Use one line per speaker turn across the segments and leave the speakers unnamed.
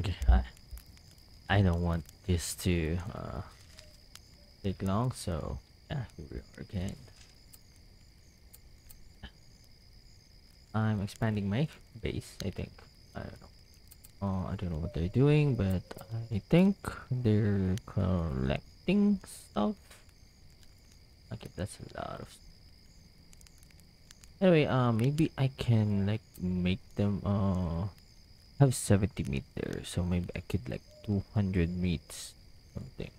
Okay, I I don't want this to uh take long, so yeah, here we are again. I'm expanding my base, I think. I don't know. Uh, I don't know what they're doing, but I think they're collecting stuff. Okay, that's a lot of stuff. Anyway, uh, maybe I can like make them uh have 70 meat there, so maybe I could like 200 meats something.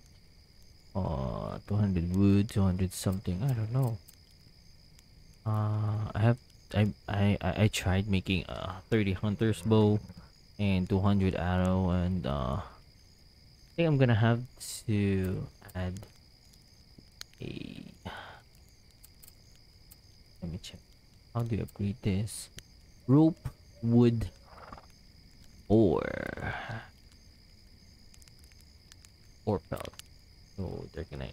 Uh, 200 wood, 200 something. I don't know. Uh, I have I I I tried making a 30 hunter's bow and 200 arrow and uh I think I'm gonna have to add a let me check how do you upgrade this rope wood or or belt so they're gonna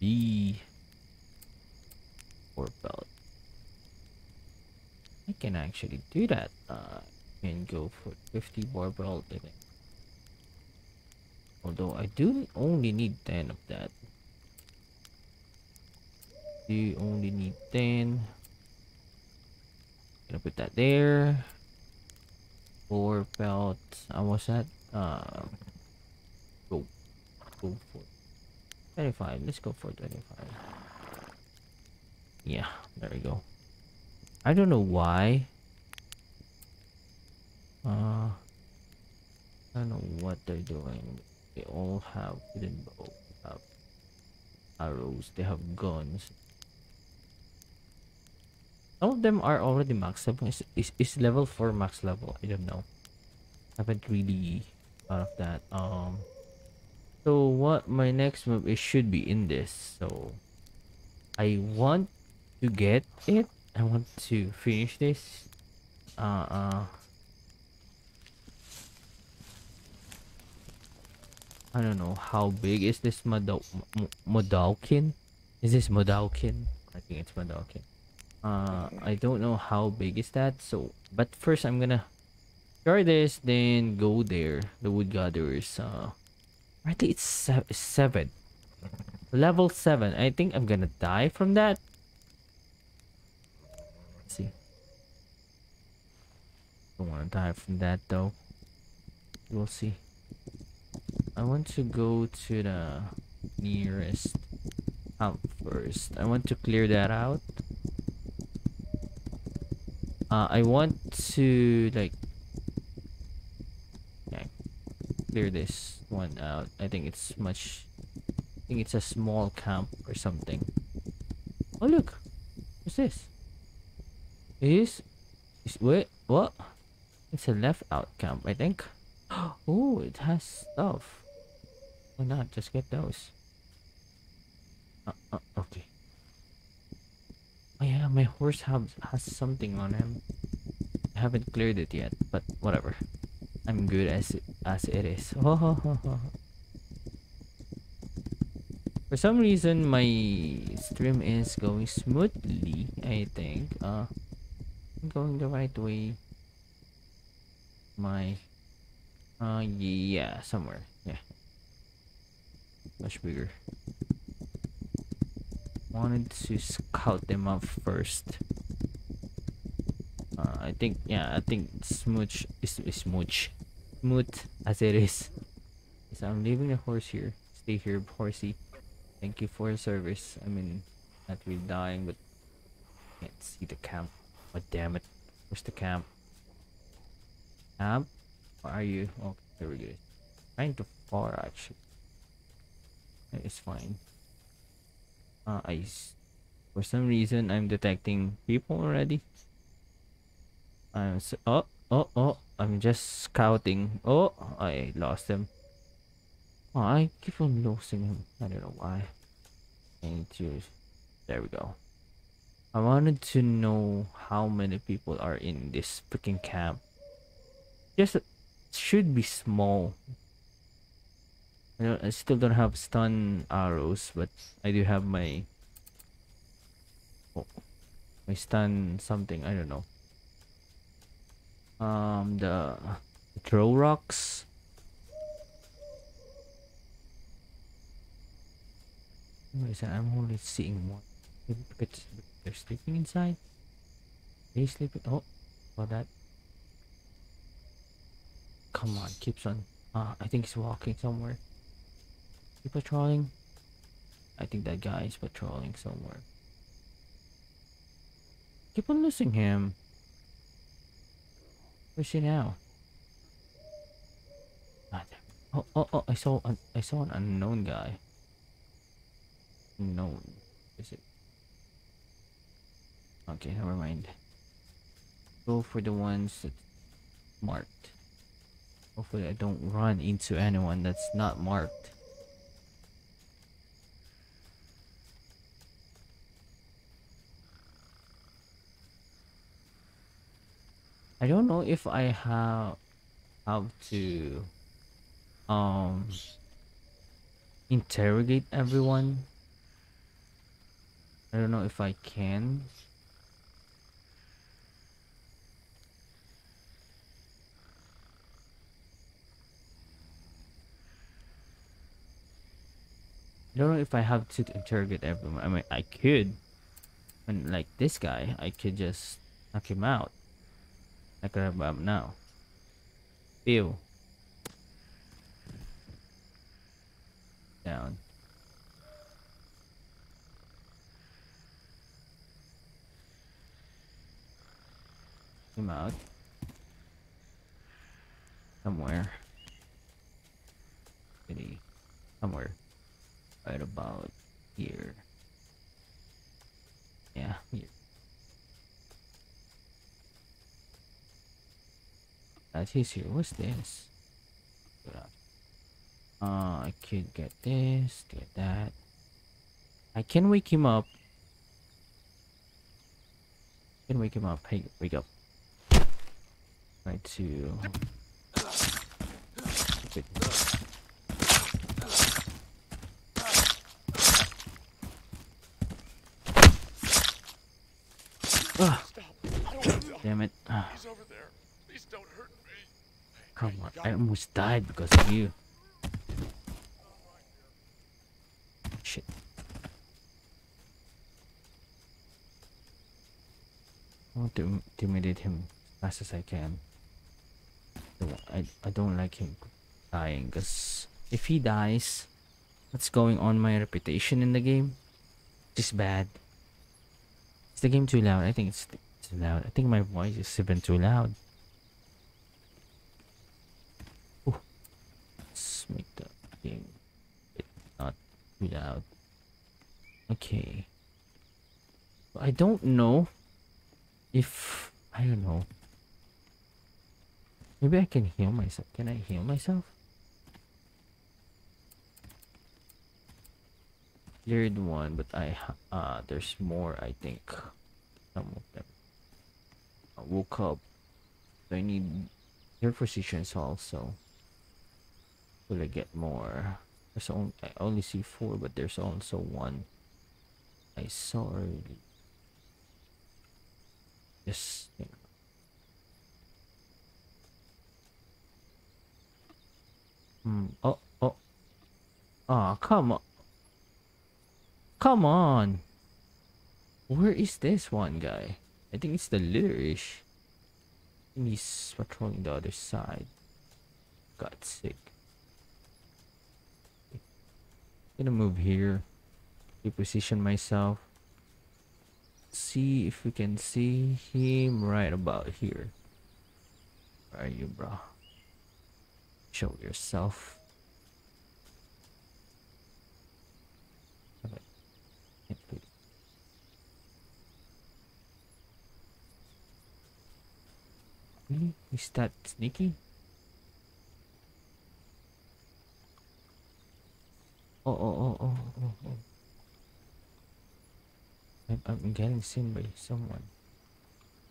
be or belt I can actually do that. Uh, can go for 50 barbell, think. Although I do only need 10 of that. You only need 10. Gonna put that there. Four belts. I was at um go go for 25. Let's go for 25. Yeah, there we go. I don't know why. Uh, I don't know what they're doing. They all have wooden bow, have arrows, they have guns. Some of them are already max level. Is, is, is level 4 max level? I don't know. I Haven't really thought of that. Um, so what my next move is should be in this. So I want to get it I want to finish this. Uh, uh. I don't know how big is this Modal? Is this Modalkin? I think it's Modalkin. Uh, I don't know how big is that. So, but first I'm gonna try this, then go there. The Wood Gatherers. Uh, I think it's se seven. Level seven. I think I'm gonna die from that. see. Don't want to die from that though. We'll see. I want to go to the nearest camp first. I want to clear that out. Uh, I want to like yeah, clear this one out. I think it's much. I think it's a small camp or something. Oh look, what's this? Is is wait what? It's a left out camp, I think. Oh, it has stuff. Why not just get those? Uh, uh, okay. Yeah, my horse have, has something on him. I haven't cleared it yet, but whatever. I'm good as it, as it is. For some reason, my stream is going smoothly. I think. Uh, I'm going the right way. My uh yeah, somewhere. Yeah. Much bigger. Wanted to scout them up first. Uh, I think yeah, I think smooch is, smooch. Smooth as it is. So I'm leaving the horse here. Stay here, horsey. Thank you for your service. I mean not really dying but can't see the camp. Oh damn it. Where's the camp? Camp? Where are you? Oh, there we go. Kind of far actually. It's fine. Uh, I. For some reason, I'm detecting people already. I'm so. Oh, oh, oh. I'm just scouting. Oh, I lost him. Oh, I keep on losing him. I don't know why. Need to. There we go. I wanted to know how many people are in this freaking camp. Just should be small. I still don't have stun arrows, but I do have my... Oh, my stun something, I don't know. Um, the... Throw rocks? Oh, Reason, I'm only seeing one. Maybe they're sleeping inside? They sleeping? Oh, about that. Come on, keeps on. Ah, I think he's walking somewhere. He patrolling? I think that guy is patrolling somewhere. Keep on losing him. Where's he now? Oh, oh, oh! I saw, an, I saw an unknown guy. Known, is it? Okay, never mind. Go for the ones that marked. Hopefully, I don't run into anyone that's not marked. I don't know if I have have to um interrogate everyone. I don't know if I can. I don't know if I have to interrogate everyone. I mean, I could. And like this guy, I could just knock him out. I grab him now. Ew. Down. Him out. Somewhere. City. Somewhere. Right about here. Yeah, here. That is here. What's this? Uh, I could get this, get that. I can wake him up. Can wake him up. Hey, wake up. Try to. Damn it.
He's over there. Please don't hurt me.
Come on. I almost died because of you. Shit. I want to intimidate him as fast as I can. I, I don't like him dying because if he dies, what's going on my reputation in the game? It's bad. Is the game too loud? I think it's too loud. I think my voice is even too loud. Ooh. Make the game bit not loud. Okay. I don't know if I don't know. Maybe I can heal myself. Can I heal myself? Cleared one, but I uh there's more. I think some of them. I woke up. I need your positions also. Will I get more? There's only I only see four, but there's also one. I saw early. This thing. Hmm. Oh, oh. Ah, come on. Come on. Where is this one guy? I think it's the leaderish. He's patrolling the other side. Got sick. Gonna move here. Reposition myself. See if we can see him right about here. Where are you, bro? Show yourself. Is that sneaky? Oh, oh, oh, oh, oh, oh. I'm, getting seen by someone.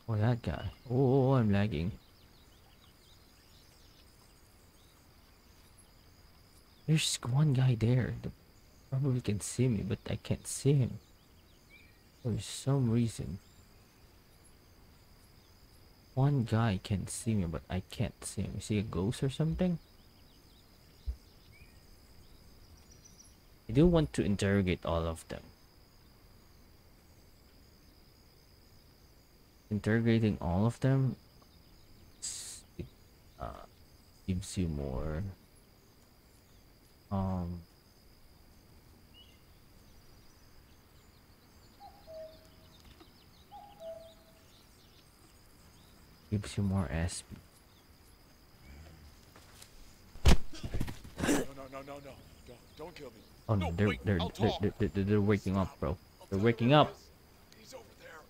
Oh, that guy. Oh, oh, oh, I'm lagging. There's one guy there that probably can see me, but I can't see him. For some reason. One guy can see me, but I can't see him. Is he a ghost or something? I do want to interrogate all of them. Interrogating all of them it, uh, gives you more um gives you more SP.
No, no, no, no, no. Don't, don't kill me.
Oh no, they're they're they're, they're, they're, they're waking up, bro. They're waking up.
He's over there.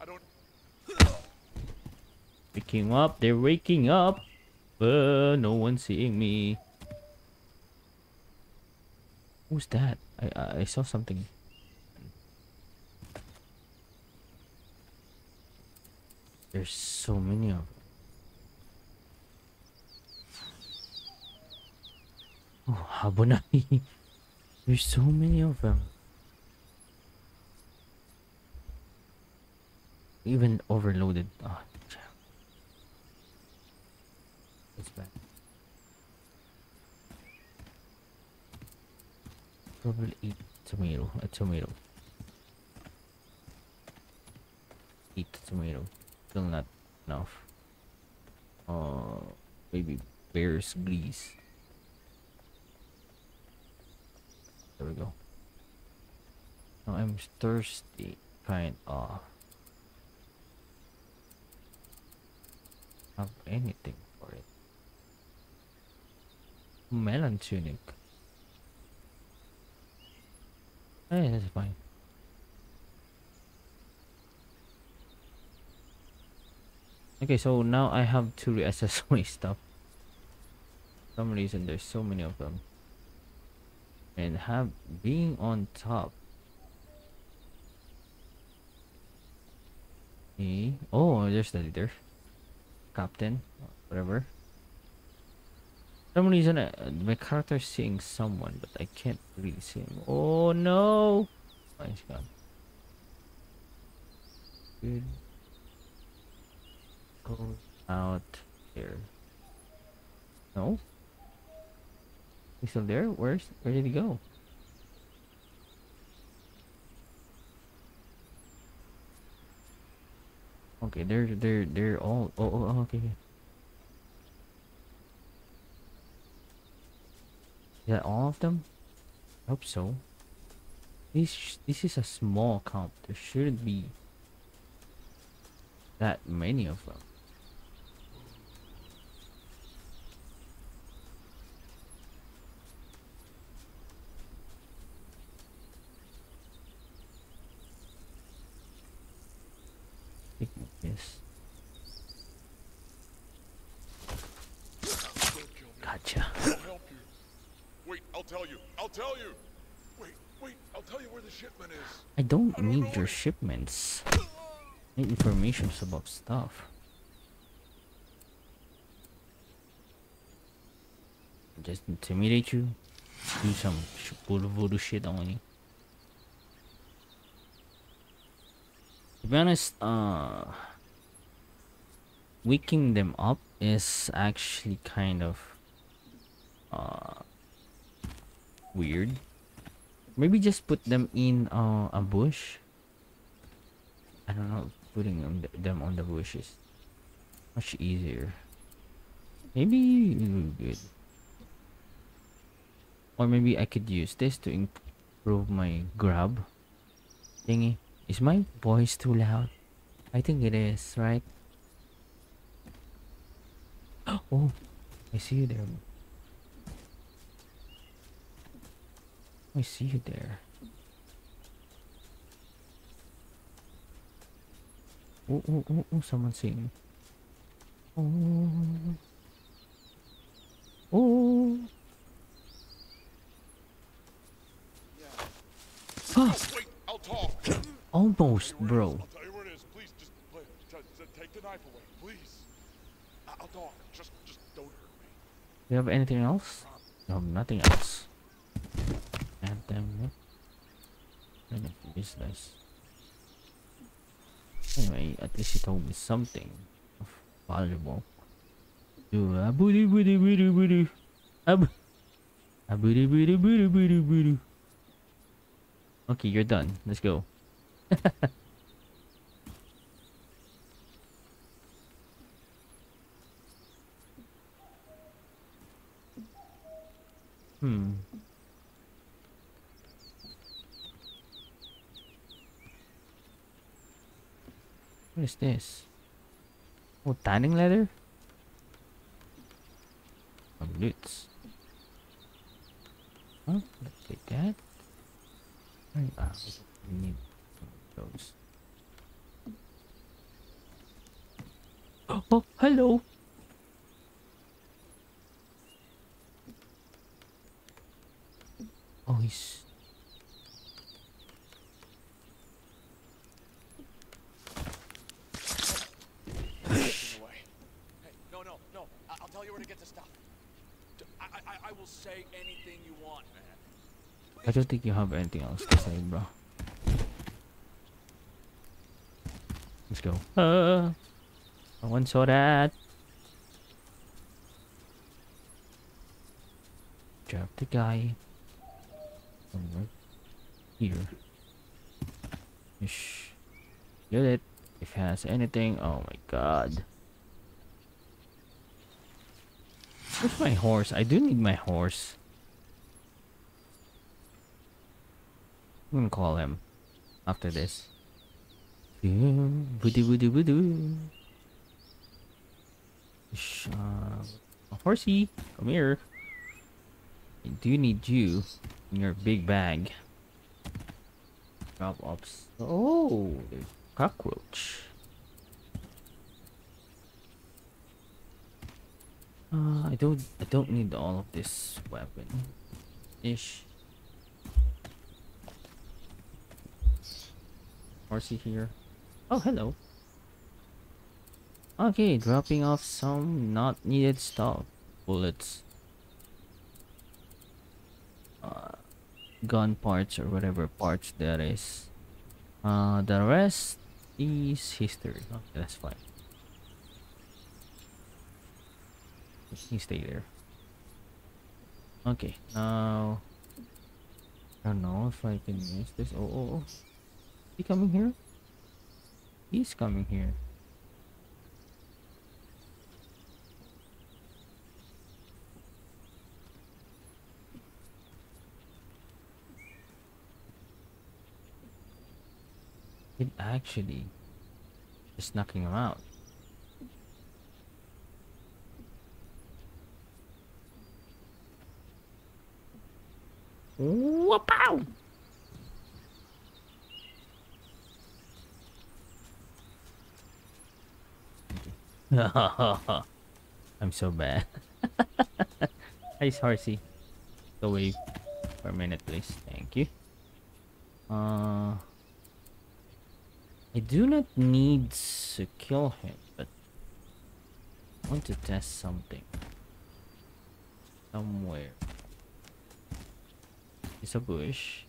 I don't.
Waking up. They're waking up. But no one's seeing me. Who's that? I I, I saw something. There's so many of them. Oh, Habonai. There's so many of them. Even overloaded. Oh, damn. It's bad. Probably eat tomato. A tomato. Eat the tomato. Still not enough. Uh, maybe bear's grease. There we go. Now I'm thirsty, kind of. Have anything for it? Melon tunic. Eh, that's fine. Okay, so now I have to reassess my stuff. For some reason there's so many of them. And have being on top. Okay. Oh, there's the leader. Captain. Whatever. For some reason uh, my is seeing someone, but I can't really see him. Oh no! Oh, he's gone. Good. Go out here. No? He's still there? Where's where did he go? Okay, they're they're they're all oh, oh oh, okay. Is that all of them? I hope so. This this is a small count. There shouldn't be that many of them. Take this.
Don't kill me.
Gotcha.
I'll help you. Wait, I'll tell you. I'll tell you. Wait, wait. I'll tell you where the shipment is.
I don't
I don't
need your
it.
shipments. I need informations about stuff. Just intimidate you. Do some voodoo shit on you. To be honest, uh, waking them up is actually kind of uh weird. Maybe just put them in uh, a bush. I don't know, putting them, them on the bushes much easier. Maybe good. Or maybe I could use this to improve my grab thingy. Is my voice too loud? I think it is, right? Oh, I see you there. I see you there. Oh, oh, oh, oh, someone's seeing me. Oh. Oh.
Talk.
almost, bro.
Please, just, just, don't hurt me.
You have anything else? No, nothing else. God damn it. Kind of useless. Anyway, at least he told me something valuable. Do a booty booty booty booty. Ab Ah, booty, booty, booty, booty, booty. Okay, you're done. Let's go. hmm. What is this? Oh, tanning leather? Oh, boots. Huh? Let's take that. Ah, we need those. Oh, hello! Oh, he's...
Get in the way. Hey, no, no, no. I- I'll tell you where to get the stuff. I, I, I- I will say anything you want, man.
I don't think you have anything else to say, bro. Let's go. Uh, no one saw that. Drop the guy. Somewhere here. Ish. Get it. If it has anything. Oh my god. Where's my horse? I do need my horse. I'm gonna call him after this. Voodoo, voodoo, voodoo. Uh, horsey, come here. I do need you your big bag. Drop ops. Oh, cockroach. Uh, I don't, I don't need all of this weapon. Ish. Horsey here. Oh, hello. Okay, dropping off some not needed stuff. Bullets. Uh, gun parts or whatever parts that is. Uh, the rest is history. Okay, that's fine. Me stay there. Okay, now... I don't know if I can use this. Oh, oh, oh. He coming here? He's coming here. It actually is knocking him out. Whoop-ow! I'm so bad. Hi, Horsey. Go away for a minute, please. Thank you. Uh, I do not need to kill him, but I want to test something. Somewhere. It's a bush.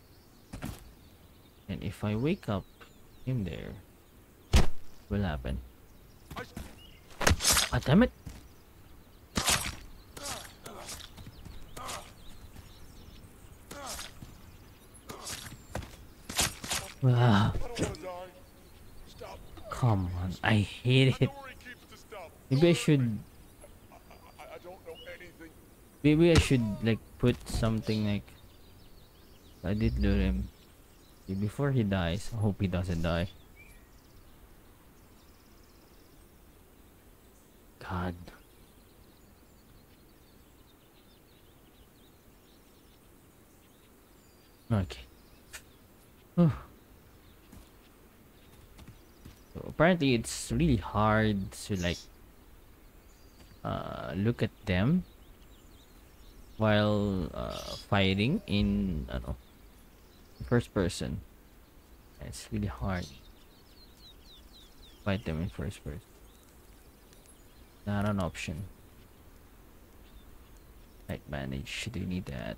And if I wake up him there, will happen? Ah, damn it! Ah,
I don't want to die. Stop.
Come on, I hate it. Maybe I should, maybe I should like put something like. I did lure him. Before he dies, I hope he doesn't die. God. Okay. Whew. Apparently it's really hard to like uh look at them while uh fighting in I don't know first person. It's really hard. Fight them in first person. Not an option. Night manage. Do you need that?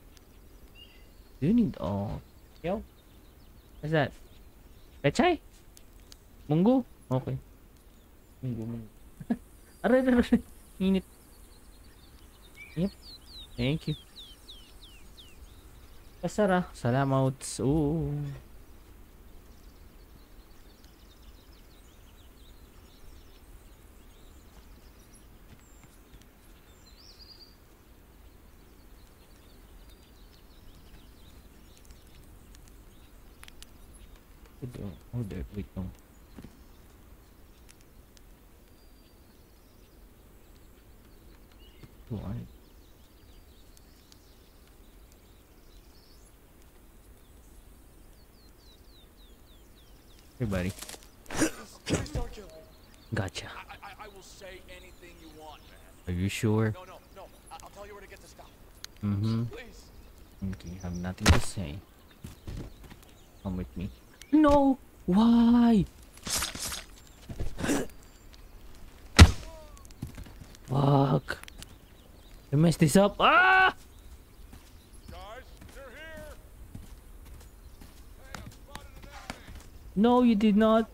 Do you need all? Yo, what's that? Pechay? Munggo? Okay. Munggo, munggo. aray, aray, aray. Init. Yep. Thank you. Pasara. Salamat. Oo. Oh, there. Wait, no. One. Hey, buddy.
Please don't kill me.
Gotcha.
I, I, I will say anything you want, man.
Are you sure?
No, no, no. I- I'll tell you where to get the stuff.
Mm-hmm.
Please.
Okay, have nothing to say. Come with me. No! Why? Fuck. I messed this up. Ah!
Guys. Hey.
No, you did not.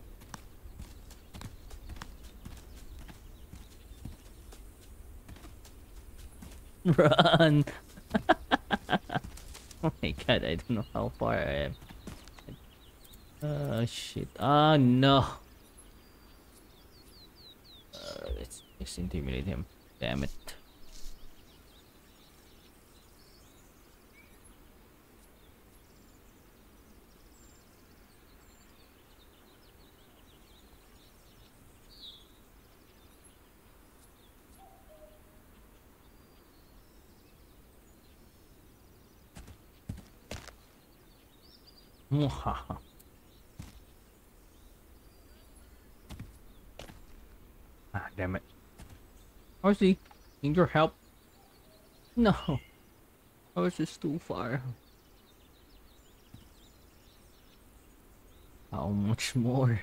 Run! oh my god, I don't know how far I am. Oh shit. Oh no! Uh, let's just intimidate him. Damn it. Ah, damn it. Horsey, need your help? No. Ours is too far. How much more?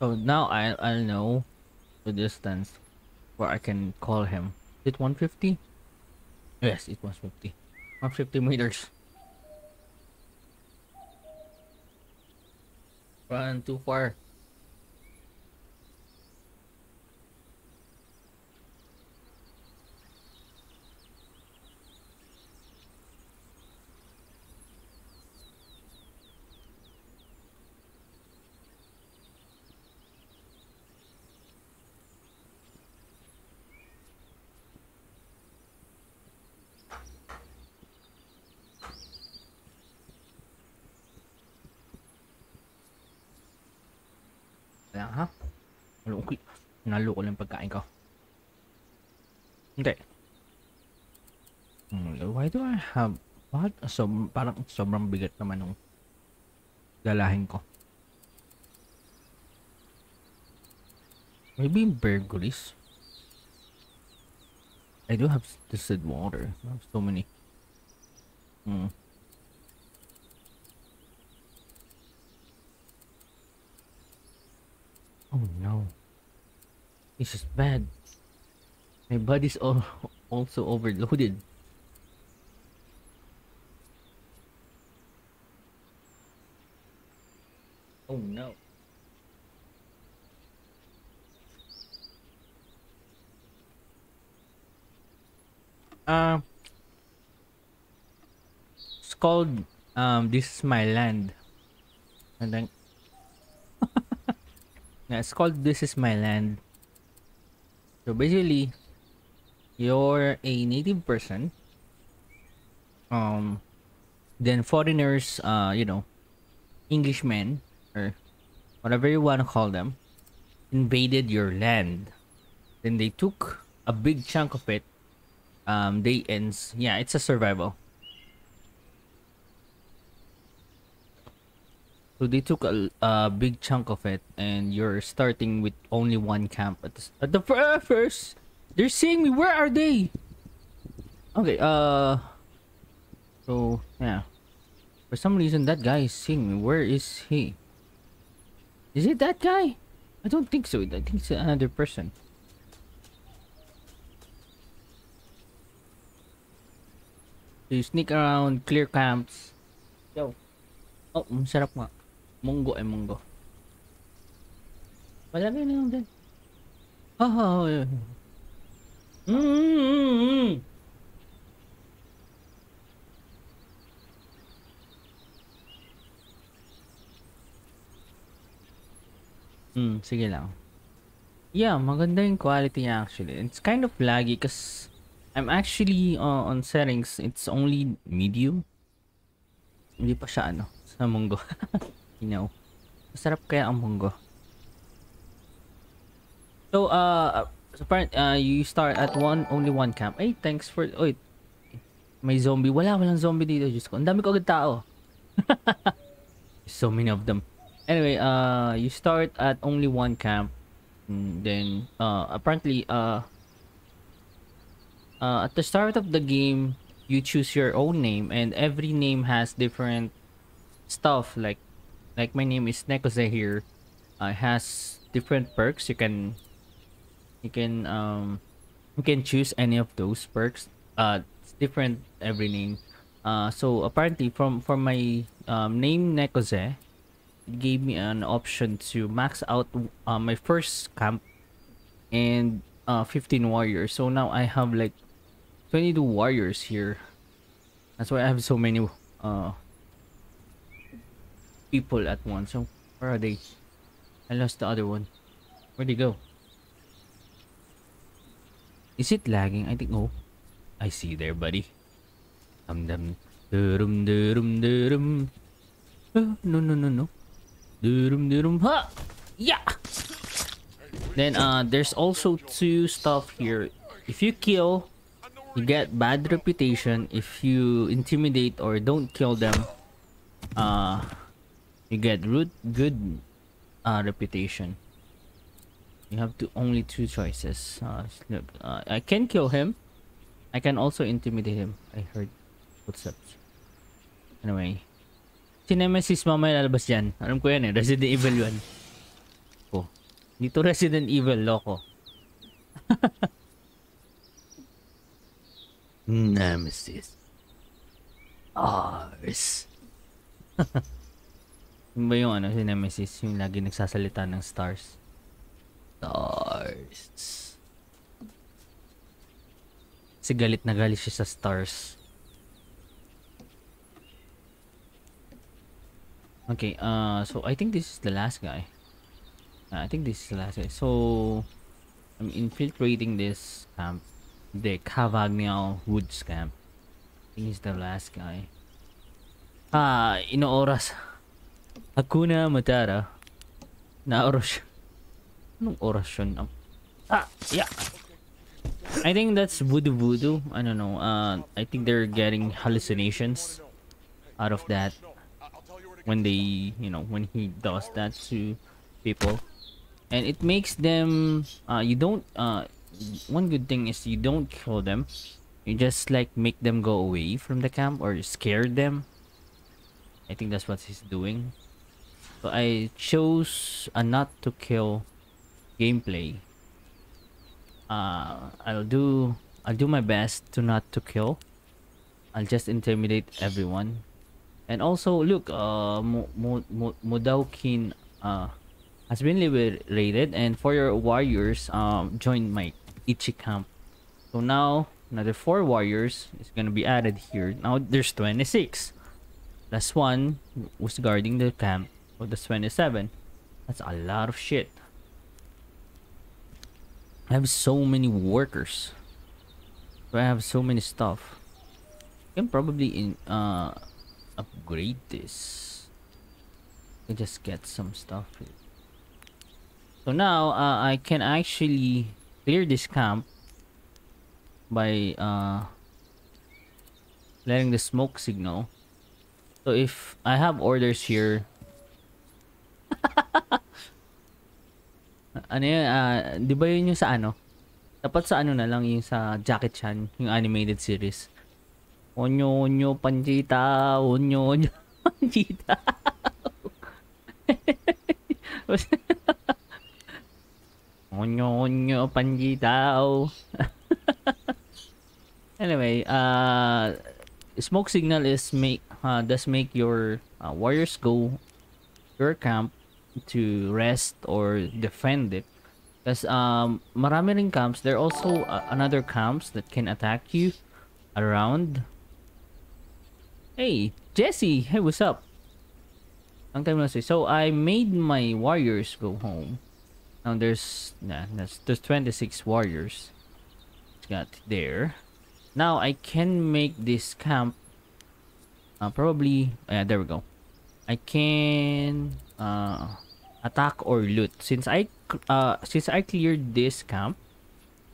So now I I'll know the distance where I can call him. Is it 150? Yes, it was 50. 150 meters. Run too far. I. What? So, parang sobrang bigat naman nung lalahin ko. Maybe burglaries. I do have distilled water. I have so many. Hmm. Oh no. This is bad. My body's all also overloaded. Oh no. Uh, it's called um this is my land. And then yeah, it's called This Is My Land. So basically, you're a native person. Um, then foreigners, uh, you know, Englishmen or whatever you want to call them, invaded your land. Then they took a big chunk of it. Um, they ends. Yeah, it's a survival. So they took a, a big chunk of it, and you're starting with only one camp at the, at the fir- first. They're seeing me. Where are they? Okay. Uh. So yeah. For some reason, that guy is seeing me. Where is he? Is it that guy? I don't think so. I think it's another person. So you sneak around, clear camps. Yo. Oh, masarap nga. Munggo ay munggo. Malagay na din. Oh, oh, oh. Mm-hmm. Hmm, sige lang. Yeah, maganda yung quality niya actually. It's kind of laggy because I'm actually uh, on settings. It's only medium. Hindi pa siya ano, sa munggo. you know. Masarap kaya ang munggo. So, uh, so part, uh, you start at one, only one camp. Ay, thanks for, oy, may zombie. Wala, walang zombie dito. Diyos ko. Ang dami ko agad tao. so many of them. Anyway, uh, you start at only one camp. And then, uh, apparently, uh, uh, at the start of the game, you choose your own name, and every name has different stuff. Like, like my name is Nekose here. Uh, has different perks. You can, you can, um, you can choose any of those perks. Uh, it's different every name. Uh, so apparently, from from my um, name Nekose, it gave me an option to max out uh, my first camp and uh, 15 warriors. So now I have like 22 warriors here. That's why I have so many uh, people at once. So where are they? I lost the other one. Where'd they go? Is it lagging? I think oh. I see there, buddy. Dum dum dum dum dum. Oh, no no no no. Dum dum ha. Yeah. Then uh there's also two stuff here. If you kill, you get bad reputation. If you intimidate or don't kill them, uh you get root good uh reputation. You have to only two choices. Uh, uh, I can kill him. I can also intimidate him. I heard footsteps. Anyway. Si Nemesis mamaya lalabas dyan. Alam ko yan eh. Resident Evil 1. Oh. Dito Resident Evil, loko. Nemesis. Ars. Yung ba yung ano, si Nemesis? Yung lagi nagsasalita ng stars. Stars. Kasi galit na galit siya sa stars. Okay, uh, so I think this is the last guy. Uh, I think this is the last guy. So, I'm infiltrating this camp. The Cavagnal Woods camp. He's the last guy. Ah, inooras. Hakuna Matata. Na-oras siya. Anong oras yun? Ah, yeah. I think that's voodoo voodoo. I don't know. Uh, I think they're getting hallucinations out of that when they you know when he does that to people. And it makes them uh you don't uh one good thing is you don't kill them. You just like make them go away from the camp or scare them. I think that's what he's doing. So i chose a not to kill gameplay. Uh i'll do i'll do my best to not to kill. I'll just intimidate everyone and also, look, uh, uh, has been liberated, and for your warriors, um, join my Ichi camp. So now, another four warriors is gonna be added here. Now there's 26. Plus one who's guarding the camp. So that's 27. That's a lot of shit. I have so many workers. I have so many stuff. I can probably in uh upgrade this. I just get some stuff here. So now uh, I can actually clear this camp by uh, letting the smoke signal. So if I have orders here, ano yun, uh, di ba yun yung sa ano? Dapat sa ano na lang yung sa Jackie Chan, yung animated series. Onyo, onyo, panjita. Onyo, onyo, panjita. onyo, onyo, panjita. anyway, uh, smoke signal is make uh, does make your uh, warriors go your camp to rest or defend it Because um, marami camps. There are also uh, another camps that can attack you around. Hey, Jesse. Hey, what's up? Long time no see. So I made my warriors go home. Now there's nah, there's, there's 26 warriors. It's got there. Now I can make this camp. Uh, probably. Yeah, there we go. I can uh, attack or loot. Since I uh since I cleared this camp,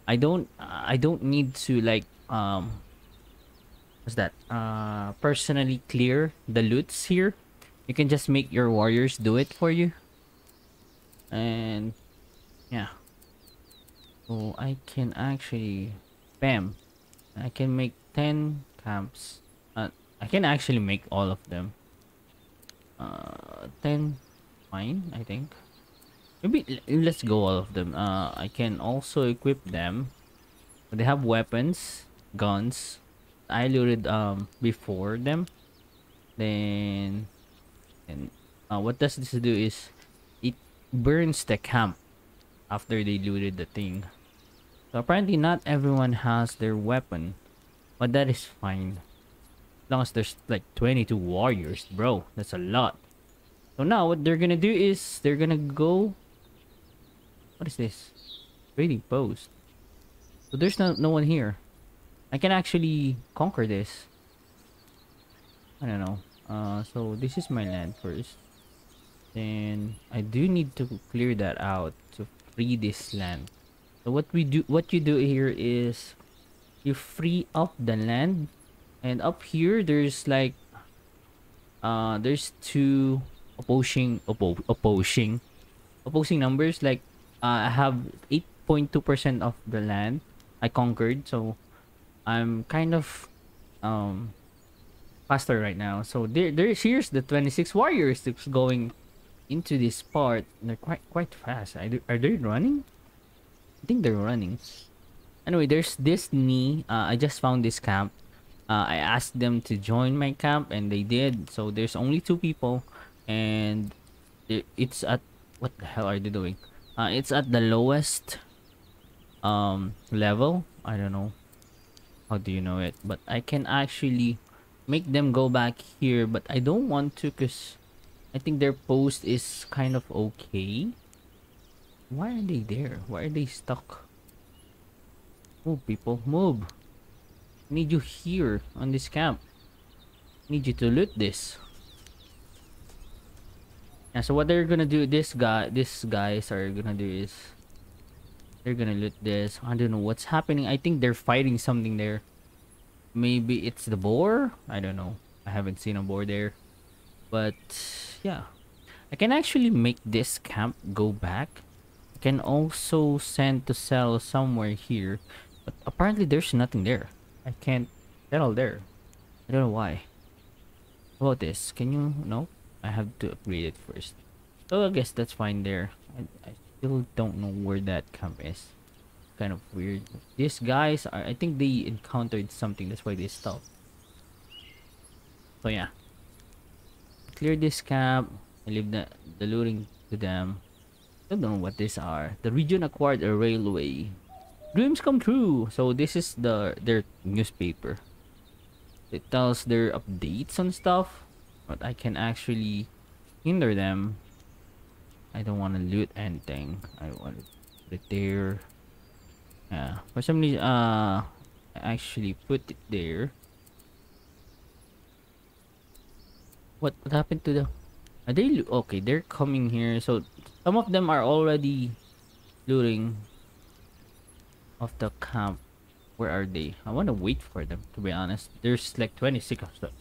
I don't I don't need to like um what's that uh personally clear the loots here. You can just make your warriors do it for you. And yeah. So I can actually bam. I can make 10 camps. Uh, I can actually make all of them. Uh 10 fine, I think. Maybe let's go all of them. Uh I can also equip them. They have weapons, guns. I looted um before them. Then and uh, what does this do is it burns the camp after they looted the thing. So apparently not everyone has their weapon. But that is fine. As long as there's like 22 warriors, bro. That's a lot. So now what they're gonna do is they're gonna go What is this? Trading post. So there's no no one here. I can actually conquer this. I don't know. Uh, so this is my land first. Then I do need to clear that out to free this land. So what we do, what you do here is you free up the land, and up here there's like, uh, there's two opposing oppo opposing opposing numbers. Like, uh, I have 8.2 percent of the land I conquered, so I'm kind of um faster right now. So there, there's here's the 26 warriors that's going into this part. They're quite quite fast. Are they, are they running? I think they're running. Anyway, there's this knee. Uh, I just found this camp. Uh, I asked them to join my camp and they did. So there's only two people, and it's at what the hell are they doing? Uh, it's at the lowest um level. I don't know. How do you know it? But I can actually make them go back here but I don't want to because I think their post is kind of okay. Why are they there? Why are they stuck? Move people move. I need you here on this camp. I need you to loot this. Yeah so what they're gonna do this guy this guys are gonna do is they're gonna loot this. I don't know what's happening. I think they're fighting something there. Maybe it's the boar? I don't know. I haven't seen a boar there. But yeah. I can actually make this camp go back. I can also send to sell somewhere here. But apparently there's nothing there. I can't settle there. I don't know why. How about this? Can you no? I have to upgrade it first. So i guess that's fine there. I, I still don't know where that camp is kind of weird. These guys are, I think they encountered something. That's why they stopped. So yeah. Clear this camp. Leave the, the looting to them. Don't know what these are. The region acquired a railway. Dreams come true. So this is the their newspaper. It tells their updates on stuff. But I can actually hinder them. I don't want to loot anything. I want to put it there. Yeah. For some reason, uh, I actually put it there. What, what happened to the... Are they... Okay, they're coming here. So, some of them are already looting of the camp. Where are they? I want to wait for them, to be honest. There's like 26 of them.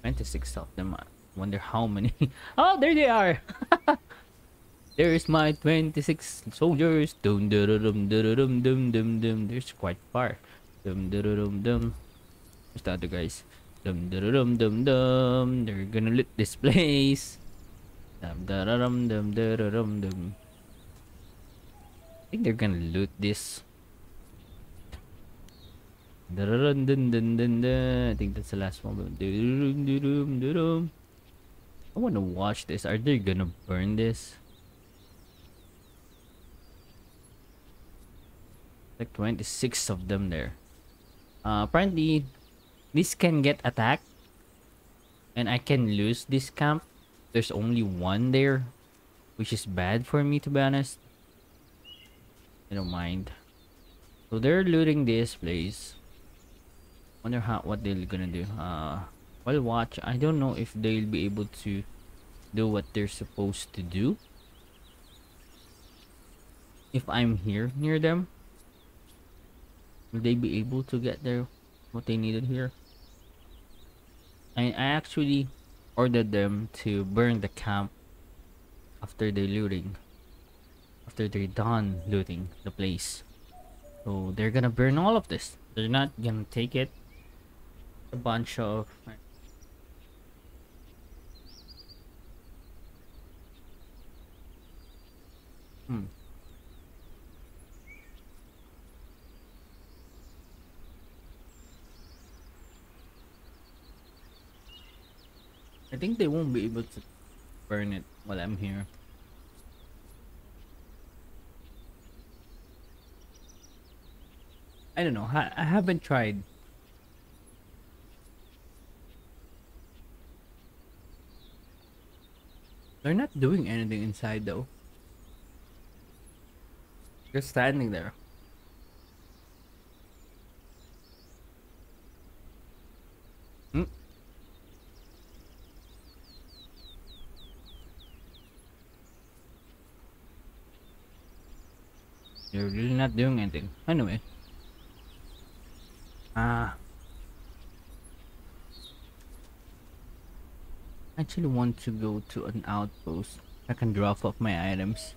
26 of them. I wonder how many. oh, there they are! There's my 26 soldiers. Dum dum dum dum dum dum dum dum. There's quite far. Dum dum dum dum. Where's the other guys? Dum dum dum dum dum. They're gonna loot this place. Dum dum dum dum dum dum dum. I think they're gonna loot this. Dun, dun, dun, dun, dun. I think that's the last one. Dun, dun, dun, dun. I wanna watch this. Are they gonna burn this? Like 26 of them there. Uh, apparently, this can get attacked. And I can lose this camp. There's only one there. Which is bad for me, to be honest. I don't mind. So they're looting this place. Wonder how what they're gonna do. Uh, well, watch. I don't know if they'll be able to do what they're supposed to do. If I'm here near them, will they be able to get there what they needed here? I, I actually ordered them to burn the camp after they're looting. After they're done looting the place. So they're gonna burn all of this. They're not gonna take it. A bunch of Hmm. I think they won't be able to burn it while I'm here. I don't know. I, haven't tried. They're not doing anything inside though. Just standing there. You're really not doing anything. Anyway. Ah. I actually want to go to an outpost. I can drop off my items.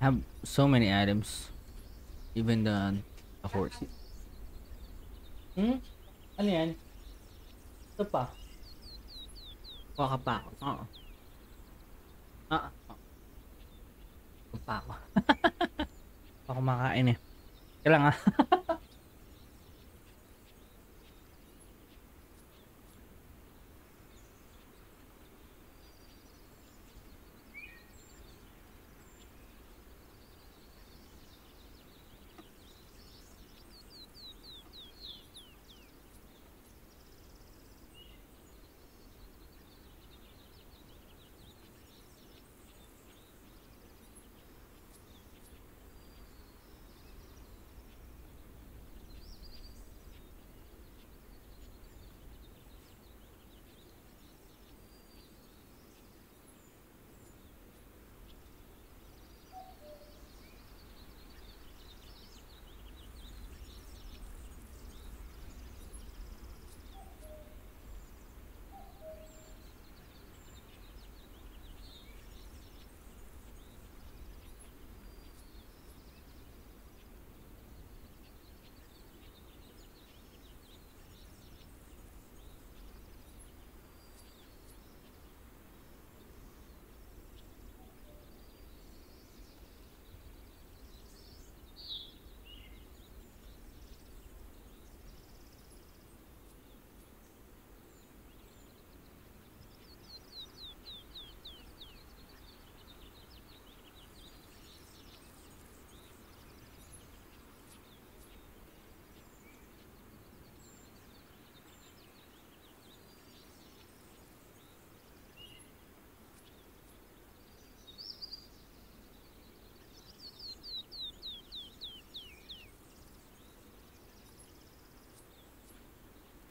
I have so many items. Even the, the horse. Hmm? Ano yan? Ito pa. Kuha pa ako. Oo. Ah. pa ako. ako makain eh. Kailangan.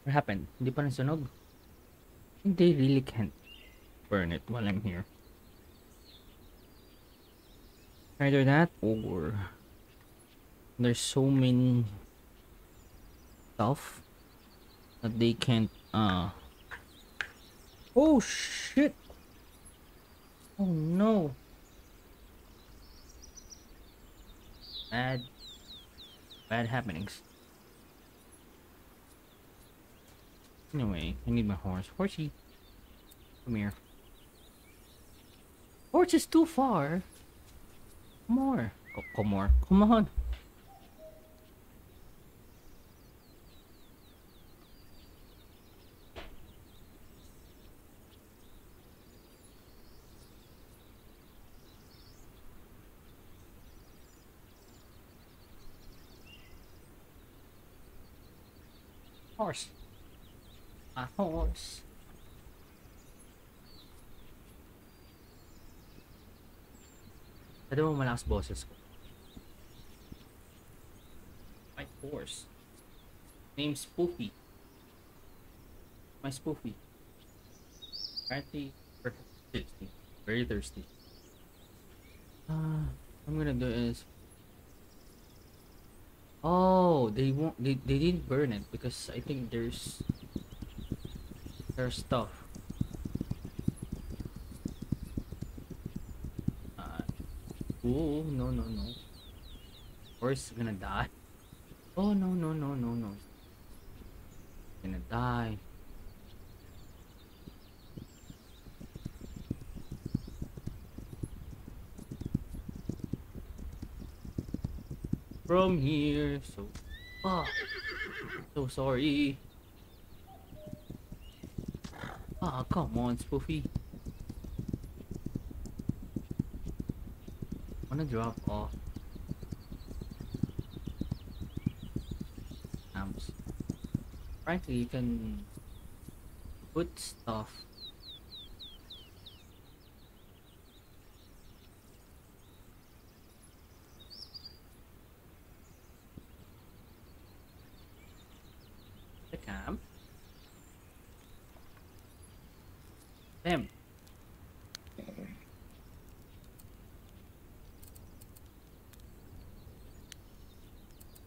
What happened? Hindi pa nasunog? They really can't burn it while I'm here. Either that or there's so many stuff that they can't uh Oh shit! Oh no! Bad bad happenings. Anyway, I need my horse. Horsey, come here. Horse is too far. More. Oh, come more. Come on. Horse. Pwede mo malakas boses ko. My horse. Name's Spoofy. My Spoofy. Apparently, we're thirsty. Very thirsty. Uh, I'm gonna do is Oh, they won't. They, they didn't burn it because I think there's there's stuff. Uh, oh no no no. Horse gonna die. Oh no no no no no. Gonna die. from here. So, ah, so sorry. Ah, come on, Spoofy. Wanna drop off? Amps. Frankly, you can put stuff the camp. Them.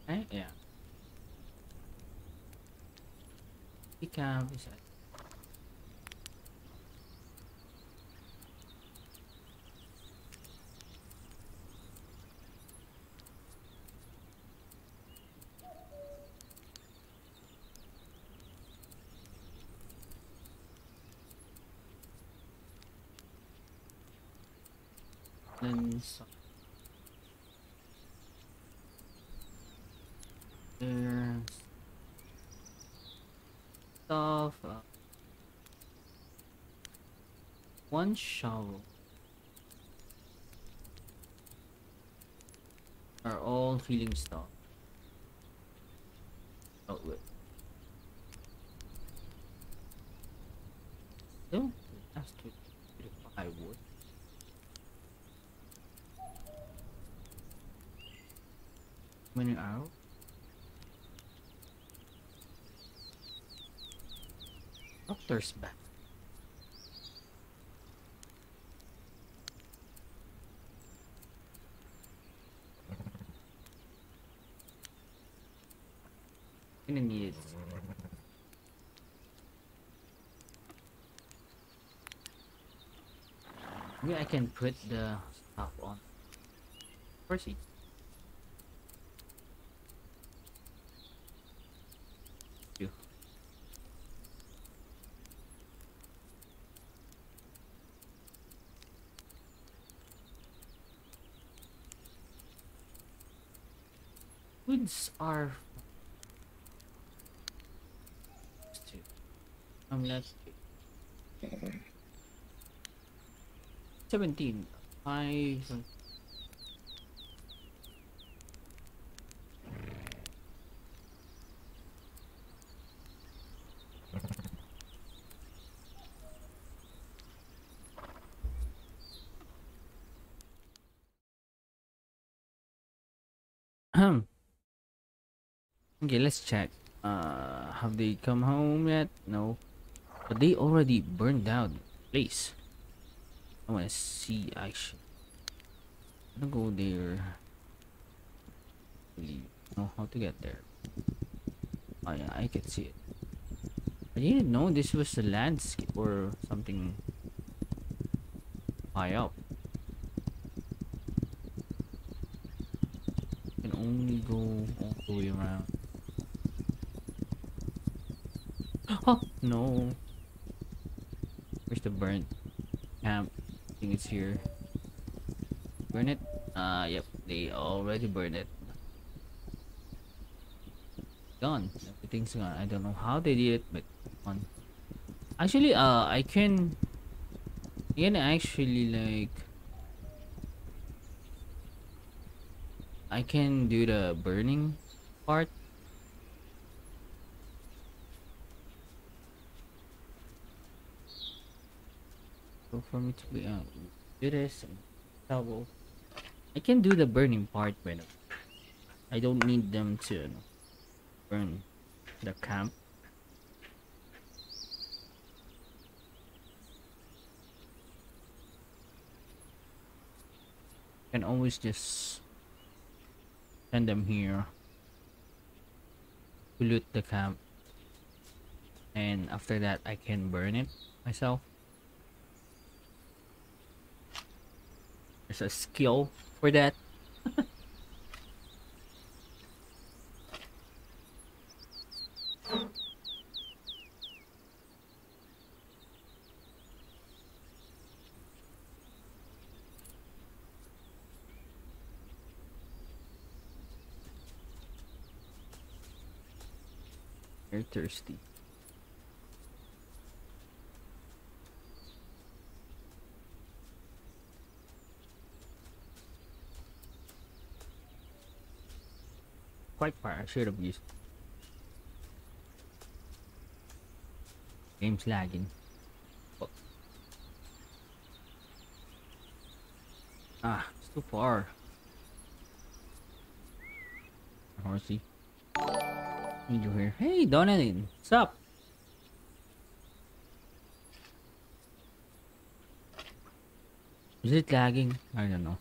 Eh, yeah. Is at then some there's stuff uh, one shovel. Are all healing stuff oh wait no that's to I would many arrow doctor's back need maybe I can put the stuff on. Proceed you Woods are um let's see. 17 I okay, let's check. Uh, have they come home yet? No. But they already burned down place. I wanna see action. I'm gonna go there. Really know how to get there. Oh yeah, I can see it. I didn't know this was a landscape or something high up. can only go all the way around. Oh no! Where's the burnt camp? It's here. Burn it? Ah, uh, yep. They already burned it. Gone. Everything's gone. I don't know how they did it, but gone. Actually, uh, I can. I can actually like. I can do the burning part. For me to be uh, do this double. I can do the burning part but I don't need them to you know, burn the camp. Can always just send them here to loot the camp and after that I can burn it myself there's a skill for that You're thirsty. Quite far, I should have used. Game's lagging. Oh. Ah, it's too far. Horsey. Need you here. Hey, Donalyn. What's up? Is it lagging? I don't know.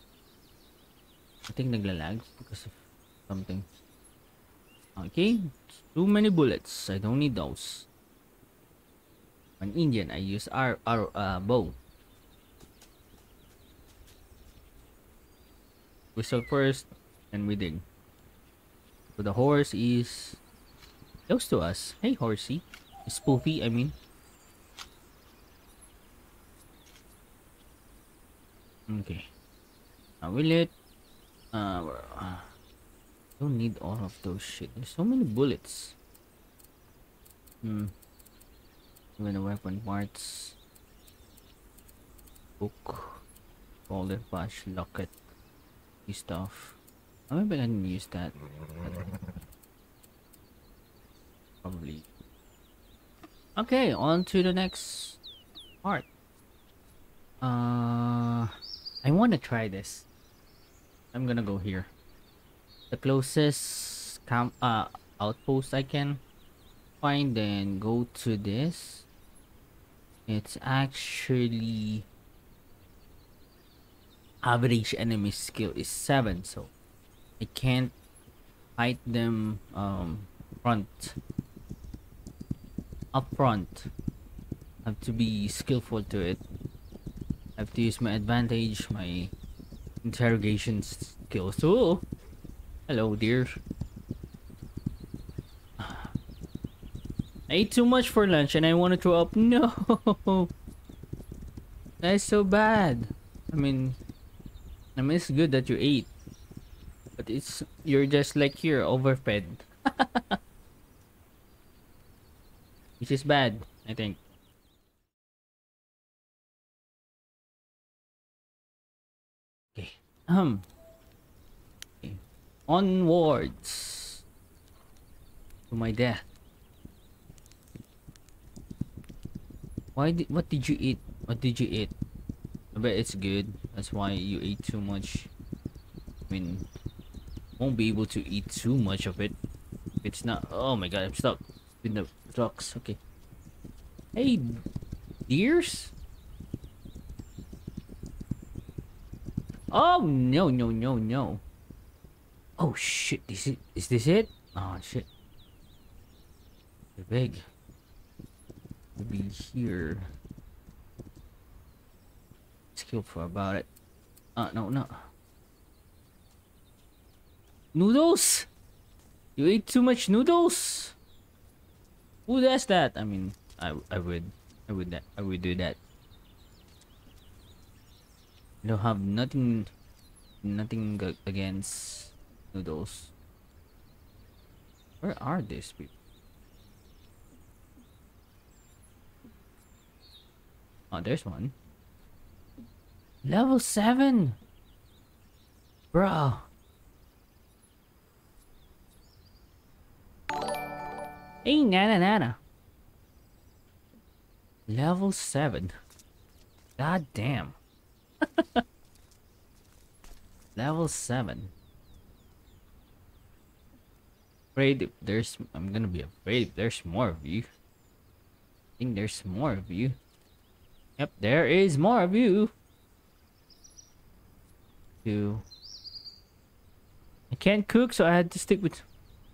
I think naglalag because of something. Okay, too many bullets. I don't need those. An Indian, I use our, our uh, bow. Whistle first, and we dig. So the horse is close to us. Hey, horsey. Spoofy, I mean. Okay. Now will it? Uh, don't need all of those shit. There's so many bullets. Hmm. Even the weapon parts. Book. Folder, patch, locket. Stuff. I maybe I can use that. Probably. Okay, on to the next part. Uh, I want to try this. I'm gonna go here. The closest camp uh outpost I can find, then go to this. It's actually average enemy skill is seven, so I can't fight them um front. Up front. Have to be skillful to it. Have to use my advantage my interrogation skills. Oh hello dear I ate too much for lunch and I want to throw up no that's so bad I mean I mean it's good that you ate but it's you're just like here overfed which is bad, I think. Okay. Um. Onwards to my death. Why did what did you eat? What did you eat? I bet it's good. That's why you ate too much. I mean, won't be able to eat too much of it. It's not. Oh my god, I'm stuck in the rocks. Okay. Hey, deers. Oh no no no no. Oh shit! Is it? Is this it? Oh shit! They're big. To be here. Skillful about it. Uh no no. Noodles. You ate too much noodles. Who does that? I mean, I I would I would that I would do that. I don't have nothing nothing against noodles. Where are these people? Oh, there's one. Level 7! Bro. Hey, Nana Nana. Level 7. God damn. Level 7. Afraid there's. I'm gonna be afraid there's more of you. I think there's more of you. Yep, there is more of you. Two. I can't cook, so I had to stick with.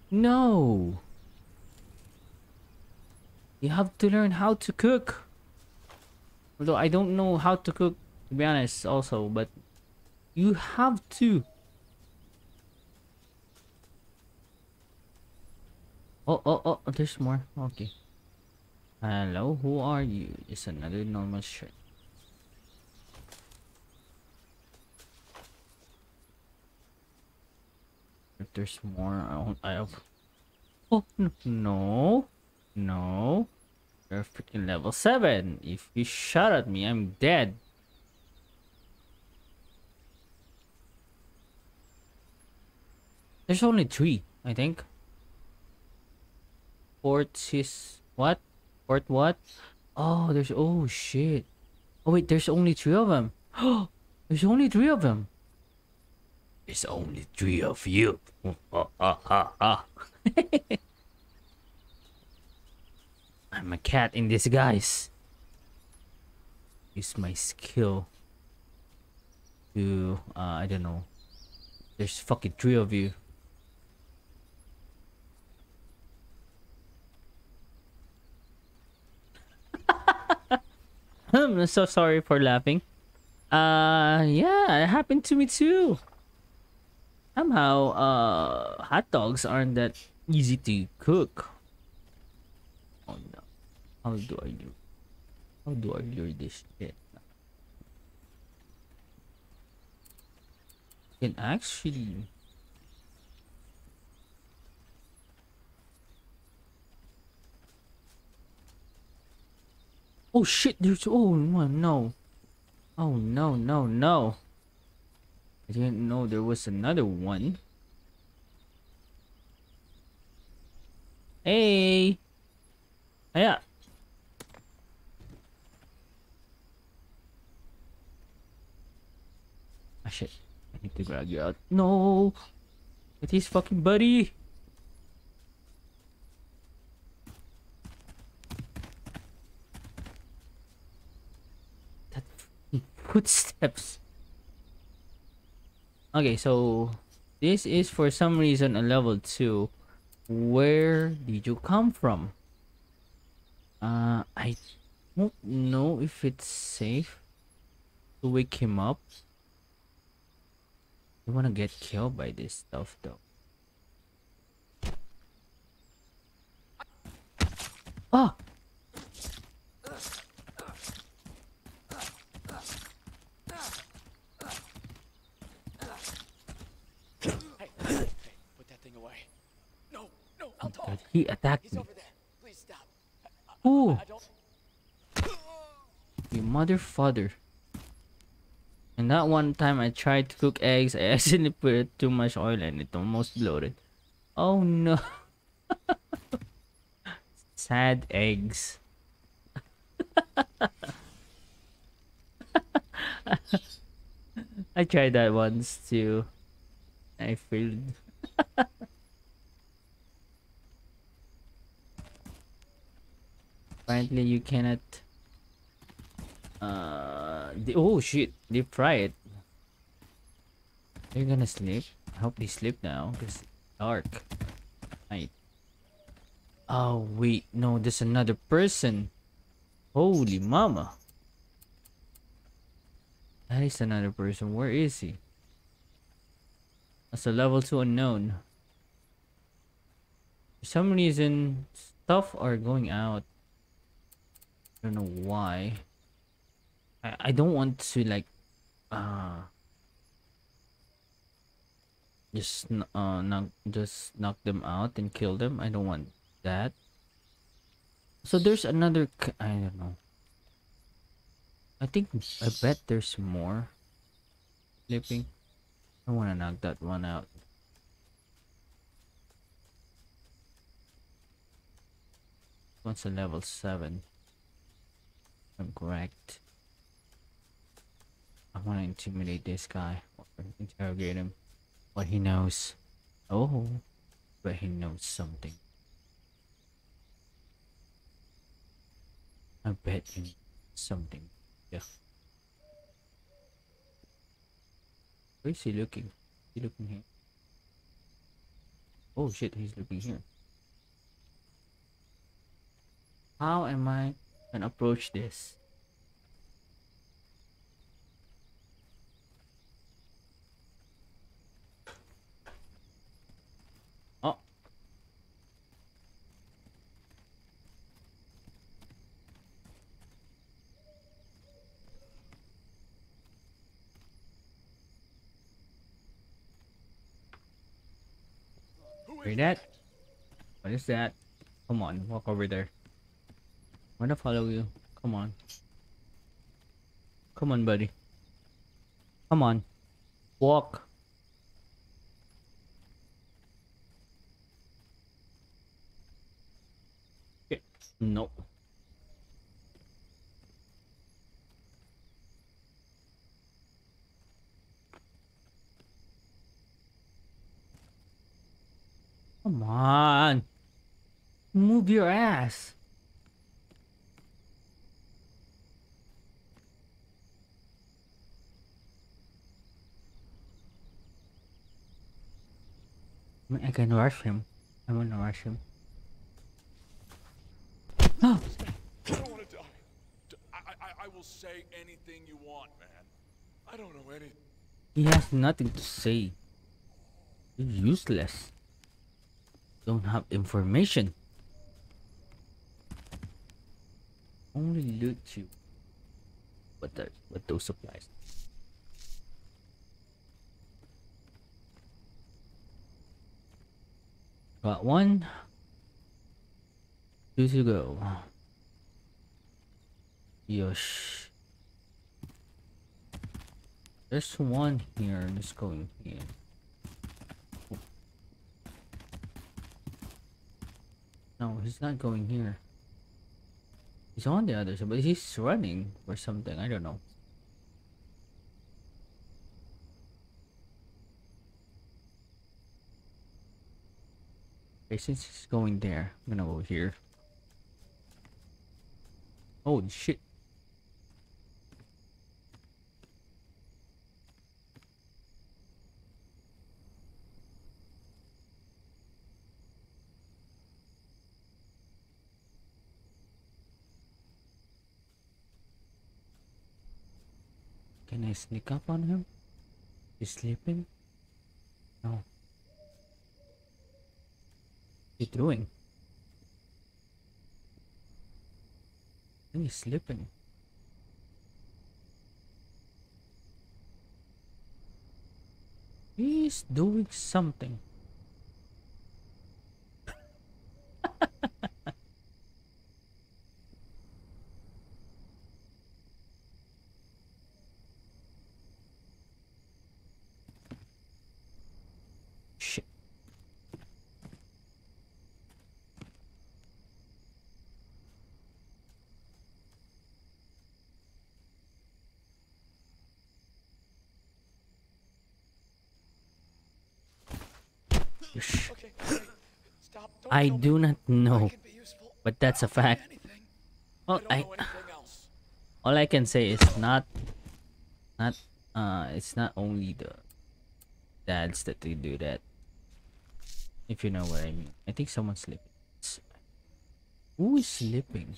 No. You have to learn how to cook. Although I don't know how to cook, to be honest, also, but you have to. Oh, oh, oh, there's more. Okay. Hello, who are you? It's another normal shirt. If there's more, I won't. I have. Oh no, no! You're freaking level seven. If you shot at me, I'm dead. There's only three, I think. Fort is what? Fort what? Oh, there's oh shit. Oh wait, there's only three of them. Oh, there's only three of them. There's only three of you. I'm a cat in disguise. Use my skill to uh, I don't know. There's fucking three of you. I'm so sorry for laughing. Uh, yeah, it happened to me too. Somehow, uh, hot dogs aren't that easy to cook. Oh no. How do I do? How do I lure this shit? Can actually. Oh shit, there's oh no. Oh no no no. I didn't know there was another one. Hey. Yeah. Ah shit. I need to grab you out. No. It is fucking buddy. Footsteps. Okay, so this is for some reason a level 2. Where did you come from? Uh, I don't know if it's safe to wake him up. You wanna get killed by this stuff though. Ah!
Hey, hey, put that thing away. No, no, I'll talk.
God, he attacked
He's
me.
Please stop.
Ooh,
I don't.
you mother father. And that one time I tried to cook eggs, I accidentally put too much oil and it almost bloated. Oh no. Sad eggs. I tried that once too. I failed. Apparently you cannot uh oh shit, they fry it. They're gonna sleep. I hope they sleep now because dark. Night. Oh wait, no, there's another person. Holy mama. That is another person. Where is he? That's a level 2 unknown. For some reason, stuff are going out. I don't know why. I, I don't want to like uh just uh knock just knock them out and kill them. I don't want that. So there's another I don't know. I think I bet there's more sleeping. I want to knock that one out. One's a level 7. I'm correct. I want to intimidate this guy interrogate him. What he knows. Oh, but he knows something. I bet you something. Yeah. Where is he looking? Is he looking here? Oh shit, he's looking here. How am I gonna approach this?
Ah. Oh.
Hear that? What is that? Come on, walk over there. I'm gonna follow you. Come on. Come on, buddy. Come on. Walk. Okay. No. Come on. Move your ass. I mean, I can rush him. I want to rush him. Oh,
I don't want to die. I, I, I will say anything you want, man. I don't know anything.
he has nothing to say. You're useless. Don't have information. Only loot you. What the what those supplies? Got one. Two to go. Yosh. There's one here. Let's here. No, he's not going here. He's on the other side, but he's running or something. I don't know. Okay, since he's going there, I'm gonna go here. Holy shit. Can I sneak up on him? He's sleeping? No. You doing? Think he's sleeping. He's doing something. Shit. Yeesh.
Okay, hey, stop. Don't
I do not know, but that's a fact. Well,
I
all I can say is not, not, uh, it's not only the dads that they do that. If you know what I mean. I think someone's sleeping. Who is sleeping?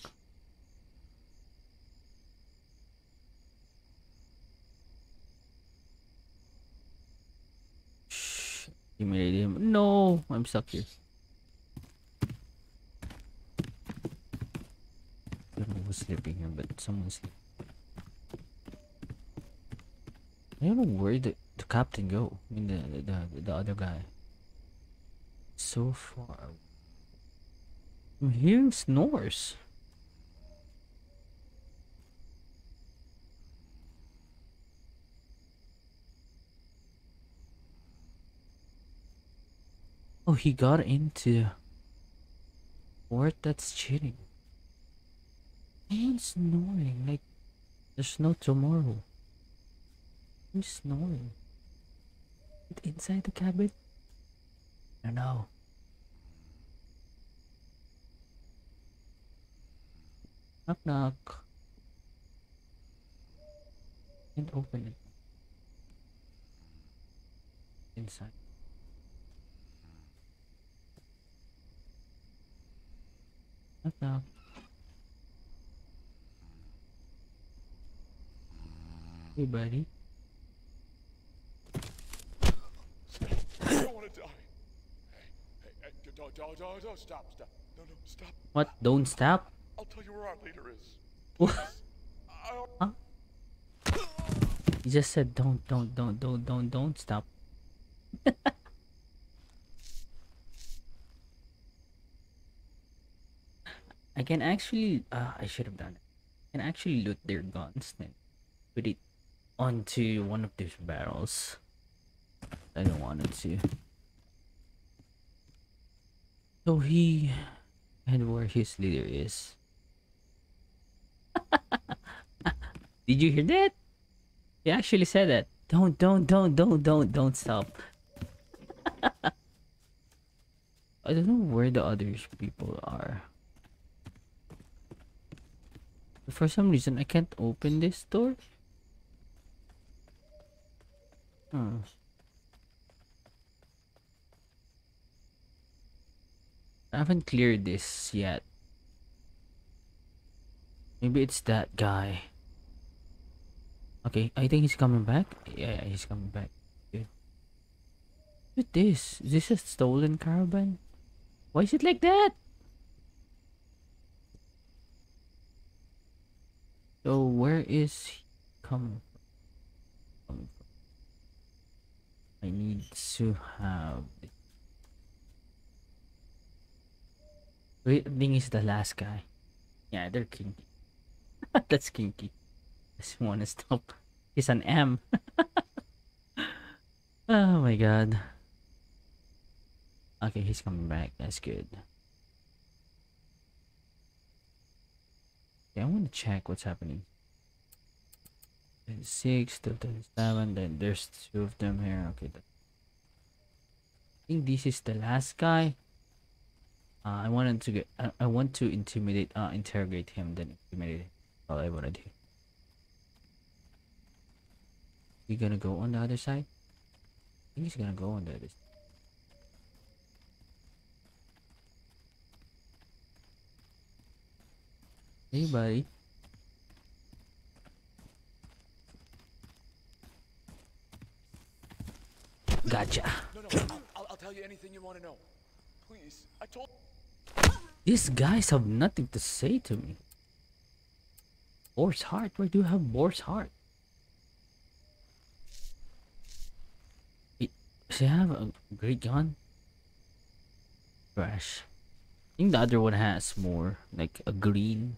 Shh. Humiliate him. No, I'm stuck here. Don't know who's sleeping here, but someone's sleeping. I don't know where the, the captain go. I mean the the the other guy. So far. I'm hearing snores. Oh, he got into fort. That's cheating. Someone's snoring like there's no tomorrow. Who's snoring? It inside the cabin? I don't know. Knock knock. Can't open it. Inside. Knock knock. Hey buddy.
I don't want to die. Hey, hey, hey, don't, don't, don't, don't, stop, stop. No, no, stop.
What? Don't stop?
I'll tell you where our leader is.
What?
I,
You just said don't, don't, don't, don't, don't, don't stop. I can actually, uh, I should have done it. I can actually loot their guns then put it onto one of these barrels. I don't want it to. So he and where his leader is. Did you hear that? He actually said that. Don't, don't, don't, don't, don't, don't stop. I don't know where the other people are. But for some reason, I can't open this door. Hmm. I haven't cleared this yet. Maybe it's that guy. Okay, I think he's coming back. Yeah, yeah, he's coming back. Good. What this? Is this a stolen caravan? Why is it like that? So where is he? Coming from? I need to have. I think he's the last guy. Yeah, they're kinky. That's kinky. This one is stop. He's an M. oh my god. Okay, he's coming back. That's good. Okay, I want to check what's happening. There's six, to seven. Then there's two of them here. Okay, I think this is the last guy. Uh, I wanted to get. I, I want to intimidate. Uh, interrogate him. Then intimidate. him. All I wanna do. You gonna go on the other side? I think he's gonna go on the other side. Hey, buddy. Gotcha.
no, no, I'll, I'll tell you anything you want to know. Please, I told.
These guys have nothing to say to me. Boar's heart? Where do you have boar's heart? Wait, Does he have a great gun? Trash. I think the other one has more, like a green.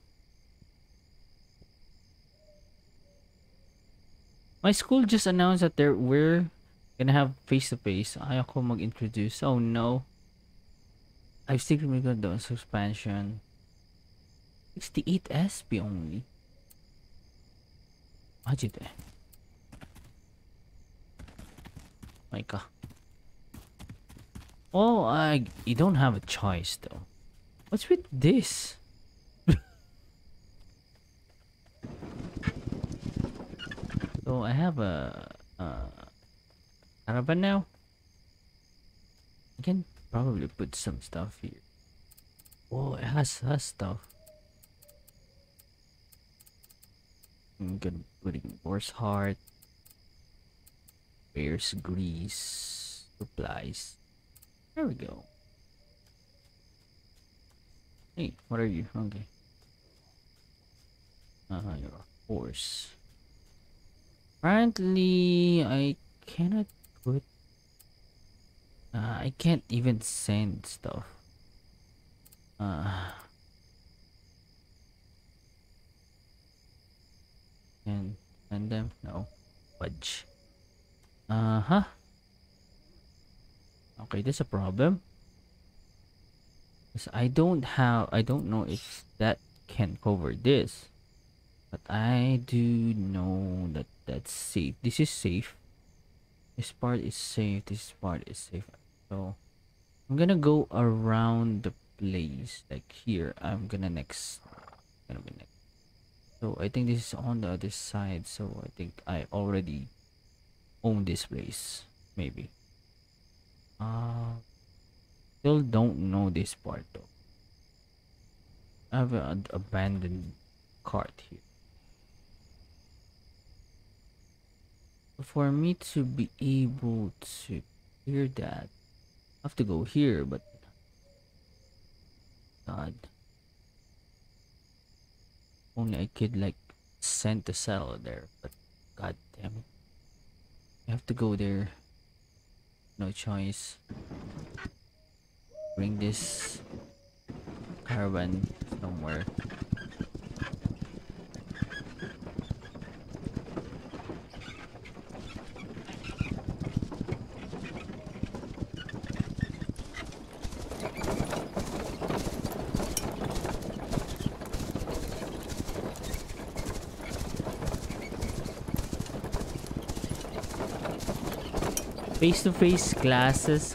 My school just announced that they're we're I have face-to-face? I Ayaw ko mag-introduce. Oh no. I've secretly got the suspension. 68 SP only. マジでまあいいか。Oh, eh. I, you don't have a choice though. What's with this? so I have a, uh, caravan now. I can probably put some stuff here. Oh, it has has stuff. I'm gonna put in horse heart, bear's grease, supplies. There we go. Hey, what are you? Okay. Uh, you're a horse. Apparently, I cannot put. Uh, I can't even send stuff. Uh. And send them? No. Fudge. Uh huh. Okay, there's a problem. 'Cause I don't have. I don't know if that can cover this. But I do know that that's safe. This is safe. This part is safe. This part is safe. So I'm gonna go around the place. Like here, I'm gonna next. Gonna be next. So I think this is on the other side. So I think I already own this place. Maybe. Uh, still don't know this part though. I have an abandoned cart here. For me to be able to hear that, I have to go here, but God. Only I could like send the cell there, but god damn it. I have to go there. No choice. Bring this caravan somewhere. Face-to-face classes.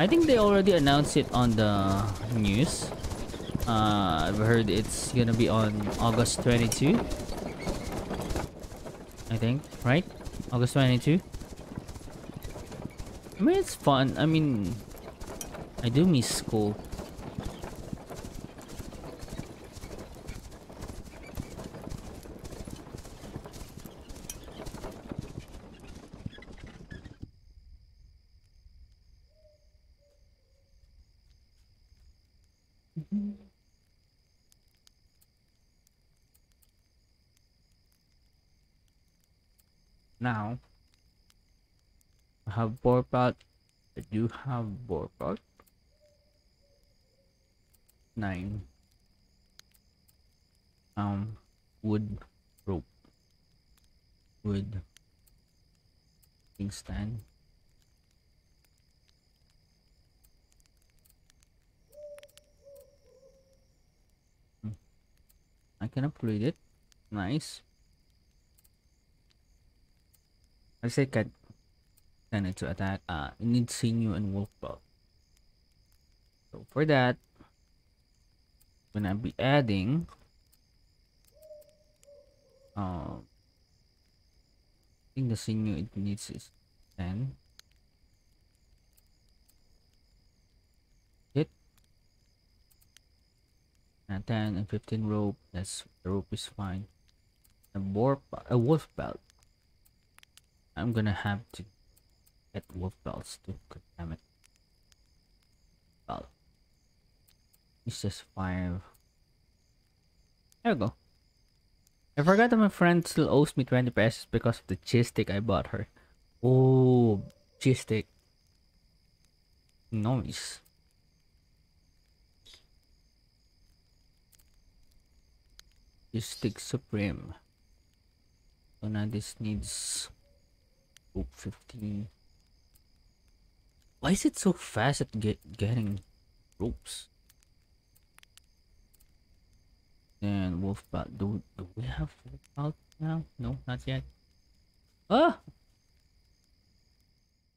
I think they already announced it on the news. Uh, i've heard it's gonna be on august 22 i think right? August 22 i mean it's fun. I mean i do miss school now I have Borpat Do have Borpat 9 um wood rope wood king stand. Hmm. I can upgrade it. Nice. I say can send to attack. Uh, it needs sinew and wolf pelt. So for that, when I be adding, um, I think the sinew it needs is ten. Hit. And 10 and 15 rope. That's the rope is fine. A boar, a wolf pelt. I'm gonna have to get wolf pelts too. God damn it. Well, it's just five. There we go. I forgot that my friend still owes me 20 pesos because of the cheese stick I bought her. Oh, cheese stick. Nice. Cheese stick supreme. So now this needs Oop, 15. Why is it so fast at get getting ropes? And wolf pelt. Do, do we have wolf pelt now? No, not yet. Ah!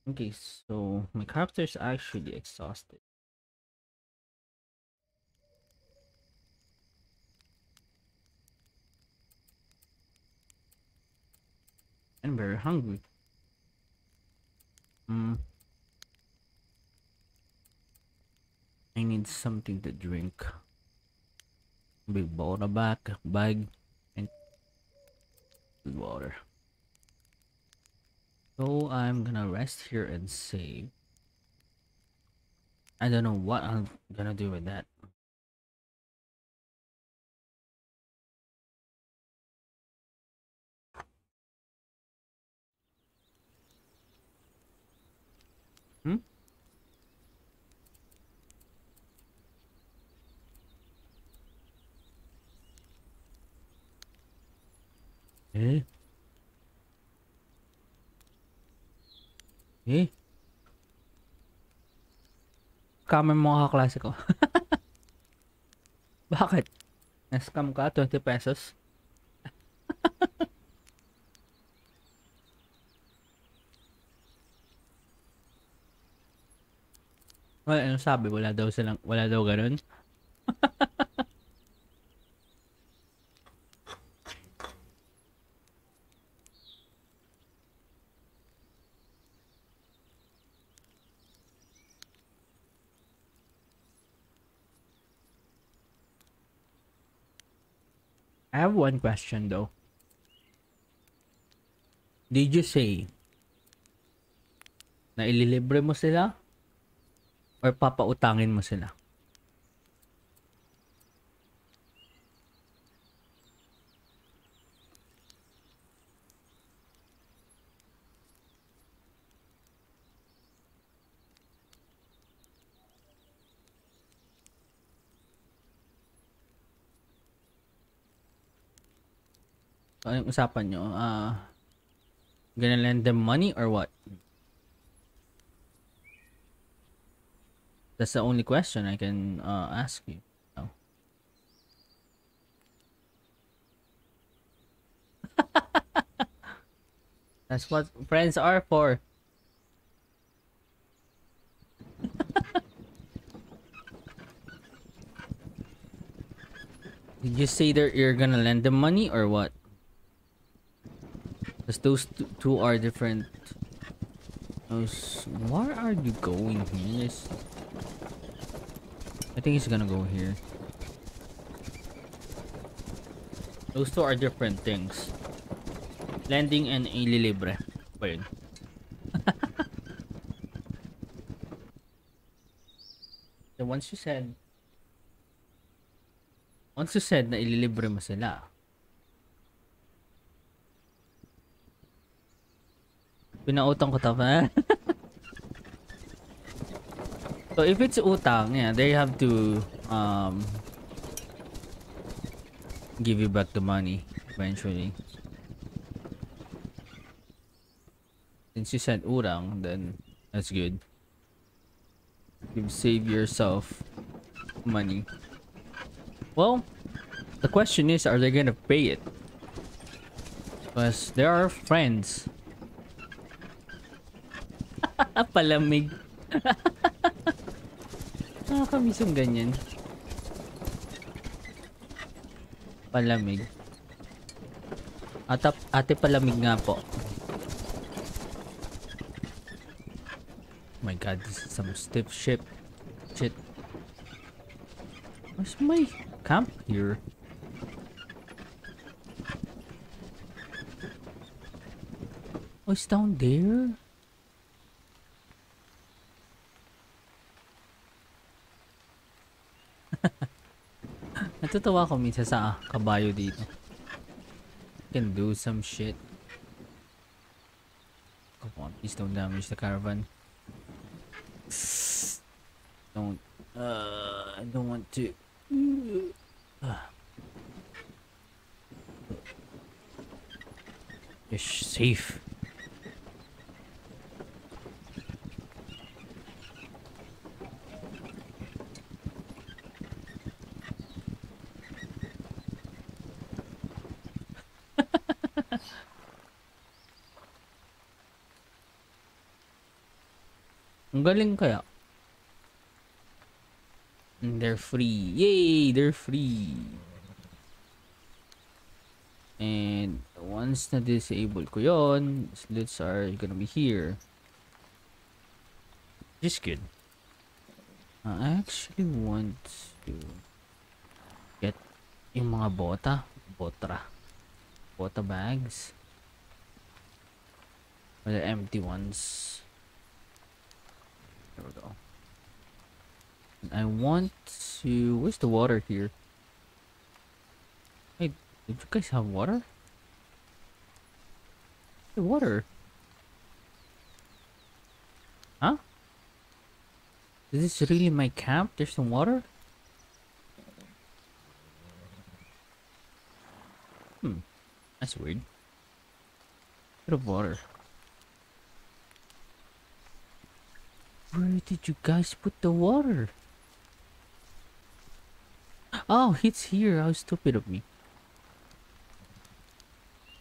Okay, so my character is actually exhausted. And very hungry. Mm. I need something to drink. Big bottle back, bag, and water. So I'm gonna rest here and save. I don't know what I'm gonna do with that. Eh? Eh? Scammer mo mga kaklase ko. Bakit? Scam ka? 20 pesos? Wala, well, ano sabi? Wala daw silang, wala daw ganun? I have one question though. Did you say na ililibre mo sila or papautangin mo sila? Anong usapan nyo? Ah, gonna lend them money or what? That's the only question I can uh, ask you. That's what friends are for. Did you say that you're gonna lend them money or what? Because those two, are different. Those, where are you going here? I think he's gonna go here. Those two are different things. Lending and ililibre. Pa yun. so once you said once you said na ililibre mo sila Pinautang ko so if it's utang, yeah, they have to um give you back the money eventually. Since you said utang, then that's good. You save yourself money. Well, the question is, are they gonna pay it? Because there are friends Palamig. Nakakamiss yung ganyan. Palamig. Atap, ate palamig nga po. Oh my god, this is some stiff shit. Shit. Where's my camp here? Oh, it's down there? Natutuwa ako minsan sa kabayo dito. Can do some shit. Come on, please don't damage the caravan. Don't. Uh, I don't want to. Uh. Just safe. Ang galing kaya. And they're free. Yay! They're free. And once na disable ko yon, slits are gonna be here. Just good. I actually want to get yung mga bota. Botra. Bota bags. Or the empty ones. There we go. And I want to... Where's the water here? Hey, did you guys have water? The water. Huh? Is this really my camp? There's some water? Hmm. That's weird. Bit of water. Where did you guys put the water? Oh, it's here. How stupid of me.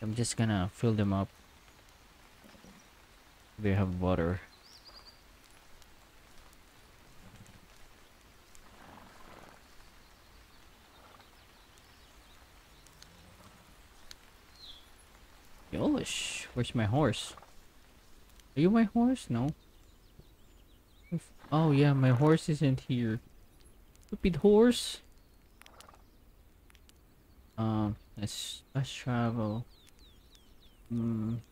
I'm just gonna fill them up. They have water. Yolish, where's my horse? Are you my horse? No. Oh yeah, my horse isn't here. Stupid horse. Um, let's let's travel. Hmm.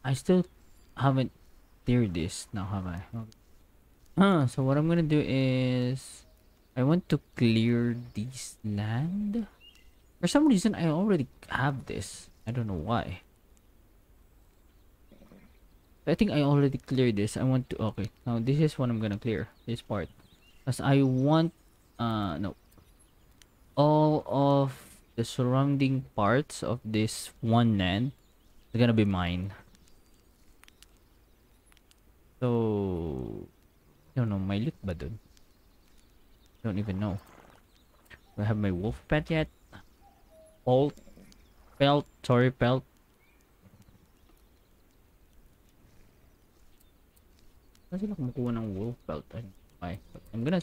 I still haven't cleared this now, have I? Huh, so what I'm gonna do is I want to clear this land. For some reason I already have this. I don't know why. I think I already cleared this. I want to okay. Now this is what I'm gonna clear. This part. Because I want uh no. All of the surrounding parts of this one land is gonna be mine. So I don't know, my loot dun? Don't even know. Do I have my wolf pet yet? Bolt Pelt, sorry, pelt. Saan sila kumukuha ng wolf pelt? Ay, I'm gonna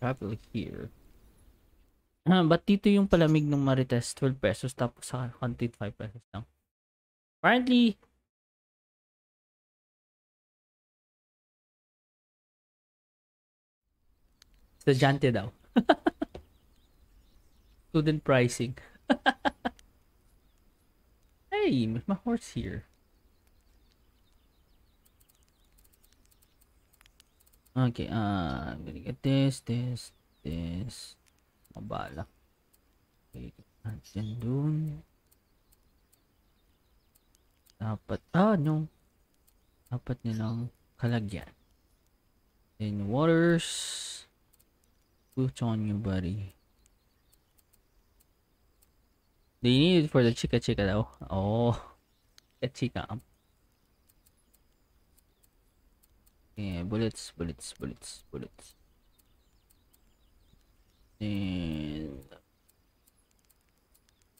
travel here. Ah, ba't dito yung palamig ng Marites 12 pesos tapos sa content 5 pesos lang? Apparently, estudyante daw. Student pricing. Hey, my horse here. Okay, uh, I'm gonna get this, this, this. Mabala. Okay, natin dun. Dapat, ah, no. Dapat nilang kalagyan. Then waters. Put on you, buddy. Do you need it for the chica chica though? Oh, chica chica. Yeah, bullets, bullets, bullets, bullets. And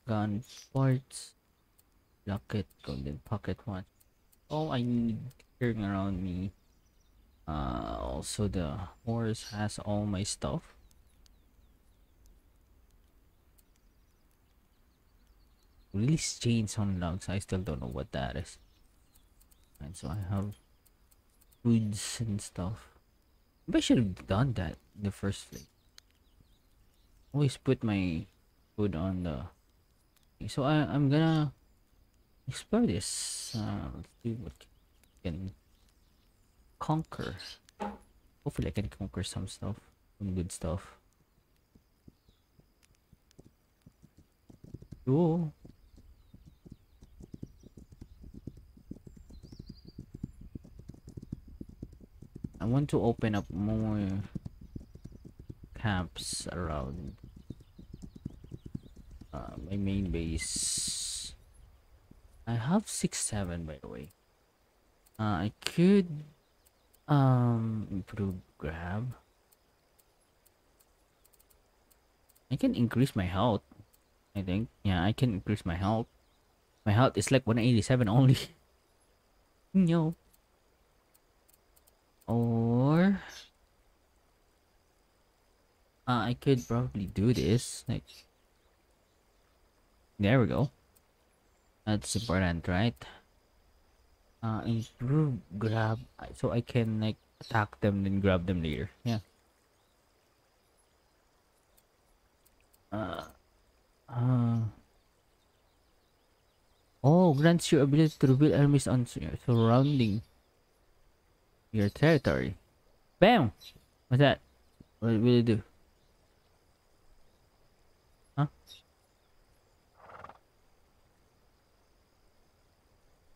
gun parts, locket, golden pocket watch. All I need carrying around me. Uh, also the horse has all my stuff. release chains on logs. I still don't know what that is. And so I have foods and stuff. Maybe I should have done that in the first place. Always put my food on the. So I I'm gonna explore this. Uh, let's see what can conquer. Hopefully I can conquer some stuff, some good stuff. Oh, I want to open up more camps around uh, my main base. I have six seven by the way. Uh, I could um improve grab. I can increase my health. I think yeah, I can increase my health. My health is like 187 only. no. Or uh, I could probably do this. Like there we go. That's important, right? Uh, improve grab so I can like attack them then grab them later. Yeah. Uh, uh, oh, grants you ability to reveal enemies on surrounding your territory. Bam! What's that? What will it do? Huh?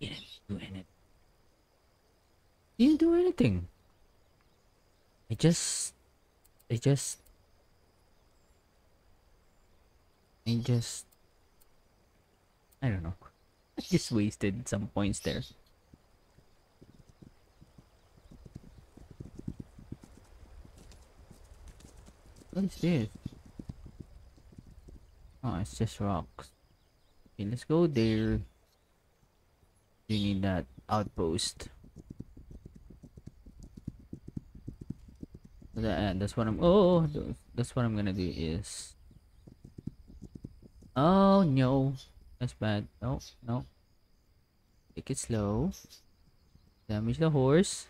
Didn't do anything. Didn't do anything. I just... I just... I just... I don't know. I just wasted some points there. What is this? Oh, it's just rocks. Okay, let's go there. You need that outpost. That, uh, that's what I'm. Oh, that's what I'm gonna do is. Oh no! That's bad. No, no. Take it slow. Damage the horse.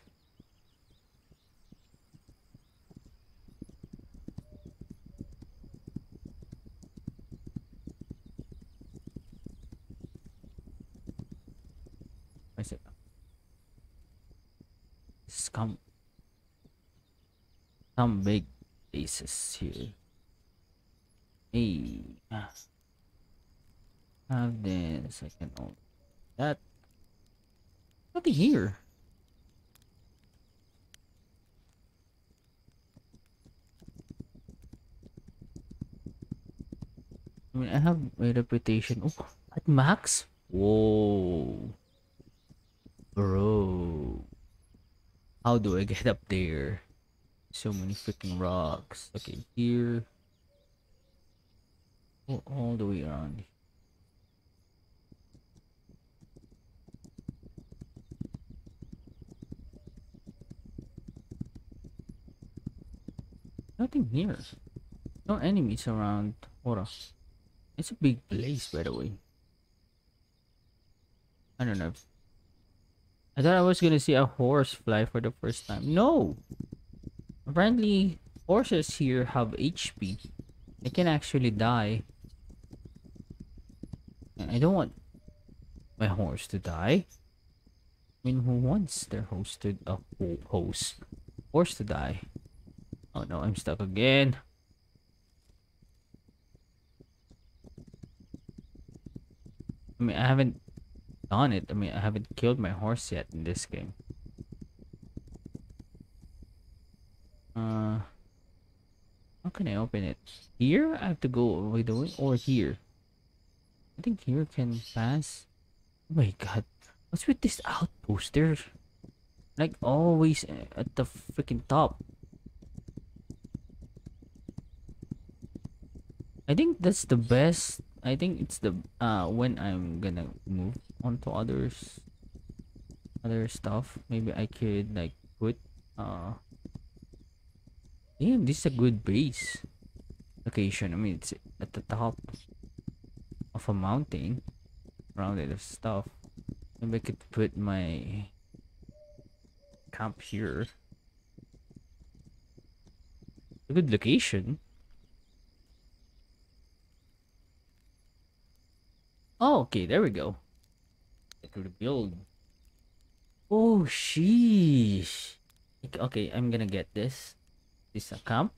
Where's it? Scum. Some big places here. Hey. Have this. I can own that. Nothing here. I mean, I have a reputation. Oh, at max? Whoa. Bro. How do I get up there? So many freaking rocks. Okay, here. Oh, all the way around. Nothing here. No enemies around. Ora. It's a big place, by the way. I don't know. I thought I was gonna see a horse fly for the first time. No! Apparently, horses here have HP. They can actually die. I don't want my horse to die. I mean, who wants their host to a horse horse to die? Oh no, I'm stuck again. I mean, I haven't done it. I mean, I haven't killed my horse yet in this game. Uh, how can I open it? Here? I have to go all the way or here? I think here can pass. Oh my god. What's with this outpost? They're like always at the freaking top. I think that's the best. I think it's the uh when I'm gonna move on to others other stuff. Maybe I could like put uh Damn, this is a good base location. I mean it's at the top of a mountain surrounded of stuff. Maybe I could put my camp here. A good location. Oh, okay, there we go. To the build. Oh, sheesh. Okay, I'm gonna get this. This is a camp.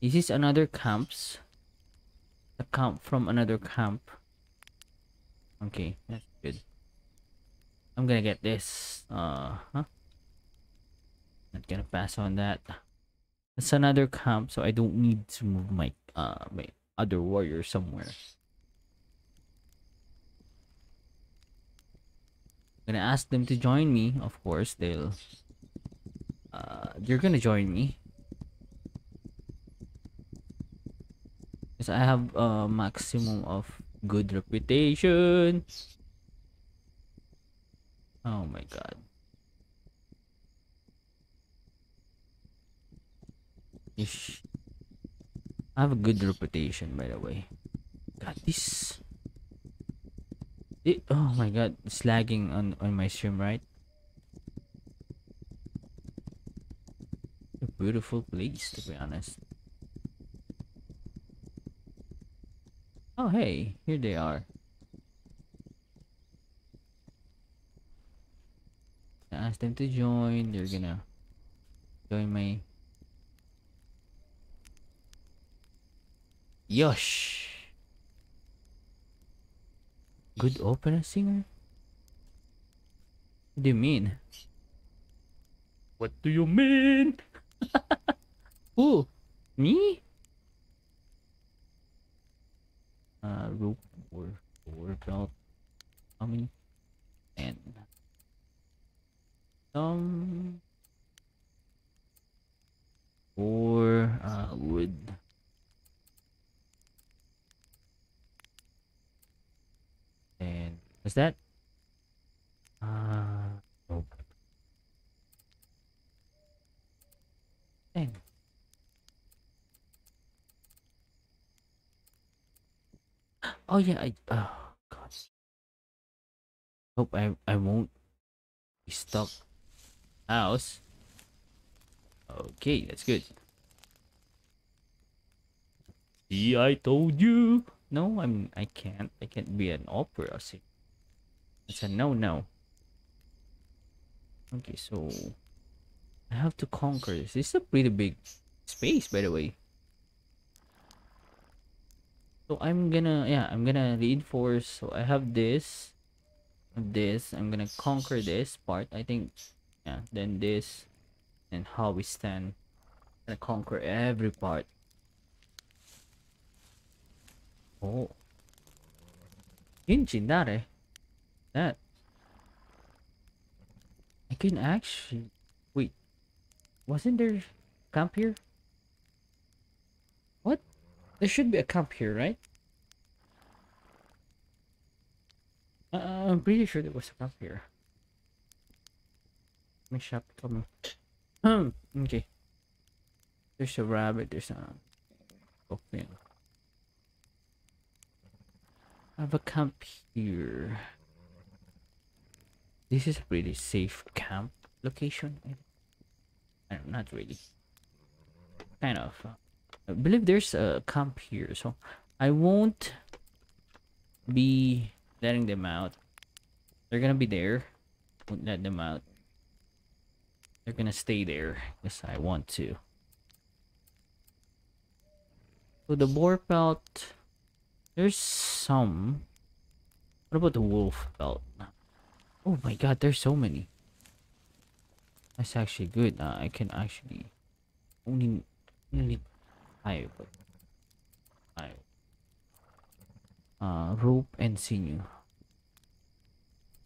This is another camps. A camp from another camp. Okay, that's good. I'm gonna get this. Uh huh. Not gonna pass on that. That's another camp, so I don't need to move my uh my other warrior somewhere. Gonna ask them to join me. Of course, they'll. Uh, they're gonna join me. Because I have a maximum of good reputation. Oh my god. Ish. I have a good reputation, by the way. Got this. It, oh my god, it's lagging on, on my stream, right? A beautiful place, to be honest. Oh, hey, here they are. ask them to join. They're gonna join my. Yosh. Good opera singer? What do you mean? What do you mean? Who? Me? Uh, rope or or belt coming and some or uh, wood. And was that? Uh, nope. Dang. Oh yeah, I. Oh god. Hope I I won't be stuck. House. Okay, that's good. See, I told you. No, I'm. I can't. I can't be an opera singer. It's a no, no. Okay, so I have to conquer this. This is a pretty big space, by the way. So I'm gonna, yeah, I'm gonna reinforce. So I have this, this. I'm gonna conquer this part. I think, yeah. Then this, and how we stand. Gonna conquer every part. Oh. Dare. That. I can actually wait. Wasn't there camp here? What? There should be a camp here, right? Uh, I'm pretty sure there was a camp here. My shop coming. Hmm. Okay. There's a rabbit. There's a. Okay. Have a camp here. This is a pretty safe camp location. I don't, not really. Kind of. Uh, I believe there's a camp here, so I won't be letting them out. They're gonna be there. Won't let them out. They're gonna stay there because I want to. So the boar pelt, there's some. What about the wolf pelt? Oh my god, there's so many. That's actually good. Uh, I can actually only only five, five. Uh, rope and sinew.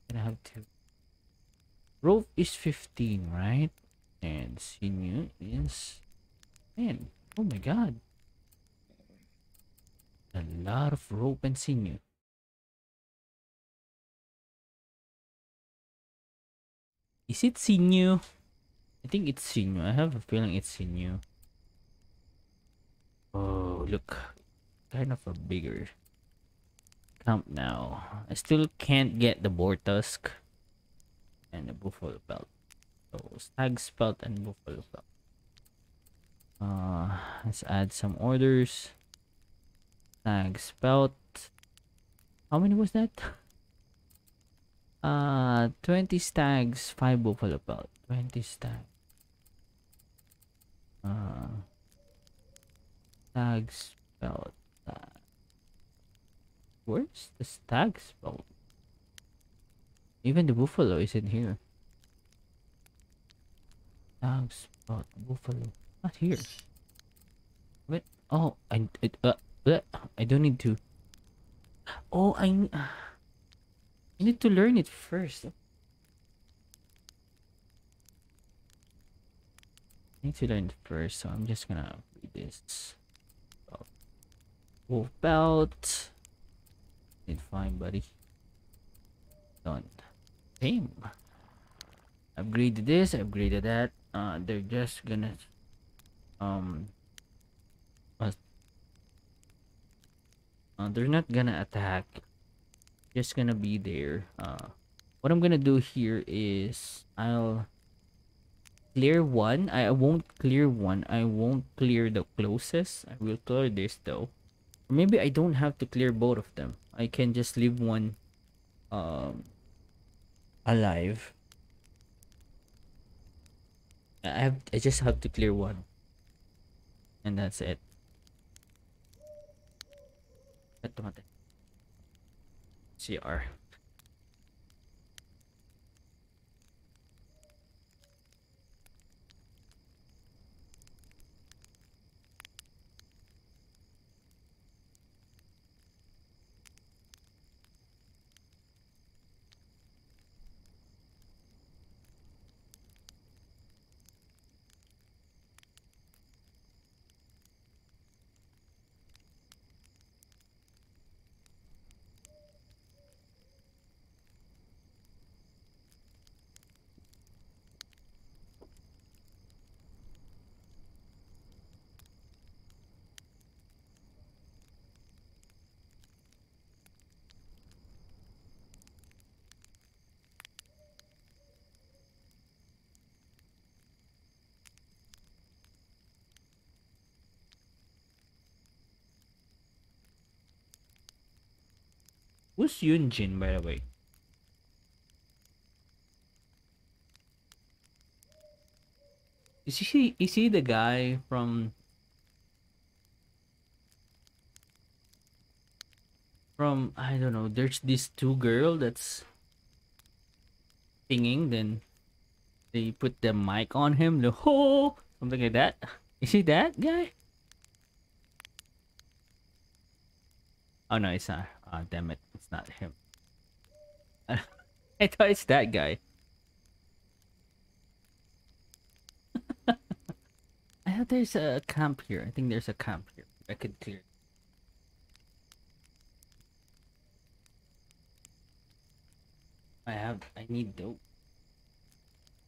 Can I have to. Rope is 15, right? And sinew is 10. Oh my god. A lot of rope and sinew. Is it sinew? I think it's sinew. I have a feeling it's sinew. Oh, look. Kind of a bigger camp now. I still can't get the boar tusk and the buffalo pelt. So, stag's pelt and buffalo pelt. Uh, let's add some orders. Stag's pelt. How many was that? Uh, 20 stags, 5 buffalo pelt. 20 stags. Uh, stags pelt. Uh, where's the stags pelt? Even the buffalo isn't here. Stags pelt, buffalo. Not here. Wait. Oh, I, it, uh, I don't need to. Oh, I. You need to learn it first. I need to learn it first, so I'm just gonna read this. Wolf pelt. Did fine, buddy. Done. Same. Upgraded this, upgraded that. Uh, they're just gonna um. Uh, they're not gonna attack. Just gonna be there. Uh what i'm gonna do here is i'll clear one. I won't clear one. I won't clear the closest. I will clear this though. Or maybe i don't have to clear both of them. I can just leave one um alive. I have i just have to clear one. And that's it ょっと待って。CR。Who's Yunjin, by the way? Is he is he the guy from from I don't know, there's this two girl that's singing, then they put the mic on him, the ho something like that. Is he that guy? Oh no, it's not. Ah, damn it, it's not him. I thought it's that guy. I thought there's a camp here. I think there's a camp here. I could clear. I have. I need dope.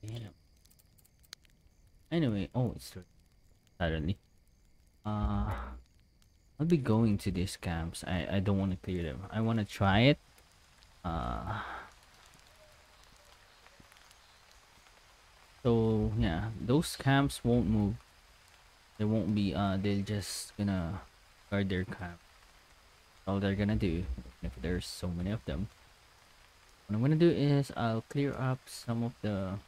Damn. Anyway, oh, it's. Suddenly. Uh, I'll be going to these camps. I I don't want to clear them. I want to try it. Uh. So yeah, those camps won't move. They won't be. Uh, they're just gonna guard their camp. All they're gonna do if there's so many of them. What I'm gonna do is I'll clear up some of the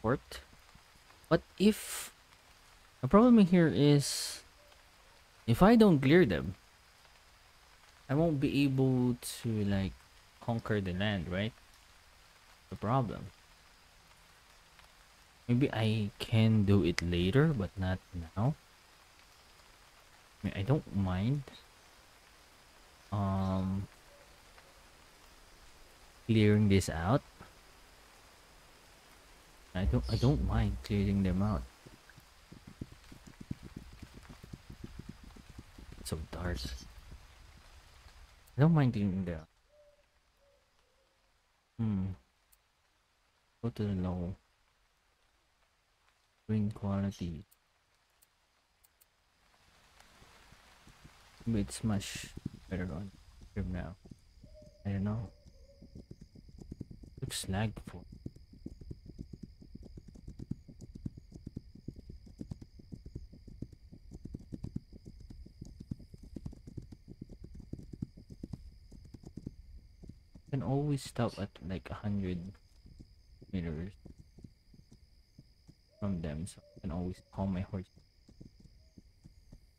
fort. But if the problem here is if I don't clear them, I won't be able to like conquer the land, right? The problem. Maybe I can do it later, but not now. I mean, I don't mind. Um, clearing this out. I don't I don't mind clearing them out. So dark. I don't mind clearing them. Hmm. Go to the low. Green quality. It's much better on now. I don't know. Looks lagful. Can always stop at like a hundred meters from them, so I can always calm my horse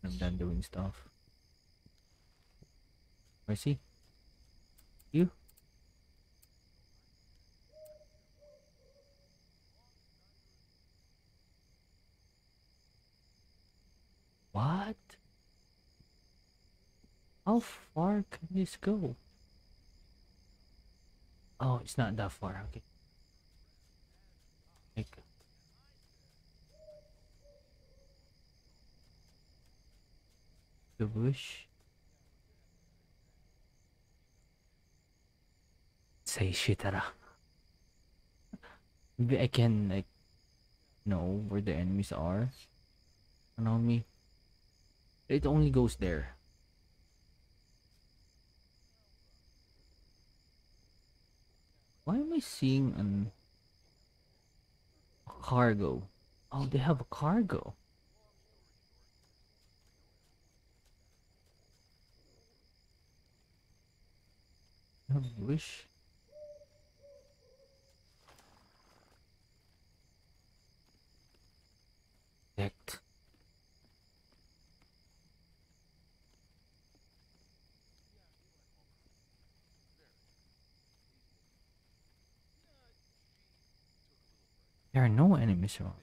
when I'm done doing stuff. Where's he? You? What? How far can this go? Oh, it's not that far. Okay. Like the bush. Say shitara. Maybe I can like know where the enemies are around me. It only goes there. Why am I seeing an a cargo? Oh, they have a cargo. I wish. Decked. There are no enemies around.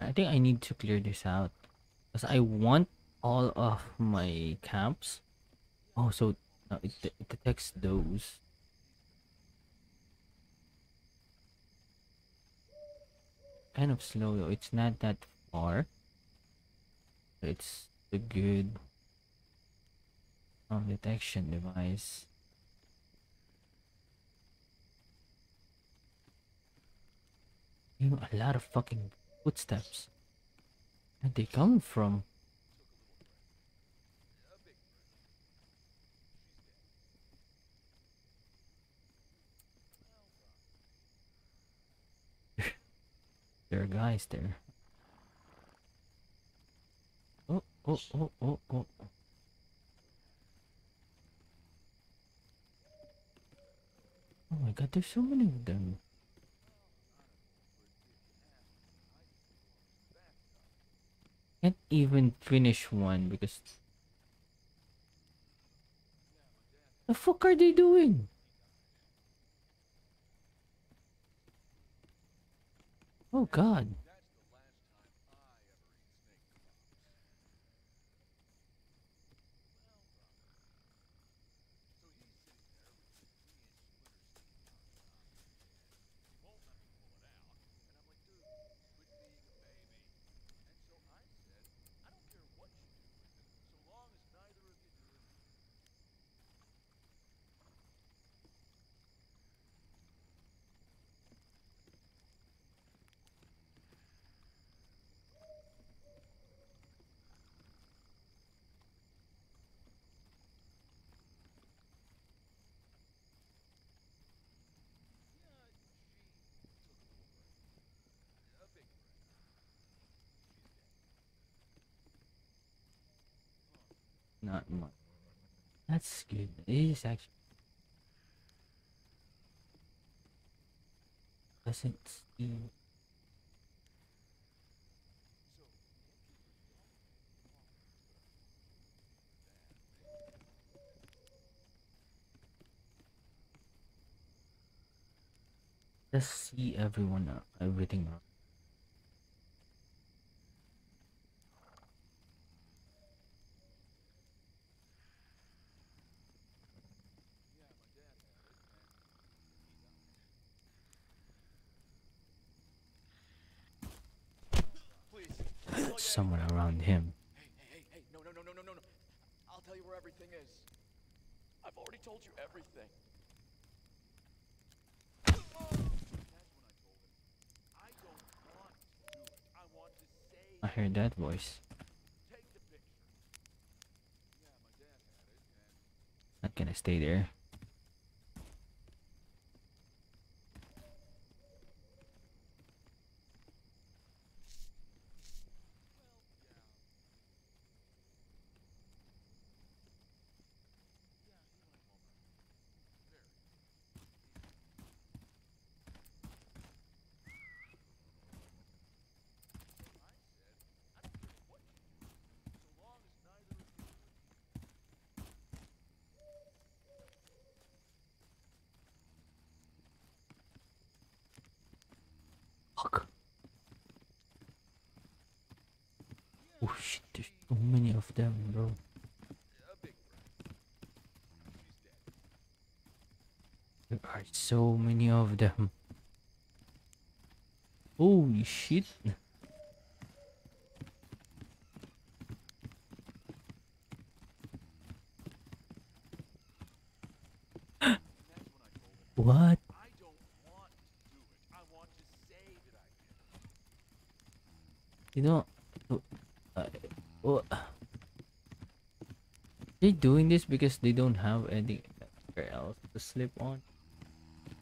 I think I need to clear this out because I want all of my camps. Oh, so it, it detects those. Kind of slow though. It's not that far. It's a good um, detection device. You know, a lot of fucking footsteps. Where they coming from?
There are guys there. Oh, oh, oh, oh, oh. oh. My god, there's so many of them. Can't even finish one because. The fuck are they doing? Oh god. Not much. That's good. It is actually. Doesn't seem. Just see everyone, uh, everything. around. Someone around him.
Hey, hey, hey, no, no, no, no, no, no, no. I'll tell you where everything is. I've already told you everything. I told him. I don't want to do it. I want to save.
I heard that voice.
Take the picture. Yeah, my dad had it, and
Not gonna stay there. Fuck. Oh shit, there's so many of them, bro. There are so many of them. Holy shit. what?
I don't want to do it. I want to say that I did.
You know, uh, well, they doing this because they don't have anywhere else to sleep on.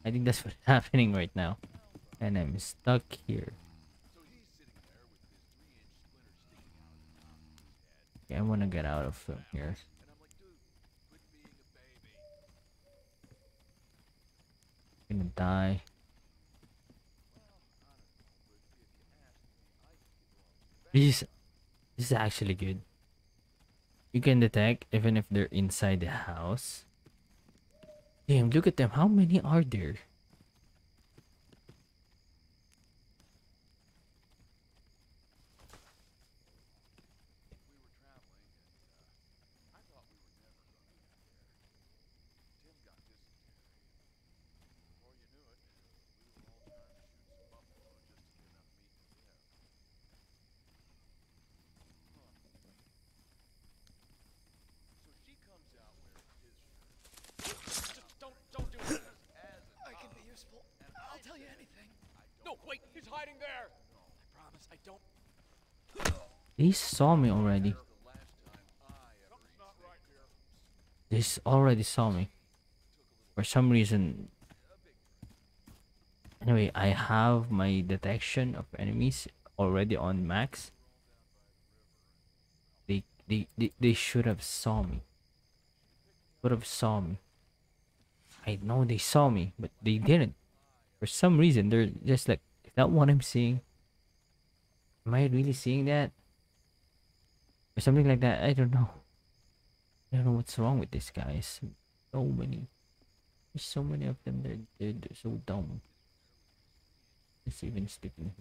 I think that's what's happening right now, and I'm stuck here. Okay, I want to get out of here.
I'm
gonna die. This, this is actually good. You can detect even if they're inside the house. Damn, look at them. How many are there?
We were traveling, and uh, I thought we were never going to get there. Tim got dysentery. Before you knew it, we were all trying to shoot some buffalo just to get enough meat to live. So she comes out wearing his shirt. Don't, don't do it. I can be useful. I'll tell you anything. No, wait, he's hiding there. I promise, I don't.
They saw me already. They already saw me. For some reason, Anyway, I have my detection of enemies already on max. They they they, they should have saw me. Would have saw me. I know they saw me, but they didn't. For some reason, they're just like, is that what I'm seeing? Am I really seeing that? Or something like that. I don't know. I don't know what's wrong with these guys. So many. There's so many of them. They're, they're, they're so dumb. It's even sleeping.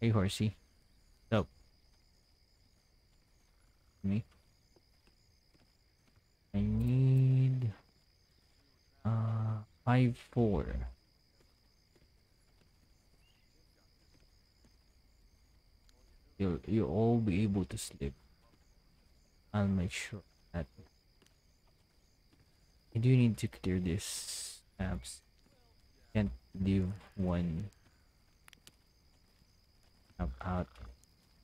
Hey, horsey. Up? Me? I need uh five four. You'll you'll all be able to sleep. I'll make sure that I do need to clear this tabs. Can't leave one tab out.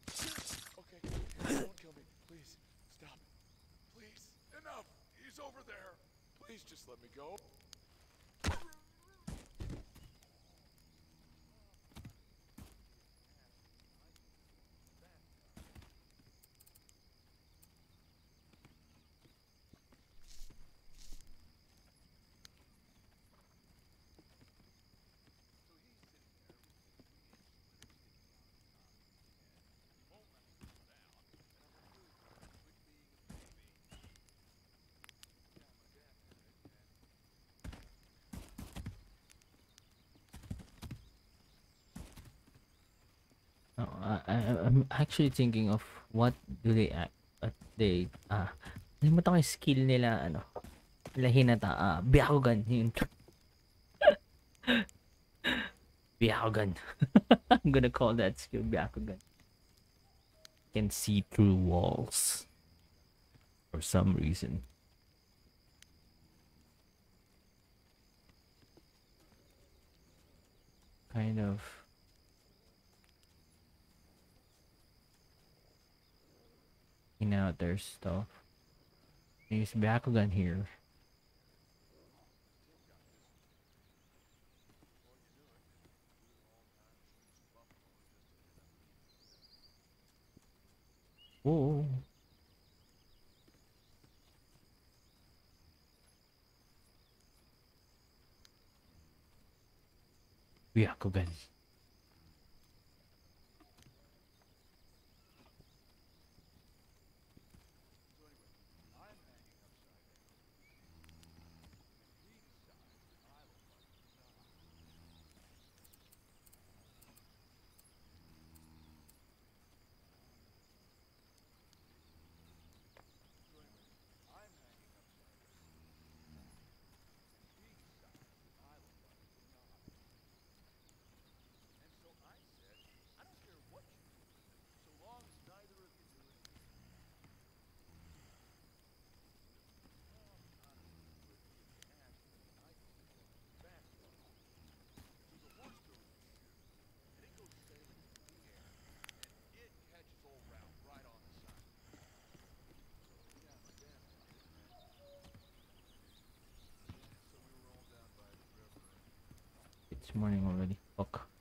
Okay, don't kill me. Please, stop. Please, enough. He's over there. Please just let me go.
No, I, I I'm actually thinking of what do they act what they ah Nalimutan ko yung skill nila ano nila hinata ah Byakugan yun. Byakugan. I'm gonna call that skill Byakugan. Can see through walls. For some reason. Kind of out their stuff. Use Byakugan here. Whoa. Byakugan. It's morning already. Fuck.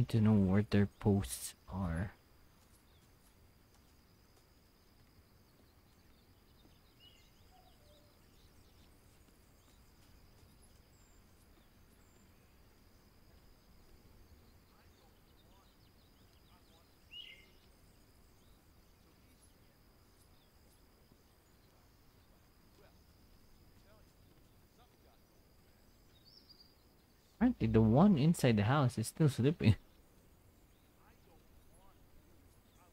Need to know where their posts are. Apparently, the one inside the house is still sleeping.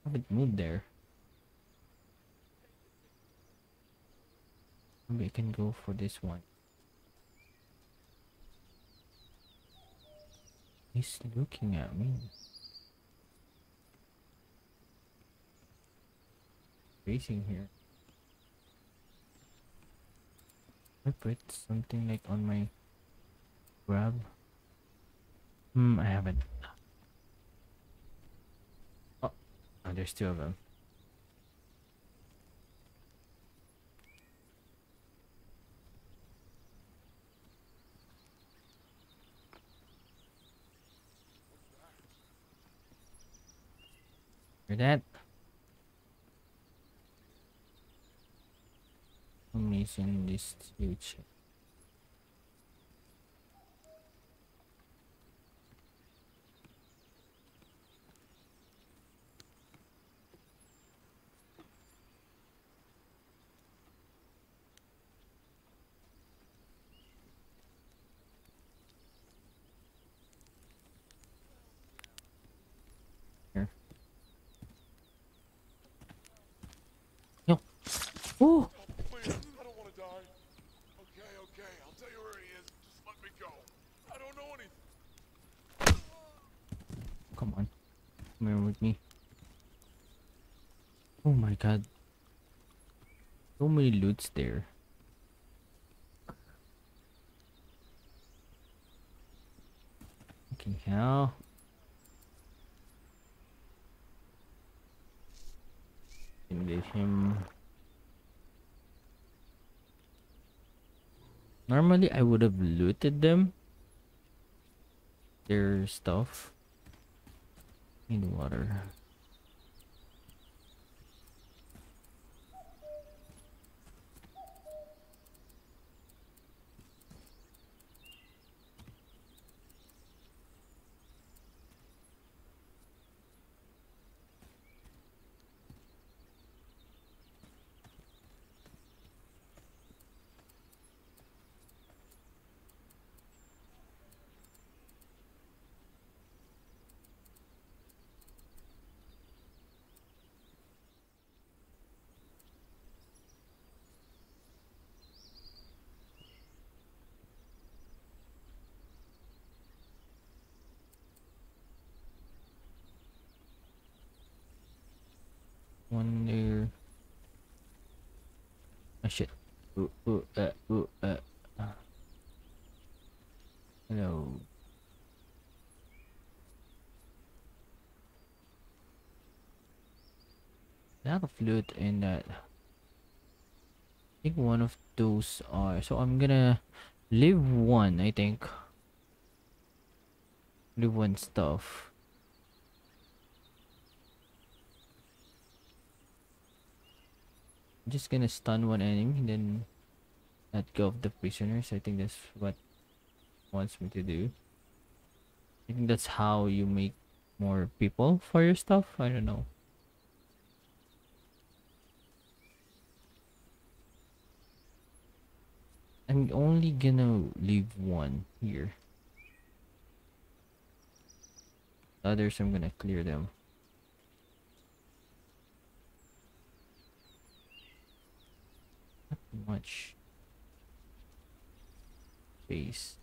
haven't moved there.
Maybe I can go for this one. He's looking at me. Facing here. I put something like on my grab. Hmm, I haven't. Oh there's two of them. Hear that? Amazing this future. Here. Yo. Oh!
Please, I don't want to die. Okay, okay, I'll tell you where he is. Just let me go. I don't know anything.
Come on. Come here with me. Oh my god. So many loots there. Fucking hell. Intimidate Normally I would have looted them. Their stuff. Need water. One there. Oh shit. Ooh, ooh, uh, ooh, uh. Hello. A lot of loot in that. I think one of those are. So I'm gonna leave one, I think. Leave one stuff. Just gonna stun one enemy, and then let go of the prisoners. I think that's what wants me to do. I think that's how you make more people for your stuff. I don't know. I'm only gonna leave one here. The others I'm gonna clear them. Not much space.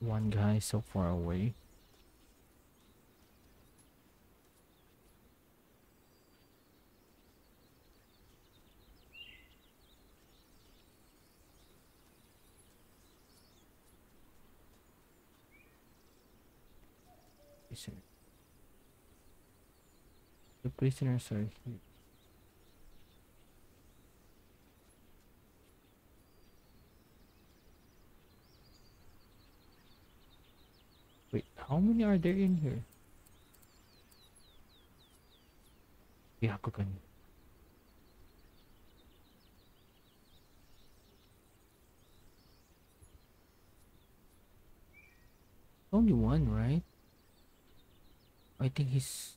One guy so far away. The prisoners are here. Wait, how many are there in here? Byakugan. Only one, right? I think he's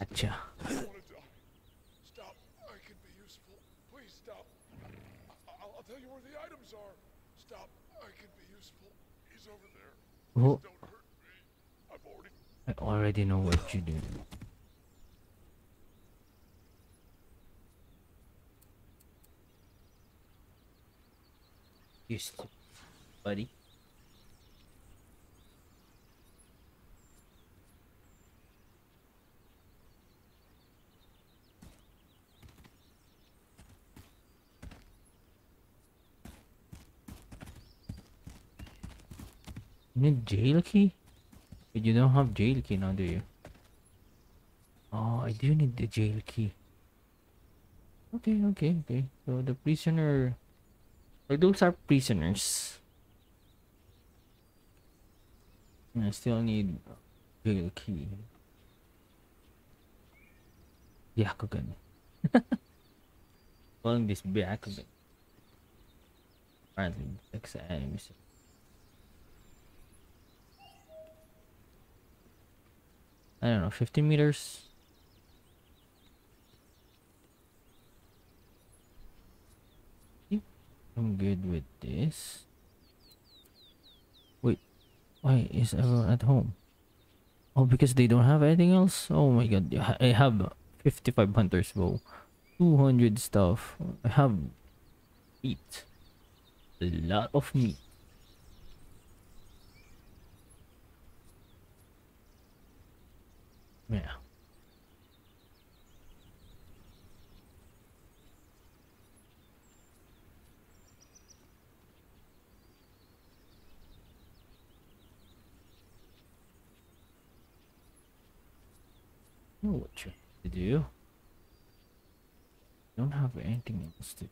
Acha.
I don't want to die. Stop. I can be useful. Please stop. I- I'll, I'll tell you where the items are. Stop. I can be useful. He's over there.
Oh. I already know what you do. You buddy. You need jail key? But you don't have jail key now, do you? Oh, I do need the jail key. Okay, okay, okay. So the prisoner, like those are prisoners. And I still need jail key. Byakugan. Calling this Byakugan. Apparently, six enemies. I don't know, 50 meters. I'm good with this. Wait, why is everyone at home? Oh, because they don't have anything else? Oh my god, I have 55 hunters bow, 200 stuff. I have meat. A lot of meat. Yeah. know what you to do. Don't have anything else to.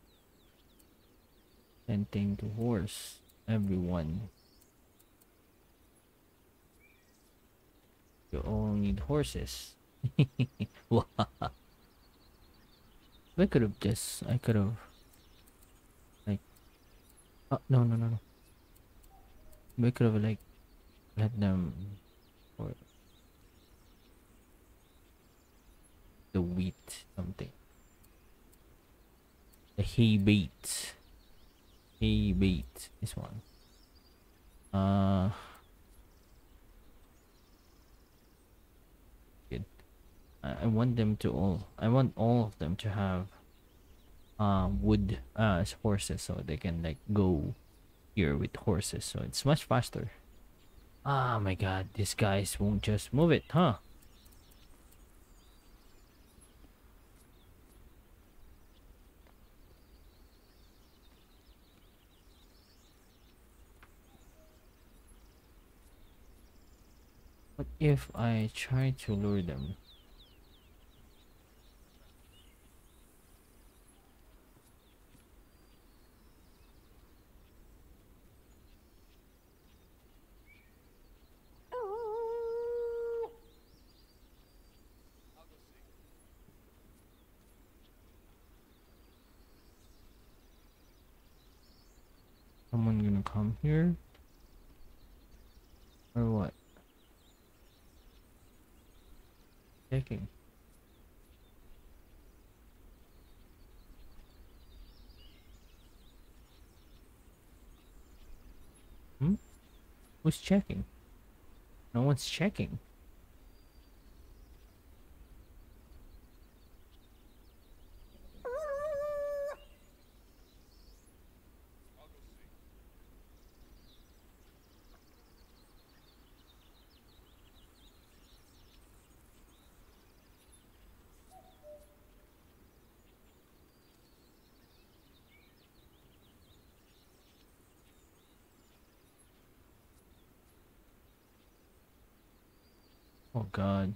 Anything to horse everyone. You all need horses. Wah. I could have just. I could have. Like. Oh, no, no, no, no. We could have, like, let them. Or. The wheat something. The hay bait. Hay bait. This one. Uh. Good. I, I want them to all. I want all of them to have. Uh, wood uh, as horses so they can like go here with horses so it's much faster. Ah my god, these guys won't just move it, huh? What if I try to lure them? Someone gonna come here? Or what? Checking. Hmm? Who's checking? No one's checking. God.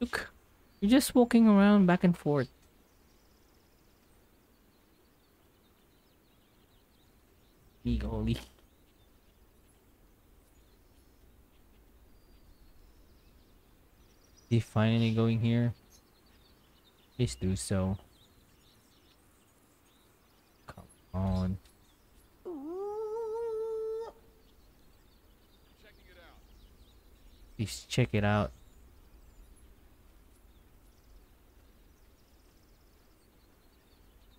Look, you're just walking around back and forth. Me golly. Is he finally going here? Please do so. Come on.
Checking it out.
Please check it out.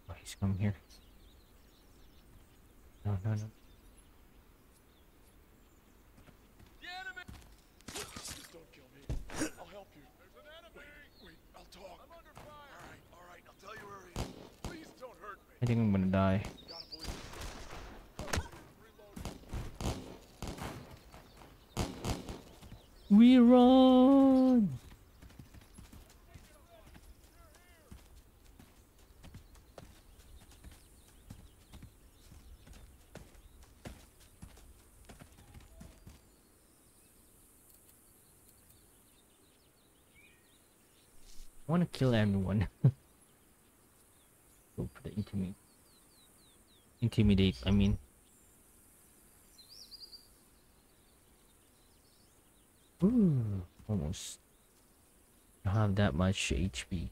Oh, he's come here. No, no, no.
The enemy! Please don't kill me. I'll help you. There's an enemy! Wait, wait, I'll talk. I'm under fire. Alright, alright, I'll tell you where he is. Please don't hurt me.
I think I'm gonna die.
Gotta believe it. Reload.
We run! I wanna kill everyone. Go for the intimidate. Intimidate, I mean. Ooh, almost. I don't have that much HP.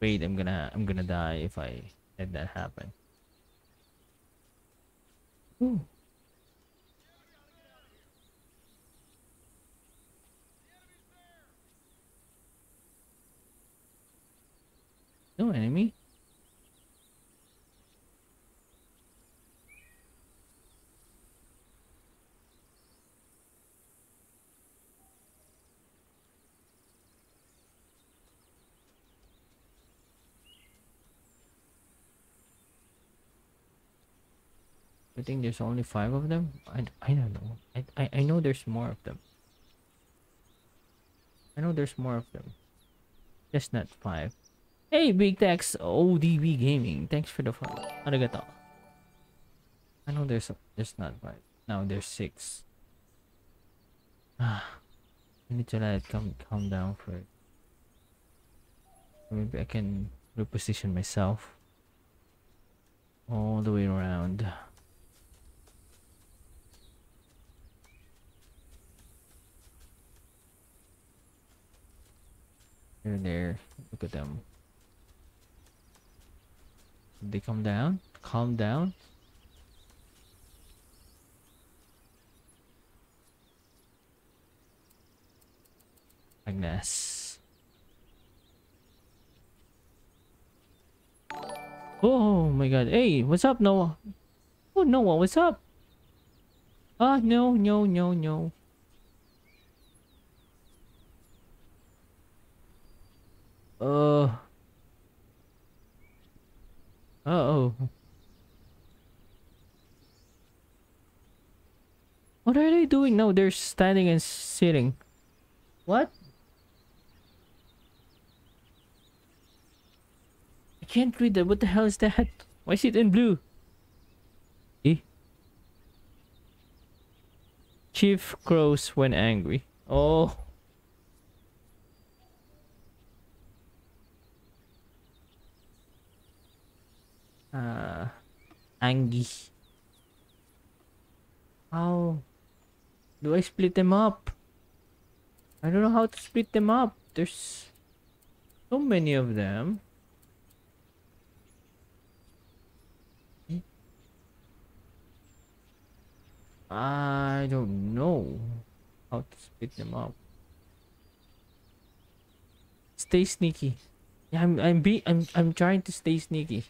Wait, I'm gonna I'm gonna die if I let that happen. Ooh. No enemy? I think there's only five of them. I, I don't know. I, I I know there's more of them. I know there's more of them. Just not five. Hey, Big Tex ODB Gaming. Thanks for the follow. Arigato. I know there's a, there's not five. Now there's six. Ah, I need to let it calm calm down for it. Maybe I can reposition myself all the way around. And there. Look at them. Did they come down? Calm down? Agnes. Oh my god. Hey, what's up, Noah? Oh, Noah, what's up? Ah, no, no, no, no. Uh. Oh. What are they doing? No, they're standing and sitting. What? I can't read that. What the hell is that? Why is it in blue? Eh? Chief crows when angry. Oh. Uh Angie. How do I split them up? I don't know how to split them up. There's So many of them. I don't know how to split them up. Stay sneaky. Yeah, I'm I'm be I'm I'm trying to stay sneaky.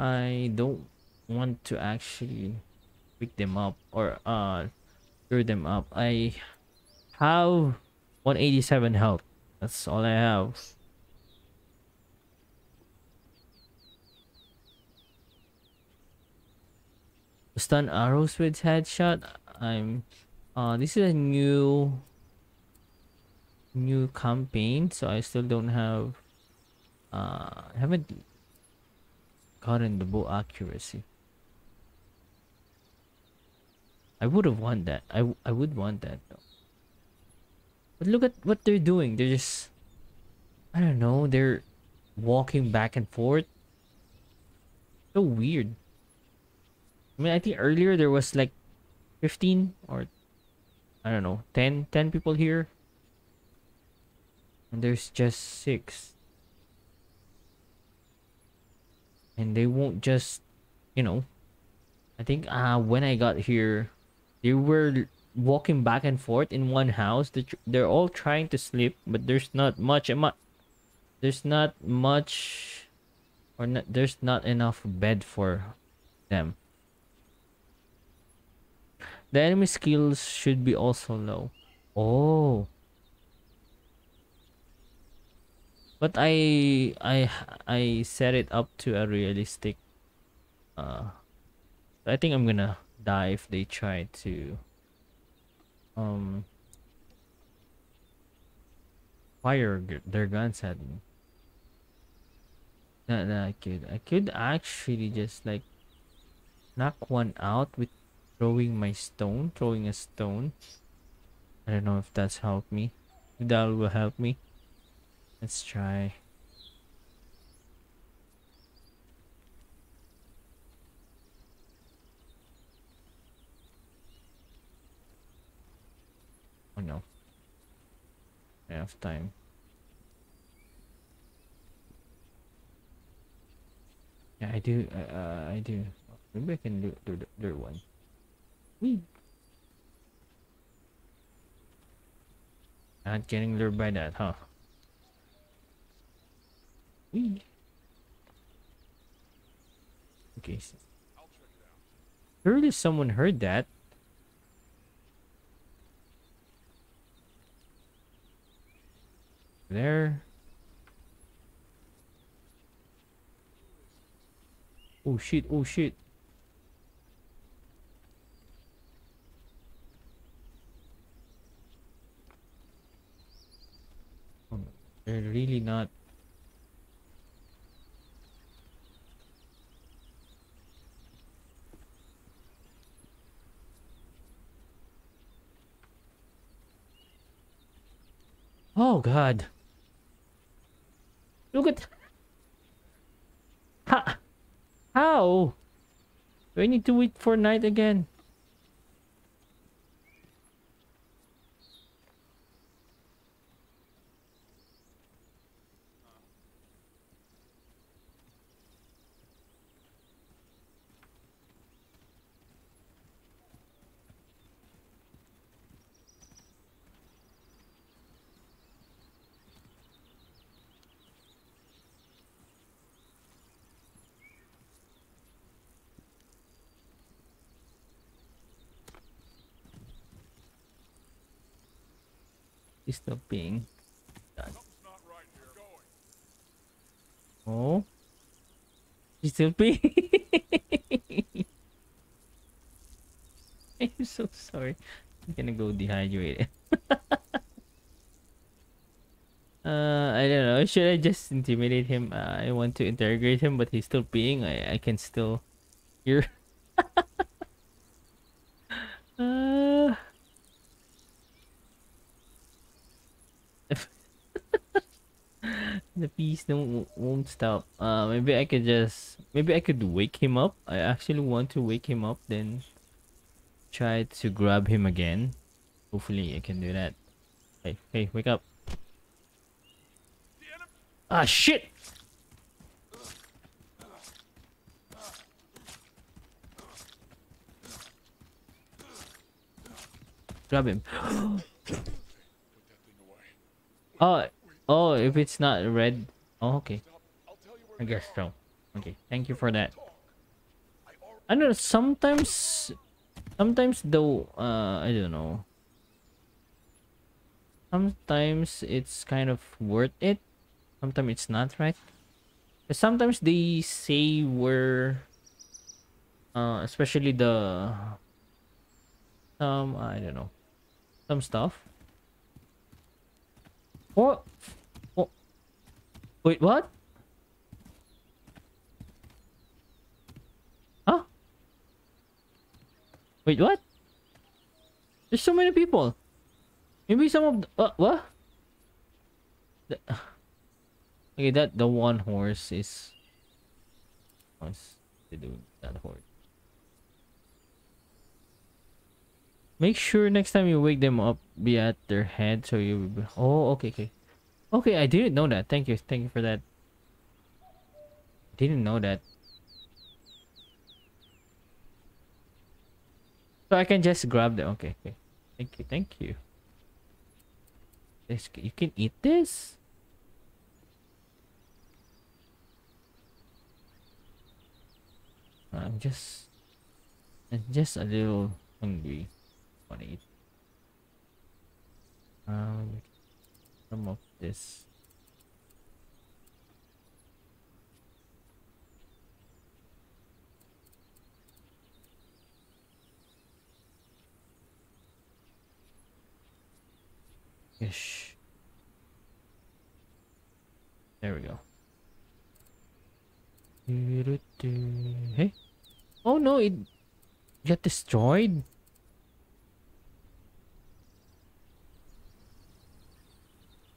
I don't want to actually pick them up or uh stir them up. I have 187 health. That's all I have. Stun arrows with headshot. I'm uh this is a new new campaign so I still don't have uh I haven't gotten the bow accuracy. I would have won that. I, I would want that though. But look at what they're doing. They're just I don't know, they're walking back and forth. So weird. I mean, I think earlier there was like 15 or I don't know, 10 10 people here. And there's just 6. And they won't just, you know, I think uh when I got here they were walking back and forth in one house. They're, they're all trying to sleep, but there's not much there's not much or not, there's not enough bed for them. The enemy skills should be also low. Oh. But I I I set it up to a realistic uh I think I'm gonna die if they try to um fire their guns at me. That, that I could I could actually just like knock one out with throwing my stone, throwing a stone. I don't know if that's helped me. If that will help me. Let's try. Oh no. I have time. Yeah, I do. Uh, uh, I do. Maybe I can do the other one. Whee! Not getting lured by that, huh? Whee! Okay. Surely someone heard that. There. Oh shit, oh shit. Oh, They're really not. Oh god. Look at Ha How? Do I need to wait for night again? He's still being.
Something's not right here. Going.
Oh. He's still being. I'm so sorry. I'm gonna go dehydrated. uh, I don't know. Should I just intimidate him? Uh, I want to interrogate him, but he's still peeing. I, I can still hear. uh, the peace don't won't stop. Uh, maybe I could just maybe I could wake him up. I actually want to wake him up, then try to grab him again. Hopefully, I can do that. Hey, hey, wake up! Ah, shit! Grab him. Oh, oh, if it's not red. Oh, okay. I guess so. Okay, thank you for that. I don't know, sometimes, sometimes though, uh, I don't know. Sometimes it's kind of worth it. Sometimes it's not, right? 'Cause Sometimes they say where, uh, especially the, um, I don't know, some stuff. What? Wait, what? Huh? Wait, what? There's so many people. Maybe some of the, uh, what? The, okay, that the one horse is. What's they doing that horse? Make sure next time you wake them up, be at their head so you. will be- Oh, okay, okay, okay. I didn't know that. Thank you, thank you for that. Didn't know that. So I can just grab them. Okay, okay. Thank you, thank you. This you can eat this. I'm just, I'm just a little hungry. Wanna eat. Um, some of this. Ish. There we go. Hey. Oh no, it got destroyed.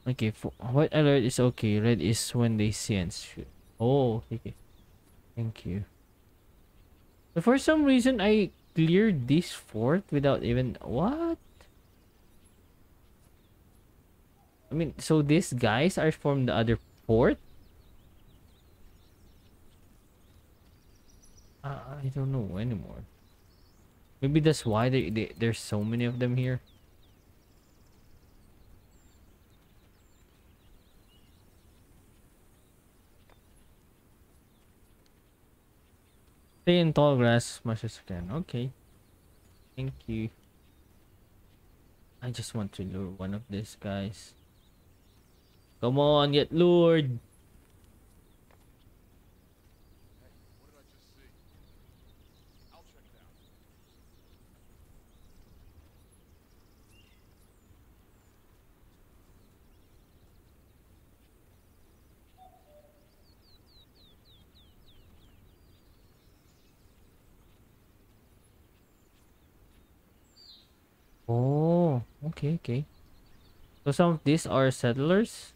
Okay, for white alert is okay. Red is when they sense. Oh, okay. okay. Thank you. But for some reason, I cleared this fort without even what? I mean, so these guys are from the other port? Uh, I don't know anymore. Maybe that's why they, they there's so many of them here. Stay in tall grass as much as you can. Okay. Thank you. I just want to lure one of these guys. Come on, get lured. Okay, okay. So some of these are settlers.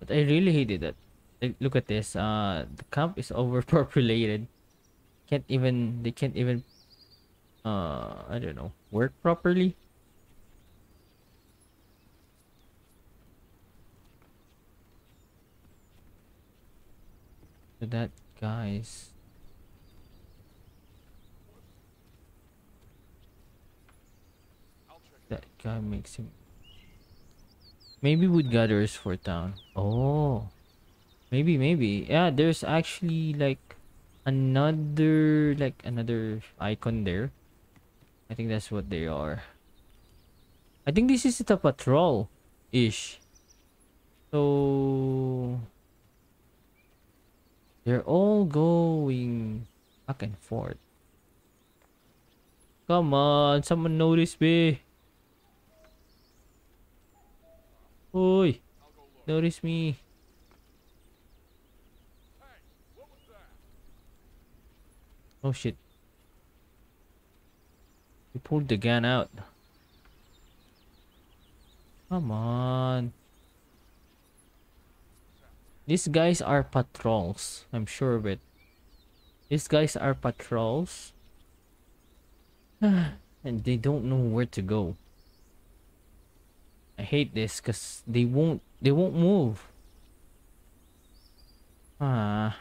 But I really hated that. Like, look at this. Uh, the camp is overpopulated. Can't even. They can't even. Uh, I don't know. Work properly. That guy's. That guy makes him. Maybe wood gatherers for town. Oh. Maybe, maybe. Yeah, there's actually like another like another icon there. I think that's what they are. I think this is a patrol ish. So they're all going back and forth. Come on, someone notice me. Oi, notice me. Oh shit. He pulled the gun out. Come on. These guys are patrols. I'm sure of it. These guys are patrols. and they don't know where to go. I hate this because they won't they won't move. Ah.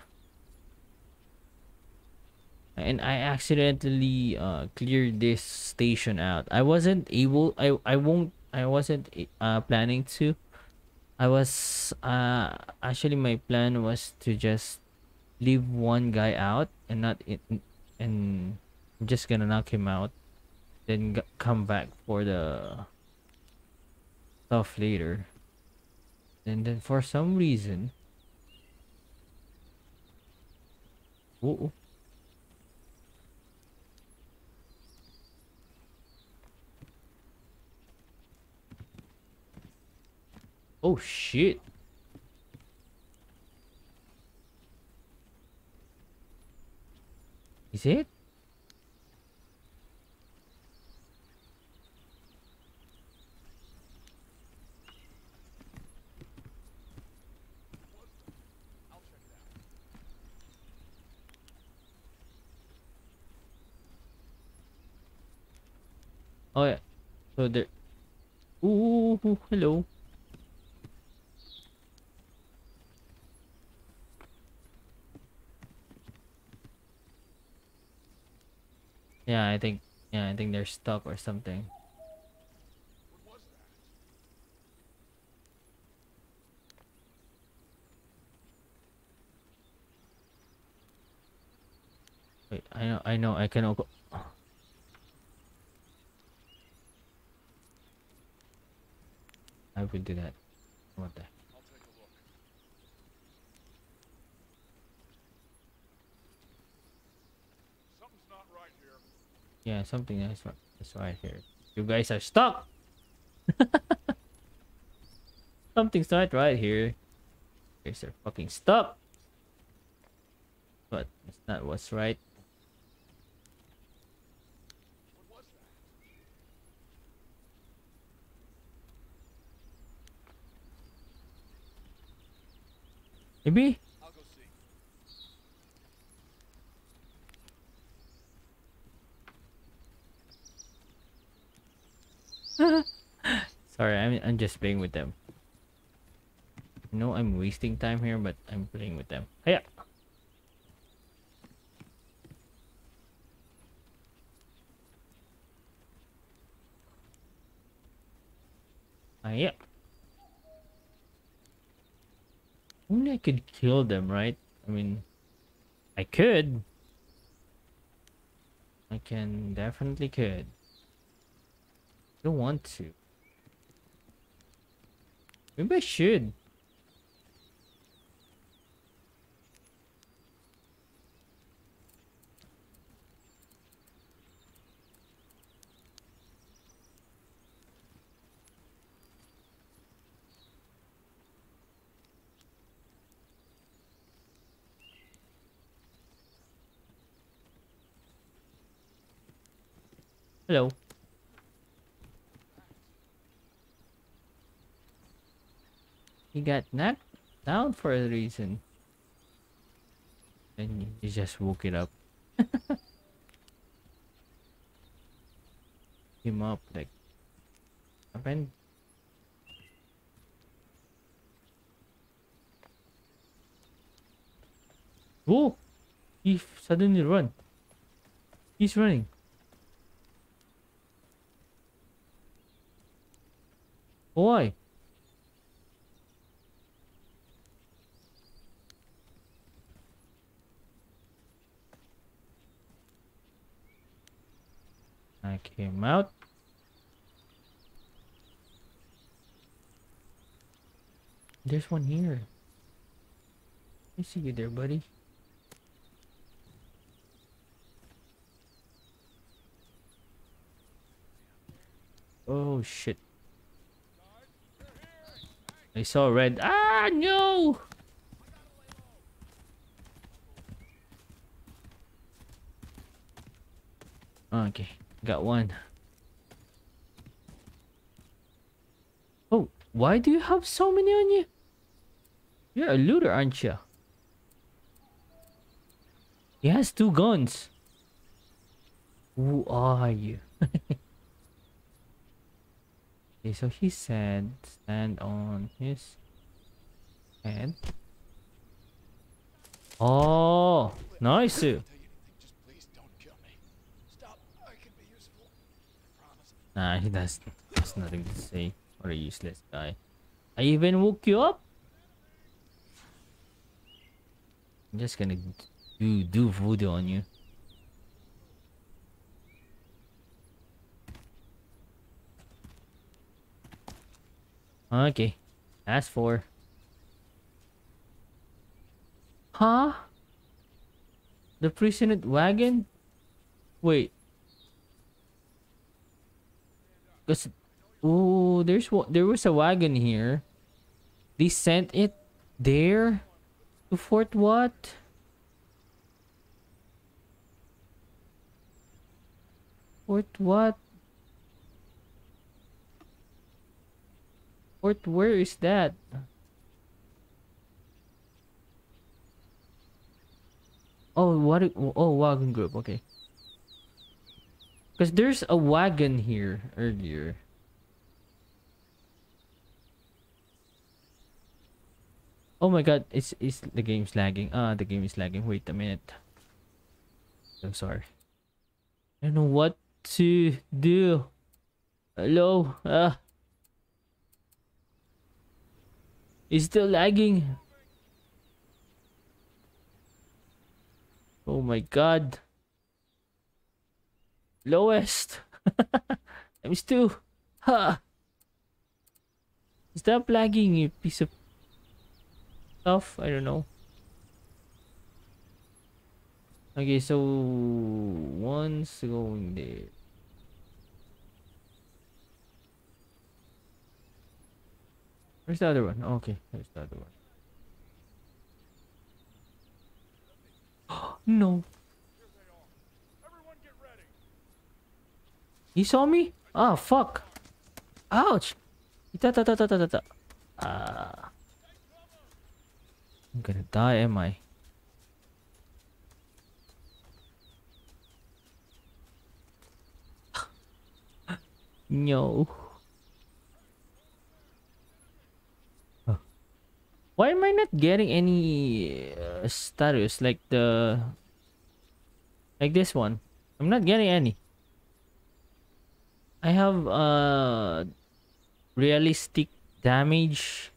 And I accidentally uh cleared this station out. I wasn't able I I won't I wasn't uh planning to. I was uh actually my plan was to just leave one guy out and not in, and I'm just gonna knock him out then come back for the stuff later. And then for some reason oh oh shit is it. Oh yeah. So there. Ooh, hello. Yeah, I think. Yeah, I think they're stuck or something. Wait, I know, I know, I can. Go. I would do that. What the?
I'll take a look. Something's not right here.
Yeah, something right. Is right here. You guys are stuck. Something's not right here. You guys are fucking stuck. But it's not what's right. Maybe.
I'll go see.
Sorry, I'm I'm just playing with them. I know I'm wasting time here, but I'm playing with them. Hiya. Hiya. Only I could kill them, right? I mean, I could. I can definitely could. Don't want to. Maybe I should. Hello. He got knocked down for a reason. And you- just woke it up. Him up like happened. Oh! He suddenly run. He's running. Why? I came out. There's one here. I see you there, buddy. Oh shit. I saw red. Ah, no! Okay, got one. Oh, why do you have so many on you? You're a looter, aren't you? He has two guns. Who are you? Okay, so he said stand on his head. Oh, nice.
Tell you anything, just please don't kill me. Stop. I can be useful. I promise.
Nah, he does has nothing to say. What a useless guy. I even woke you up. I'm just gonna do do voodoo on you. Okay, that's four. Huh? The prison wagon? Wait. Cause, oh, there's what there was a wagon here. They sent it there to Fort what? Fort what? Fort where is that? Oh, what? Oh, wagon group. Okay. Because there's a wagon here earlier. Oh my god, it's it's the game's lagging. Ah, the game is lagging. Wait a minute. I'm sorry. I don't know what to do. Hello? Ah. It's still lagging. Oh my god. Lowest. Times two. Ha. Stop lagging, you piece of stuff. I don't know. Okay, so one's going there. Where's the other one? Oh, okay, there's the other one. no.
Here they are. Everyone get ready.
He saw me? Ah, fuck. Ouch. Ta ta ta ta ta ta. Ah. I'm gonna die, am I? no. Why am I not getting any uh, status like the like this one? I'm not getting any. I have uh realistic damage.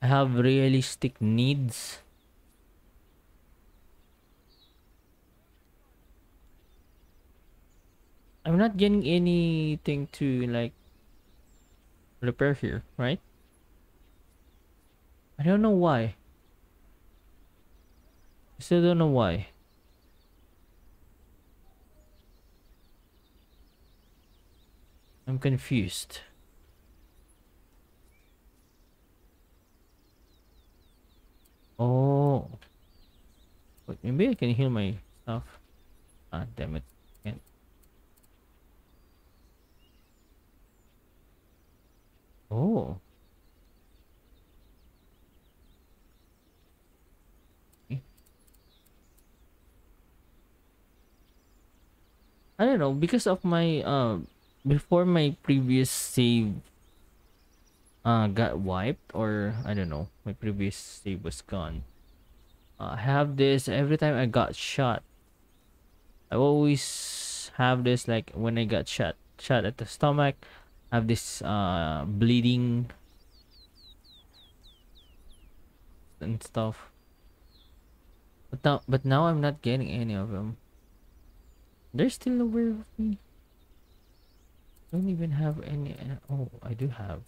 I have realistic needs. I'm not getting anything to like repair here, right? I don't know why. I still don't know why. I'm confused. Oh. Wait, maybe I can heal my stuff. Ah, damn it. Can't. Oh. Okay. I don't know because of my um before my previous save uh got wiped or I don't know my previous save was gone. Uh, I have this every time I got shot. I always have this like when I got shot shot at the stomach. I have this uh bleeding and stuff. But now but now I'm not getting any of them. They're still aware of me don't even have any uh, oh i do have.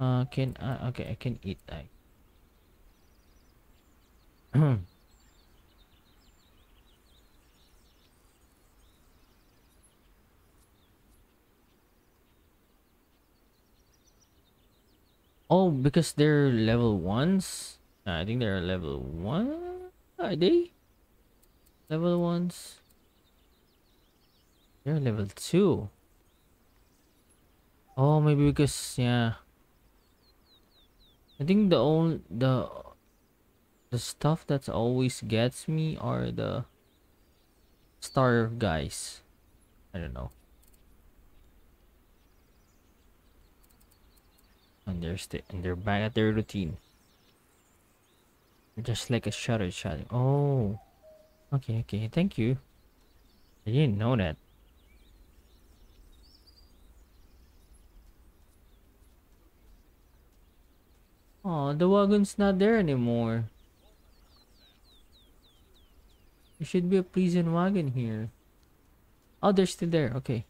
Uh can uh, okay i can eat that oh because they're level ones? I think they're level one are they? Level ones they're level 2. Oh, maybe because, yeah. I think the only, the, the stuff that's always gets me are the star guys. I don't know. And they're sti- and they're back at their routine. Just like a shutter shot. Oh. Okay, okay. Thank you. I didn't know that. Oh, the wagon's not there anymore. There should be a prison wagon here. Oh, they're still there. Okay.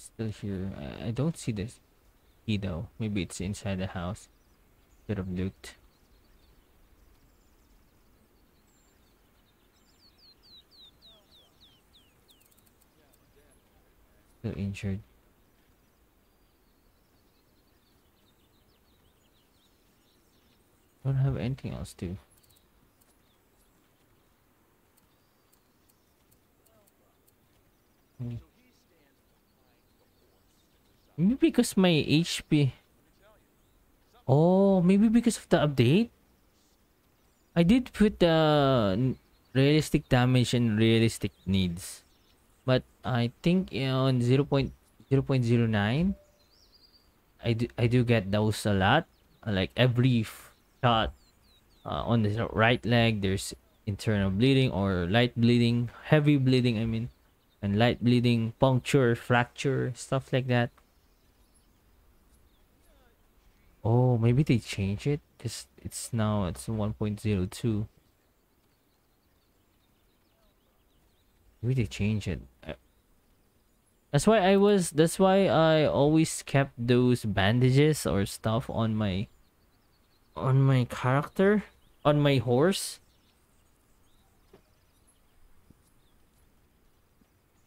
Still here. I, I don't see this key though. Maybe it's inside the house. Bit of loot. Still injured. Don't have anything else to. Hmm. Maybe because my HP. Oh, maybe because of the update. I did put the realistic damage and realistic needs, but I think on 0. 0.09, I do I do get those a lot. Like every shot uh, on the right leg, there's internal bleeding or light bleeding, heavy bleeding. I mean, and light bleeding, puncture, fracture, stuff like that. Oh, maybe they change it because it's now it's 1.02. They change it. Uh, That's why I was. That's why I always kept those bandages or stuff on my, on my character, on my horse.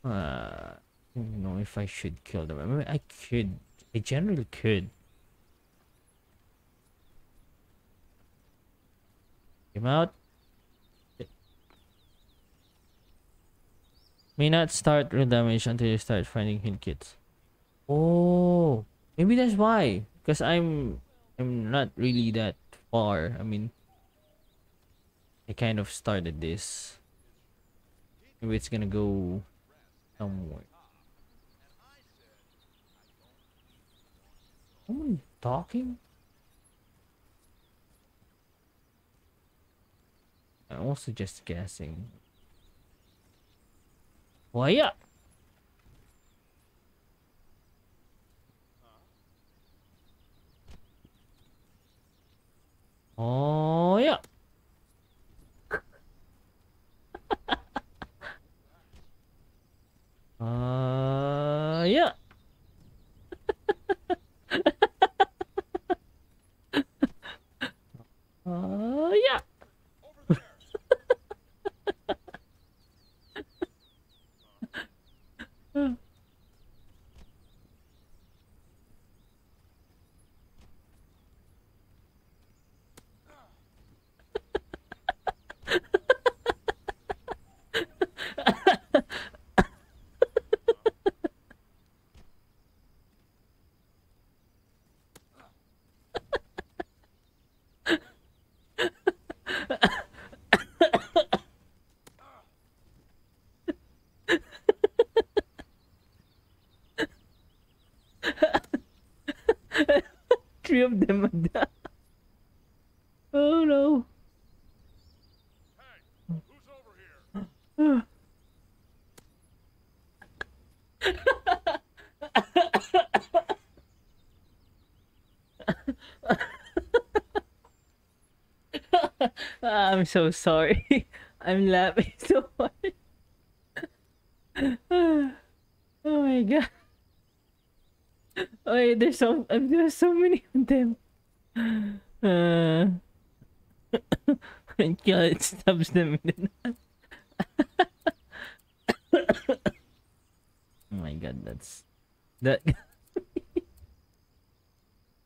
Uh, I don't know if I should kill them. I mean, I could. I generally could. Come out. May not start real damage until you start finding heal kits. Oh, maybe that's why. Because I'm, I'm not really that far. I mean, I kind of started this. Maybe it's gonna go somewhere. Someone talking? I'm also just guessing. わや。おーや。あーや。あーや。Three of them. Oh no.
Hey, who's over here?
I'm so sorry. I'm laughing so hard. oh my god. There's so um, there's so many of them. Uh, until it stabs them in the oh my god, that's that.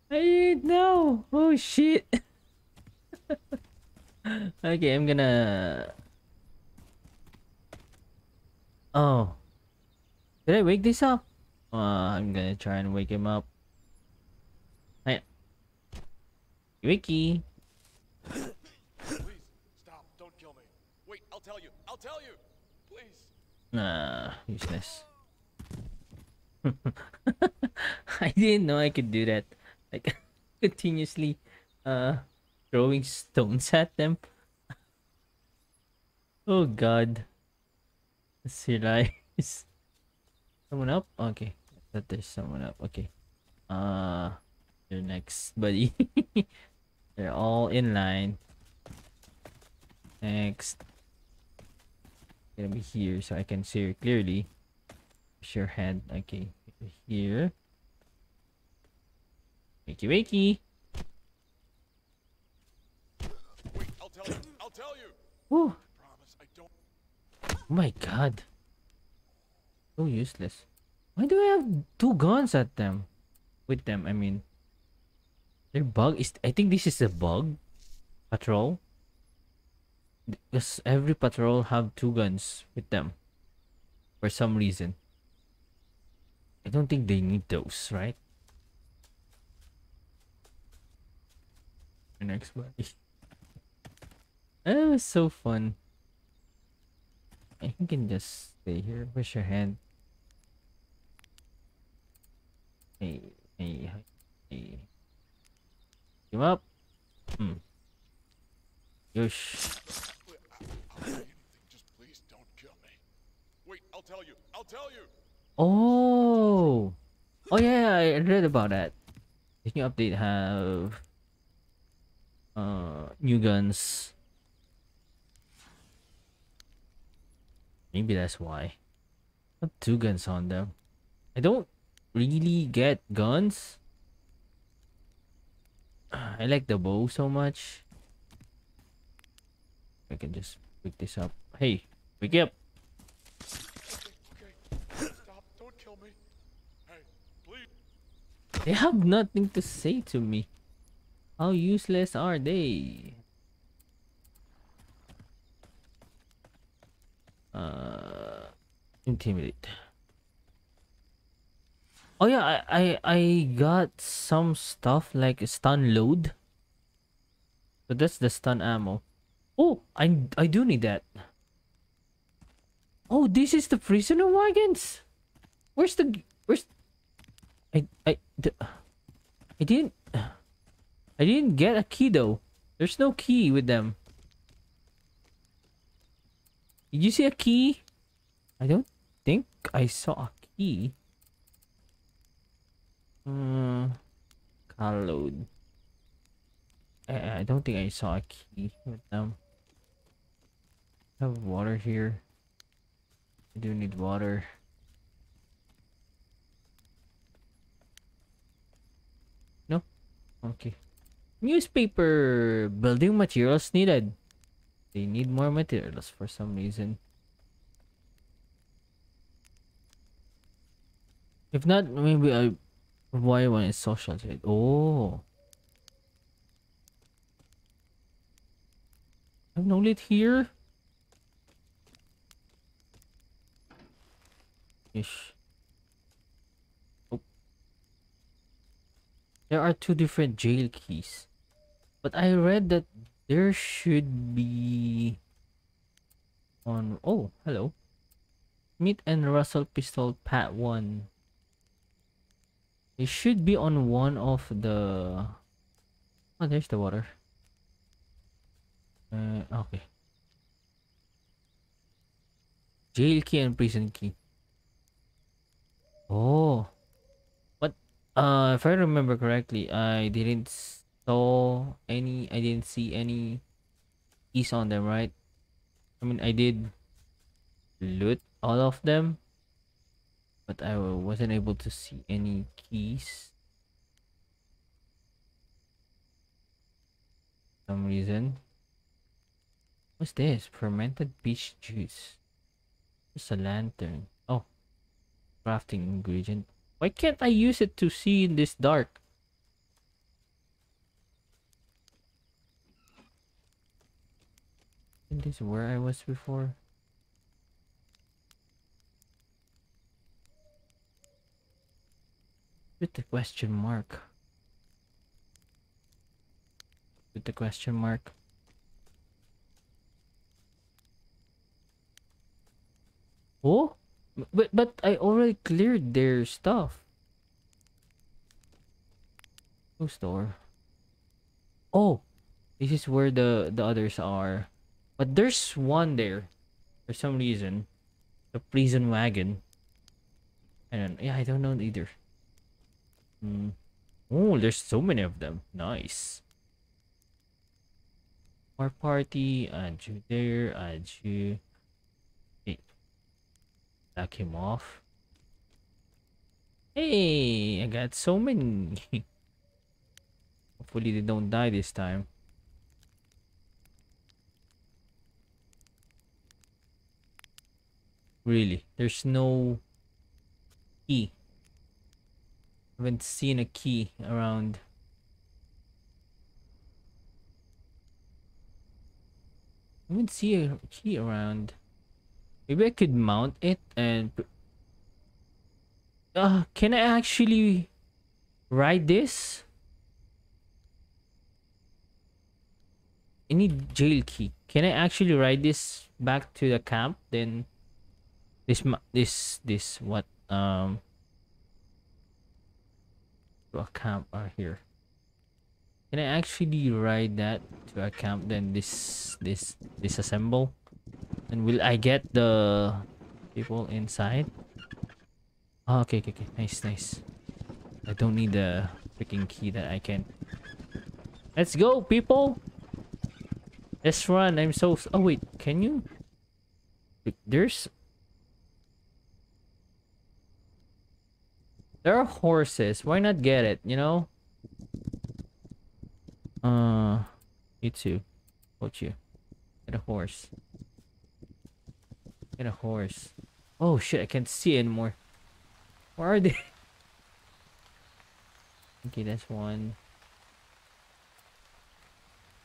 I didn't know. Oh shit. okay, I'm gonna. Oh. Did I wake this up? Uh, I'm gonna try and wake him up. Hey. Wiki.
Please, stop. Don't kill me. Wait, I'll tell you. I'll tell you. Please.
Nah, useless. I didn't know I could do that. Like continuously uh throwing stones at them. Oh god. Serious. Someone up? Okay. I thought there's someone up. Okay. Uh you're next, buddy. They're all in line. Next. Gonna be here so I can see her clearly. Push your head. Okay. Here. Wakey wakey.
Wait, I'll tell you. I'll tell you.
Whew.
Promise, I don't.
Oh my god. So useless. Why do I have two guns at them? With them, I mean. Their bug is I think this is a bug patrol. Because every patrol have two guns with them. For some reason. I don't think they need those, right? Next buddy. That was so fun. I can just stay here. Push your hand. Hey, hey, hey. Give up. Hmm.
Wait, I'll tell you. I'll tell you.
Oh. Oh yeah, I read about that. This new update have uh new guns. Maybe that's why. I have two guns on them. I don't really get guns. I like the bow so much. I can just pick this up. Hey, wake up. They have nothing to say to me. How useless are they? Uh, intimidate. Oh yeah, I, I I got some stuff like stun load. So that's the stun ammo. Oh, I I do need that. Oh, this is the prisoner wagons. Where's the where's I I the, I didn't I didn't get a key though. There's no key with them. Did you see a key? I don't think I saw a key. Hmm. car load. I, I don't think I saw a key with them. I have water here. I do need water. No? Okay. Newspaper building materials needed. They need more materials for some reason. If not, maybe I why one is social trade. Oh. I've no lit here. Ish. Oh. There are two different jail keys. But I read that there should be on oh hello. meet and Russell pistol pat one. It should be on one of the Oh there's the water. Uh okay. Jail key and prison key. Oh. But uh if I remember correctly, I didn't saw any I didn't see any keys on them, right? I mean I did loot all of them. But I wasn't able to see any keys. Some reason. What's this? Fermented peach juice. Just a lantern. Oh. Crafting ingredient. Why can't I use it to see in this dark? Isn't this where I was before? With the question mark. With the question mark. Oh, but but I already cleared their stuff. No store. Oh, this is where the the others are, but there's one there, for some reason. The prison wagon. I don't. Yeah, I don't know either. Hmm. Oh, there's so many of them. Nice. More party. Add you there. Add you. Hey. Back him off. Hey, I got so many. Hopefully they don't die this time. Really, there's no key. Haven't seen a key around. I haven't see a key around. Maybe I could mount it and. Uh, can I actually ride this? I need jail key. Can I actually ride this back to the camp? Then this this this what um a camp are here. Can I actually ride that to a camp? Then this this disassemble, and will I get the people inside? Oh, okay, okay, okay, nice, nice. I don't need the freaking key that I can. Let's go, people. Let's run. I'm so. Oh wait, can you? There's. There are horses. Why not get it? You know. Uh, you too. What you? Get a horse. Get a horse. Oh shit! I can't see anymore. Where are they? okay, that's one.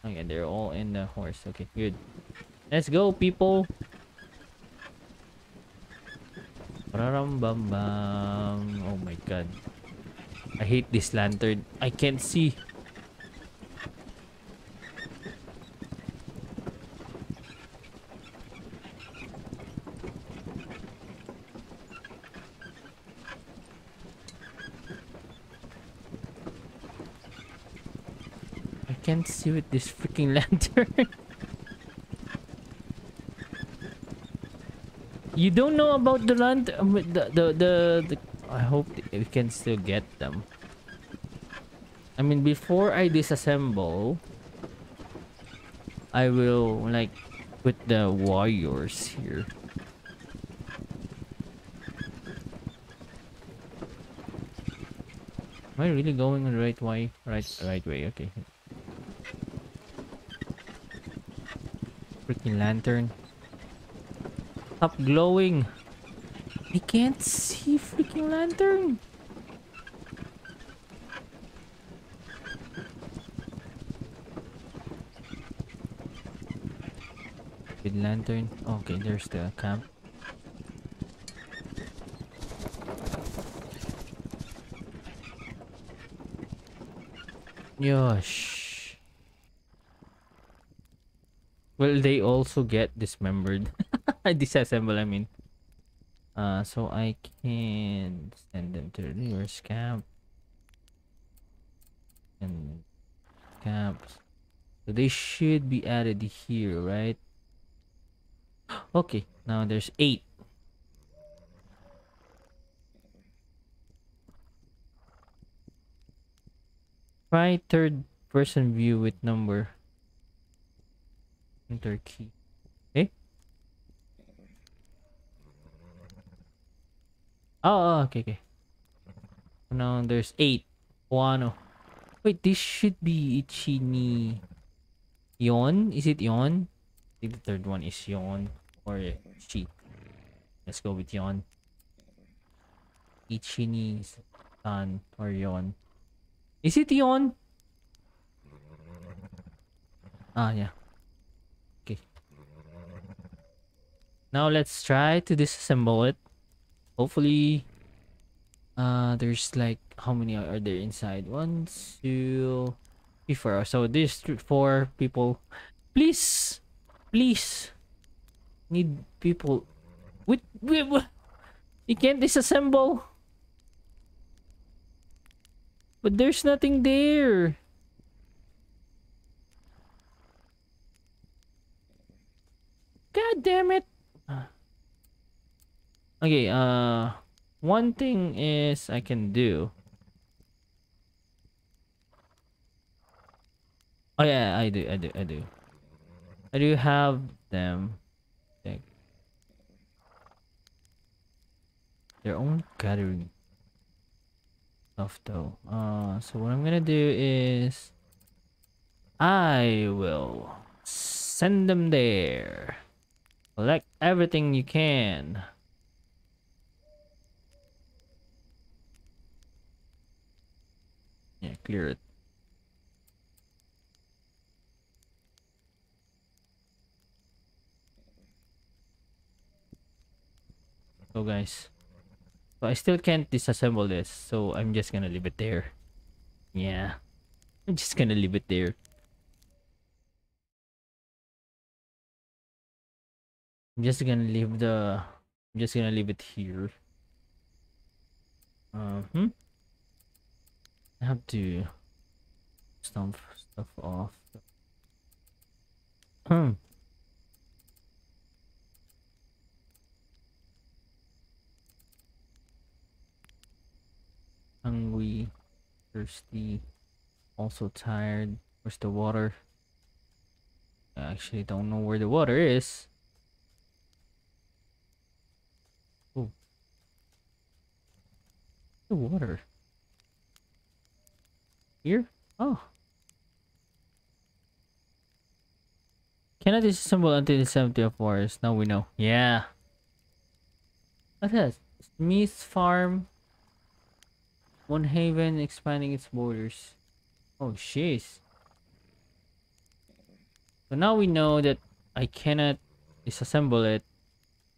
Okay, they're all in the horse. Okay, good. Let's go, people. Bam bam bam. Oh my god. I hate this lantern. I can't see. I can't see with this freaking lantern. You don't know about the lantern? Um, the, the, the, the, I hope we can still get them. I mean, before I disassemble, I will, like, put the warriors here. Am I really going the right way? Right, right way. Okay. Freaking lantern. Stop glowing. I can't see freaking lantern. With lantern. Okay, there's the camp. Yosh. Will they also get dismembered? I disassemble, I mean. Uh, so I can send them to the nearest camp. And camps. So they should be added here, right? Okay, now there's eight. Try third person view with number. Enter key. Oh, oh, okay, okay. So now there's eight. Wano. Wait, this should be Ichini. Yon? Is it Yon? I think the third one is Yon or Chi. Let's go with Yon. Ichini san or Yon. Is it Yon? Ah, yeah. Okay. Now let's try to disassemble it. Hopefully, uh, there's like how many are there inside? One, two, three, four. So there's th- four people. Please, please, need people. Wait, wait, what? You can't disassemble. But there's nothing there. God damn it. Okay, uh one thing is I can do. Oh yeah, I do, I do, I do. I do have them. Like their own gathering stuff though. Uh so what I'm gonna do is I will send them there. Collect everything you can. Yeah, clear it. So guys. So I still can't disassemble this, so I'm just gonna leave it there. Yeah. I'm just gonna leave it there. I'm just gonna leave the I'm just gonna leave it here. Uh hmm. I have to stomp stuff off. Hmm. Hungry, thirsty, also tired. Where's the water? I actually don't know where the water is. Oh. The water. Here? Oh. Cannot disassemble until the 70th hours. Now we know. Yeah. What else? Smith's Farm. One Haven expanding its borders. Oh, jeez. So now we know that I cannot disassemble it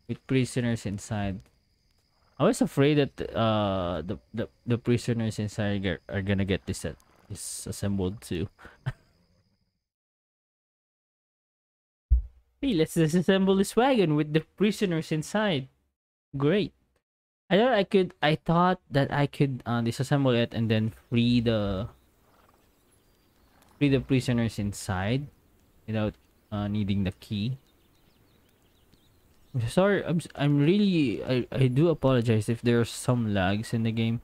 with prisoners inside. I was afraid that uh the the, the prisoners inside get, are gonna get dis disassembled too. hey, let's disassemble this wagon with the prisoners inside. Great. I thought I could. I thought that I could uh, disassemble it and then free the free the prisoners inside without uh, needing the key. I'm sorry. I'm. I'm really. I. I do apologize if there are some lags in the game.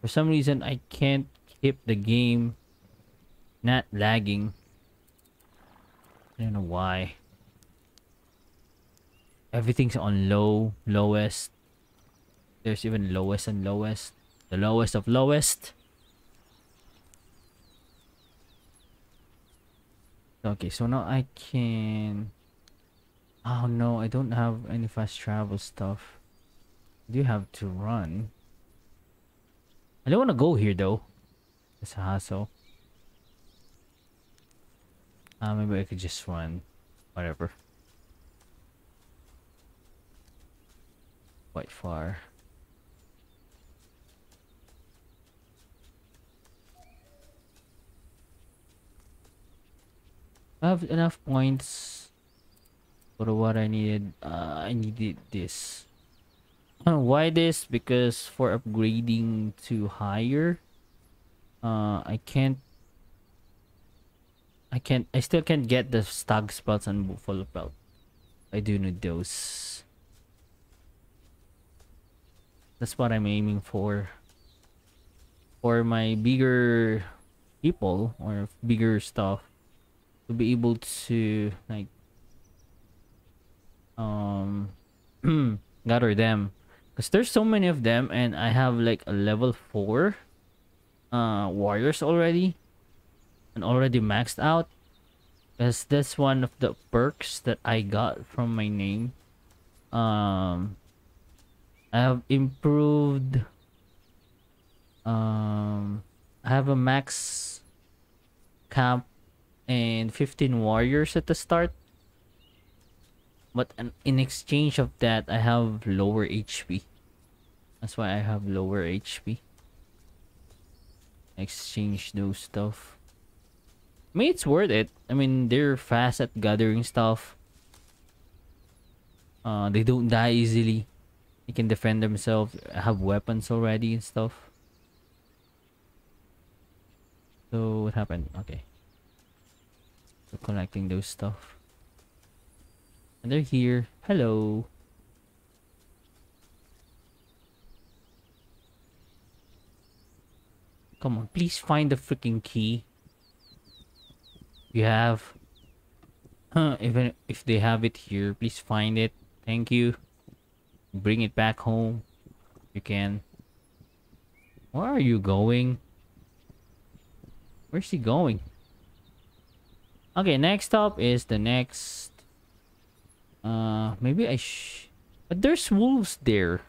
For some reason, I can't keep the game not lagging. I don't know why. Everything's on low, lowest. There's even lowest and lowest. The lowest of lowest. Okay, so now I can... Oh no, I don't have any fast travel stuff. I do have to run. I don't want to go here though. It's a hassle. Uh, maybe I could just run. Whatever. Quite far. I have enough points for what I needed. Uh, I needed this. Why this? Because for upgrading to higher, uh, I can't. I can't. I still can't get the stag spots and buffalo pelt. I do need those. That's what I'm aiming for. For my bigger people or bigger stuff to be able to like um gather them because there's so many of them and I have like a level 4 uh warriors already and already maxed out because that's one of the perks that I got from my name um I have improved um I have a max camp and 15 warriors at the start. But in exchange of that, I have lower HP. That's why I have lower HP. Exchange those stuff. I mean, it's worth it. I mean, they're fast at gathering stuff. Uh, they don't die easily. They can defend themselves, have weapons already and stuff. So what happened? Okay. So collecting those stuff. And they're here. Hello. Come on, please find the freaking key. You have. Huh, even if they have it here, please find it. Thank you. Bring it back home. You can. Where are you going? Where's he going? Okay, next up is the next. Uh, maybe I sh. But there's wolves there.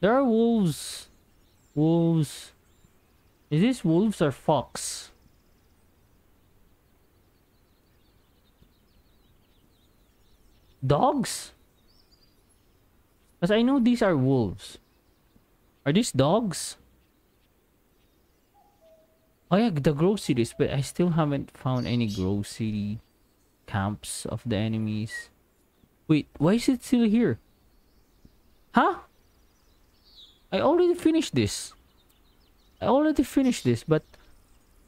There are wolves. Wolves. Is this wolves or fox? Dogs? Because I know these are wolves. Are these dogs? Oh yeah, the Grove Cities, but I still haven't found any grocery camps of the enemies. Wait, why is it still here? Huh? I already finished this. I already finished this, but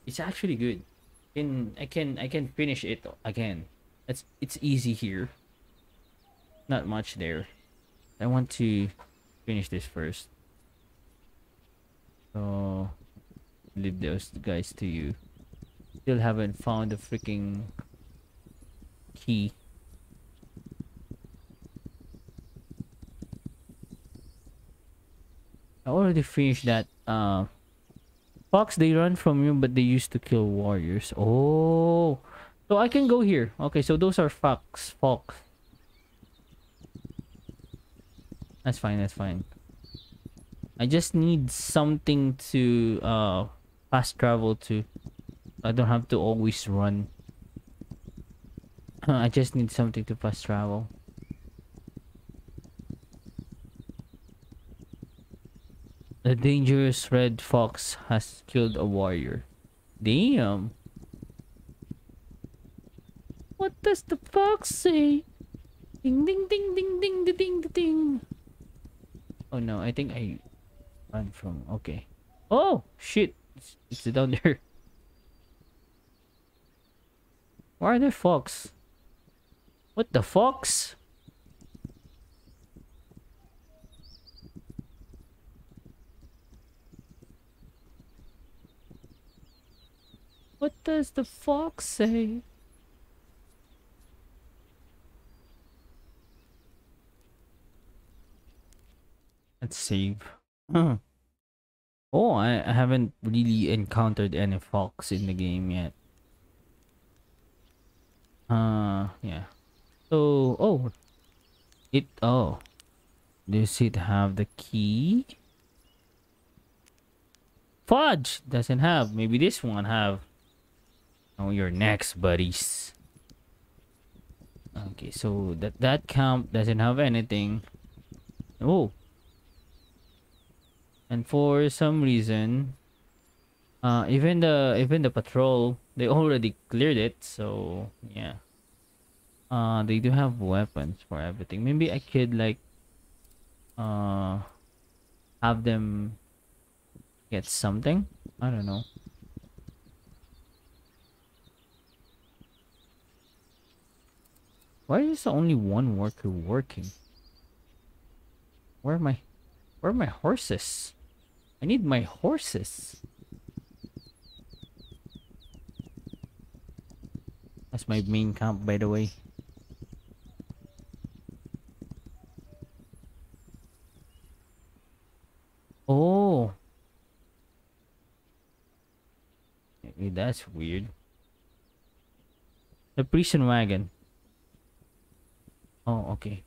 it's actually good. Can I can I can finish it again. It's it's easy here. Not much there. I want to finish this first. So leave those guys to you. Still haven't found the freaking key. I already finished that. Uh, Fox, they run from you, but they used to kill warriors. Oh, so I can go here. Okay, so those are Fox. Fox. That's fine. That's fine. I just need something to uh fast travel to. I don't have to always run. I just need something to fast travel. The dangerous red fox has killed a warrior. Damn. What does the fox say? Ding ding ding ding ding ding ding ding. Oh no, I think I ran from okay. Oh shit. It's, it's down there. Why are there fox? What the fox? What does the fox say? Let's save. Oh, I, I haven't really encountered any fox in the game yet. Uh, yeah. So, oh. It, oh. Does it have the key? Fudge! Doesn't have. Maybe this one have. Oh, you're next, buddies. Okay, so that that camp doesn't have anything. Oh. And for some reason, uh, even the even the patrol, they already cleared it. So yeah. Uh, they do have weapons for everything. Maybe I could like, uh, have them get something. I don't know. Why is there only one worker working? Where are my where are my horses? I need my horses. That's my main camp by the way. Oh. That's weird. The prison wagon. Oh, okay.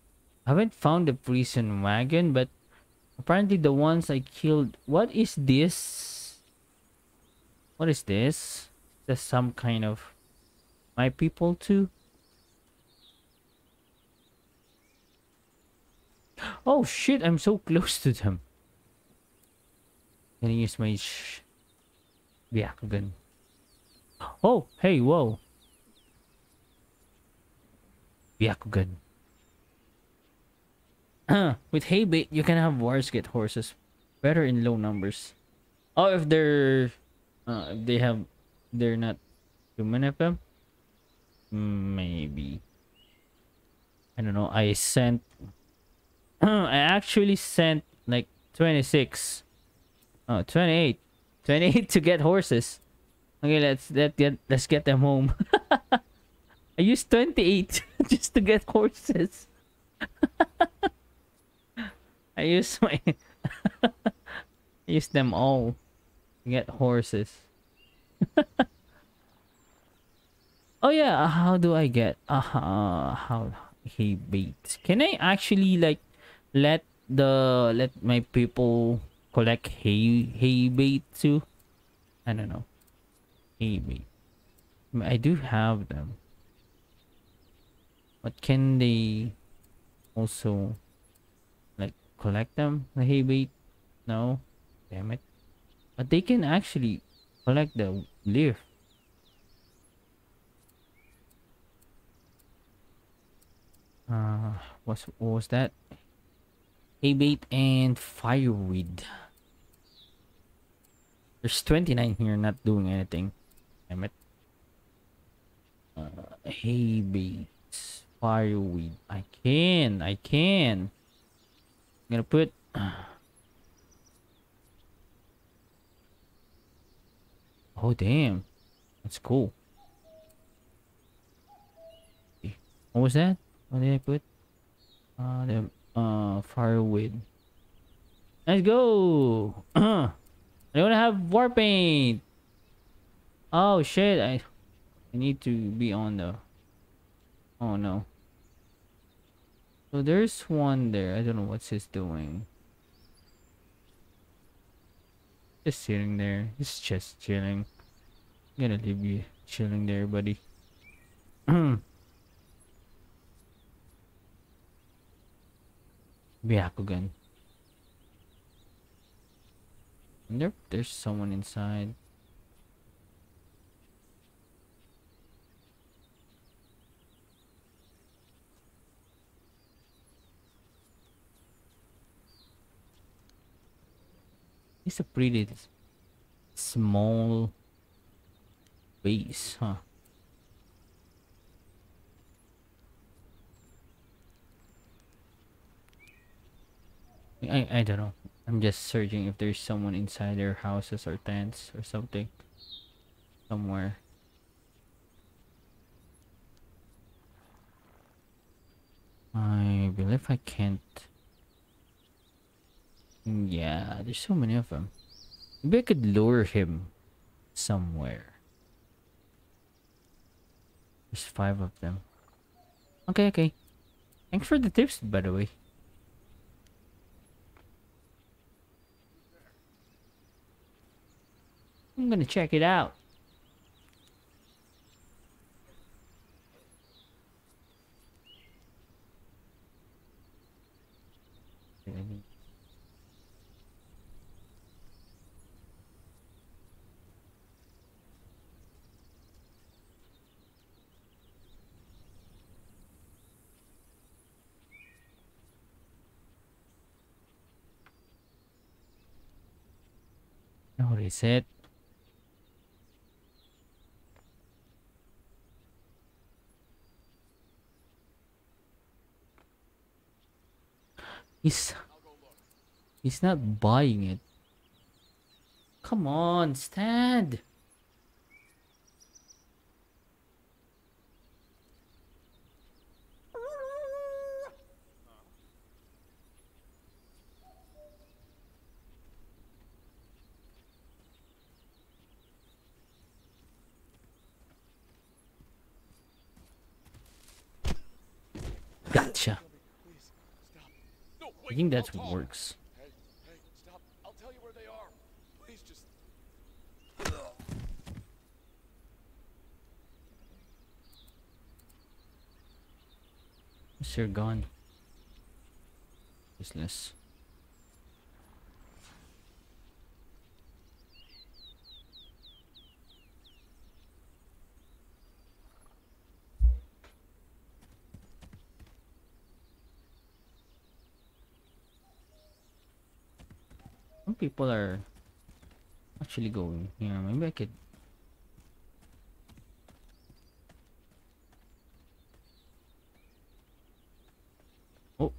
I haven't found the prison wagon, but apparently the ones I killed. What is this? What is this? There's some kind of my people too. Oh shit! I'm so close to them. Can I use my sh gun? Oh, hey, whoa. Byakugan. with hay bait, you can have wars get horses better in low numbers. Oh, if they're, uh, if they have, they're not too many of them. Maybe. I don't know. I sent. I actually sent like 26. Oh, 28. 28 to get horses. Okay, let's let get let's get them home. I used 28 just to get horses. I used my I used them all get horses. oh yeah, how do I get uh how hay bait? Can I actually like let the let my people collect hay hay bait too? I don't know. Hay bait. I, do have them. But can they also collect them the hay bait? No. Damn it. But they can actually collect the leaf. Uh, what's what was that? Hay bait and fireweed. There's 29 here not doing anything. Damn it. Uh, hay bait, fireweed. I can, I can. Gonna put. Oh damn, that's cool. What was that? What did I put? Uh, the uh firewood. Let's go. I don't have war paint. Oh shit! I I need to be on the. Oh no. So there's one there. I don't know what's he's doing. Just sitting there. He's just chilling. I'm gonna leave you chilling there, buddy. Byakugan. If there's someone inside. It's a pretty small base, huh? I, I don't know. I'm just searching if there's someone inside their houses or tents or something. Somewhere. I believe I can't. Yeah, there's so many of them. Maybe I could lure him somewhere. There's five of them. Okay, okay. Thanks for the tips, by the way. I'm gonna check it out. It? He's he's not buying it. Come on, stand. Gotcha.
Please, stop. No,
I
wait.
Think that works.
Hey, hey, stop. I'll tell you where they are. Please just.
Gone. Useless. People are actually going here. Maybe I could. Oh.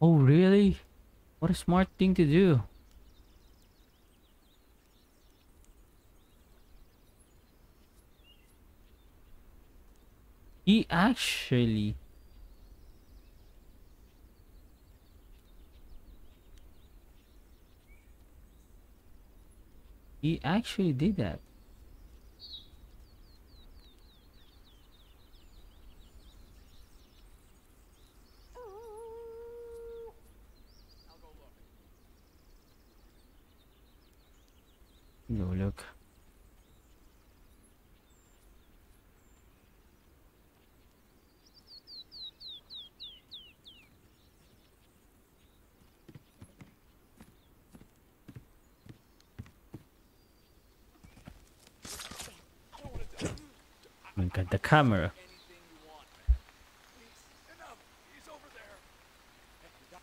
Oh, really? What a smart thing to do. He actually He actually did that.
Go look.
Look at the camera.
Anything you want, man. Please, enough. He's over there. Hey, you got-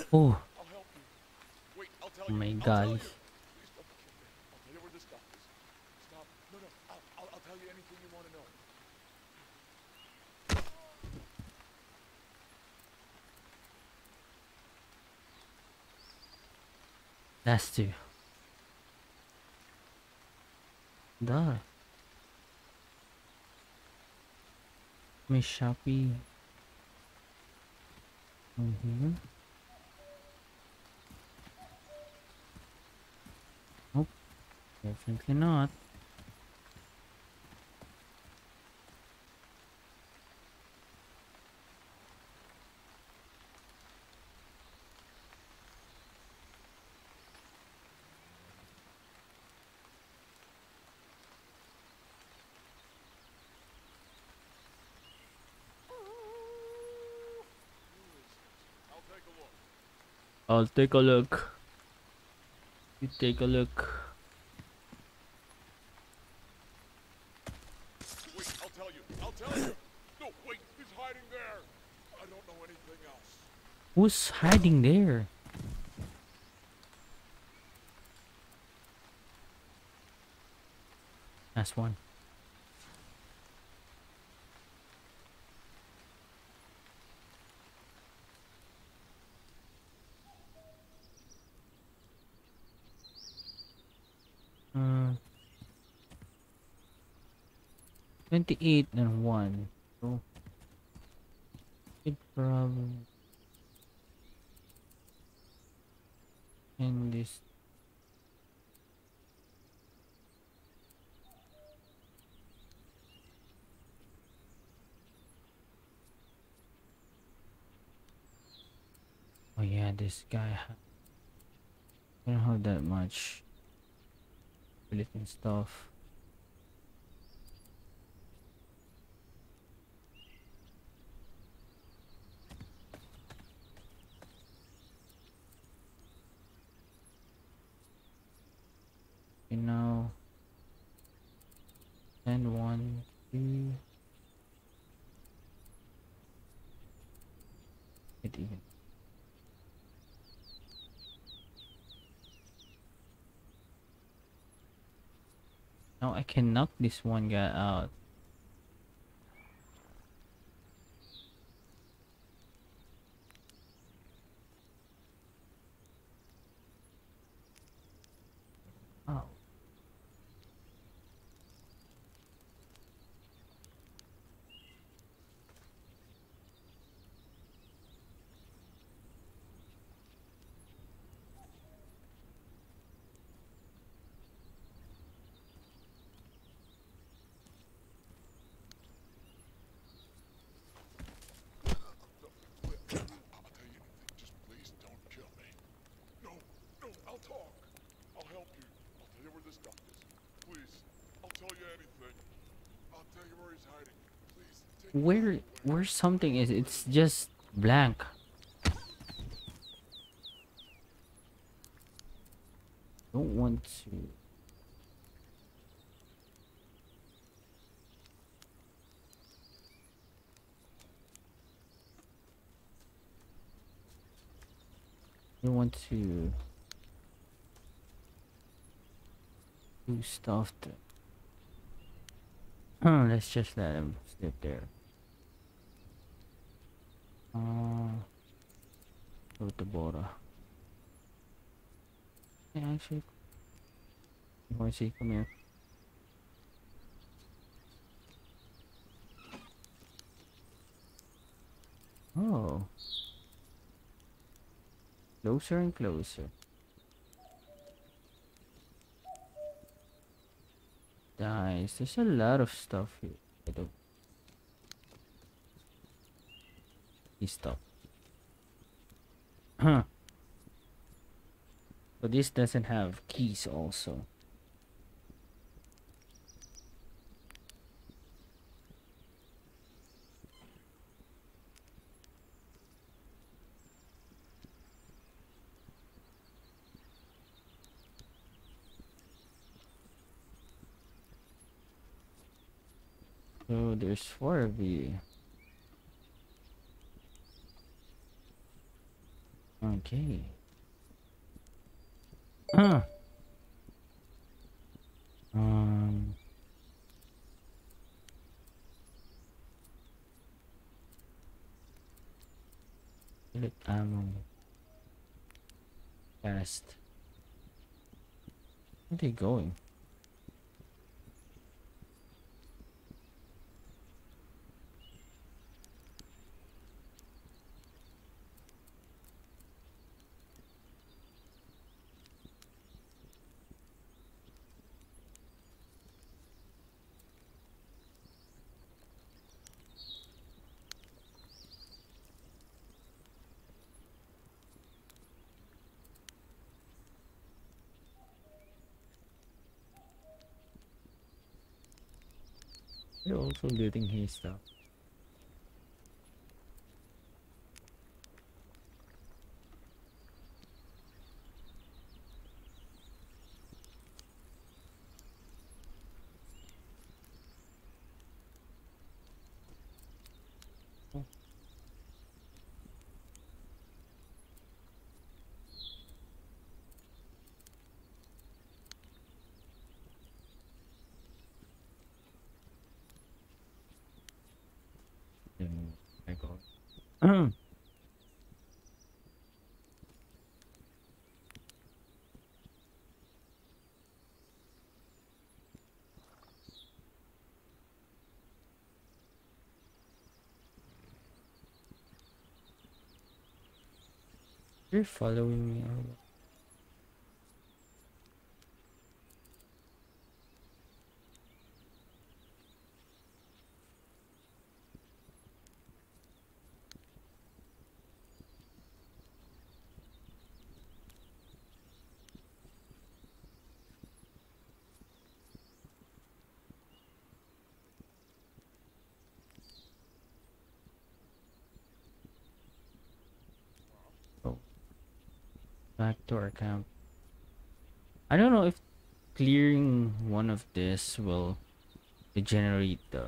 anything you want to know.
That's two. Miss Shopee. Mm-hmm. Definitely not.
I'll take a look.
You take a look.
Wait, I'll tell you. I'll tell you. No, wait. He's hiding there. I don't know anything else.
Who's hiding there? That's one. Uh, 28 and 1. So, it probably. In this oh yeah this guy I don't have that much bulletin stuff You know, and one, three. It even. Now I can knock this one guy out.
Where where
something is it's just blank. Don't want to don't want to do stuff that Oh, let's just let him sit there. Uh, go to Bora. Yeah, actually. Horsey, come here. Oh. Closer and closer. Guys, there's a lot of stuff here. I don't. He stopped. Huh. But this doesn't have keys also. So there's four of you. Okay. Huh. Um. Bullet ammo. Fast. Where are they going? They're also looting his stuff. Oh. Then I go. You're following me? to our camp. I don't know if clearing one of this will regenerate the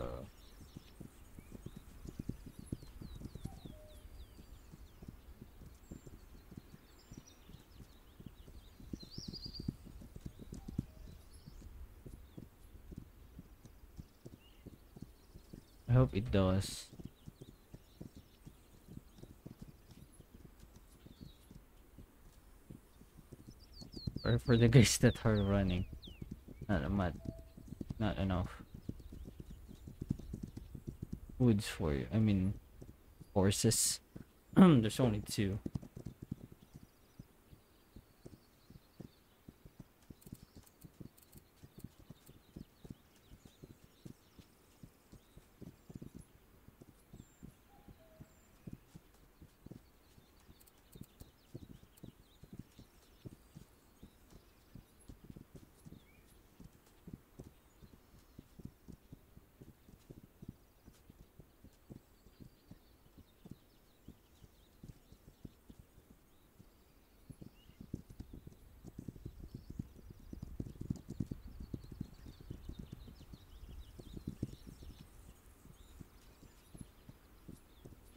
I hope it does. Or for the guys that are running. Not a. Not enough. Woods for you. I mean, horses. There's only two.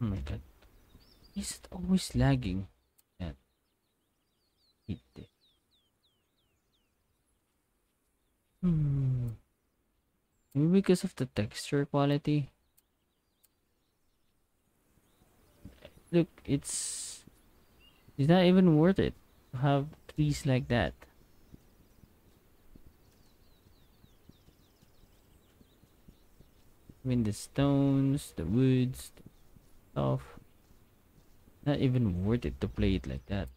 Oh my god. Is always lagging? It. Hmm. Maybe because of the texture quality. Look, it's it's not even worth it to have trees like that. I mean the stones, the woods, the stuff. Not even worth it to play it like that.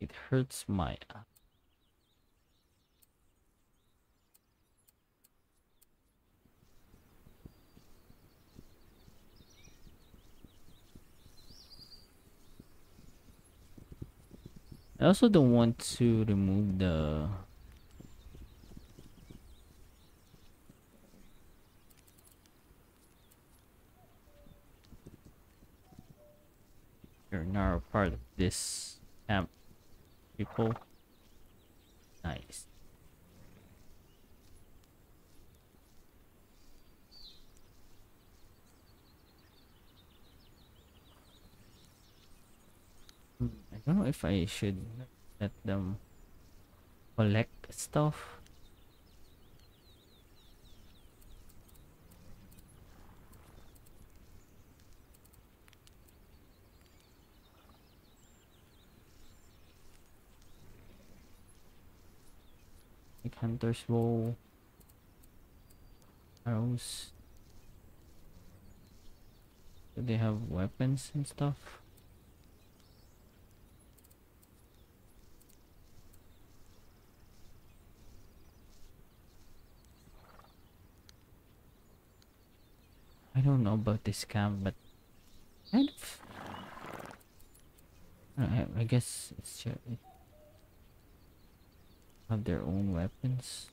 It hurts my. I also don't want to remove the your narrow part of this camp people. Nice. Hmm, I don't know if I should let them collect stuff. Like hunter's bow, arrows. Do they have weapons and stuff? I don't know about this camp, but kind of. I, I guess it's ju- it have their own weapons.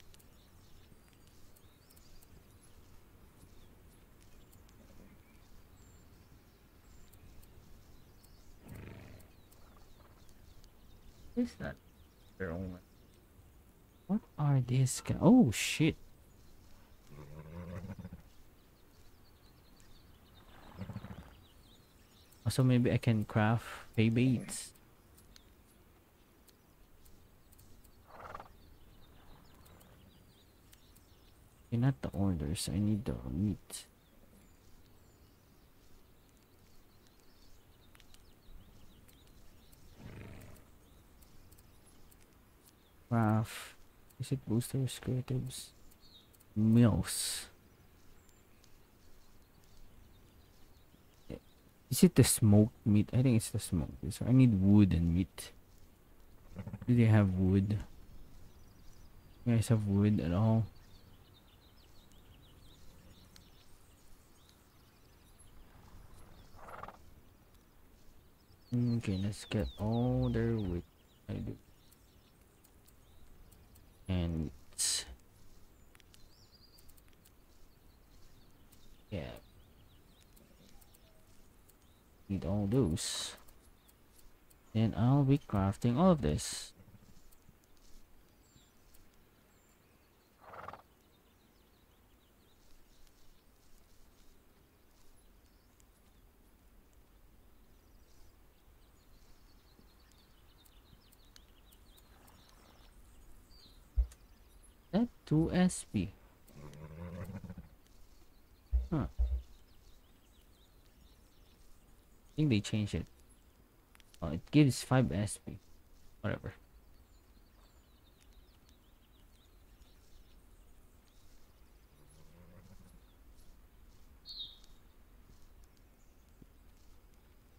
Is that their own? What are these? Oh shit! So maybe I can craft hay baits. Okay, not the orders. I need the meat. Craft. Is it boosters, creatives? Meals. Is it the smoked meat? I think it's the smoked. So I need wood and meat. Do they have wood? You guys have wood at all? Okay, let's get all their wood. I do. And yeah. Need all those. Then I'll be crafting all of this. that 2sp huh. I think they changed it. Oh it gives 5sp whatever.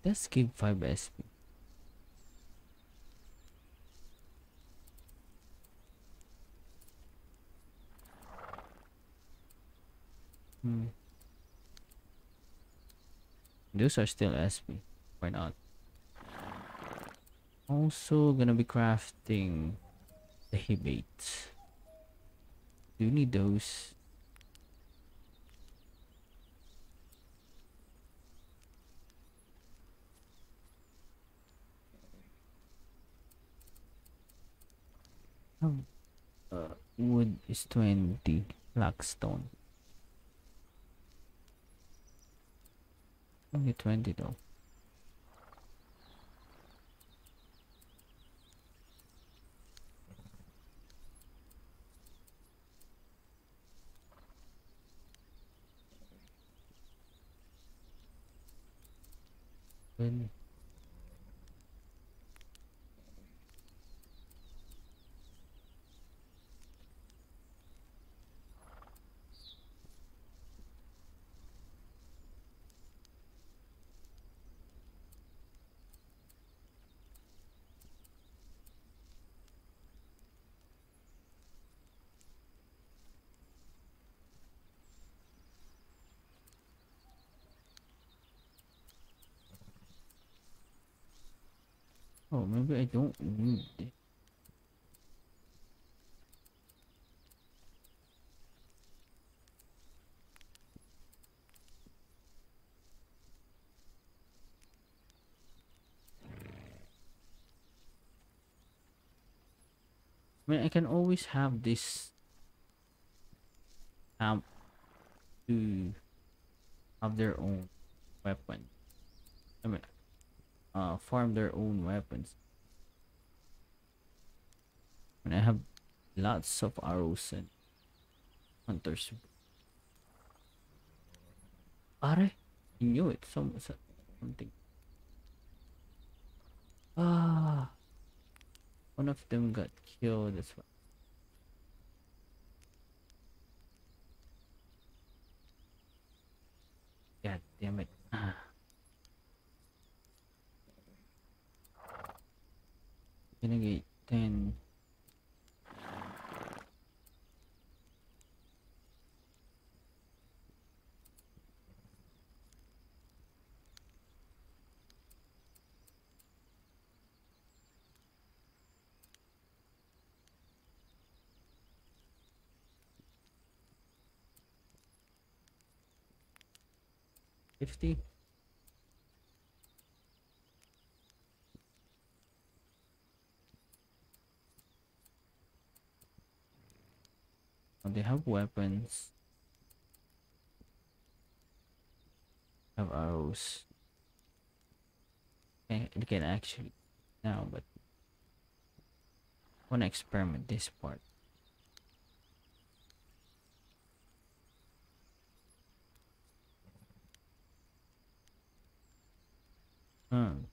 Let's give 5 SP. Hmm. Those are still SP. Why not? Also gonna be crafting the bait. Do you need those? Oh, uh, wood is 20 blackstone only 20 though. When Oh, maybe I don't need it. I mean, I can always have this amp to have their own weapon. I mean, uh, farm their own weapons. And I have lots of arrows and hunters. Are? I knew it. Some, some something. Ah, one of them got killed. That's why. God damn it. Ah. Renegade 10. Fifty. Oh, they have weapons. Have arrows. They can actually now, but I wanna experiment this part. Hmm.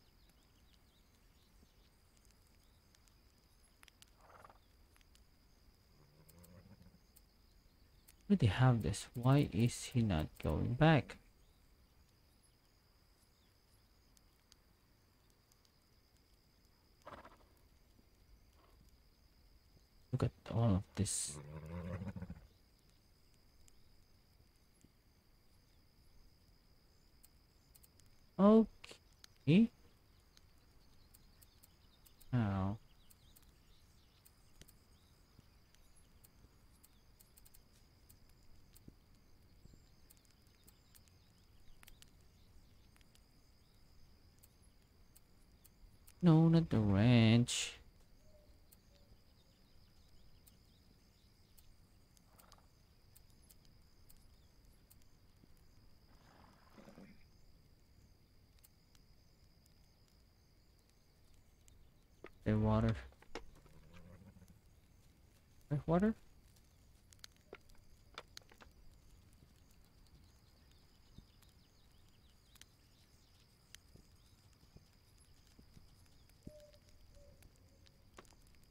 Why they have this? Why is he not going back? Look at all of this. Okay. Oh. Now. No, not the ranch. Say eh, water. Drink water?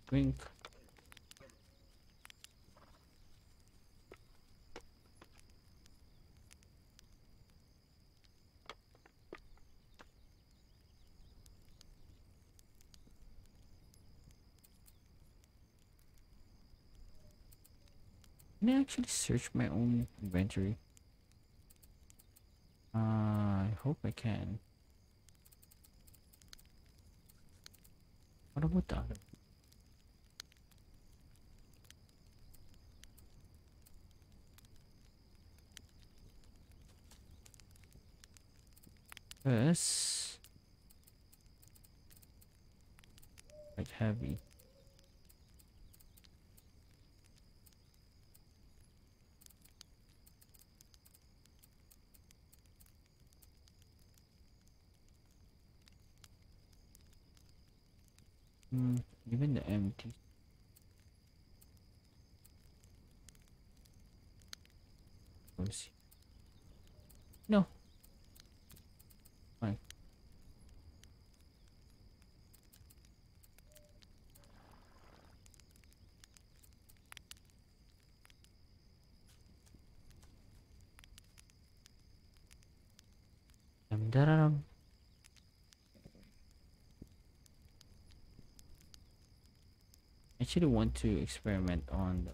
Drink. Can I actually search my own inventory? Uh, I hope I can. What about the? Yes. Quite heavy. Hmm, even the empty. Let me see. No. Fine. Dum da dum. Actually want to experiment on the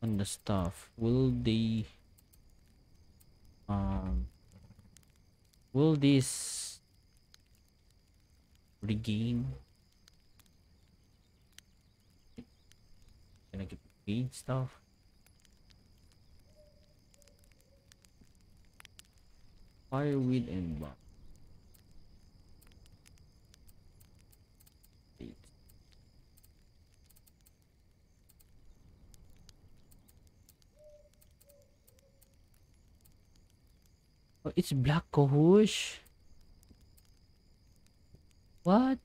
on the stuff. Will the um will this regain can I get paid stuff? Fireweed and bomb. Eight. Oh, it's black cohosh. What?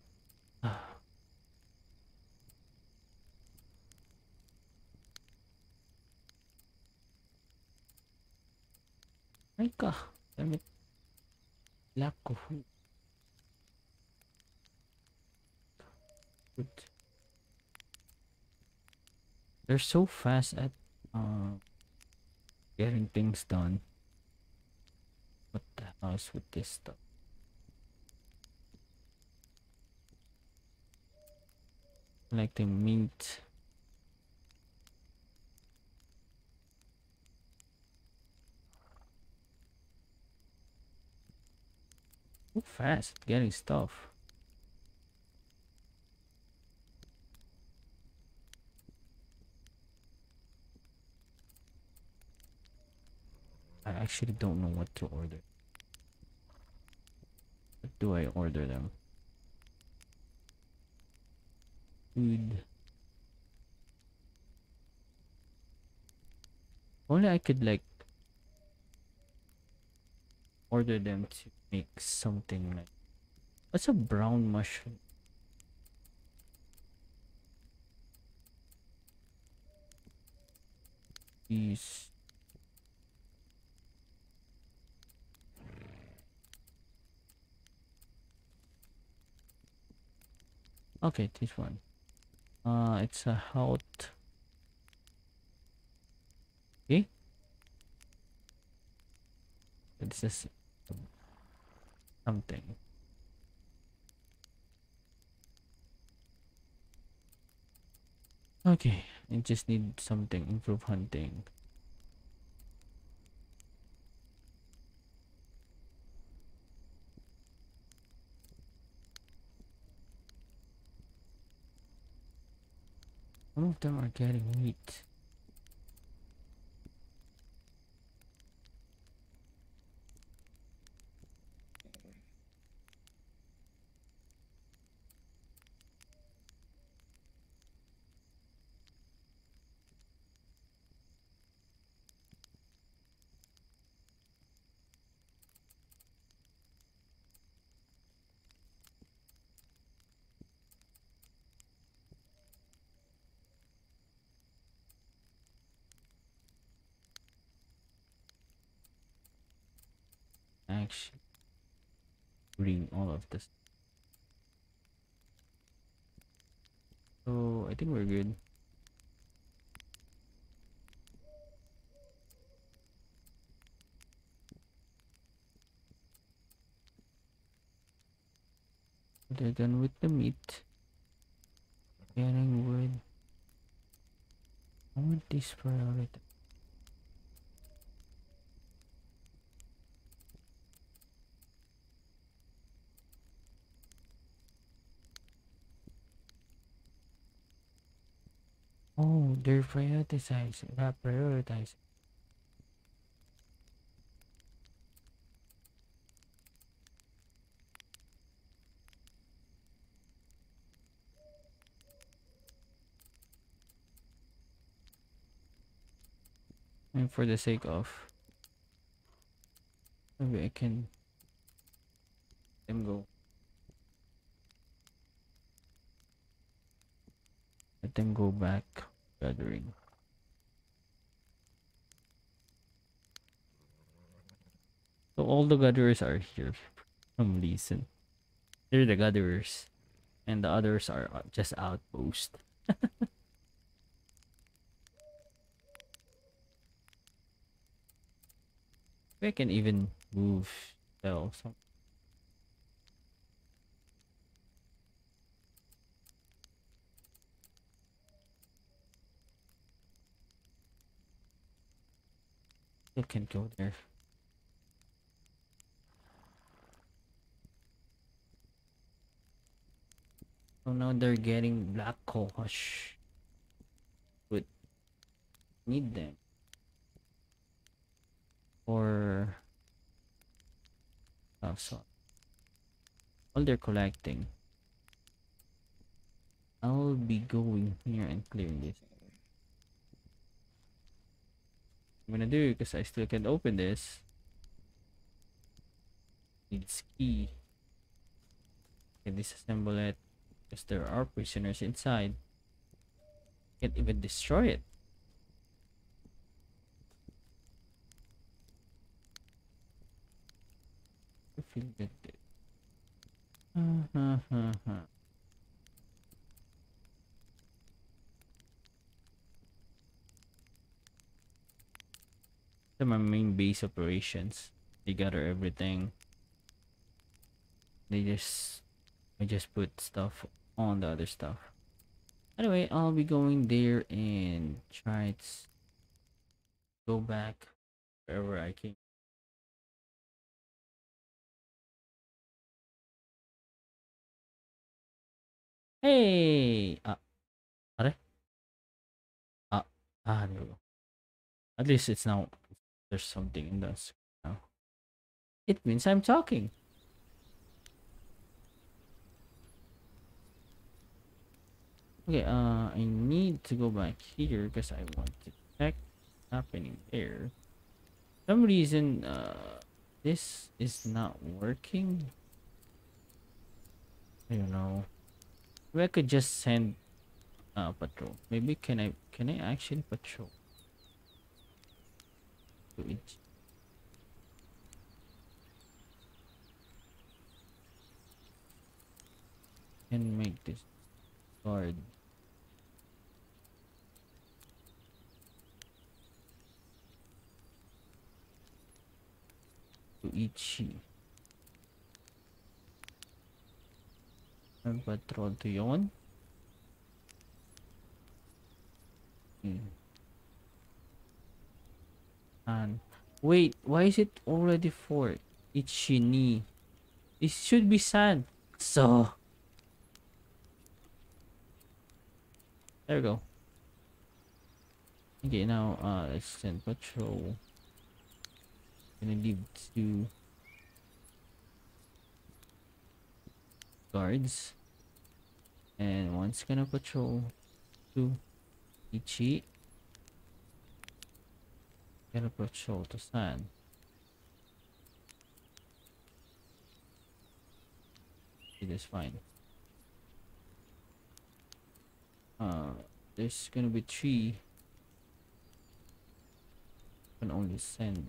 Ay ka. Damn it. Black cohosh. Good. They're so fast at uh, getting things done. What the hell is with this stuff? Like the mint. So fast getting stuff. I actually don't know what to order. What do I order them? Food. Only I could like order them to make something like what's a brown mushroom? These Okay, this one. Uh, it's a health. Okay. This is something. Okay, I just need something. Improve hunting. Some of them are getting meat. actually all of this. So I think we're good. They're done with the meat. Getting wood. I want this priority. Oh, they're prioritizing. Not prioritizing. And for the sake of maybe I can let them go. Let them go back gathering. So all the gatherers are here for some reason. They're the gatherers. And the others are just outpost. I can even move some Still can go there. So now they're getting black cohosh. Would need them. Or oh so while they're collecting. I'll be going here and clearing this. I'm gonna do because I still can't open this. Needs key. Can disassemble it because there are prisoners inside. Can't even destroy it. I feel that. Uh, huh, huh, huh. They're my main base operations. They gather everything. They just I just put stuff on the other stuff. Anyway, I'll be going there and try to go back wherever I came. Hey! Ah, are? Ah, ah, there we go. At least it's now there's something in the screen now. It means I'm talking. Okay, uh, I need to go back here because I want to check happening there. some reason, uh, this is not working. I don't know. Maybe I could just send uh patrol. Maybe can I can I actually patrol? Each can make this guard to Ichi. Ang patrol to yon. Hmm. And wait, why is it already for Ichini? It should be sand. So there we go. Okay, now uh let's send patrol. Gonna leave two guards. And one's gonna patrol to Ichi. Gonna patrol to San. It is fine. Uh, there's gonna be three. Can only send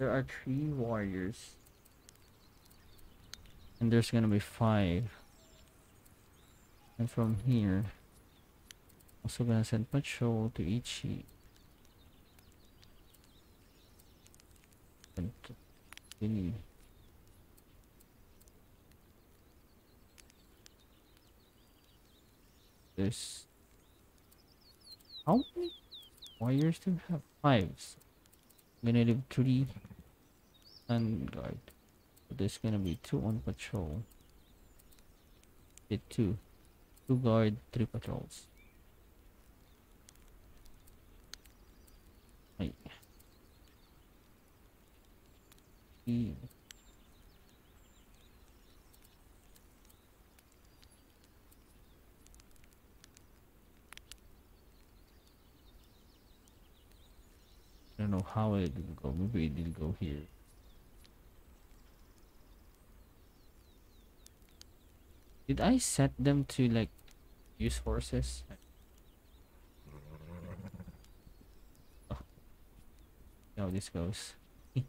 There are three warriors. And there's gonna be five. And from here, also gonna send patrol to Ichi. And thingy. There's how many warriors do we have? Fives. I'm gonna leave three and guard. There's gonna be two on patrol. Get two. Two guard, three patrols. Right. I don't know how it will go. Maybe it will go here. Did I set them to like use horses? Oh. How this goes.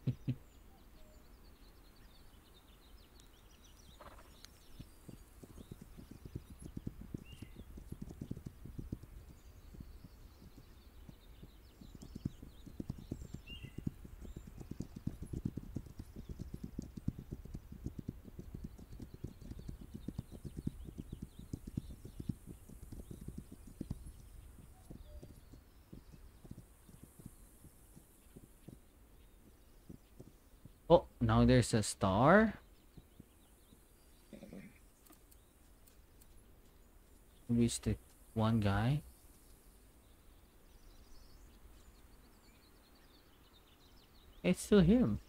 Oh, there's a star. It's the one guy. It's still him.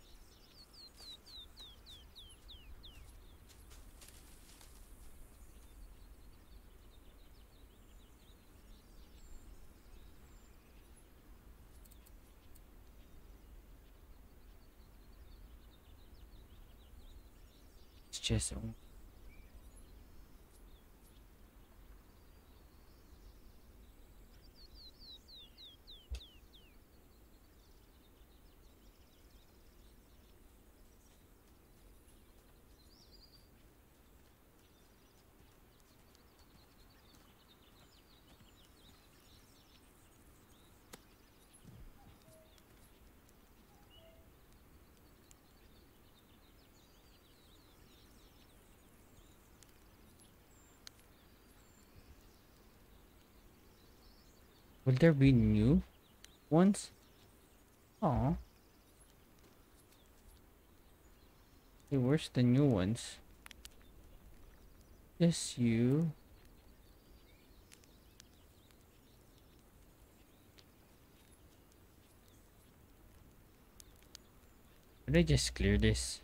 Just Will there be new ones? Oh. Hey, where's the new ones? Yes, you. Did I just clear this?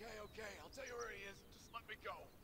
Okay, okay, I'll tell you where he is. Just let me go.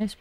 Yes.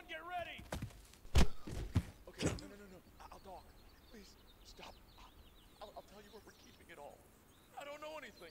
Everyone get ready! Okay, no, no, no, no. I'll talk. Please, stop. I'll, I'll tell you where we're keeping it all. I don't know anything.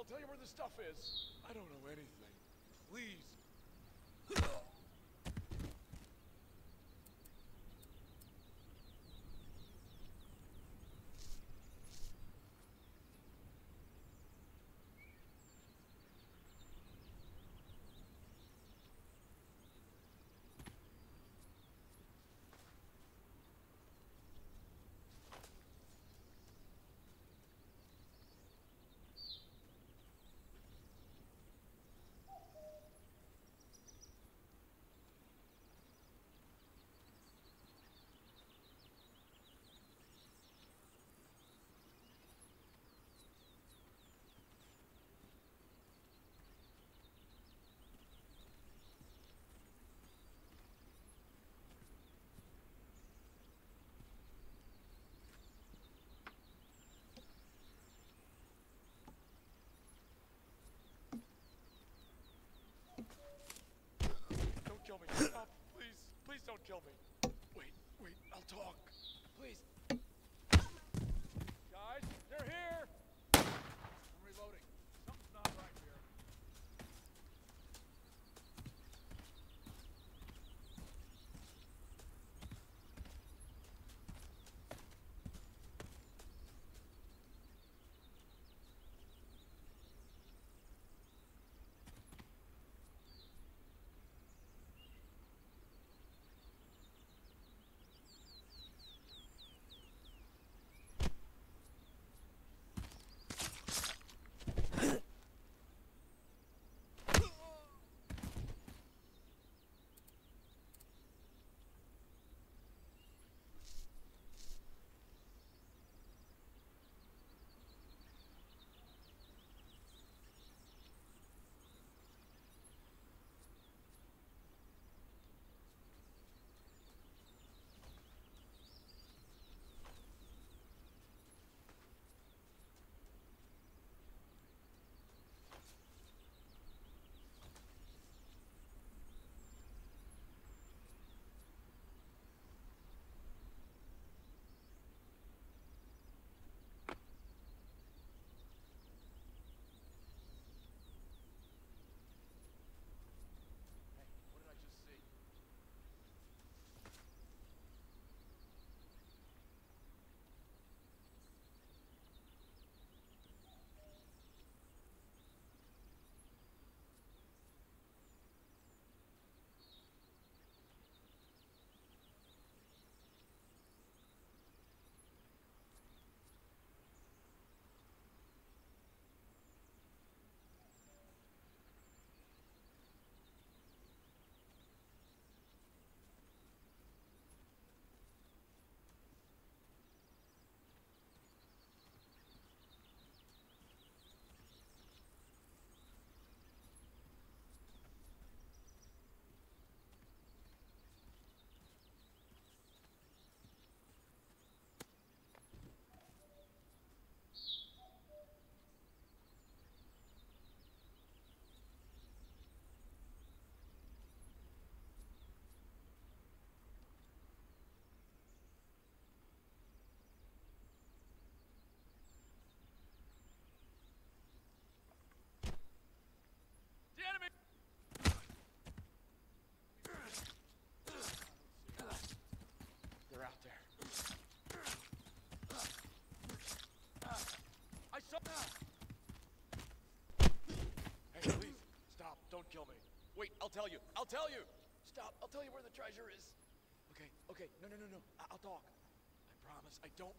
I'll tell you where the stuff is. I don't know anything. Please. Don't kill me. Stop. Please. Please don't kill me. Wait, wait. I'll talk. Please. Guys, they're here. Kill me. Wait, I'll tell you. I'll tell you. Stop. I'll tell you where the treasure is. Okay, okay. No, no, no, no. I- I'll talk. I promise. I don't.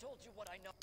Told you what I know.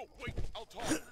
No, wait, I'll talk.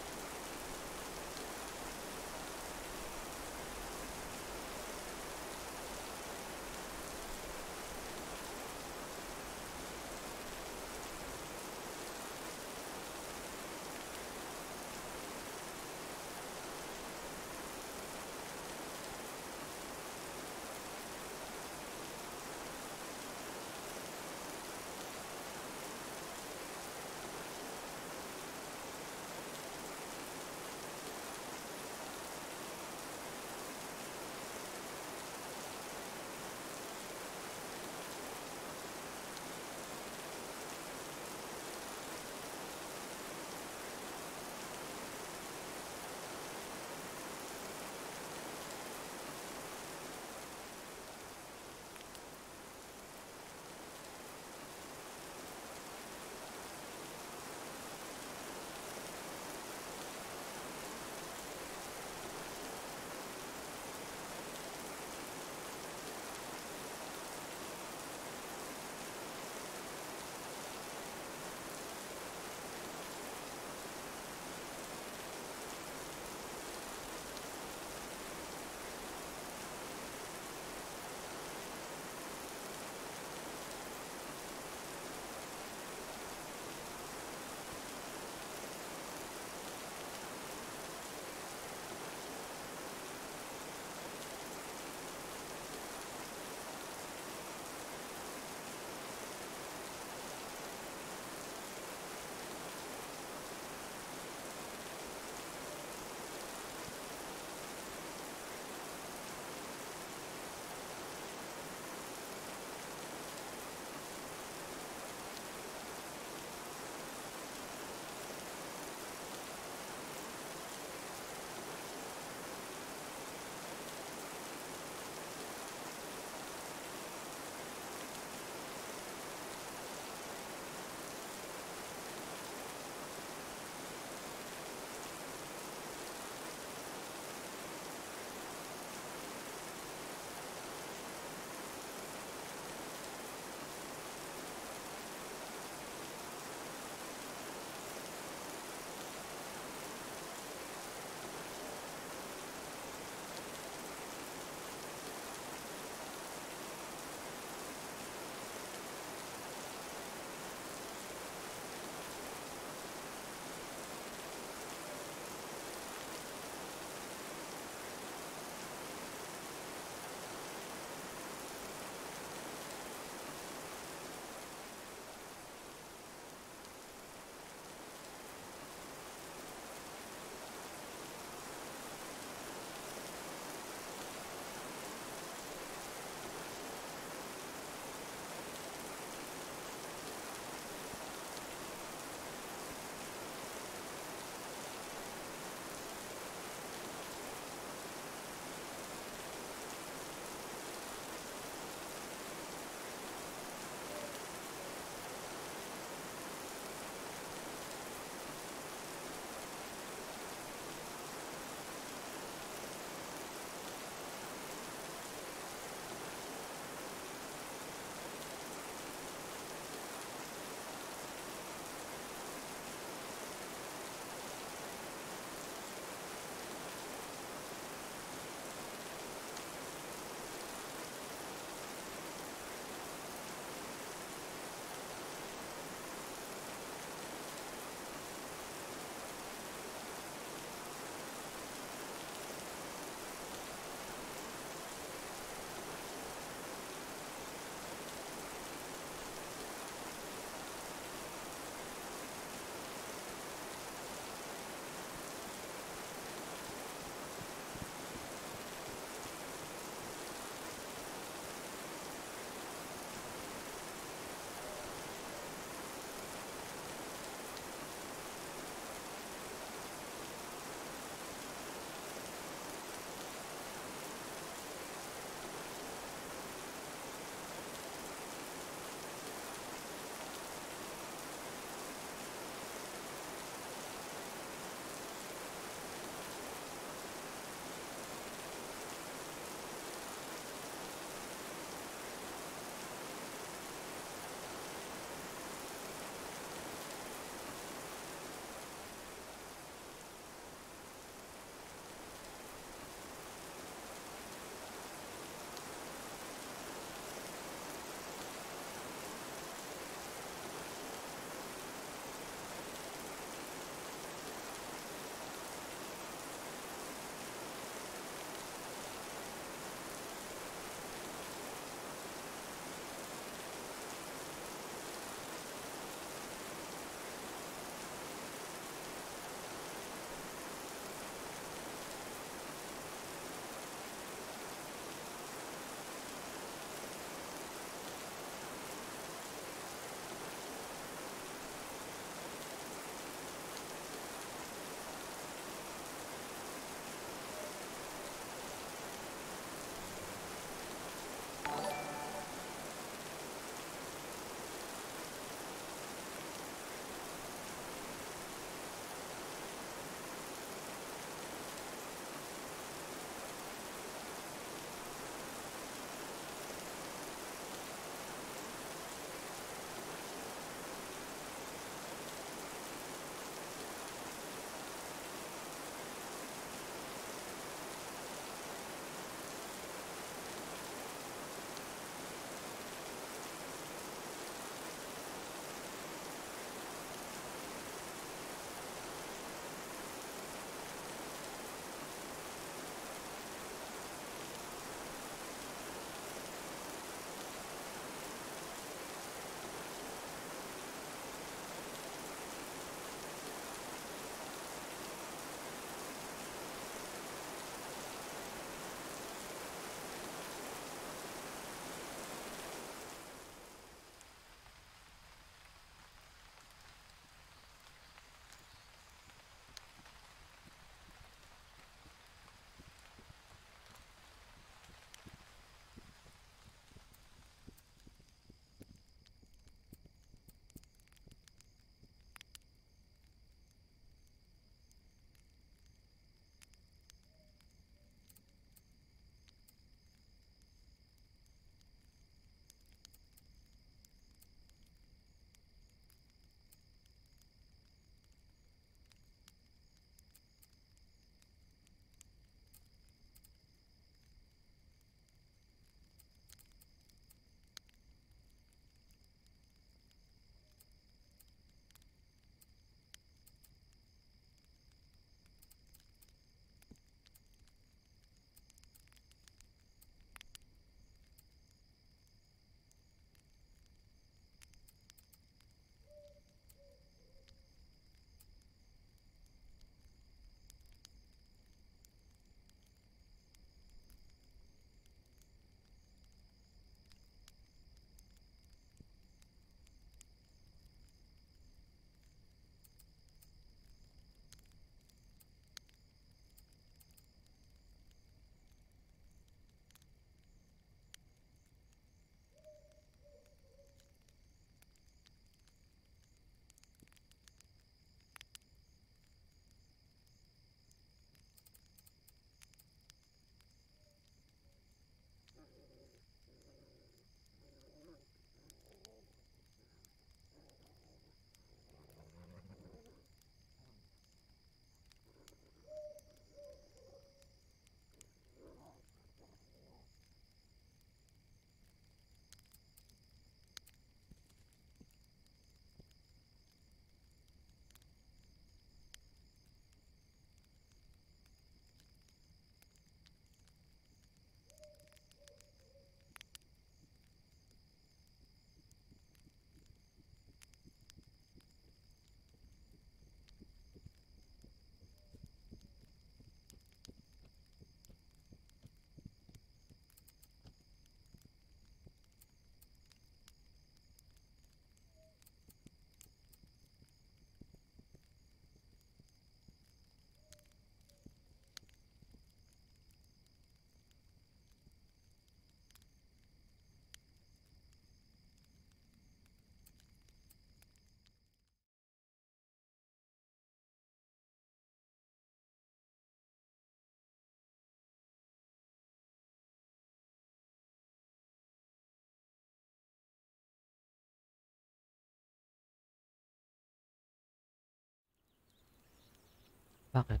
Bakit?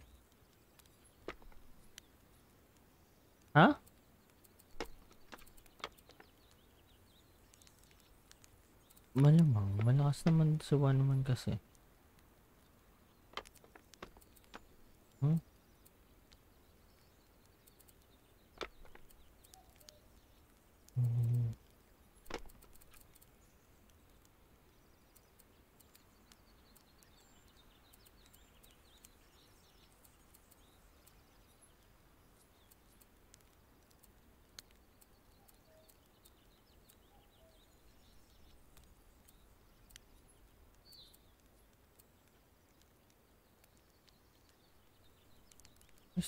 Ha? Malamang, malakas naman sawa naman kasi.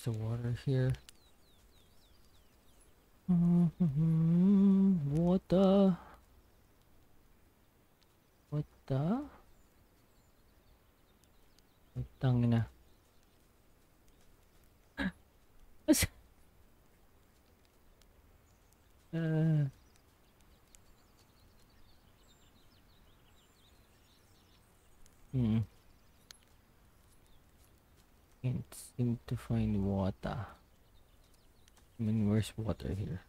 The water here. Mhm, What the? What the? Putang na. As- Uh, hmm. Can't seem to find water. I mean, where's water here?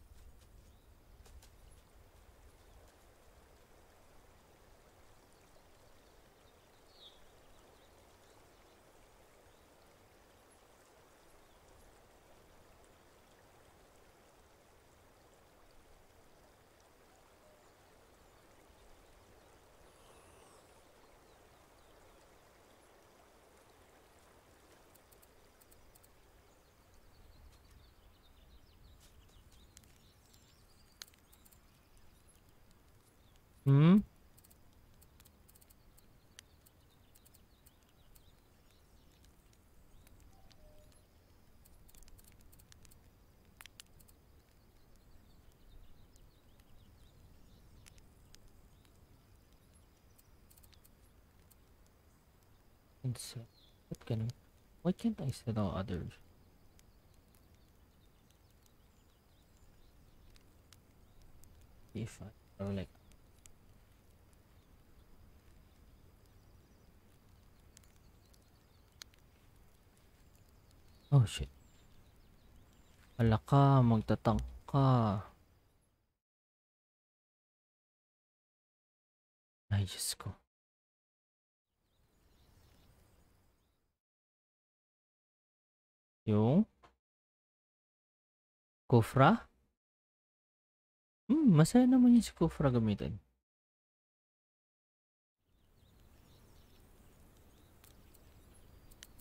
Hmm? And so, what can I, why can't I set all others? If I, or like, oh shit. Hala ka, magtatang ka. Ay, Diyos ko. Yung? Kufra? Hmm, masaya naman yung si Kufra gamitin.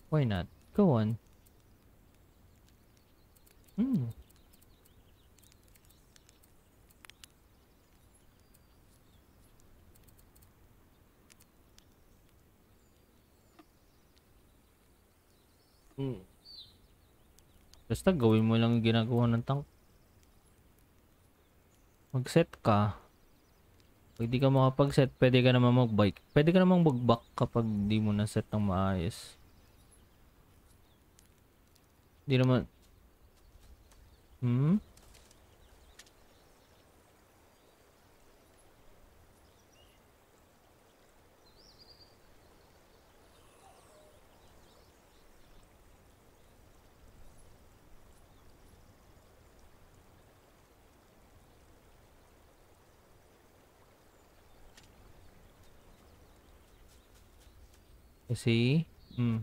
Why not? Go on. Hmm. Hmm. Basta gawin mo lang yung ginagawa ng tank. Mag-set ka. Pag di ka makapag-set, pwede ka naman mag-bike. Pwede ka naman mag-back kapag di mo na-set ng maayos. Di naman... Hmm? Kasi... Hmm.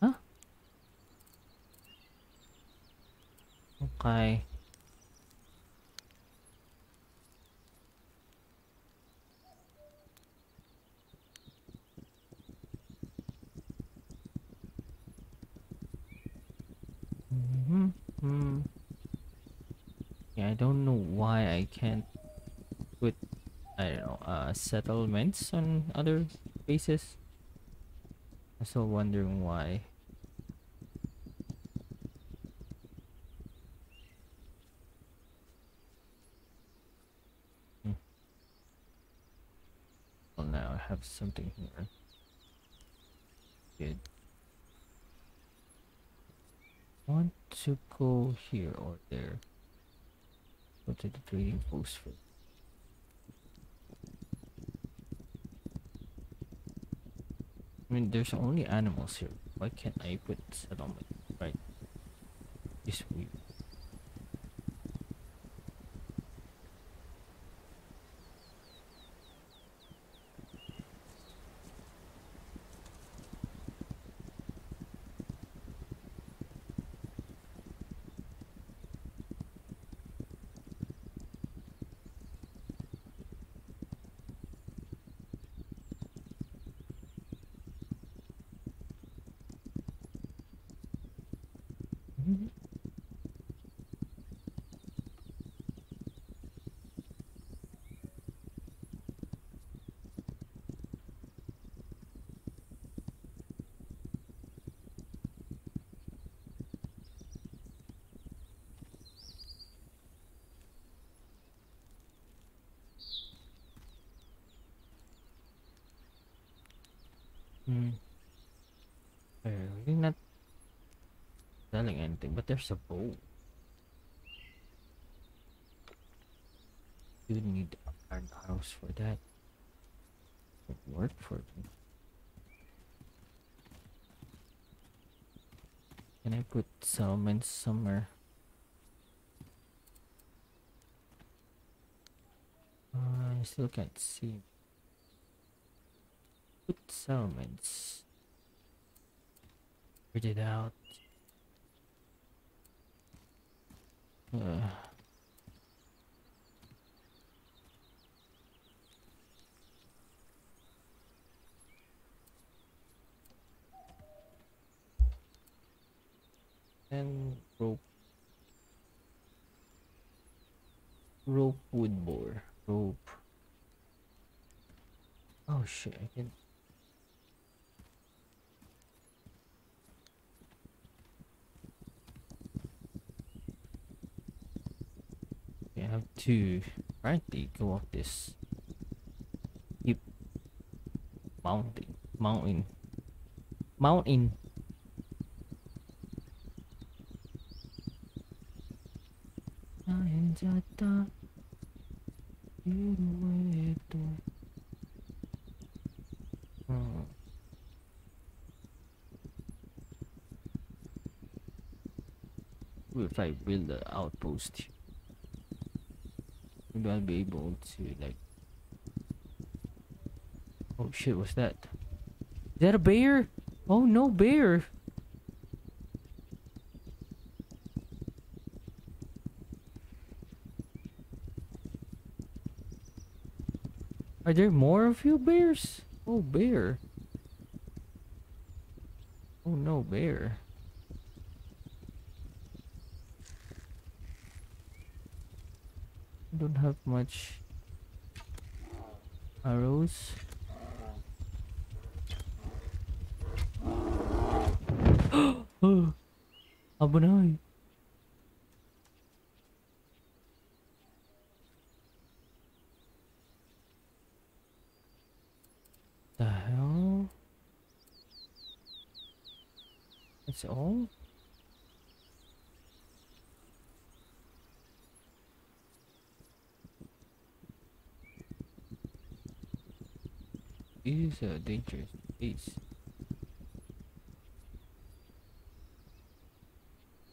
Huh? Okay. hmm I don't know why I can't put I don't know uh settlements on other bases. I'm still wondering why. Hmm. Well, now I have something here. Good. Want to go here or there? Go to the trading post first. I mean, there's only animals here. Why can't I put settlement? Right. It's weird. Mhm. Hmm. They're really not selling anything, but there's a bow. You need iron house for that. It work for me. Can I put settlements somewhere? Uh, I still can't see. Put settlements. Read it out. Uh, and rope. Rope wood bore. Rope. Oh shit, I can. Have to apparently go up this steep mountain. Mountain. Mountain. Hmm. If I build an outpost? Maybe I'll be able to like Oh shit, what's that? Is that a bear? Oh no, bear! Are there more of you bears? Oh, bear. Oh no, bear. Don't have much arrows. oh, abunay. The hell? That's all? This is a dangerous place.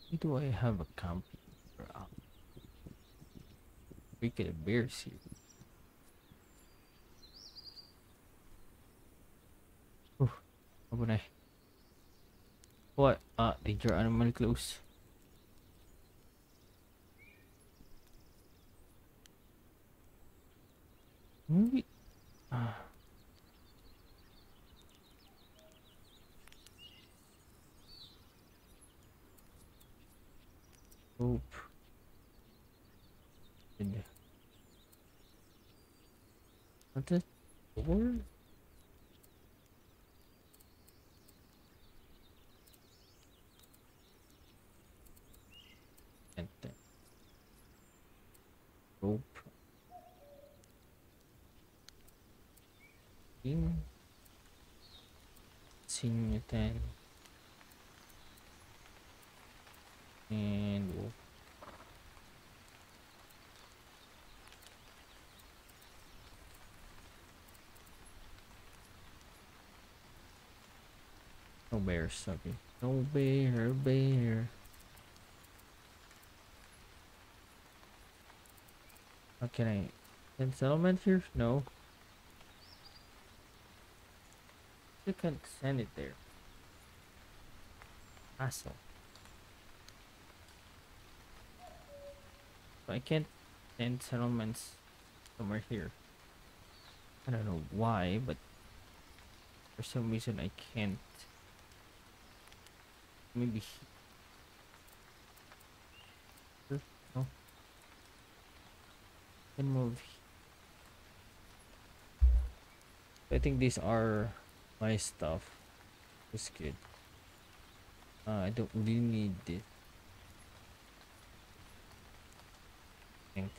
Why do I have a camp. We get a bears here. Oh, abunay. What? Ah, danger animal close. Maybe. Ah. Rope. And What's it? Four? And then rope. In. Then. And rope. No bears, okay. No bear, bear. How can I send settlement here? No. You can't send it there. Asshole. I can't send settlements somewhere here. I don't know why, but for some reason I can't. Maybe? No. Can move. I think these are my stuff. It's good. Uh, I don't really need this. think.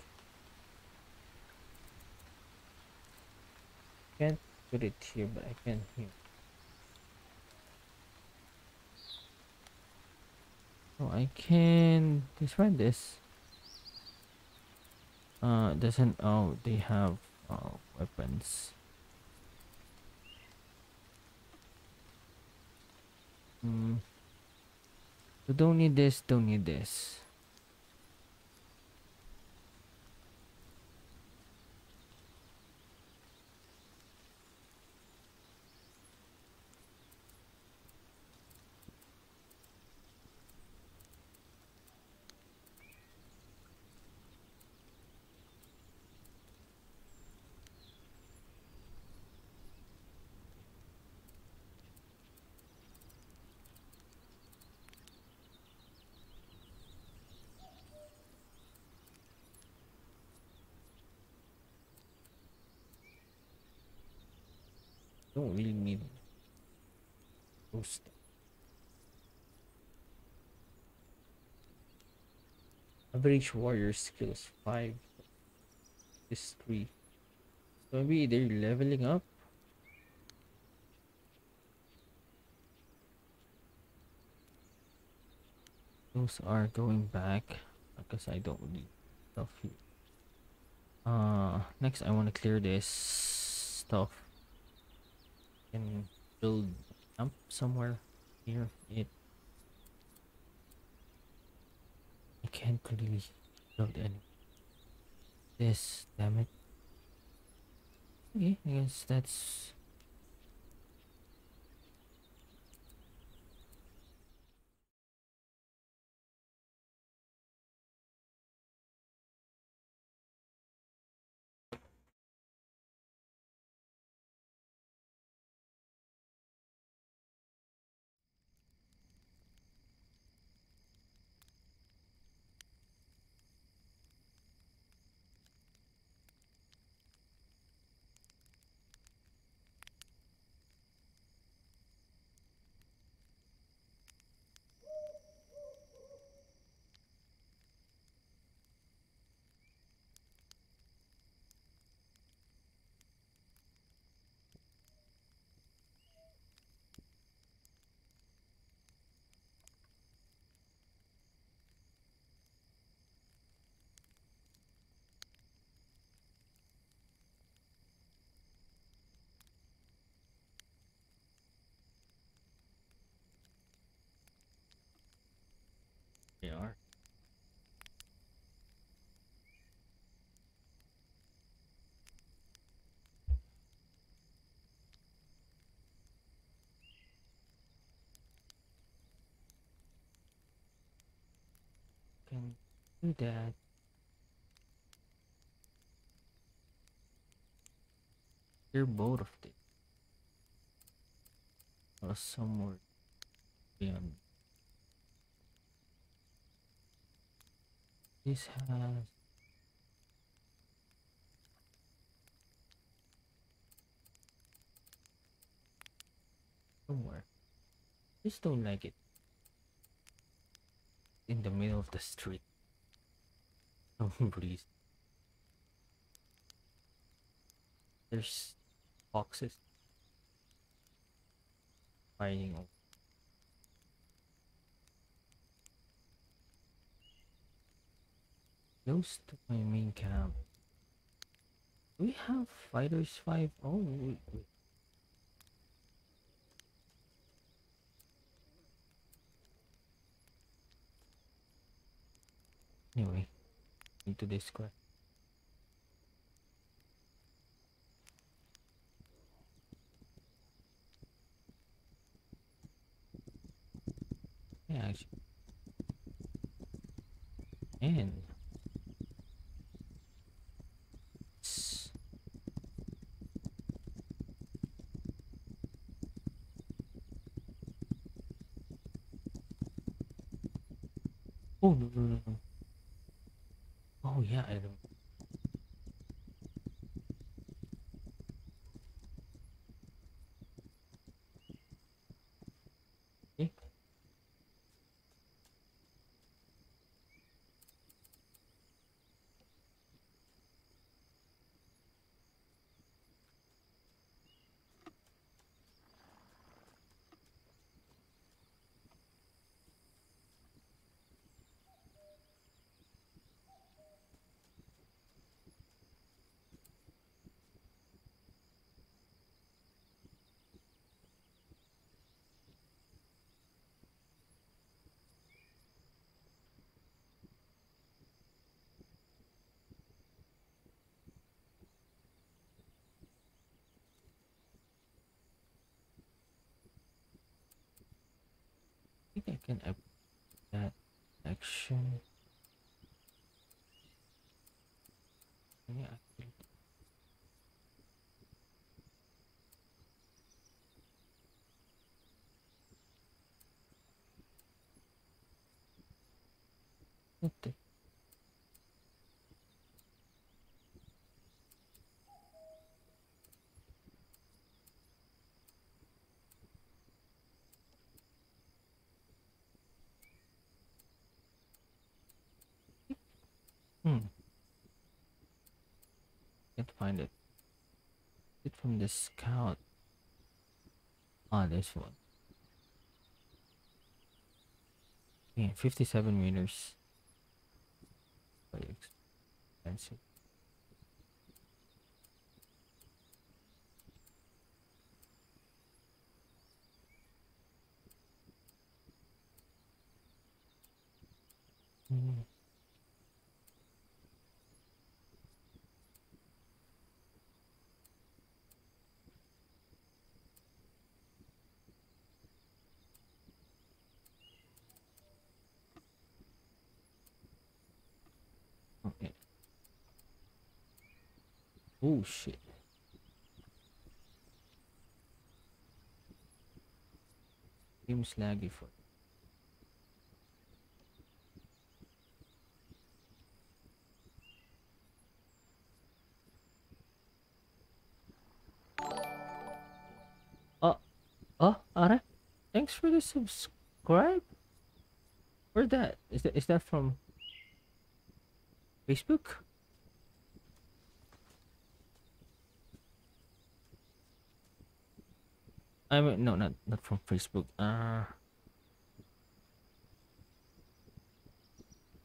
Can't put it here, but I can here. Oh, I can describe this. Uh, doesn't. Oh, they have uh, weapons. Hmm. So don't need this. Don't need this. Don't really. Average warrior skills 5 is 3. So maybe they're leveling up. Those are going back because I don't need stuff here. Uh, next I want to clear this stuff. Can build camp somewhere here. It. I can't really build any. This, damn it. Okay, I guess that's they are. Can do that. They're both of them. Or somewhere beyond. This has somewhere. Just don't like it. In the middle of the street. please. There's boxes. Mining. Close to my main camp. We have fighters five. Oh, wait, wait. Anyway into Discord. Yeah, actually. And Oh no no no. Oh yeah, I don't. Eh? I think I can up that action. Yeah. Hmm. Can't find it. It from the scout. Ah, this one. Yeah, 57 meters. Very expensive. Mm. Okay. Oh shit. Seems laggy for Oh, oh, Ara, thanks for the subscribe. Where's that? Is that is that from Facebook? I mean, no, not not from Facebook. Uh,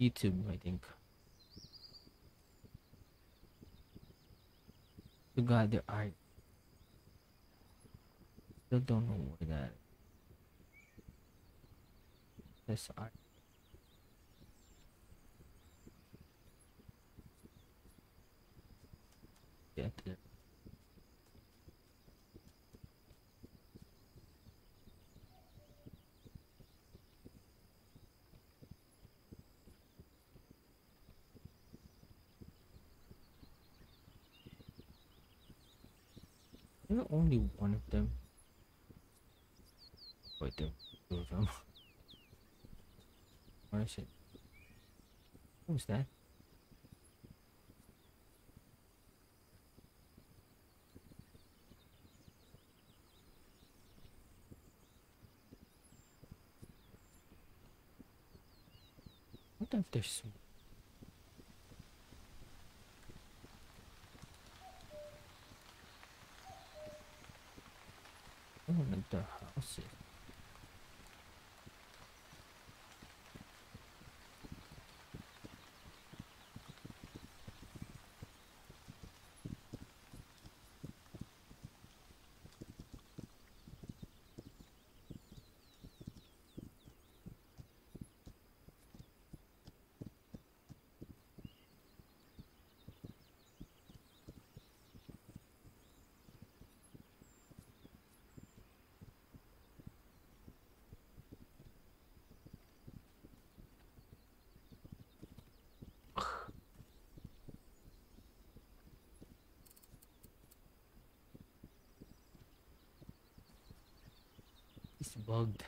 YouTube, I think. You got the art. Still don't know where that. This art. Yeah, there. Only one of them. Wait, there two of them. Where is it? Who's that? What if there's one of the houses? Bugged.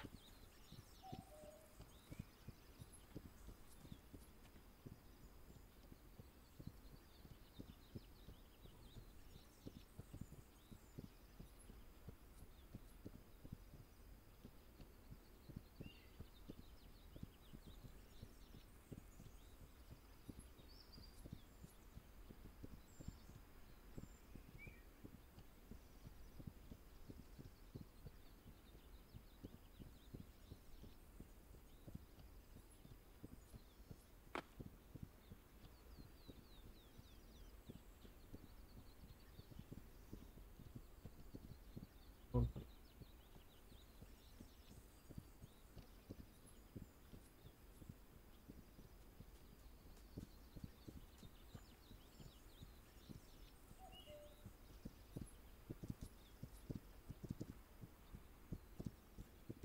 Oh,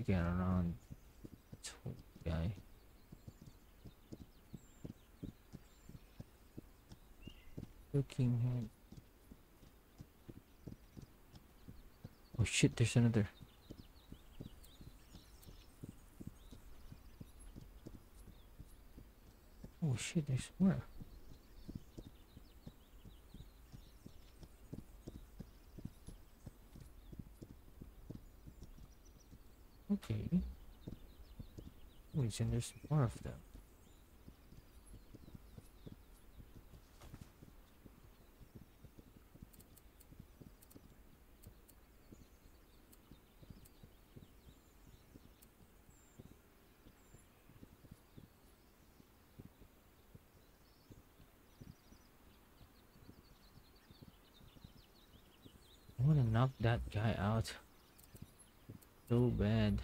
Get around whole guy. Looking head. Oh shit, there's another. Oh shit, there's more. Okay. Wait, and there's more of them. I wanna knock that guy out. So bad.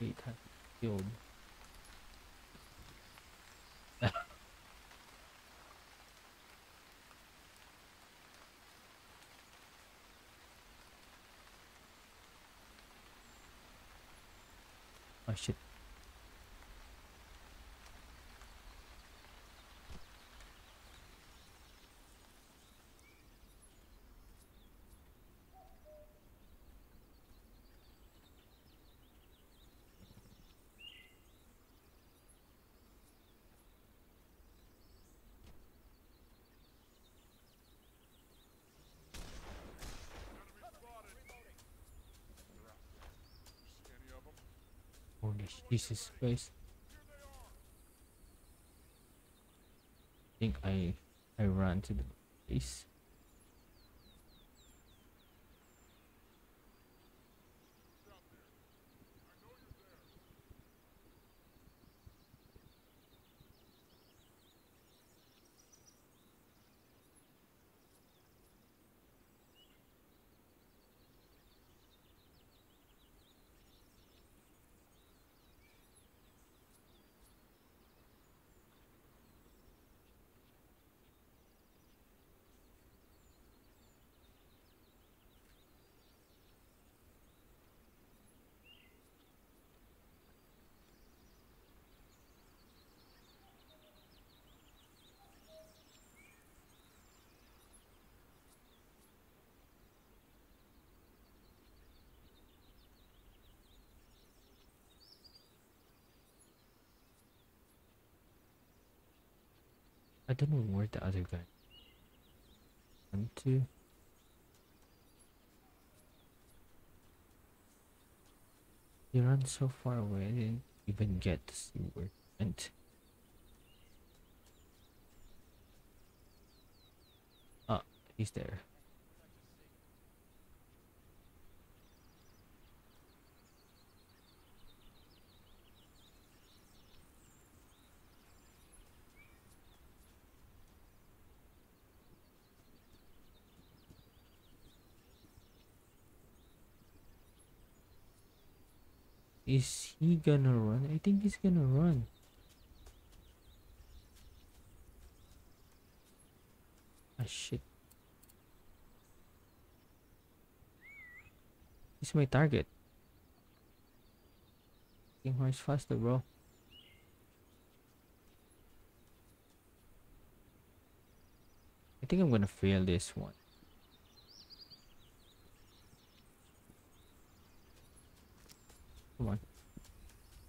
Eight had killed. Oh shit.
See any of them?
Holy Jesus Christ. I think I I ran to the base. I don't know where the other guy went to. He ran so far away, I didn't even get to see where he went. Ah, he's there. Is he gonna run? I think he's gonna run. Ah shit. He's my target. King horse faster, bro. I think I'm gonna fail this one. Come on.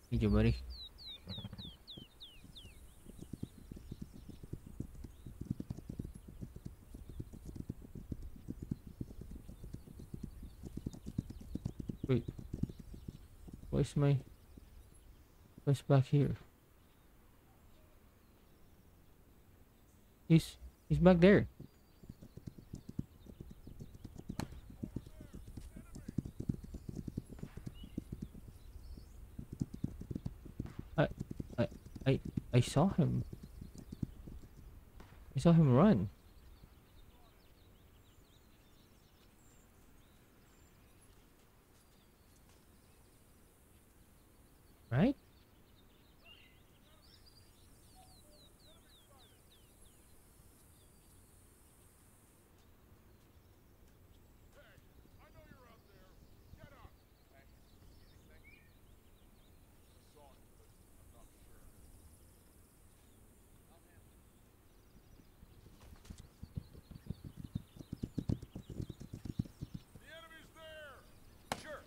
Thank you, buddy. Wait. Where's my... Where's back here? He's... He's back there. I... I... I... Saw him. I saw him run. Right?
I know you're out there. Get up. Hey, anything? I saw him, but I'm not sure. I'll handle it. The enemy's there. Sure.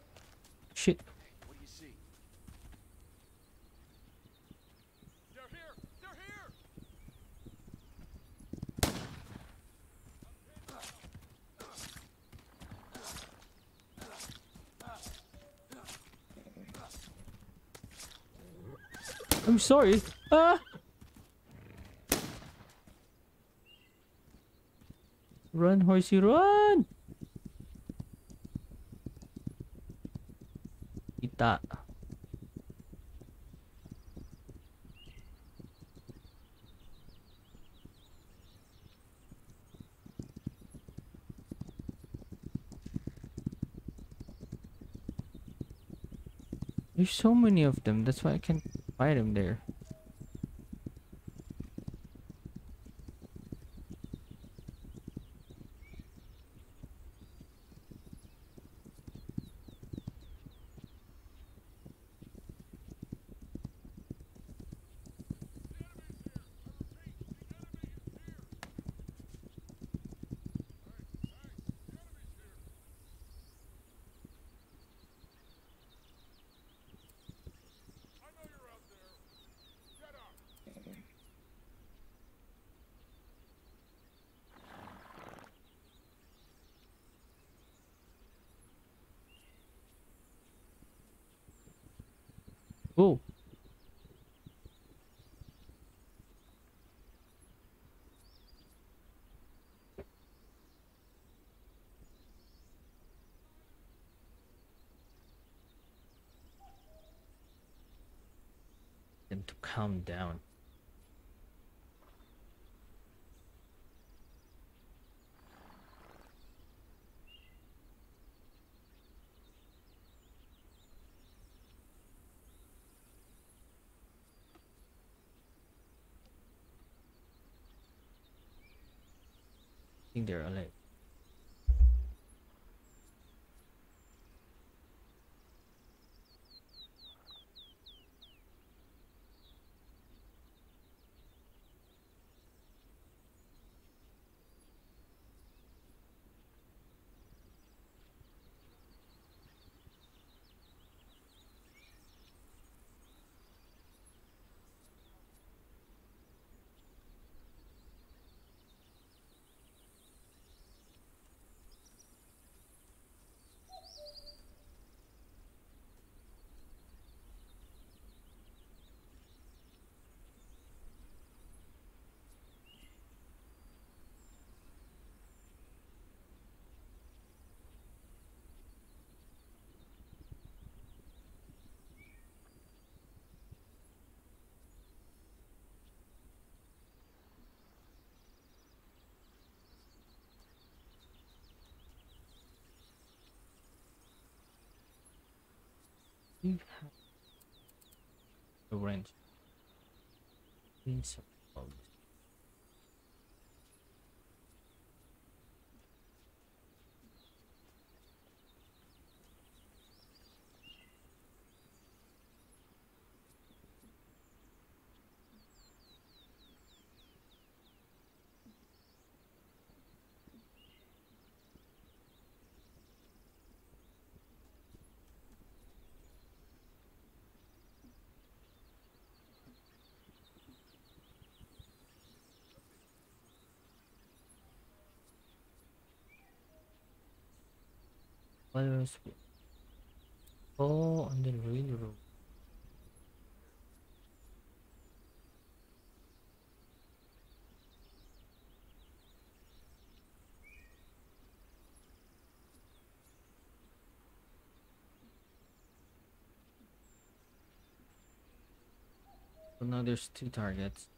Shit.
Hey, what do you see? They're here. They're here.
I'm sorry. Ah! Run, horsey, run! Kita. There's so many of them. That's why I can't fight him there. Calm down. I think they're alive. You have. Need was Oh, on the railroad. So now there's two targets.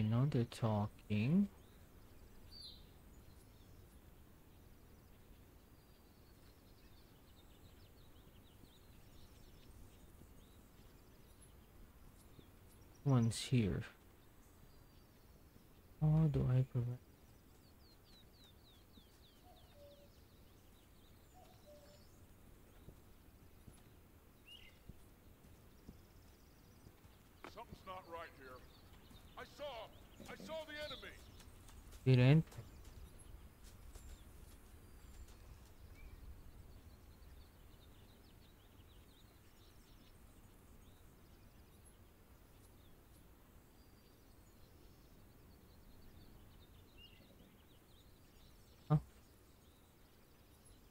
You know they're talking. One's here. How do I prevent?
Something's not right here. I saw, I saw the enemy.
Didn't? Huh?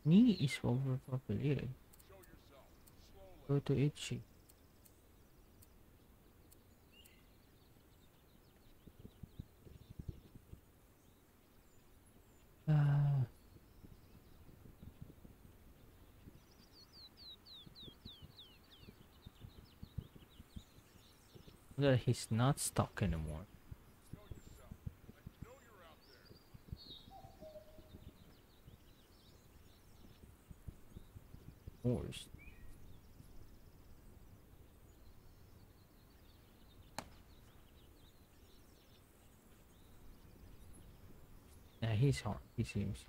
Knee is overpopulated.
Show yourself.
Go to Itchy. Uh, that he's not stuck anymore. Yeah, he's hard. He seems.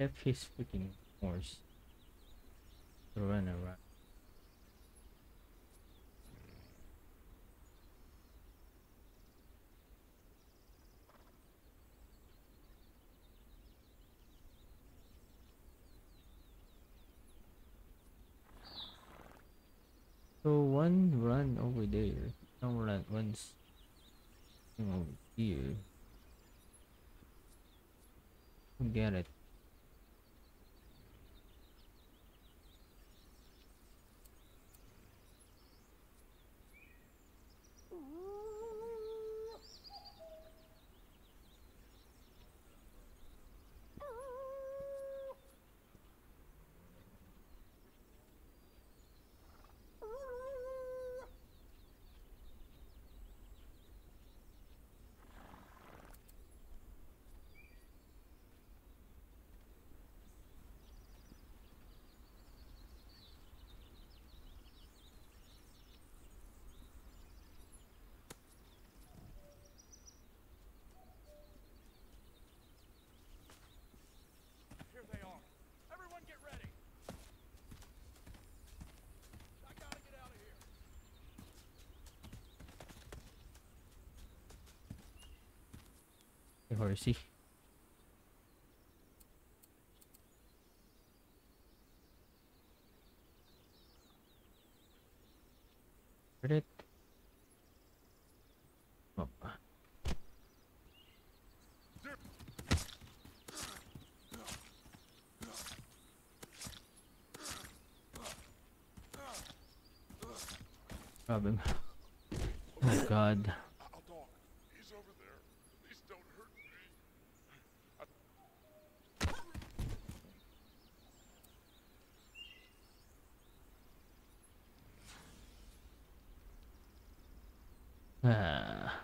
Left his freaking horse to run around. So one run over there, one run one's over here. Get it. Horsey. Oh. Oh god.
I'll talk. He's over there. Please don't hurt me.
Ah.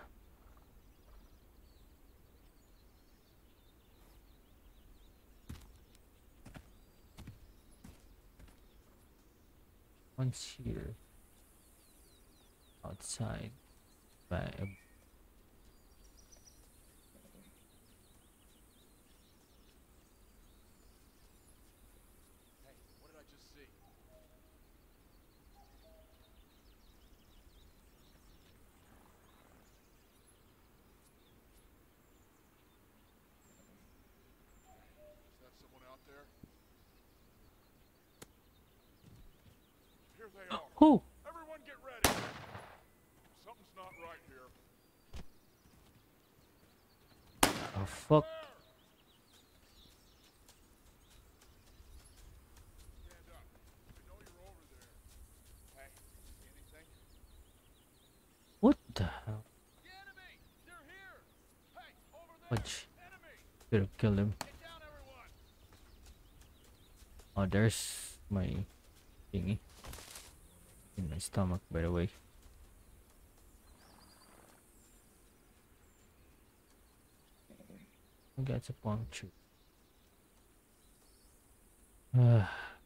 Here, outside, by a
Hey, what did I just see? Is that someone out there? Here they are.
oh,
Everyone get ready. Something's not right here.
oh fuck!
There! Stand up. We know you're over there. Hey, see anything?
What the hell?
The enemy! They're here! Hey, over there!
Which
Enemy!
could have killed him? Oh, there's my thingy in my stomach, by the way. Got a puncture. Ah.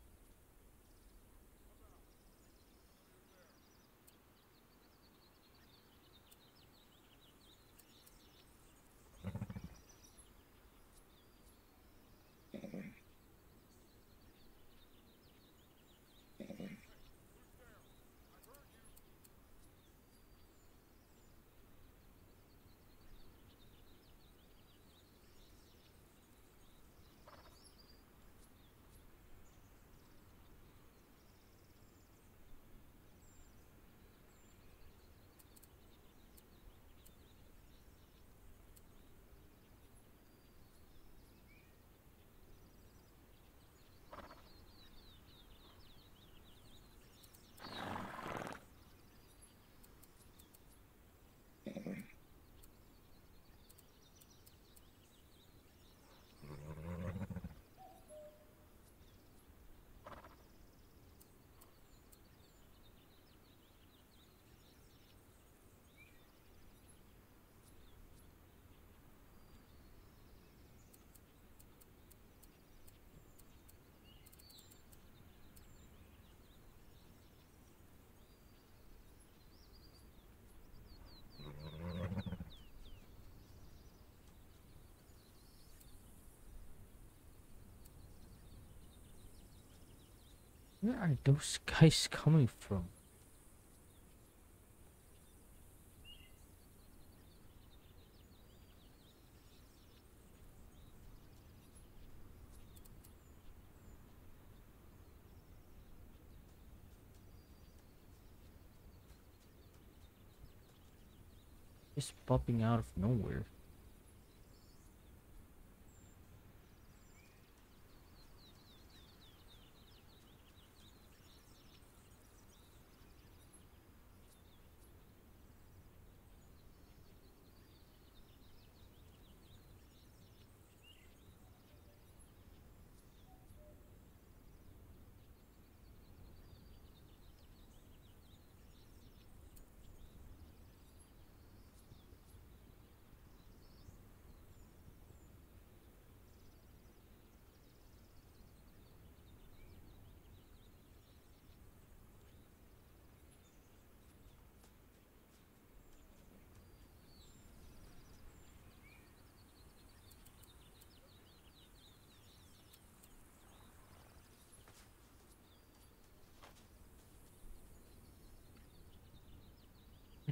Where are those guys coming from? Just popping out of nowhere.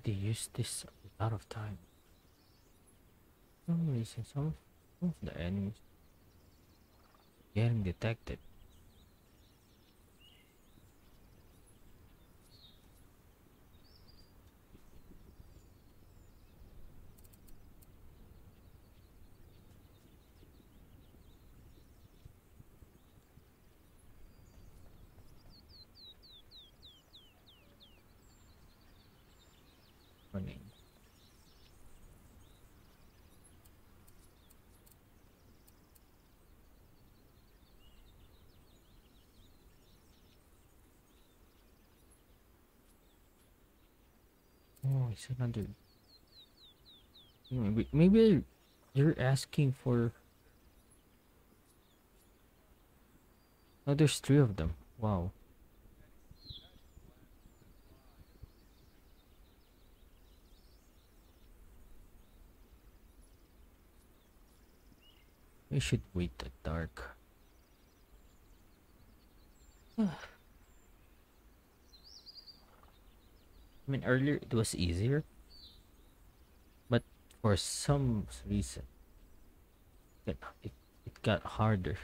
They use this a lot of time. For some reason, some of the enemies getting detected. Running. Oh, it's another. Maybe maybe you're asking for. Oh, there's three of them. Wow. We should wait at dark. I mean, earlier it was easier, but for some reason, it it, it got harder.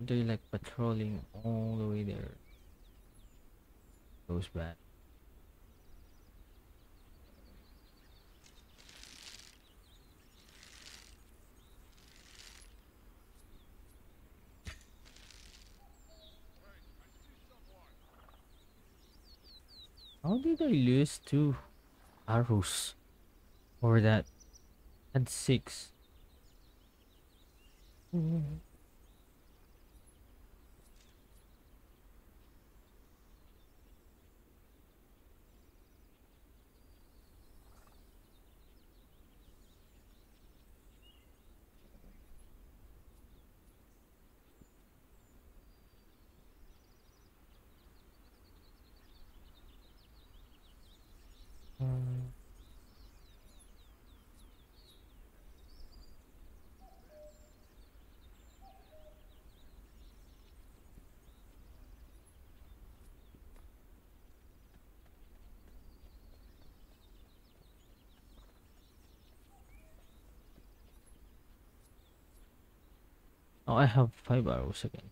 They're like patrolling all the way there. Goes bad. How did I lose two arrows over that? And six. Mm. Um, oh, I have five arrows again.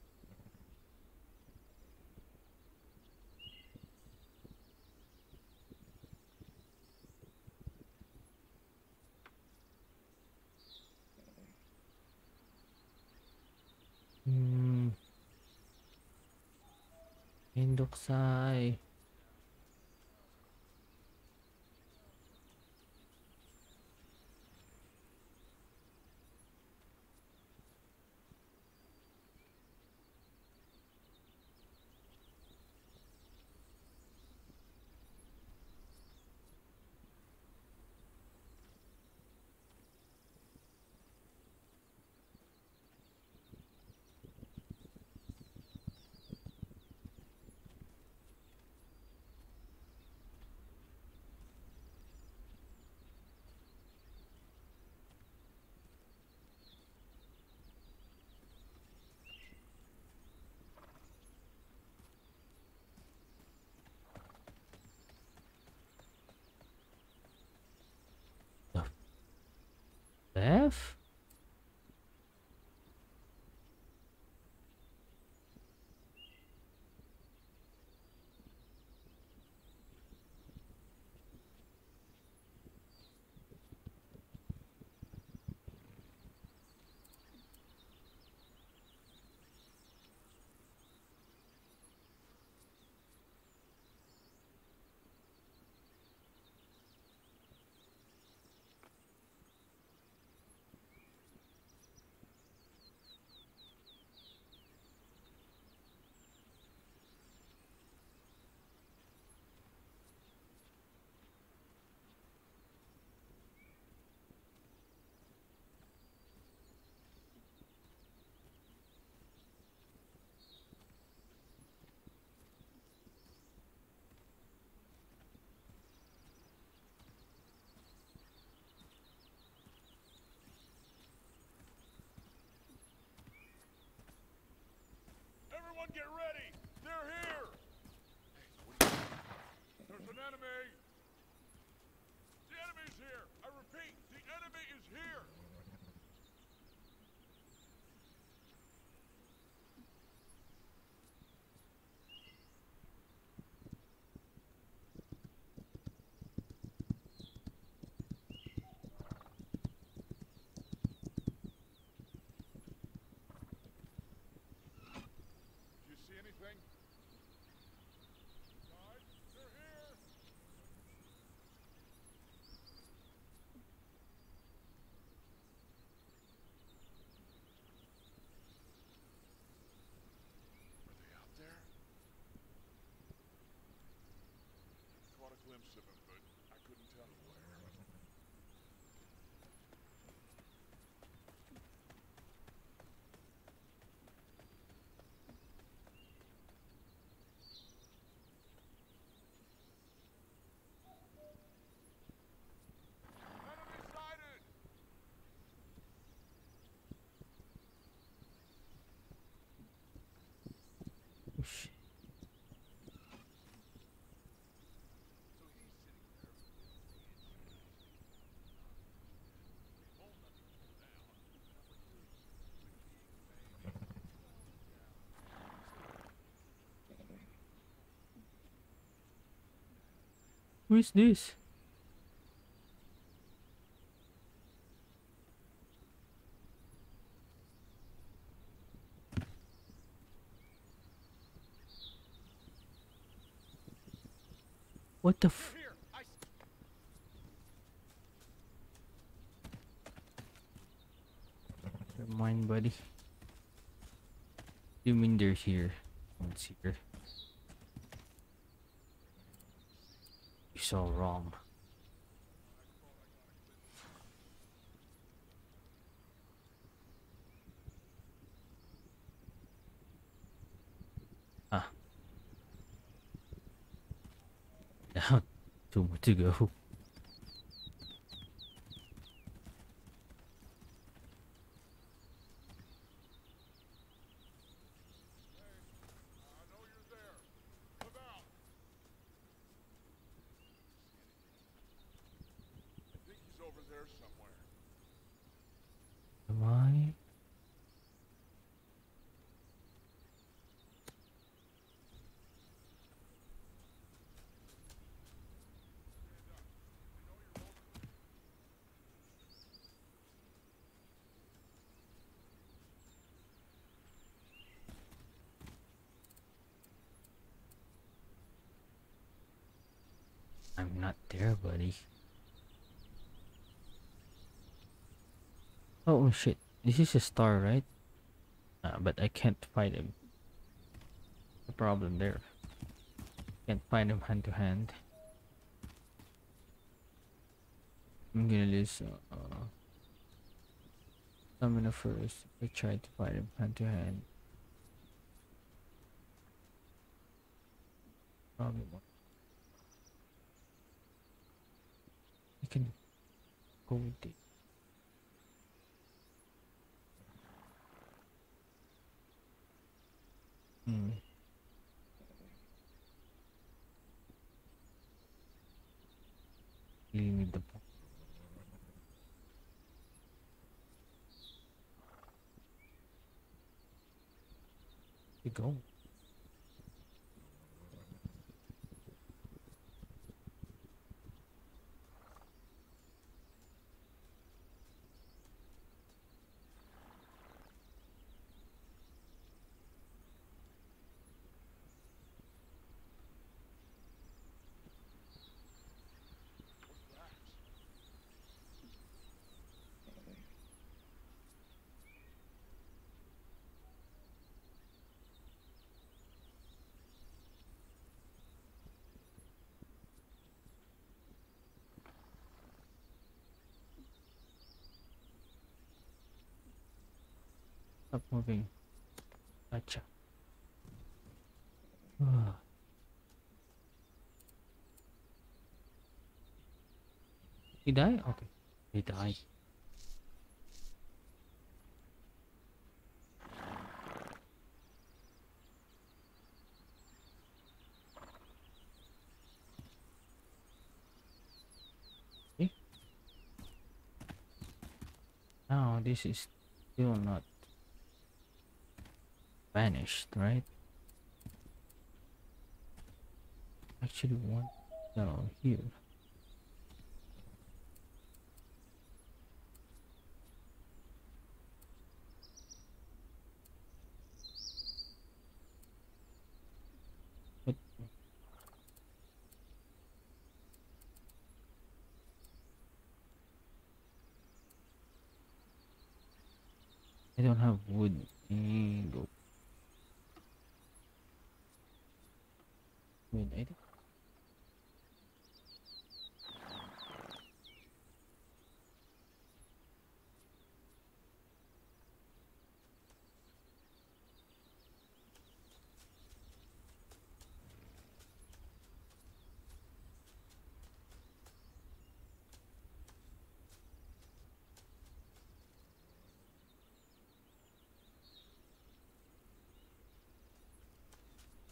selesai. Left?
Everyone get ready! They're here! There's an enemy! The enemy's here! I repeat, the enemy is here! Do you see anything? Guys, they're here! Are they out there? Caught a glimpse of him, but I couldn't tell where. Enemy sighted!
Oh, shit.
So he's sitting there with his Won't let me pull down. Number two, the king
Who is this? What the f- Never mind, buddy. You mean they're here? It's here. Saw wrong. Ah. Now, two more to go.
I know you're there. Look out! I think he's over there somewhere.
Am I? I'm not there, buddy. Oh shit, this is a star, right? Uh, but I can't fight him. The problem there. Can't find him hand to hand. I'm gonna lose uh, uh, stamina first. I try to fight him hand to hand. Probably won't. I can with it. Mm. You need the you go. Stop moving. Gotcha. He died? Okay. He died. Now this is still not vanished, right? Actually, one no here. I don't have wood. Eh, go. Wait, I think.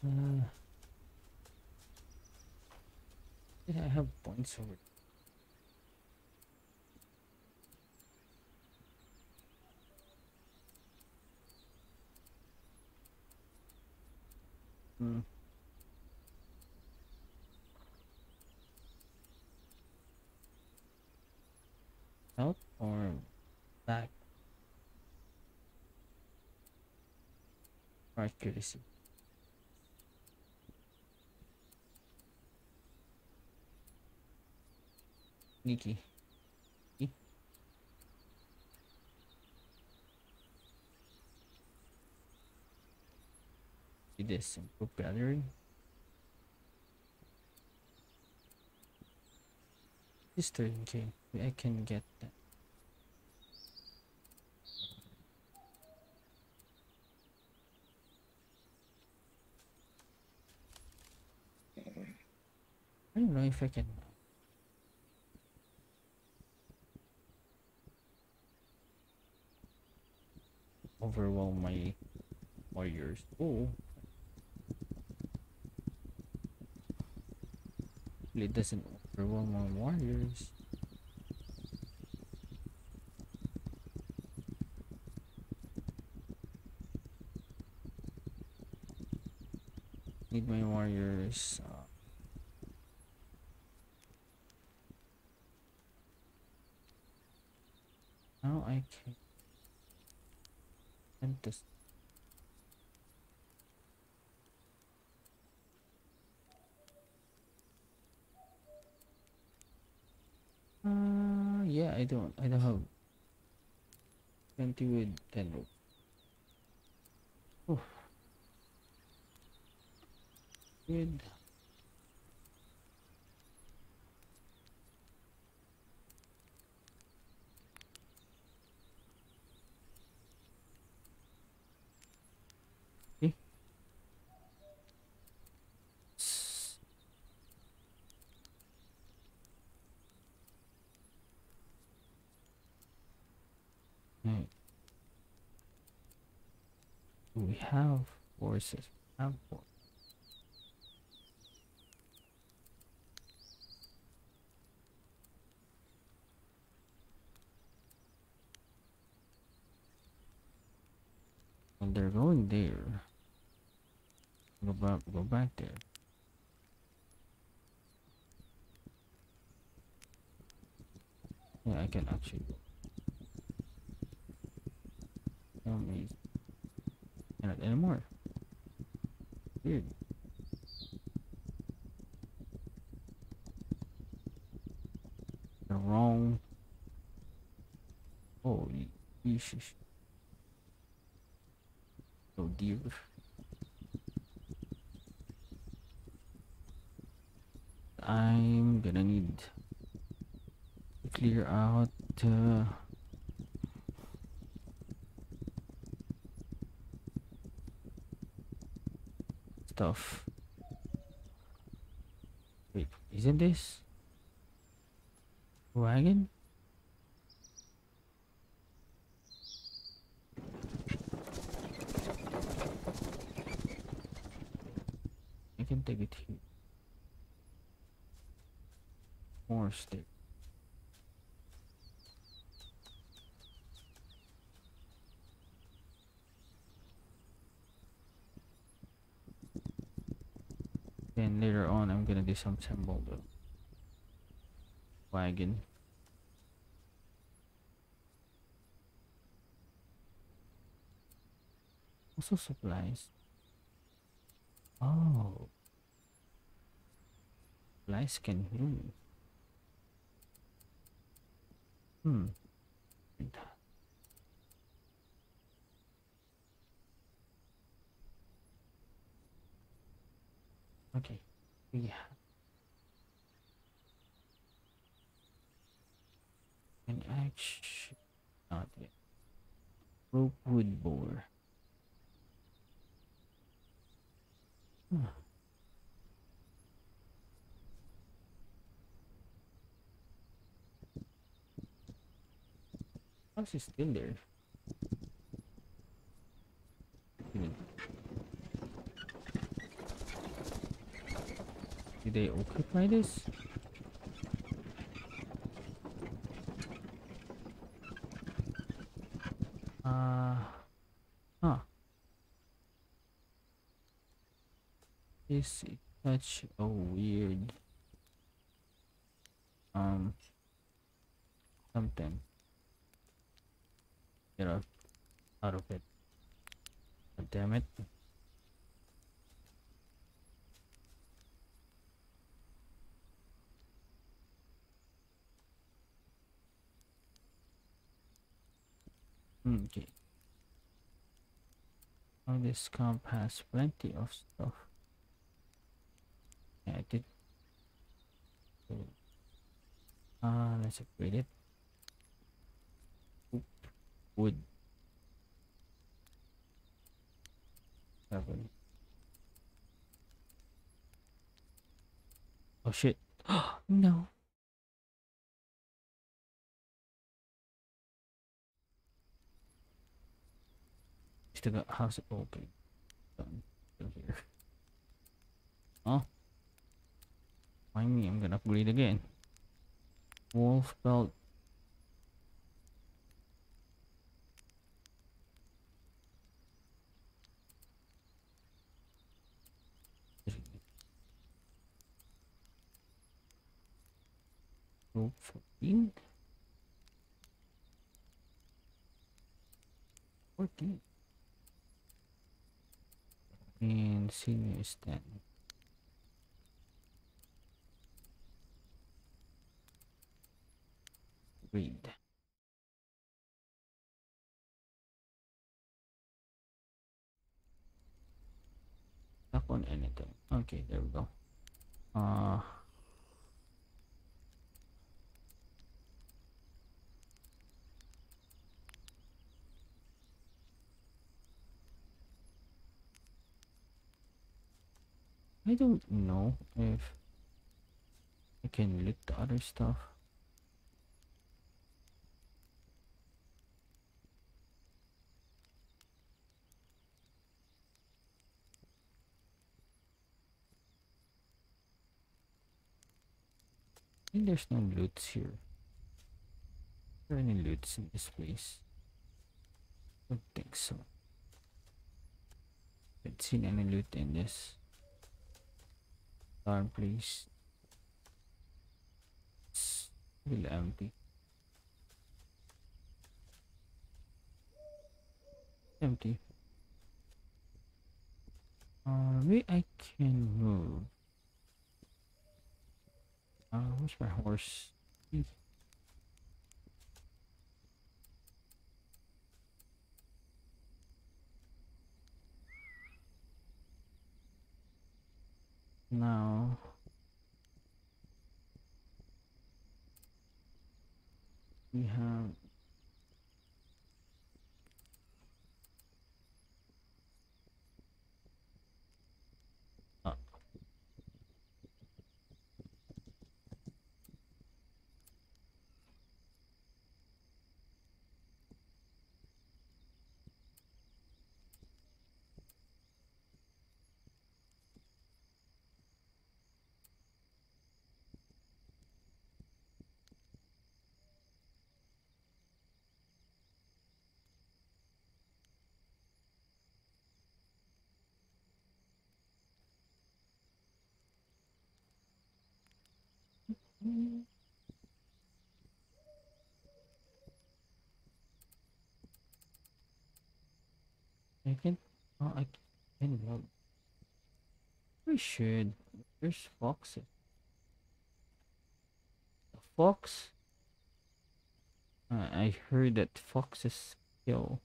Uh, did I have points over? Hmm. Out or back? Accuracy. Sneaky. E. See this improve gallery. History game. I can get that. I don't know if I can overwhelm my warriors. Oh. It doesn't overwhelm my warriors. Need my warriors. Uh, now I can. And. Uh, yeah, I don't, I don't have 20 with 10 rope. Oh. Good. Okay. S- We have horses? We have horses. Well, they're going there. Go back. Go back there. Yeah, I can actually. Amazing. Cannot anymore. Weird. The wrong. Oh, yeesh. Oh dear. I'm gonna need to clear out uh, stuff. Wait, isn't this wagon? I can take it here. More stick. Then later on, I'm gonna do some disassemble the wagon. Also supplies. Oh. Supplies can heal. Hmm. Okay. Yeah. An action. Not. Rope wood boar. Huh. How's he still there? Hmm. Did they occupy this? Uh, huh. This is such a weird um something. Get out out of it. God damn it. Okay. This comp has plenty of stuff. Yeah, I did. Uh, let's upgrade it. Oop, wood. Seven. Oh shit. no. Still got house open. Here. Oh. Me, I'm gonna upgrade again. Wolf pelt. Rope 14. 14. And senior is 10. Read. Tap on anything. Okay, there we go. Uh I don't know if I can loot the other stuff. I think there's no loots here. Are there any loots in this place? I don't think so. I Haven't seen any loot in this. Place. It's really empty. Empty. Uh, maybe I can move. Uh, where's my horse? Please. Now, we have I can oh I can log. We should. There's foxes. A fox? Uh, I heard that foxes kill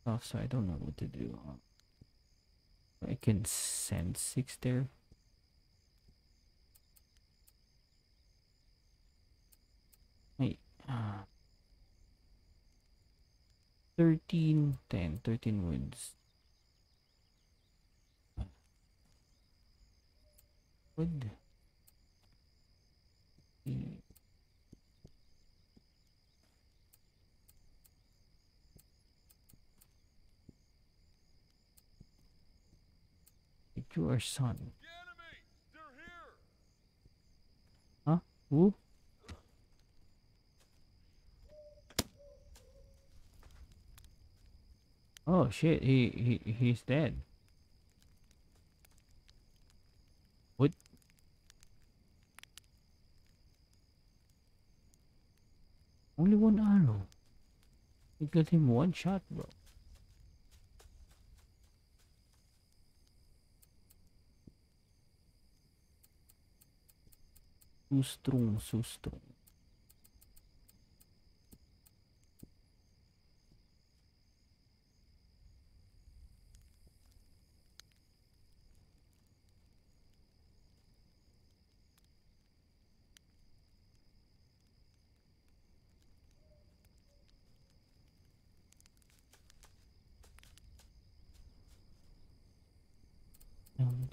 stuff, so I don't know what to do. I can send six there. Hey, uh, 13, 10, 13 woods. Wood. Mm, You are son.
The enemy! They're!
Who? Oh shit, he, he he's dead. What? Only one arrow. You got him one shot, bro. So strong, strong.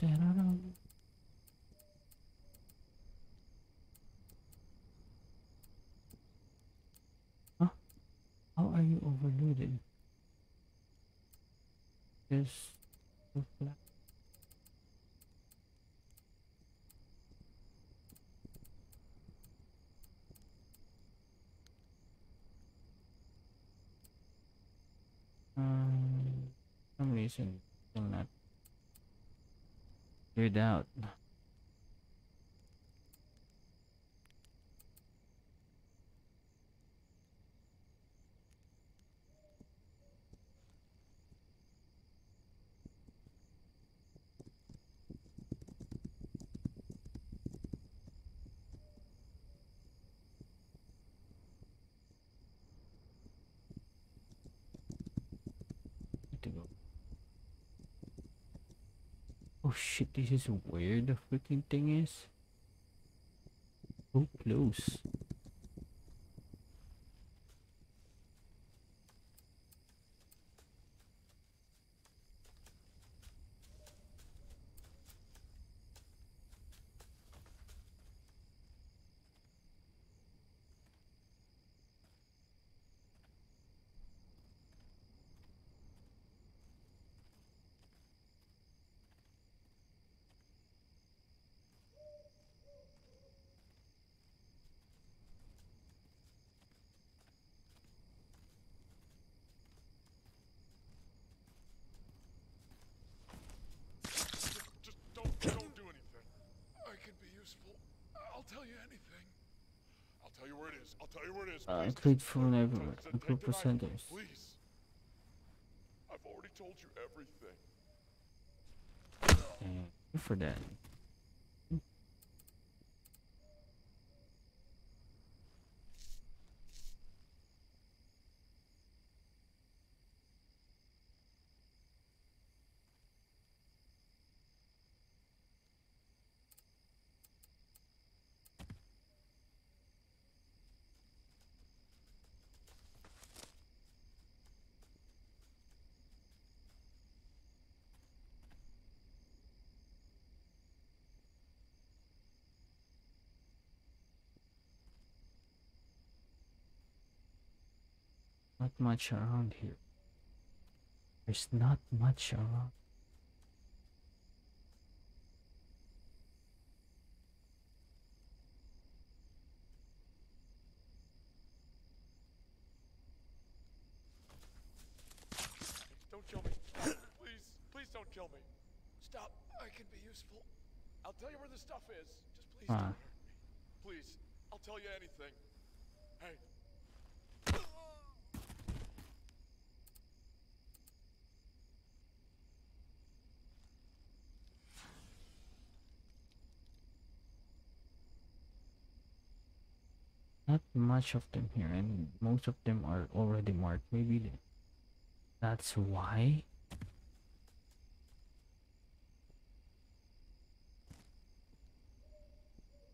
Huh? How are you overloaded? There's so flat. Um, for some reason still not cleared out. Need to go. Oh shit, this is where the freaking thing is. So close.
Take
group
the
of
knife.
centers.
Please. I've already told you everything.
Thank you for that. Much around here. There's not much around.
Don't kill me. Stop. Please. Please don't kill me. Stop. I can be useful. I'll tell you where the stuff is. Just please don't hurt me. Please. I'll tell you anything. Hey.
Not much of them here, and most of them are already marked. Maybe that's why.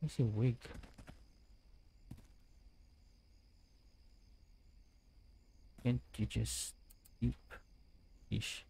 It's a wig. Can't you just keep Ish.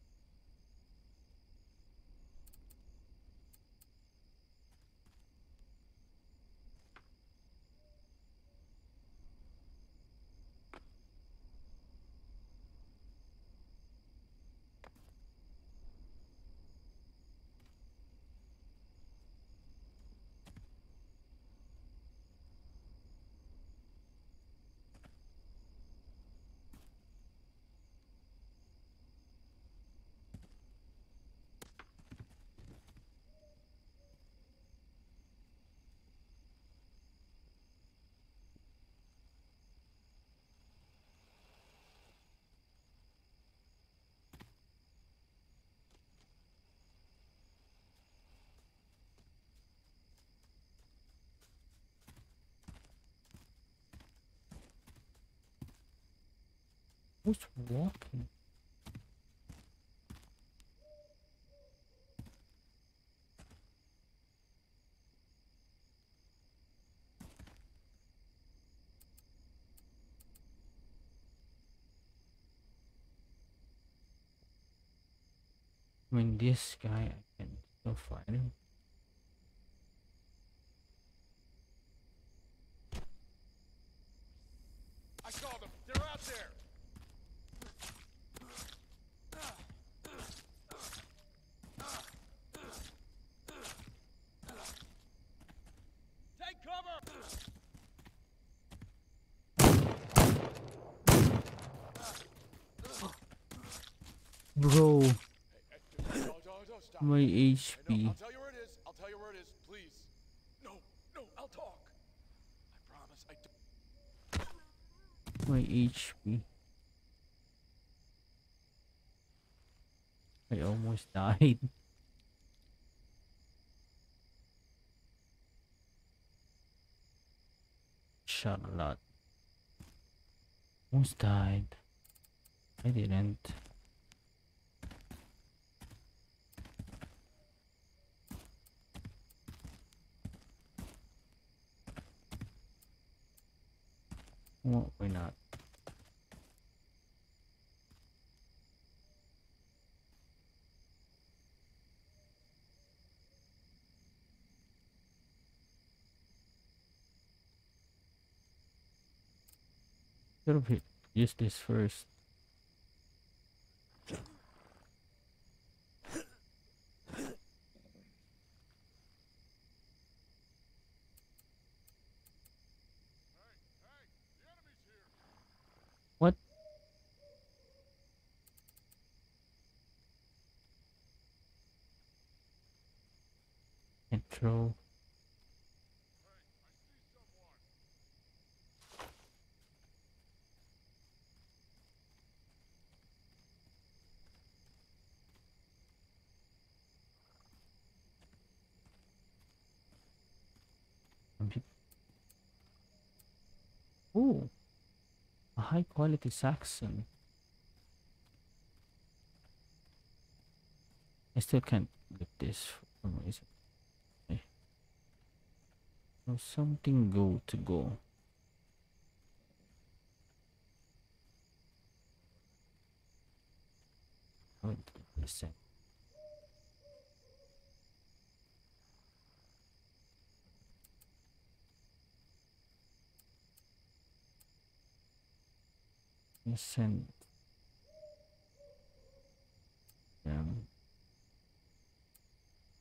Who's walking? I mean, this guy, I can still fight him.
I saw them. They're out there. Take cover.
Bro,
Hey, hey, no, no, no, stop.
my
Hey, no,
HP.
I'll tell you where it is. I'll tell you where it is. Please. No, no, I'll talk. I promise. I don't.
My HP. I almost died. Shot a lot. Almost died. I didn't. Well, why not? Should have used this first.
Hey, the enemy's here.
What? And throw.
Hey, I see someone.
Oh, a high quality Saxon. I still can't get this for some reason. Eh. Okay. So something go to go. How listen. Listen. Um,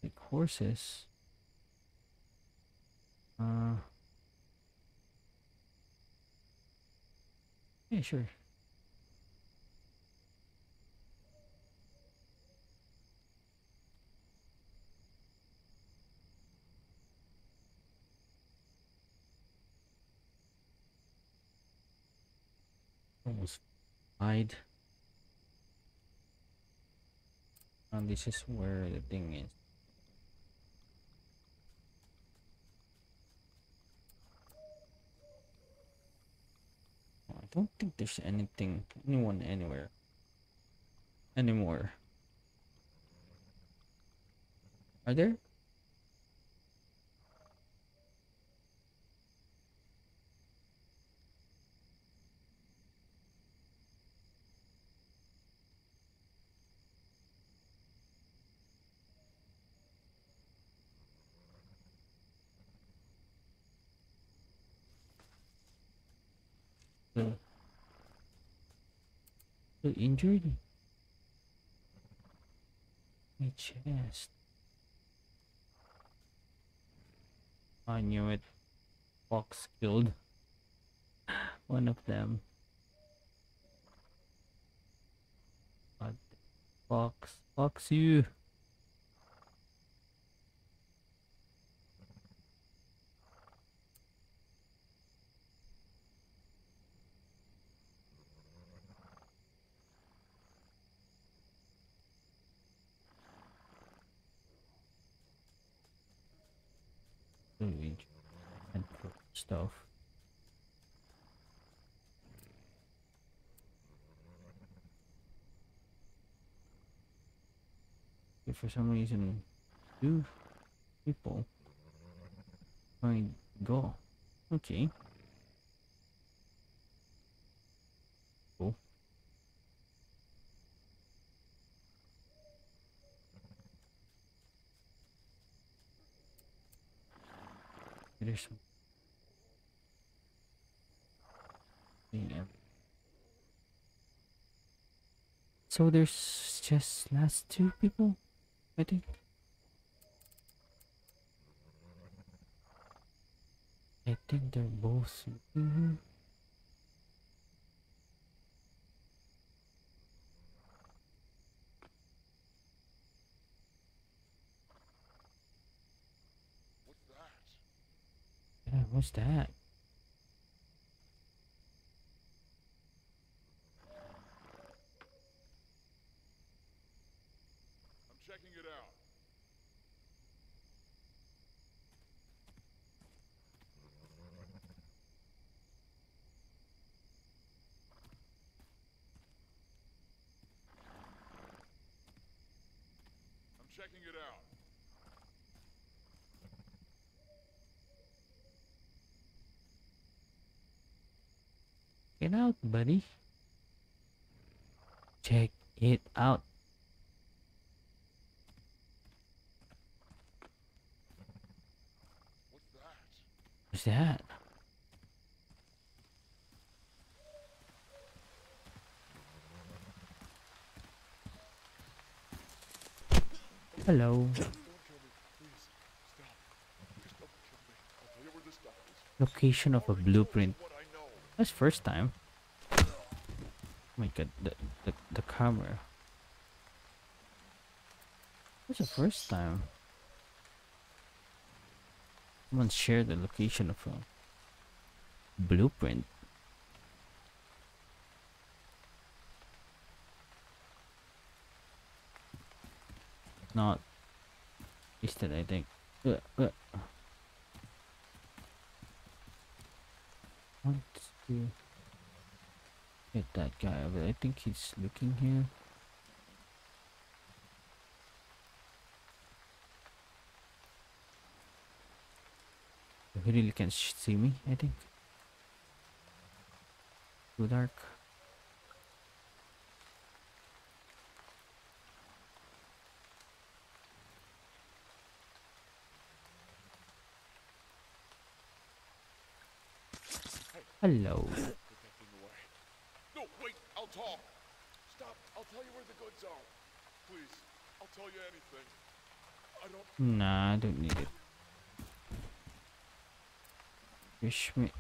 like horses. Uh. Yeah, sure. Almost hide. And this is where the thing is. Oh, I don't think there's anything, anyone anywhere anymore. Are there? Still, still injured? My chest. I knew it. Fox killed one of them. What Fox, fox you. Still injured and put stuff. If for some reason two people might go. Okay. Cool. There's some So there's just last two people, I think. I think they're both. Mm -hmm.
What's that?
Yeah, what's that?
I'm it out.
Get out, buddy. Check it out.
What's that?
What's that? Hello.
Don't kill me, please. Stop. Please don't kill me. I'll tell you where this stuff is.
Location of a blueprint. That's first time. Oh my god, the, the, the camera. That's the first time. Someone shared the location of a blueprint. Not listed, I think. Uh, uh. want to get that guy, but I think he's looking here. He really can't see me, I think. Too dark. Hello.
Get that thing away. No, wait, I'll talk. Stop, I'll tell you where the goods are. Please, I'll tell you anything. I don't.
Nah, I don't need it. Wish me.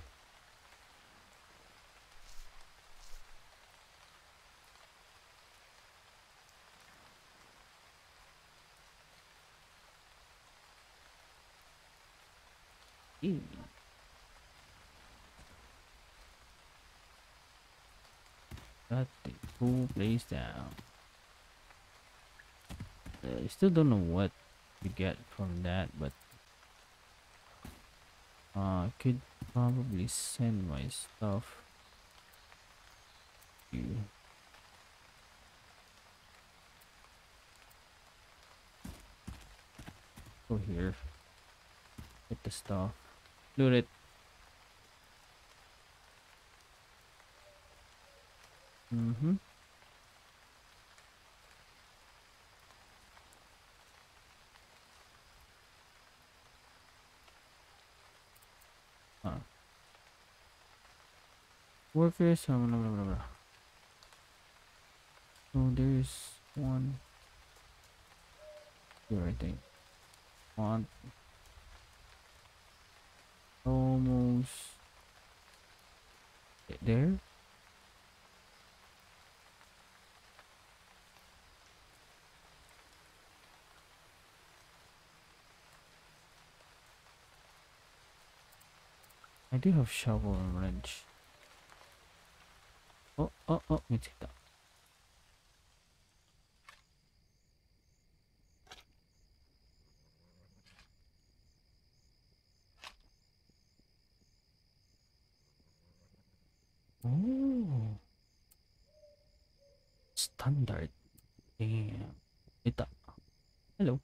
Got the whole place down. Uh, I still don't know what to get from that, but uh, I could probably send my stuff to go here. Get the stuff. Loot it. Mm-hmm. Huh. Workers, blah, blah, blah, blah. So there's one here, I think. One. Almost there. I do have shovel and wrench. Oh, oh, oh, let me take that. Oh. Standard. Damn. Ita. Hello.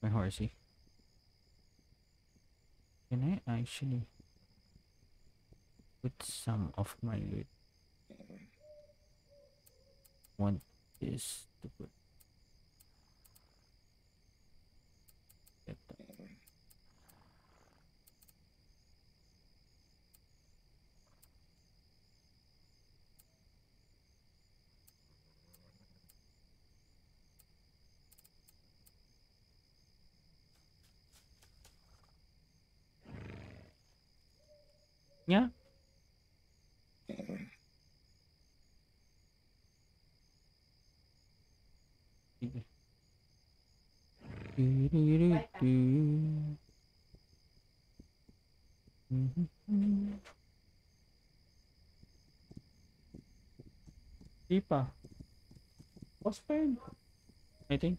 My horsey. Eh? Can I actually put some of my loot? Want this to put. Yeah. Di pa. Yun. I think.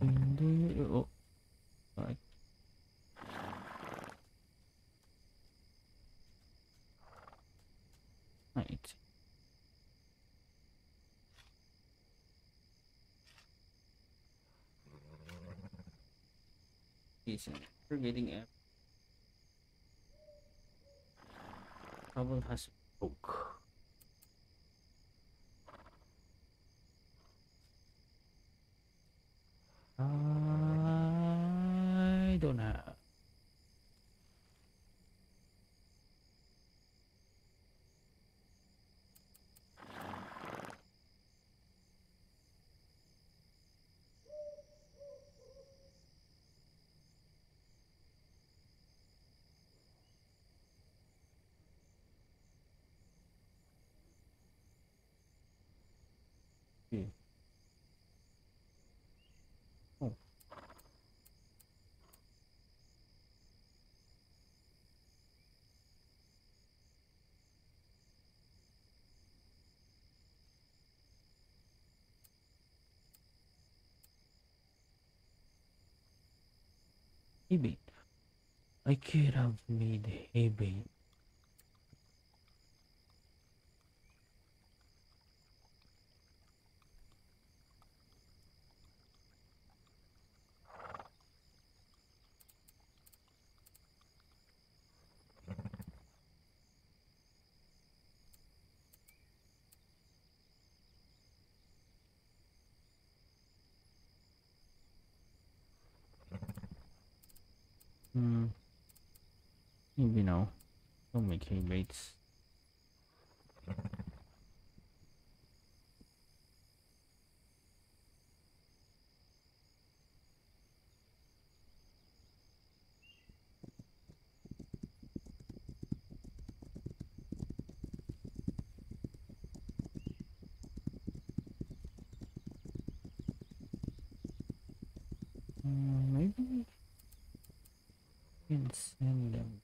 Hindi. Oh. Alright. Right. Easy. We're getting a Trouble has broke. I don't have. Yeah. Oh. Bait. I could have made hay bait. Hmm. Maybe no. Don't make hay baits. Hmm, maybe we can send them.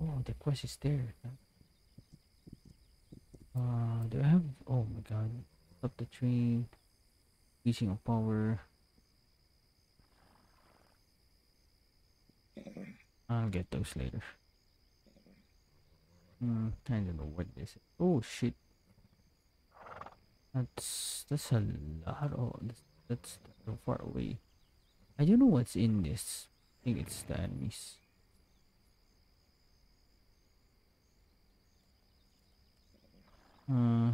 Oh, the quest is there. Uh, do I have? Oh my god! Stop the train. Using of power. I'll get those later. Hmm, I don't know what this. Is. Oh shit! That's that's a lot. Oh, that's, that's so far away. I don't know what's in this. I think it's the enemies. Uh,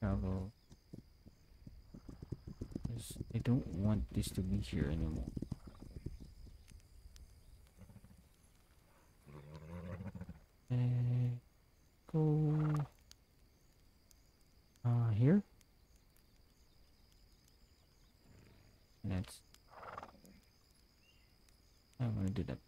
travel. I don't want this to be here anymore. Uh, go. Uh, here. Let's. I'm gonna do that.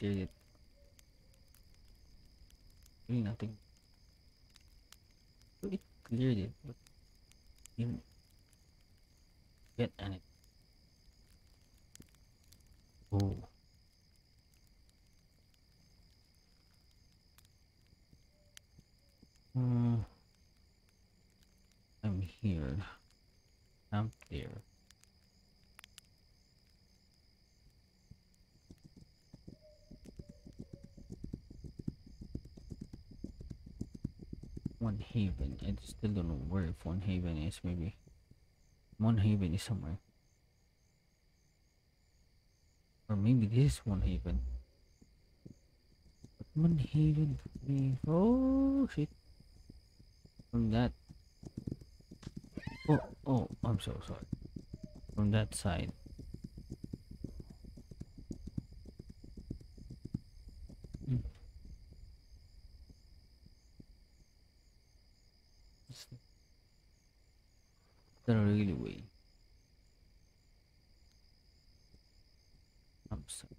It. Doing nothing. It cleared it, but didn't get any. Oh. Hmm. I'm here. I'm there. One Haven. I still don't know where One is. Maybe One is somewhere, or maybe this is One Haven. One Oh shit! From that. Oh oh. I'm so sorry. From that side. The really way. I'm sorry.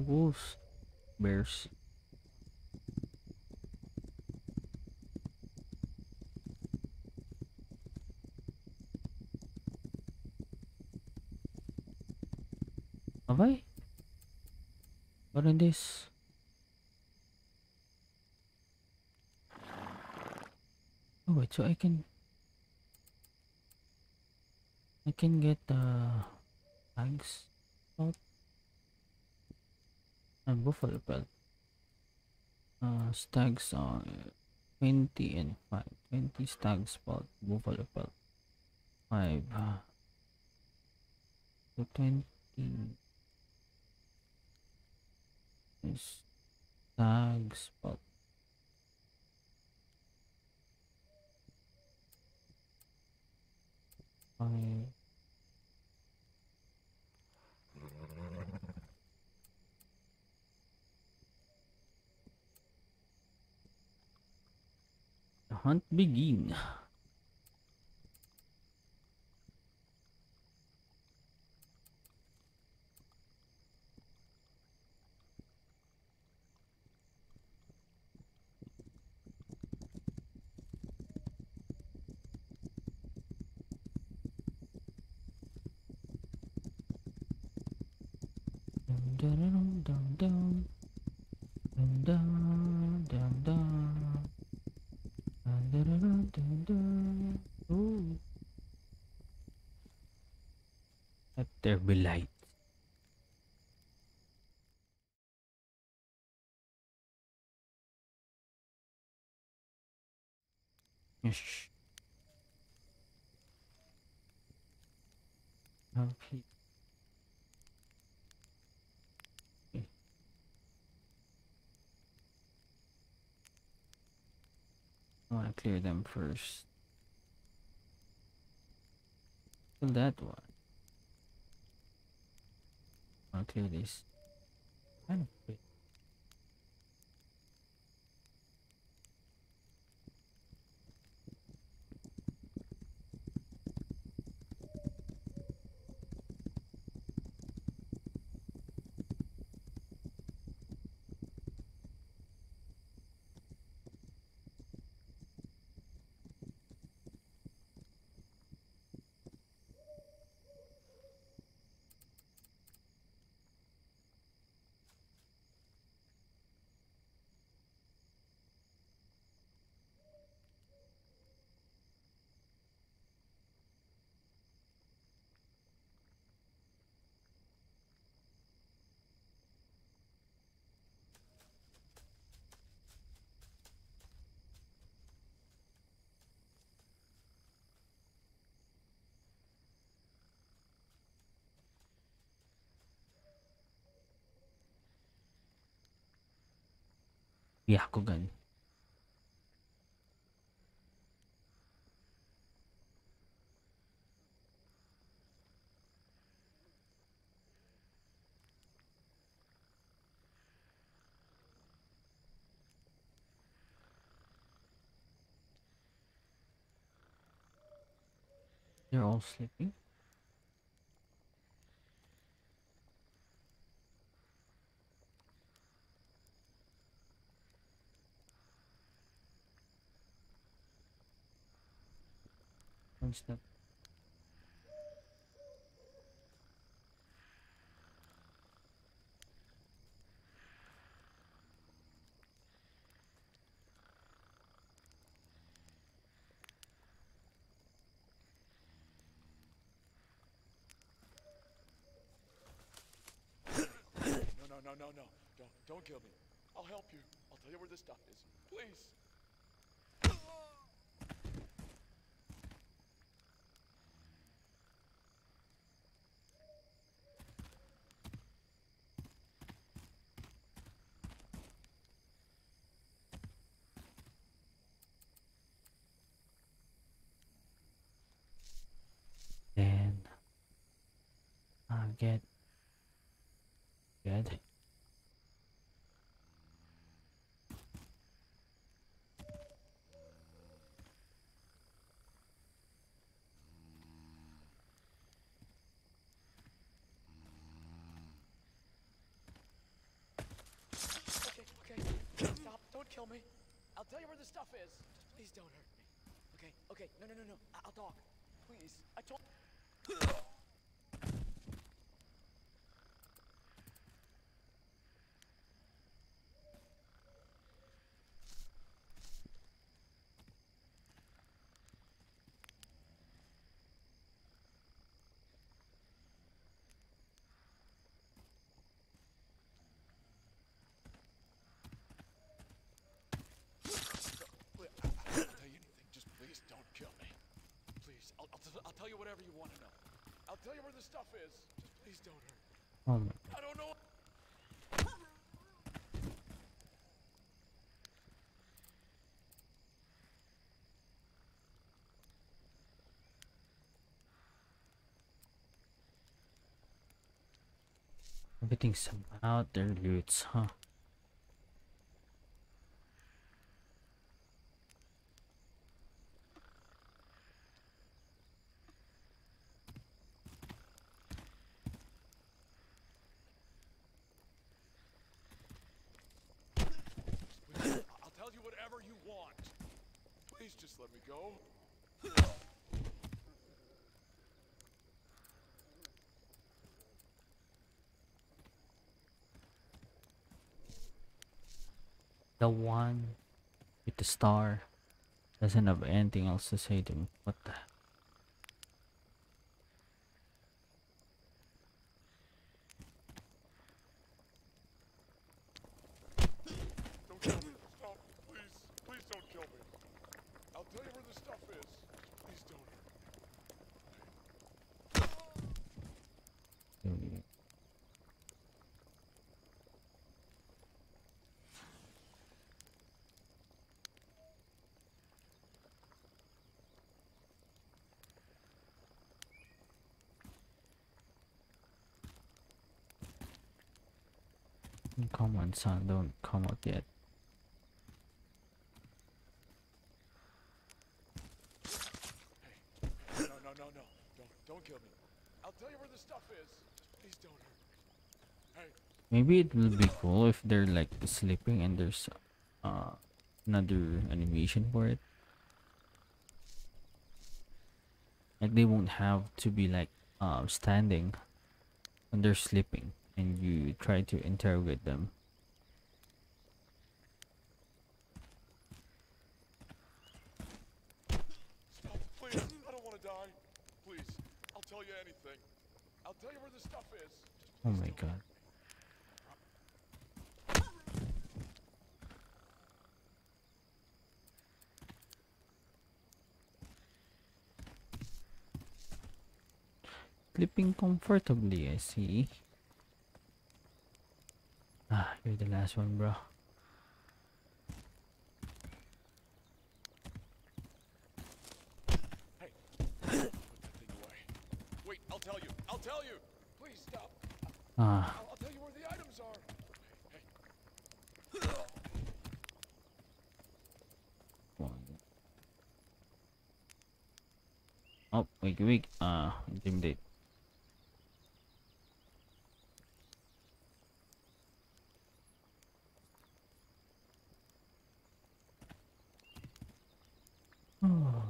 Wolves. Bears. Have I? In this? Oh wait, so I can I can get the uh Stags pelt and buffalo pelt. Uh, stags are 20 and 5. 20 stags pelt, buffalo pelt. 5. Uh, so 20 is stags pelt. Five. Hunt begin. Dum dum dum dum dum dum dum dum dum dum dum Ooh. Let there be light. Yes. Okay. I want to clear them first. Kill that one. Okay, this. I'm Byakugan They're all sleeping. What's that?
No, no, no, no, no. Don't, don't kill me. I'll help you. I'll tell you where this stuff is. Please.
Then I'll get good.
Okay, okay. Stop. Don't kill me. I'll tell you where the stuff is. Just please don't hurt me. Okay, okay. No, no, no, no. I- I'll talk. Please. I told. I'll, I'll, t- I'll tell you whatever you want to know. I'll tell you where the stuff is. Just please don't hurt.
Oh my. Um.
I don't know.
Everything's about their loots, huh?
Please, I'll tell you whatever you want. Please just let me go.
The one with the star doesn't have anything else to say to me. What the?
Don't kill me. Stop. Please. Please don't kill me. I'll tell you where the stuff is. Just please don't hurt.
Mm, Son, don't come out yet.
No, no, no, no. Don't, don't kill me. I'll tell you where the stuff is. Please don't hurt me. Hey,
Maybe it will be cool if they're like sleeping and there's uh another animation for it. Like they won't have to be like um standing when they're sleeping and you try to interrogate them.
stop, please. I don't want to die. Please. I'll tell you anything. I'll tell you where the stuff is. Just
Oh my god. Sleeping comfortably, I see. Ah, you're the last one, bro.
Hey, put that thing away. Wait, I'll tell you. I'll tell you. Please stop.
Ah,
I'll, I'll tell you where the items are. Hey, hey.
One. Oh, wait, wait. Ah, intimidate. Oh.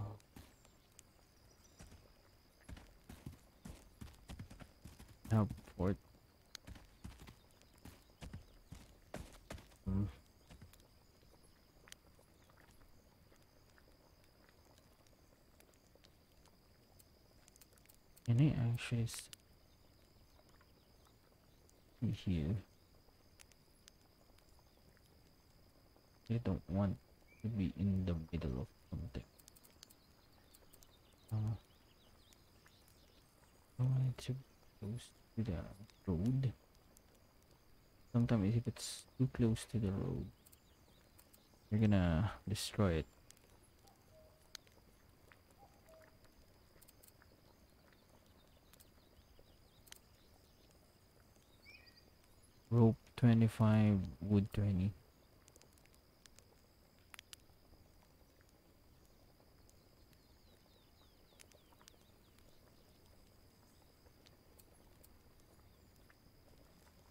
Now, fort. Hmm. Can I actually s- see here? I don't want to be in the middle of something. Uh, I want to close to the road. Sometimes if it's too close to the road, you're gonna destroy it. Rope 25, wood 20.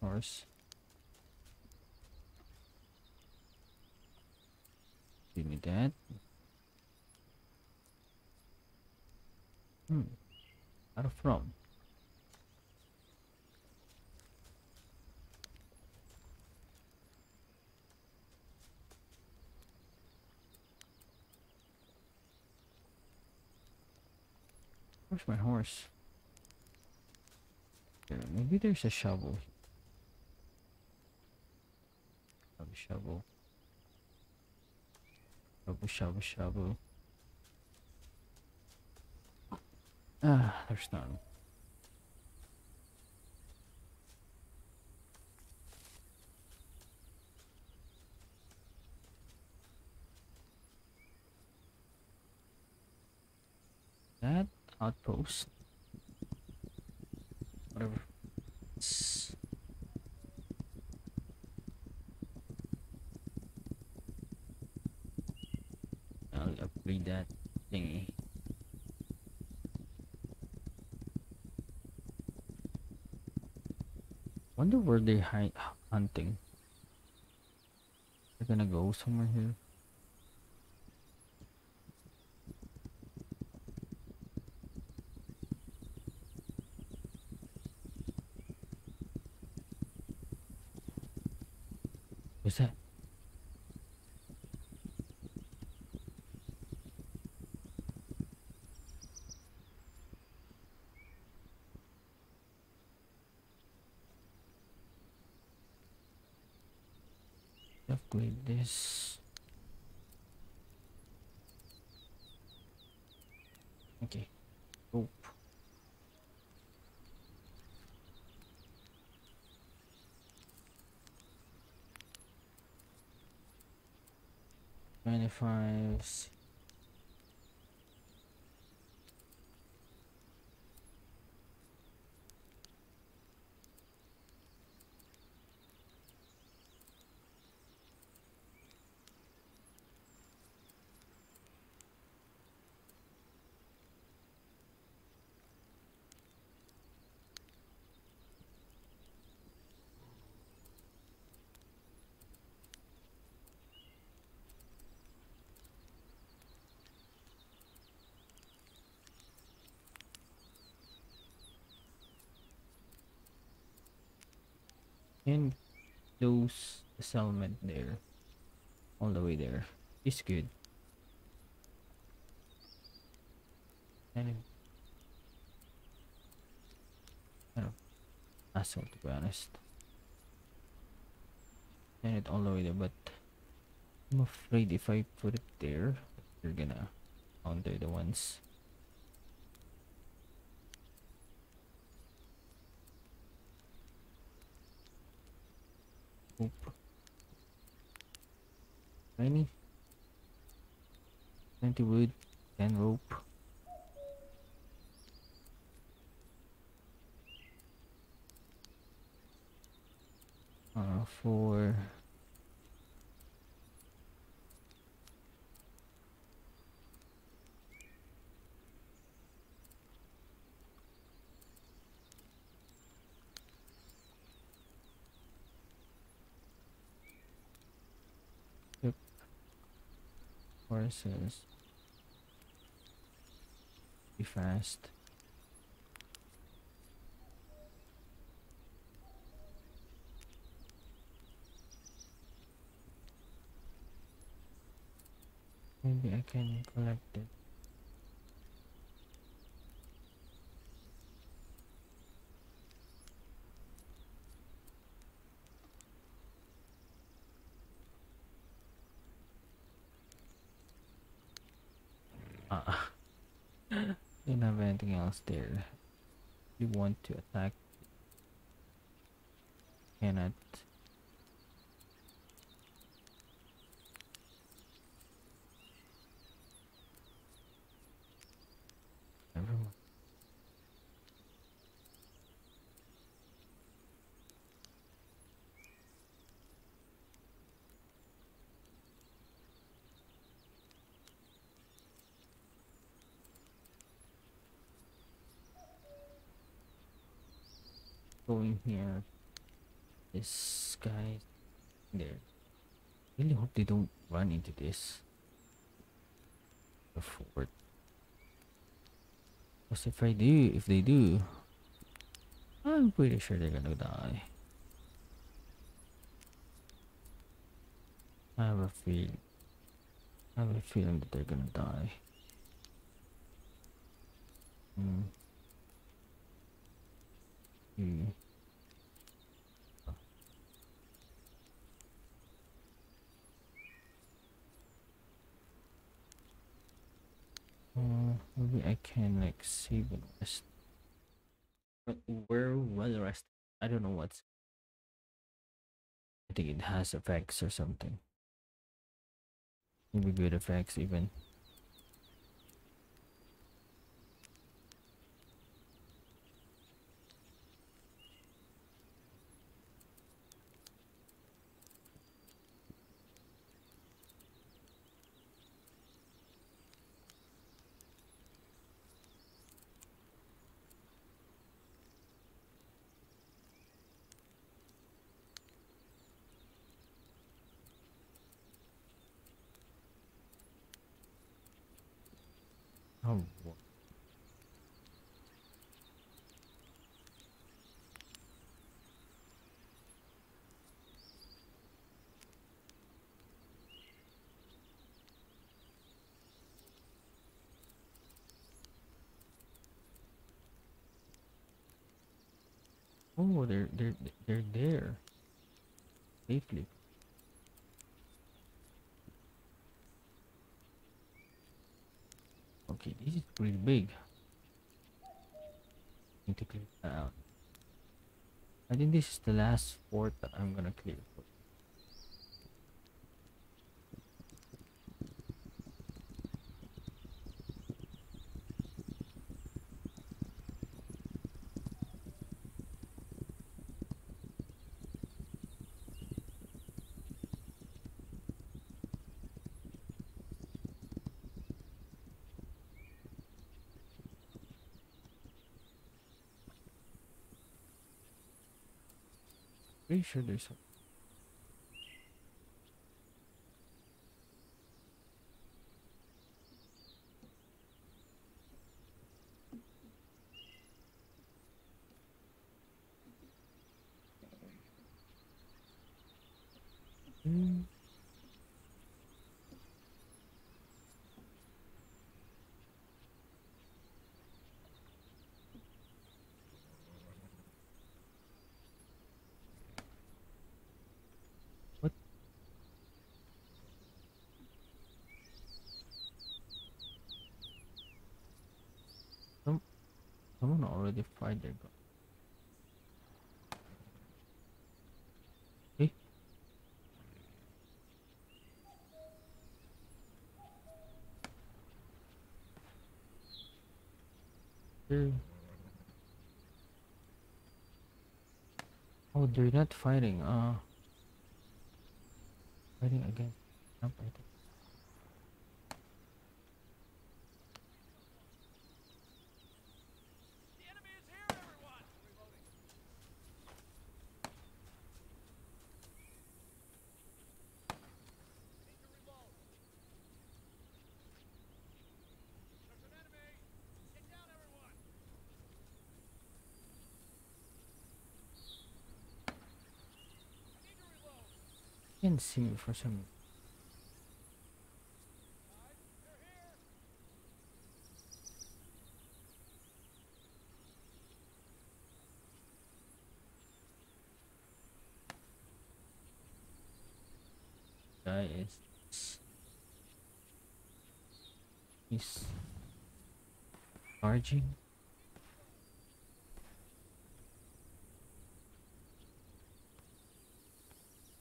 Horse. Give me that. Hmm. Out of from? Where's my horse? Maybe there's a shovel. Shovel, shovel. Shovel, shovel, shovel. Ah, there's none. That outpost. Whatever. It's- I'll upgrade that thingy. Wonder where they're hi- hunting. They're gonna go somewhere here. What's that? Okay. Rope. Twenty-five. Oh s- And close the settlement there. All the way there. It's good. And kind of asshole to be honest. And it all the way there, but I'm afraid if I put it there, you're gonna counter the ones. Oop. Twenty. Twenty wood, ten rope. Uh, for Yep. Horses. Be fast. Maybe I can collect it. Ah. Don't have anything else there. You want to attack? Cannot. Everyone. Here. This guy there. Really hope they don't run into this. The fort. Because if I do, if they do, I'm pretty sure they're gonna die. I have a feel. I have a feeling that they're gonna die. Hmm. Hmm. Uh, maybe I can like save and rest. But where well rest? I don't know what's. I think it has effects or something. Maybe good effects even. Oh, wha- oh, they're they're they're there safely. Okay, this is pretty big. Need to clear that out. I think this is the last fort that I'm gonna clear. For. Pretty sure there's a Mm. What? Some, someone already fired their gun. Hey. They're... Oh, they're not fighting. Uh, fighting again. Not fighting.
The enemy is here, everyone! Reloading. Need to reload. There's an enemy! Get down, everyone! I need to reload.
Can't see me for some. Guy is he's charging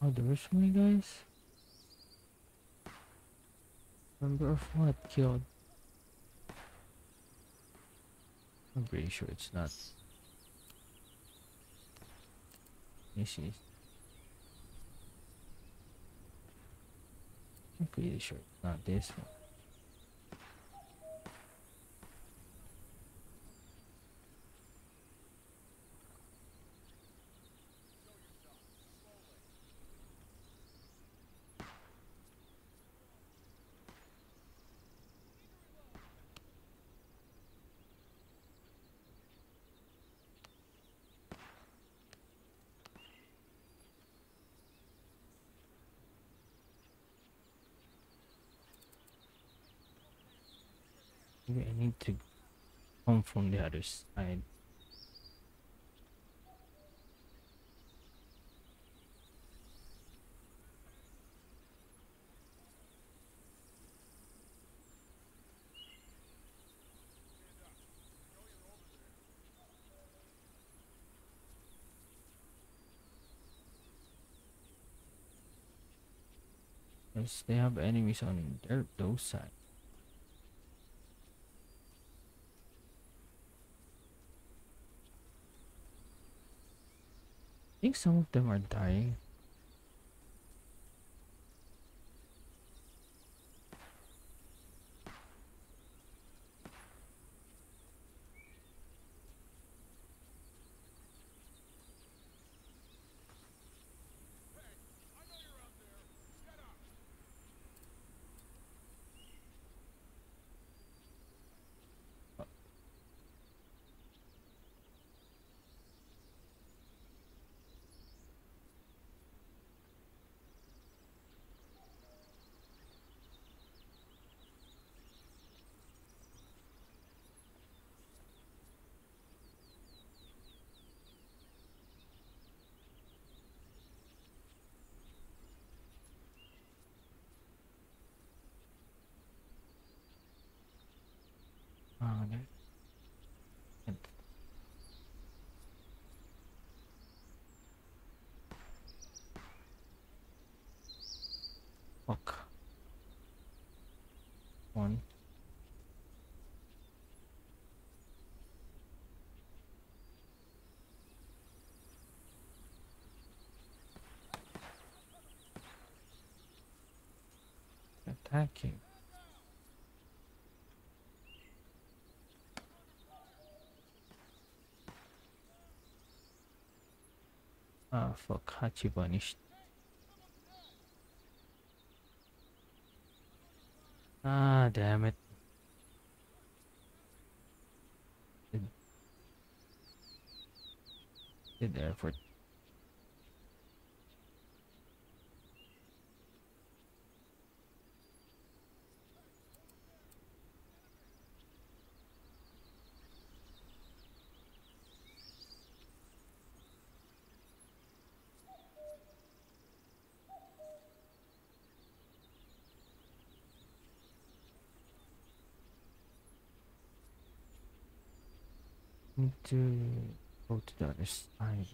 oh there so many guys? Number of what? Killed. I'm pretty sure it's not. This is. I'm pretty sure it's not this one. come from the other side. They have enemies on their those side. I think some of them are dying. Attacking. Ah, fuck. Hachi vanished. Ah, damn it. Did effort. Need to go to the other side.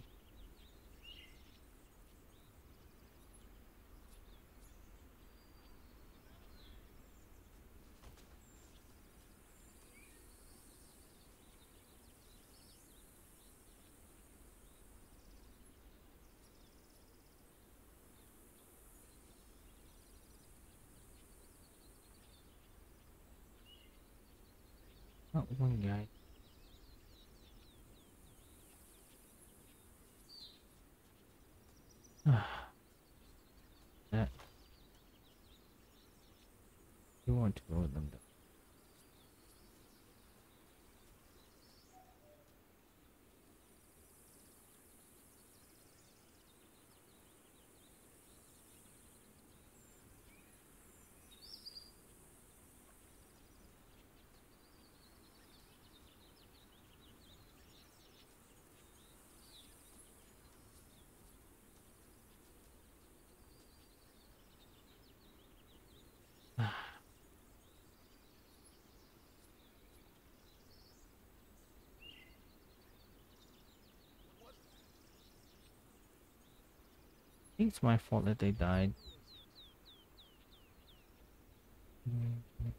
Think it's my fault that they died. Mm,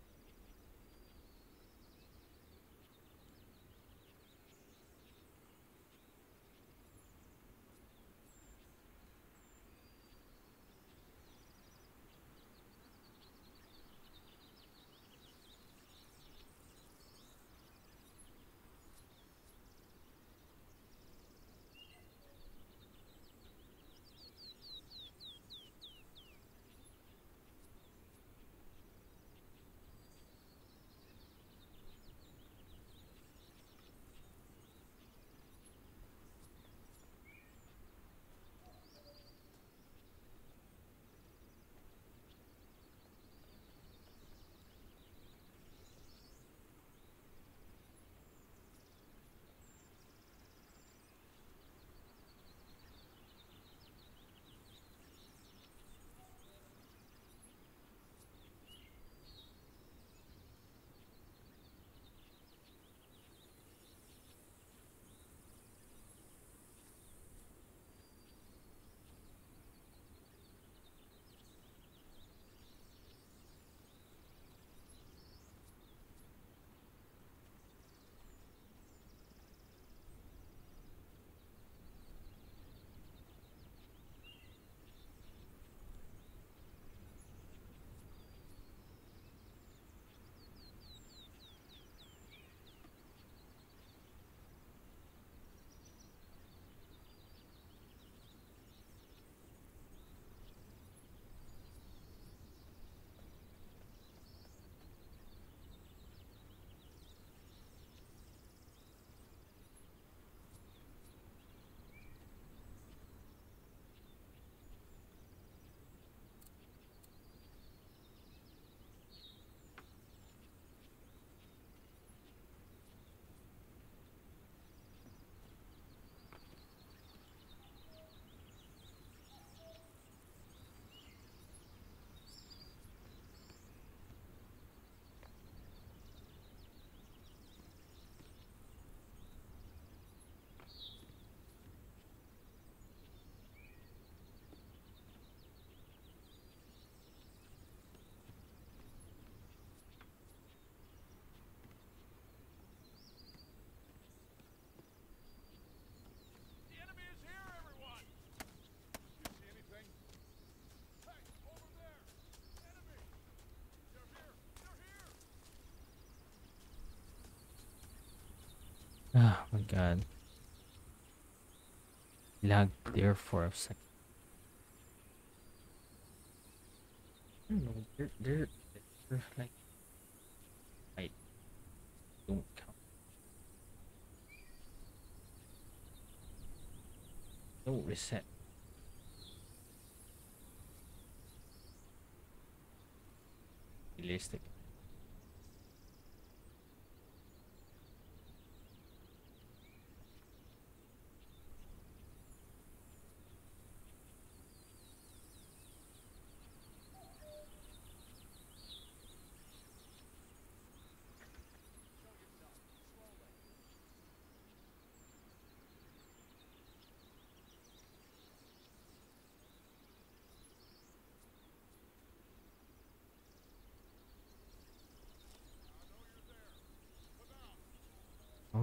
my god. Lagged there for a second. I don't know. They're, they're, they're like. I don't count. No reset. Realistic.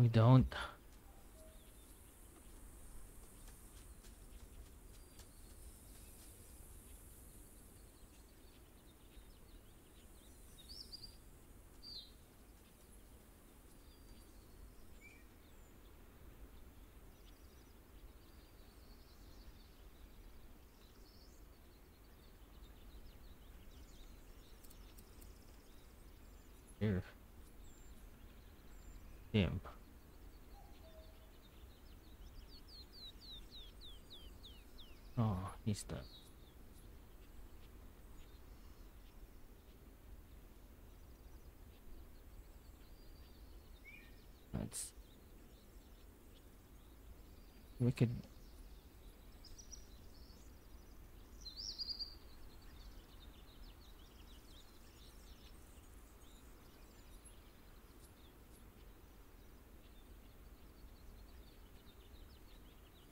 We don't. Here. Damn. Done. That's we could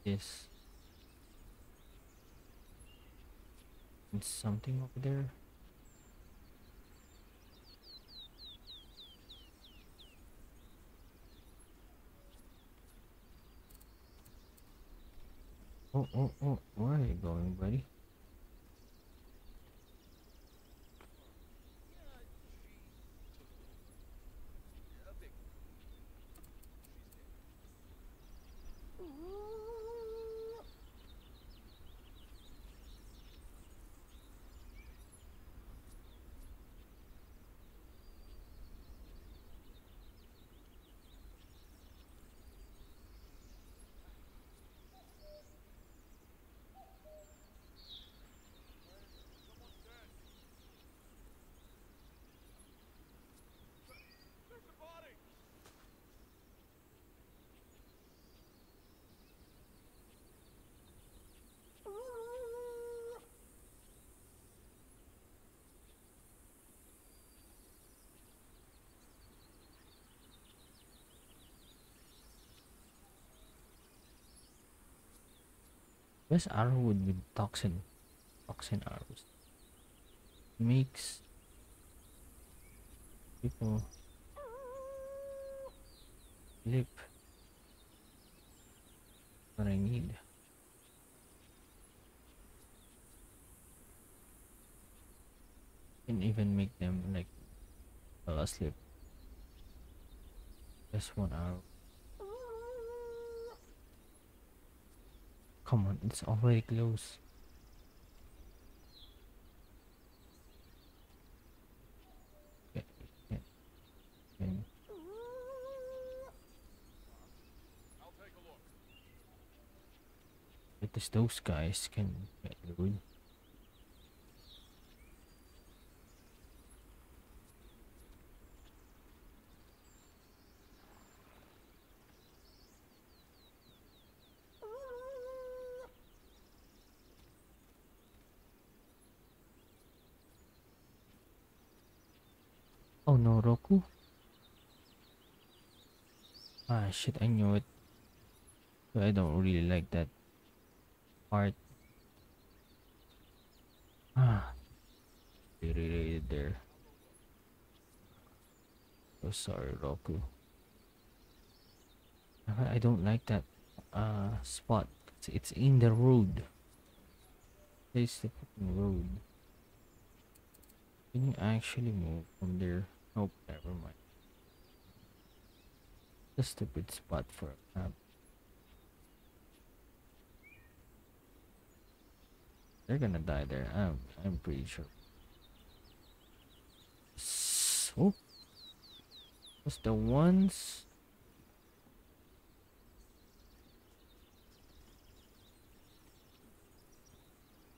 this something over there. Oh, oh, oh, where are you going, buddy? Where's arrowwood with toxin? Toxin arrows. Makes people lip what I need. Can even make them like fall asleep. Just one arrow. Come on, it's already close. Okay, okay, okay.
I'll take a look.
Because those guys can get rude. Oh no, Roku. Ah shit, I knew it. But I don't really like that part. Ah, irritated there. So sorry, Roku. I I don't like that uh spot. It's, it's in the road. It's the fucking road. Can you actually move from there? Nope, never mind. A stupid spot for a camp. They're gonna die there. I'm I'm pretty sure. S- Oh, what's the ones?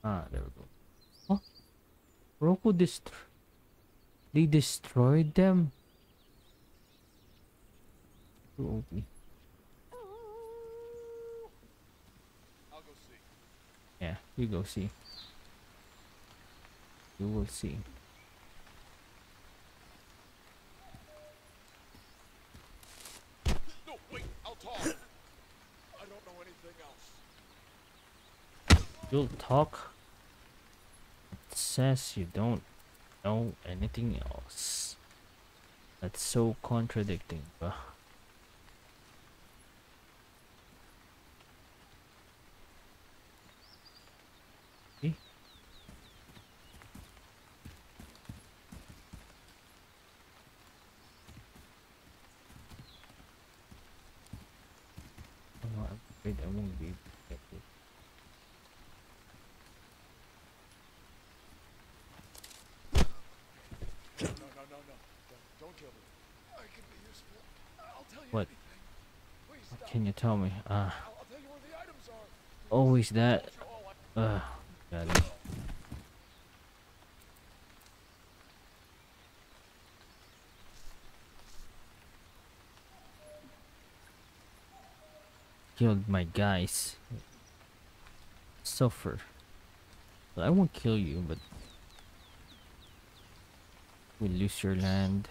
Ah, there we go. Oh, Roku dest. They destroyed them. Too OP.
I'll go see.
Yeah, you go see. You will see.
No, wait, I'll talk. I don't know anything else.
You'll talk. It says you don't know anything else. That's so contradicting, bruh. See? Oh, I'm I won't be able to get this.
No, no, no, no. Don't, don't kill me. I can be useful. I'll tell you
What?
Please
What can you tell me?
I'll, I'll tell you where the items are.
always that.
Told you all I-
Ugh, got it. Killed my guys. Suffer. I won't kill you, but we lose your land.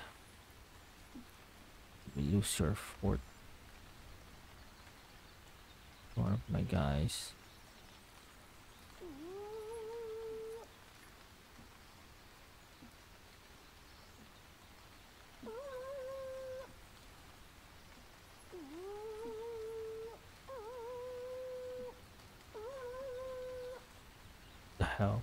We lose your fort. One of my guys. the hell?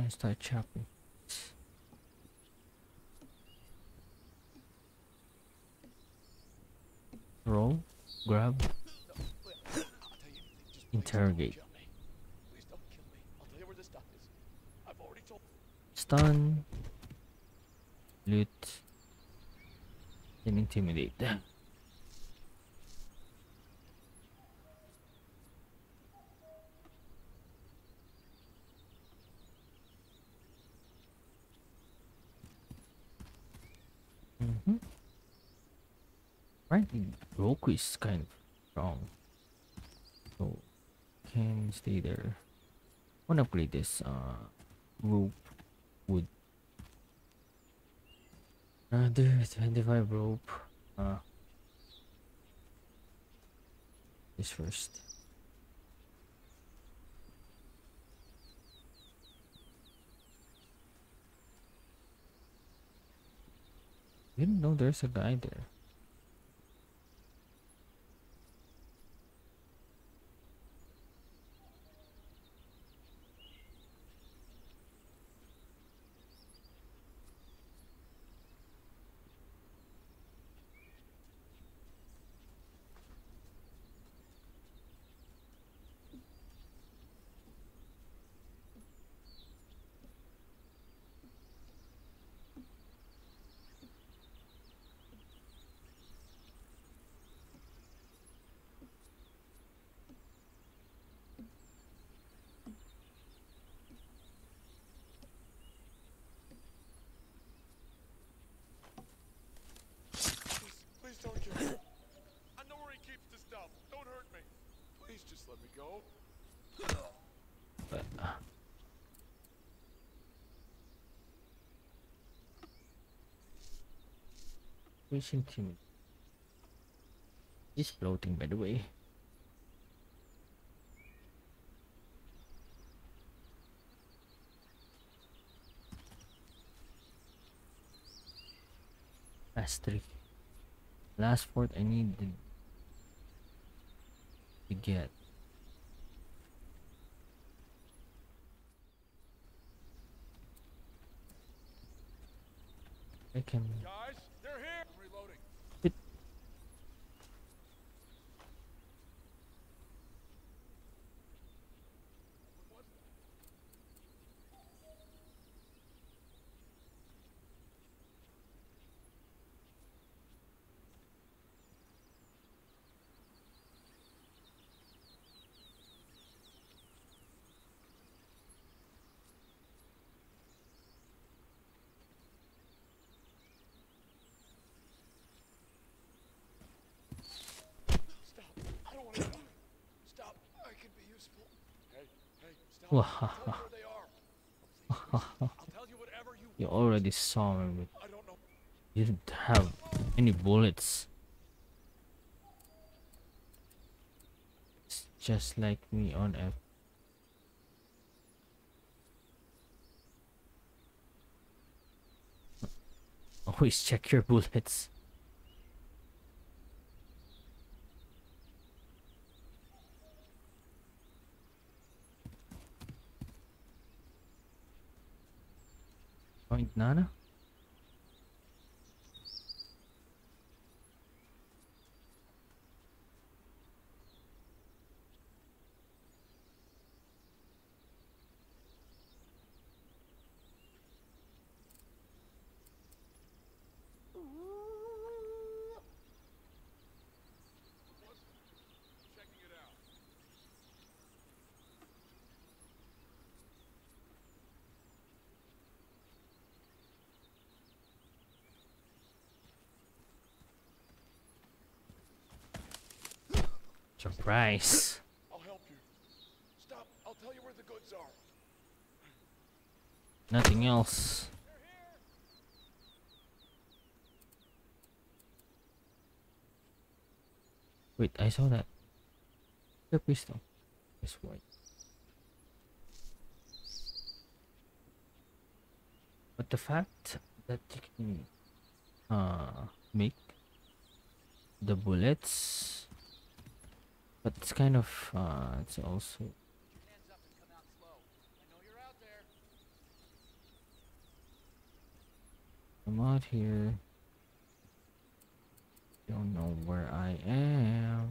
this stuff is. I've already told.
stun, loot, and intimidate. Mm-hmm. Right, Roku is kind of strong. So can stay there. Wanna upgrade this uh rope wood. Another 25 rope. Uh this first. Didn't know there's a guy there.
Please, please don't kill me. I know where he keeps the stuff. Don't hurt me. Please just let me go.
But uh, Wishing team is floating by the way. Last three. Last fort I need to, to get. I can
Guys, they're here. I'm reloading.
It-
What was that? Stop. I don't want to die. Stop. I can be useful. Hey, hey, stop.
Wah,
Tell me where they are. I'll tell you
already saw me, you didn't have any bullets. It's just like me on F. Always check your bullets. Point Nana?
What
Surprise!
I'll help you. Stop. I'll tell you where the goods are.
Nothing else. Wait, I saw that. The pistol is white. But the fact that you can uh make the bullets but it's kind of uh it's also. I'm out here. Don't know where I am.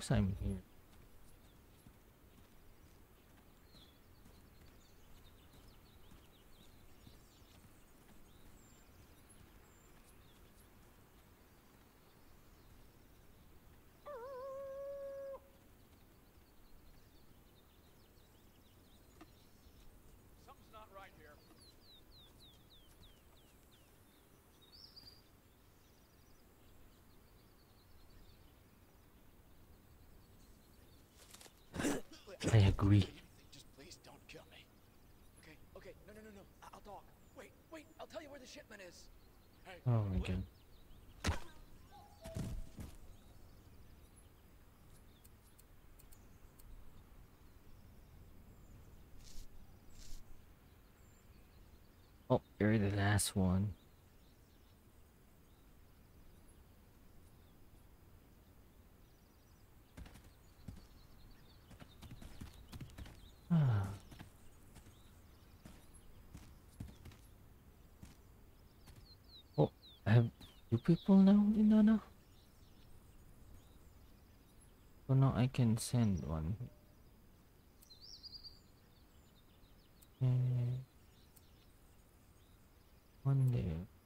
Knows I'm here.
Something's not right here.
I agree.
Just please don't kill me. Okay, okay. No, no, no, no. I'll talk. Wait, wait. I'll tell you where the shipment is. Hey.
Oh my god. Oh, you're the last one. Do people know Inanna? So now I can send one. And one there.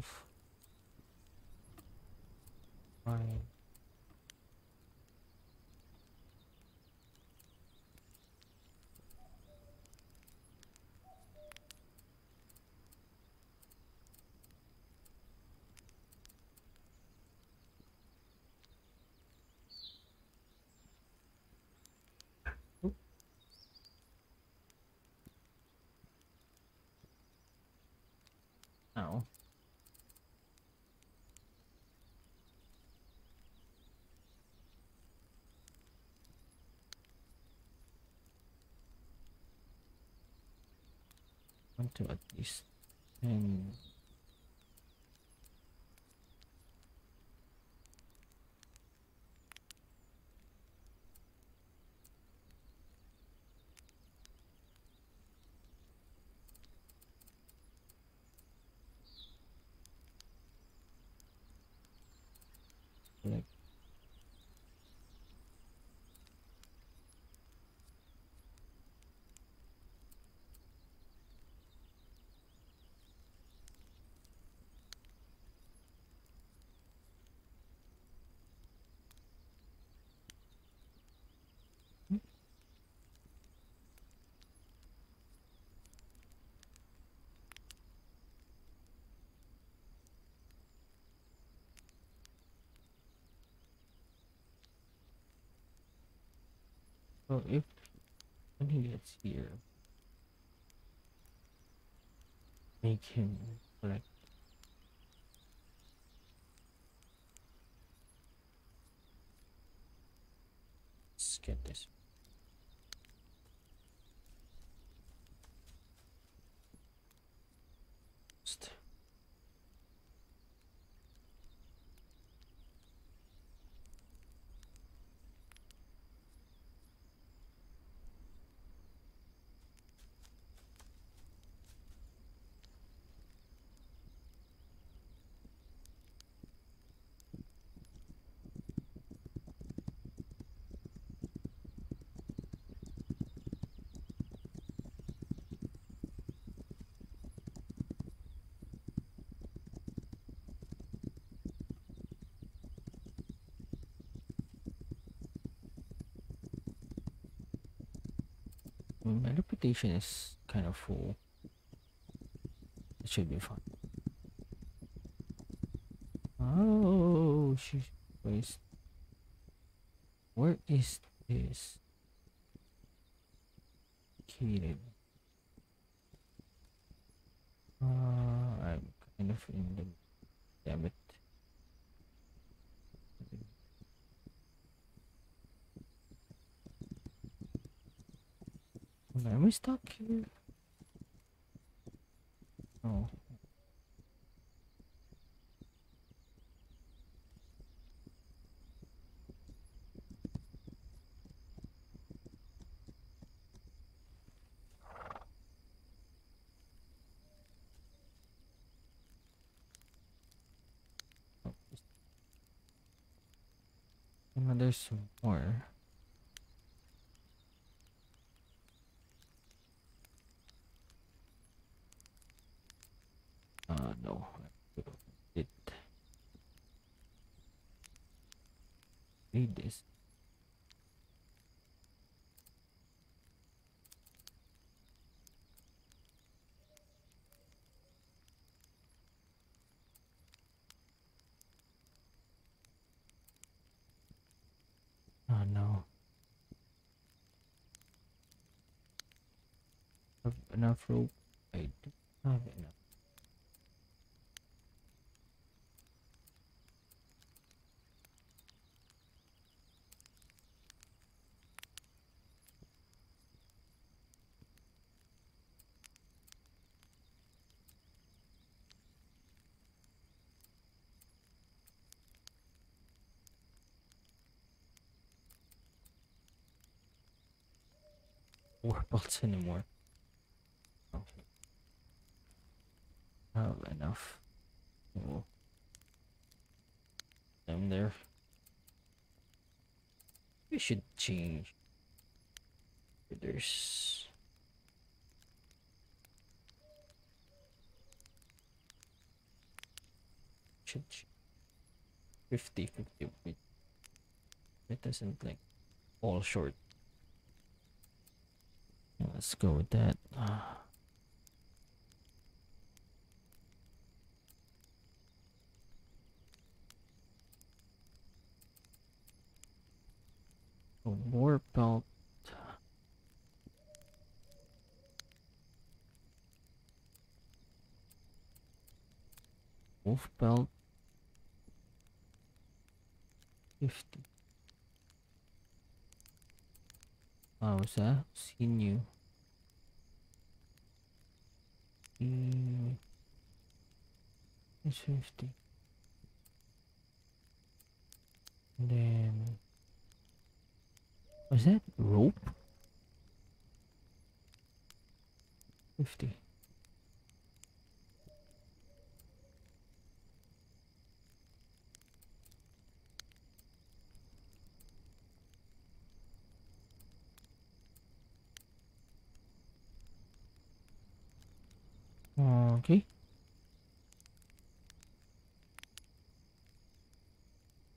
Oof. want to at least 10 So if when he gets here, make him collect. Let's get this. first. Reputation is kind of full. It should be fine. Oh, she's where's where is this located? Uh, I'm kind of in the damn it. I stuck here? Oh, rope. I don't have enough. Anymore. Enough. Oh. I'm there. We should change. There's should 50 50 it, doesn't like fall short let's go with that ah. A war belt wolf pelt 50 Wow, was that? Sinew. Mm, it's 50. And then. Was that rope? 50. Okay.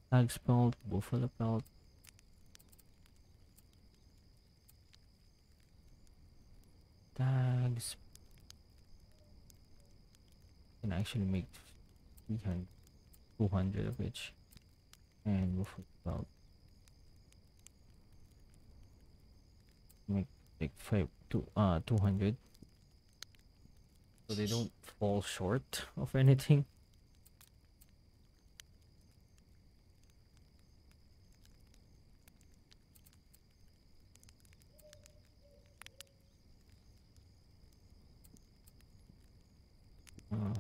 Stag's pelt, buffalo pelt. Tags. Can actually make 300, 200 of each. And buffalo pelt. Make like five, two, uh, 200 so they don't fall short of anything. Uh,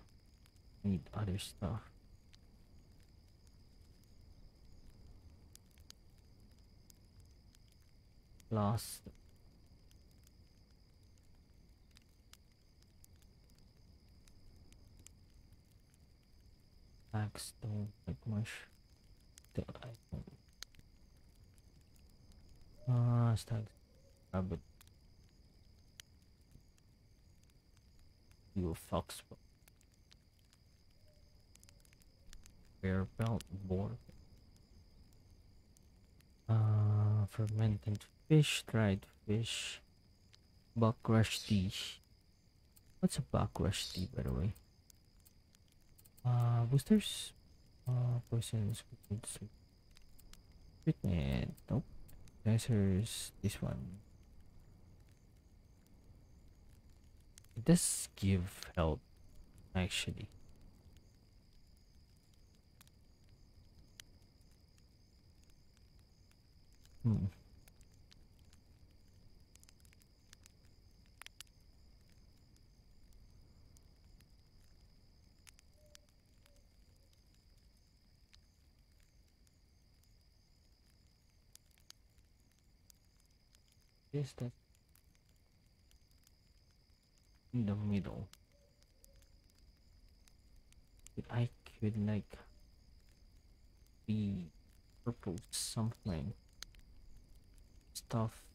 need other stuff. Lost Stacks don't like much. The item. Ah, stacks. Rabbit. You fox. Bear pelt board. Uh, fermented fish, dried fish, buckrush tea. What's a buckrush tea, by the way? Uh, boosters. Uh, poisons. Treatment. Nope. Lasers. This one. It does give help, actually. Hmm. Yes, that in the middle. I could like be purple something stuff.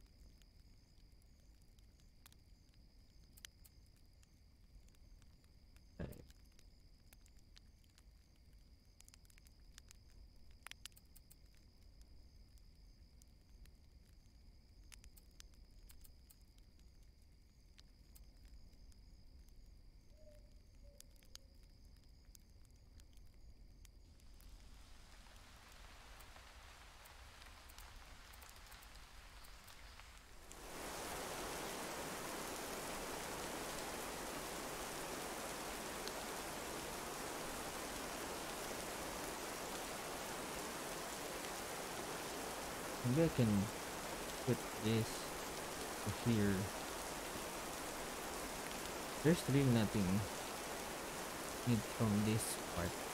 There's really nothing need from this part.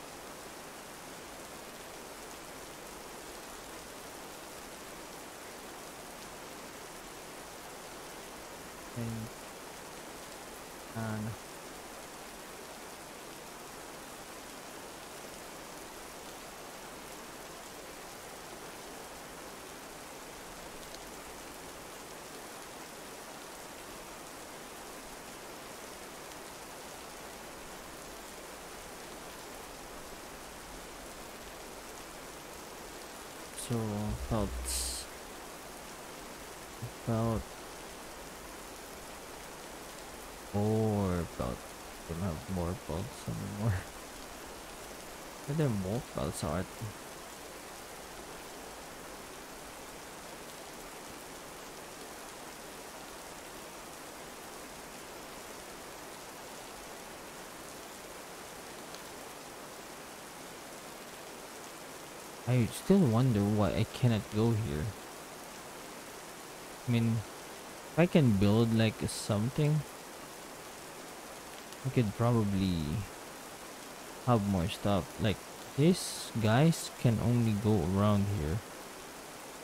About felt more belt. Don't have more belts anymore. Where there more belts are? I still wonder why I cannot go here. I mean, if I can build like something, I could probably have more stuff. Like, these guys can only go around here.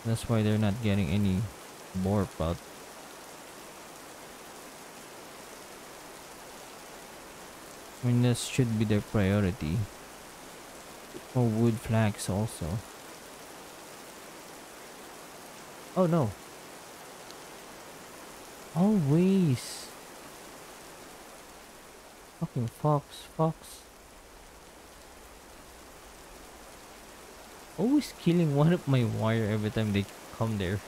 That's why they're not getting any more out. I mean, this should be their priority. Oh, wood flags also. Oh no. Always. Fucking fox, fox. Always killing one of my wire every time they come there.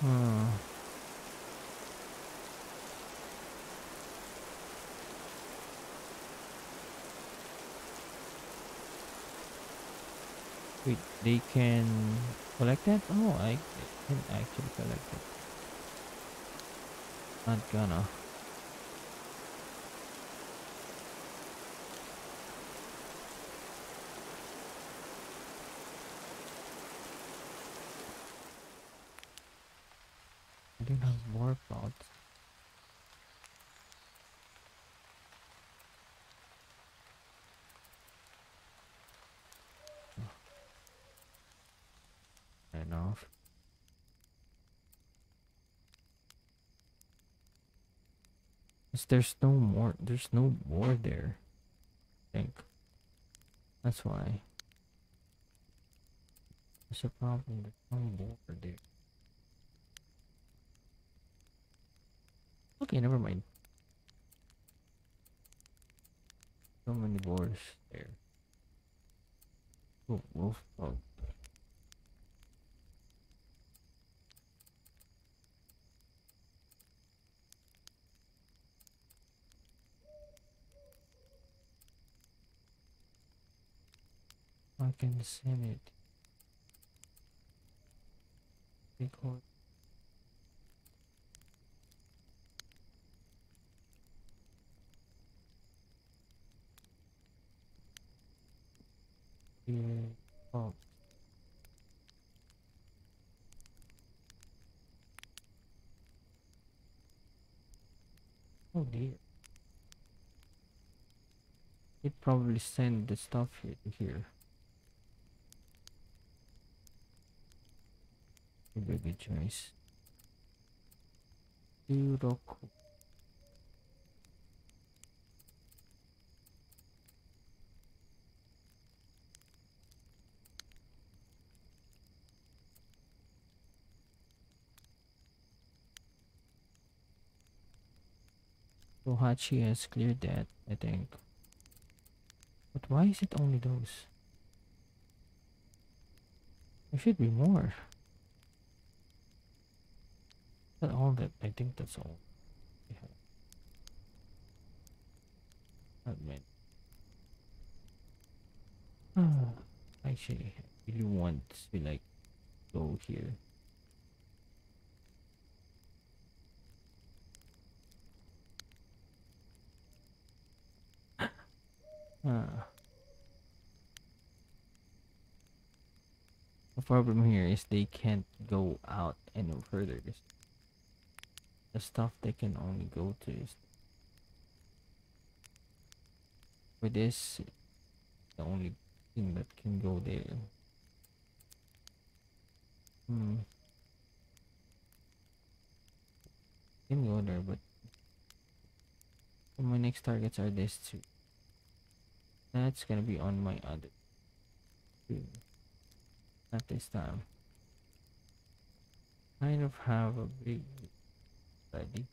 Hmm. Wait, they can collect that? Oh, I can actually collect it. Not gonna. I don't have more plots. Enough. Cause there's no more. There's no more there. I think. That's why. There's a problem. There's no more there. Okay, never mind. So many boards there. Oh, wolf. Oh. Send it. Record. Yeah. Oh. Oh dear. It probably sent the stuff here. Good choice. Yuroku. Tohachi has cleared that, I think. But why is it only those? There should be more. That all that I think that's all. have. Not. Ah, actually, I really want to like go here. Ah. The problem here is they can't go out any further. The stuff they can only go to is for this the only thing that can go there. Hmm. Can go there, but my next targets are this two. That's gonna be on my other two. Not this time. Kind of have a big ready.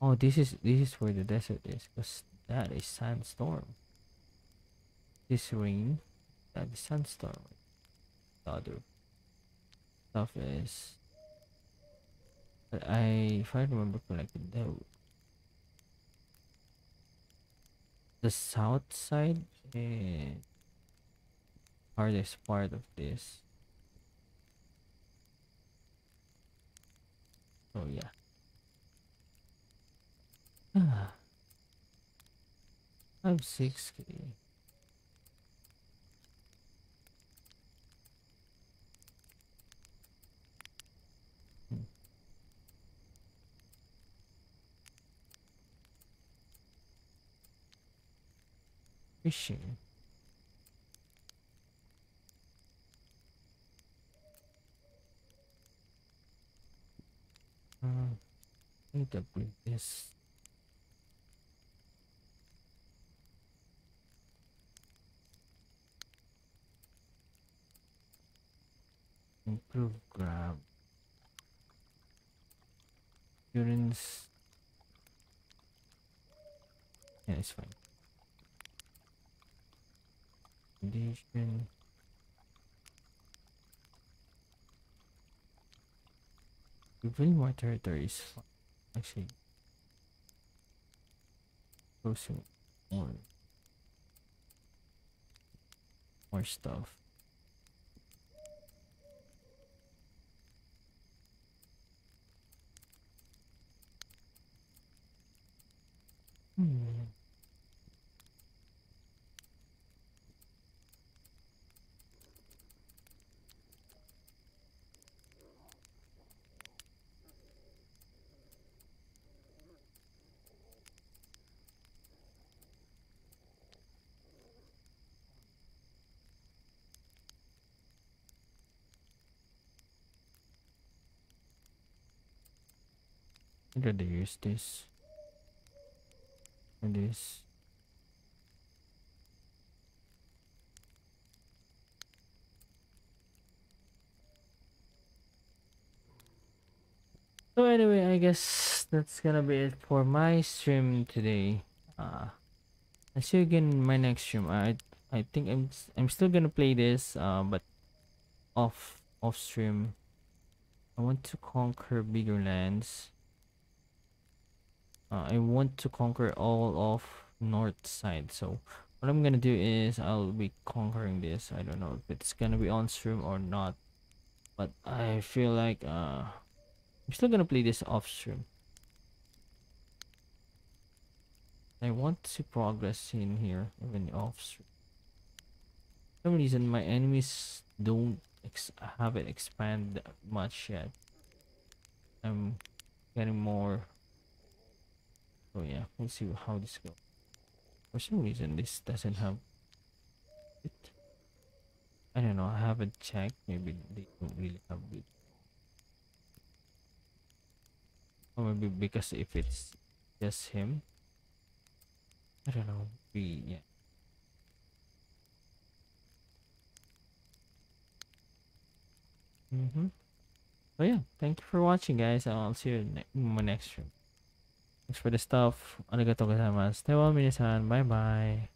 Oh, this is this is where the desert is, cause that is sandstorm. This rain, that is sandstorm. The other stuff is. I, if I remember correctly, the the south side is hardest part of this. Oh yeah. Ah, I'm 6k. Hmm. Fishing. Uh, I need to upgrade this. Improve grab. Endurance. Yeah, it's fine. Condition. Reveal more territories. fi- Actually, closing more, more stuff. Hmm. I'd rather use this. Or this. So anyway, I guess that's gonna be it for my stream today. Uh, I'll see you again in my next stream. I I think I'm I'm still gonna play this, uh, but off off stream. I want to conquer bigger lands. Uh, I want to conquer all of north side. So what I'm gonna do is I'll be conquering this. I don't know if it's gonna be on stream or not, but I feel like uh I'm still gonna play this off stream. I want to progress in here even off stream. For some reason my enemies don't have it expand much yet. I'm getting more. Oh yeah, we'll see how this goes. For some reason this doesn't have it. I don't know. I haven't checked. Maybe they don't really have it. Or maybe because if it's just him. I don't know. We yeah. Mm-hmm. So yeah, thank you for watching guys. and I'll see you in my next stream. Thanks for the stuff. Arigatou gozaimasu. Dewa minasan. Bye bye.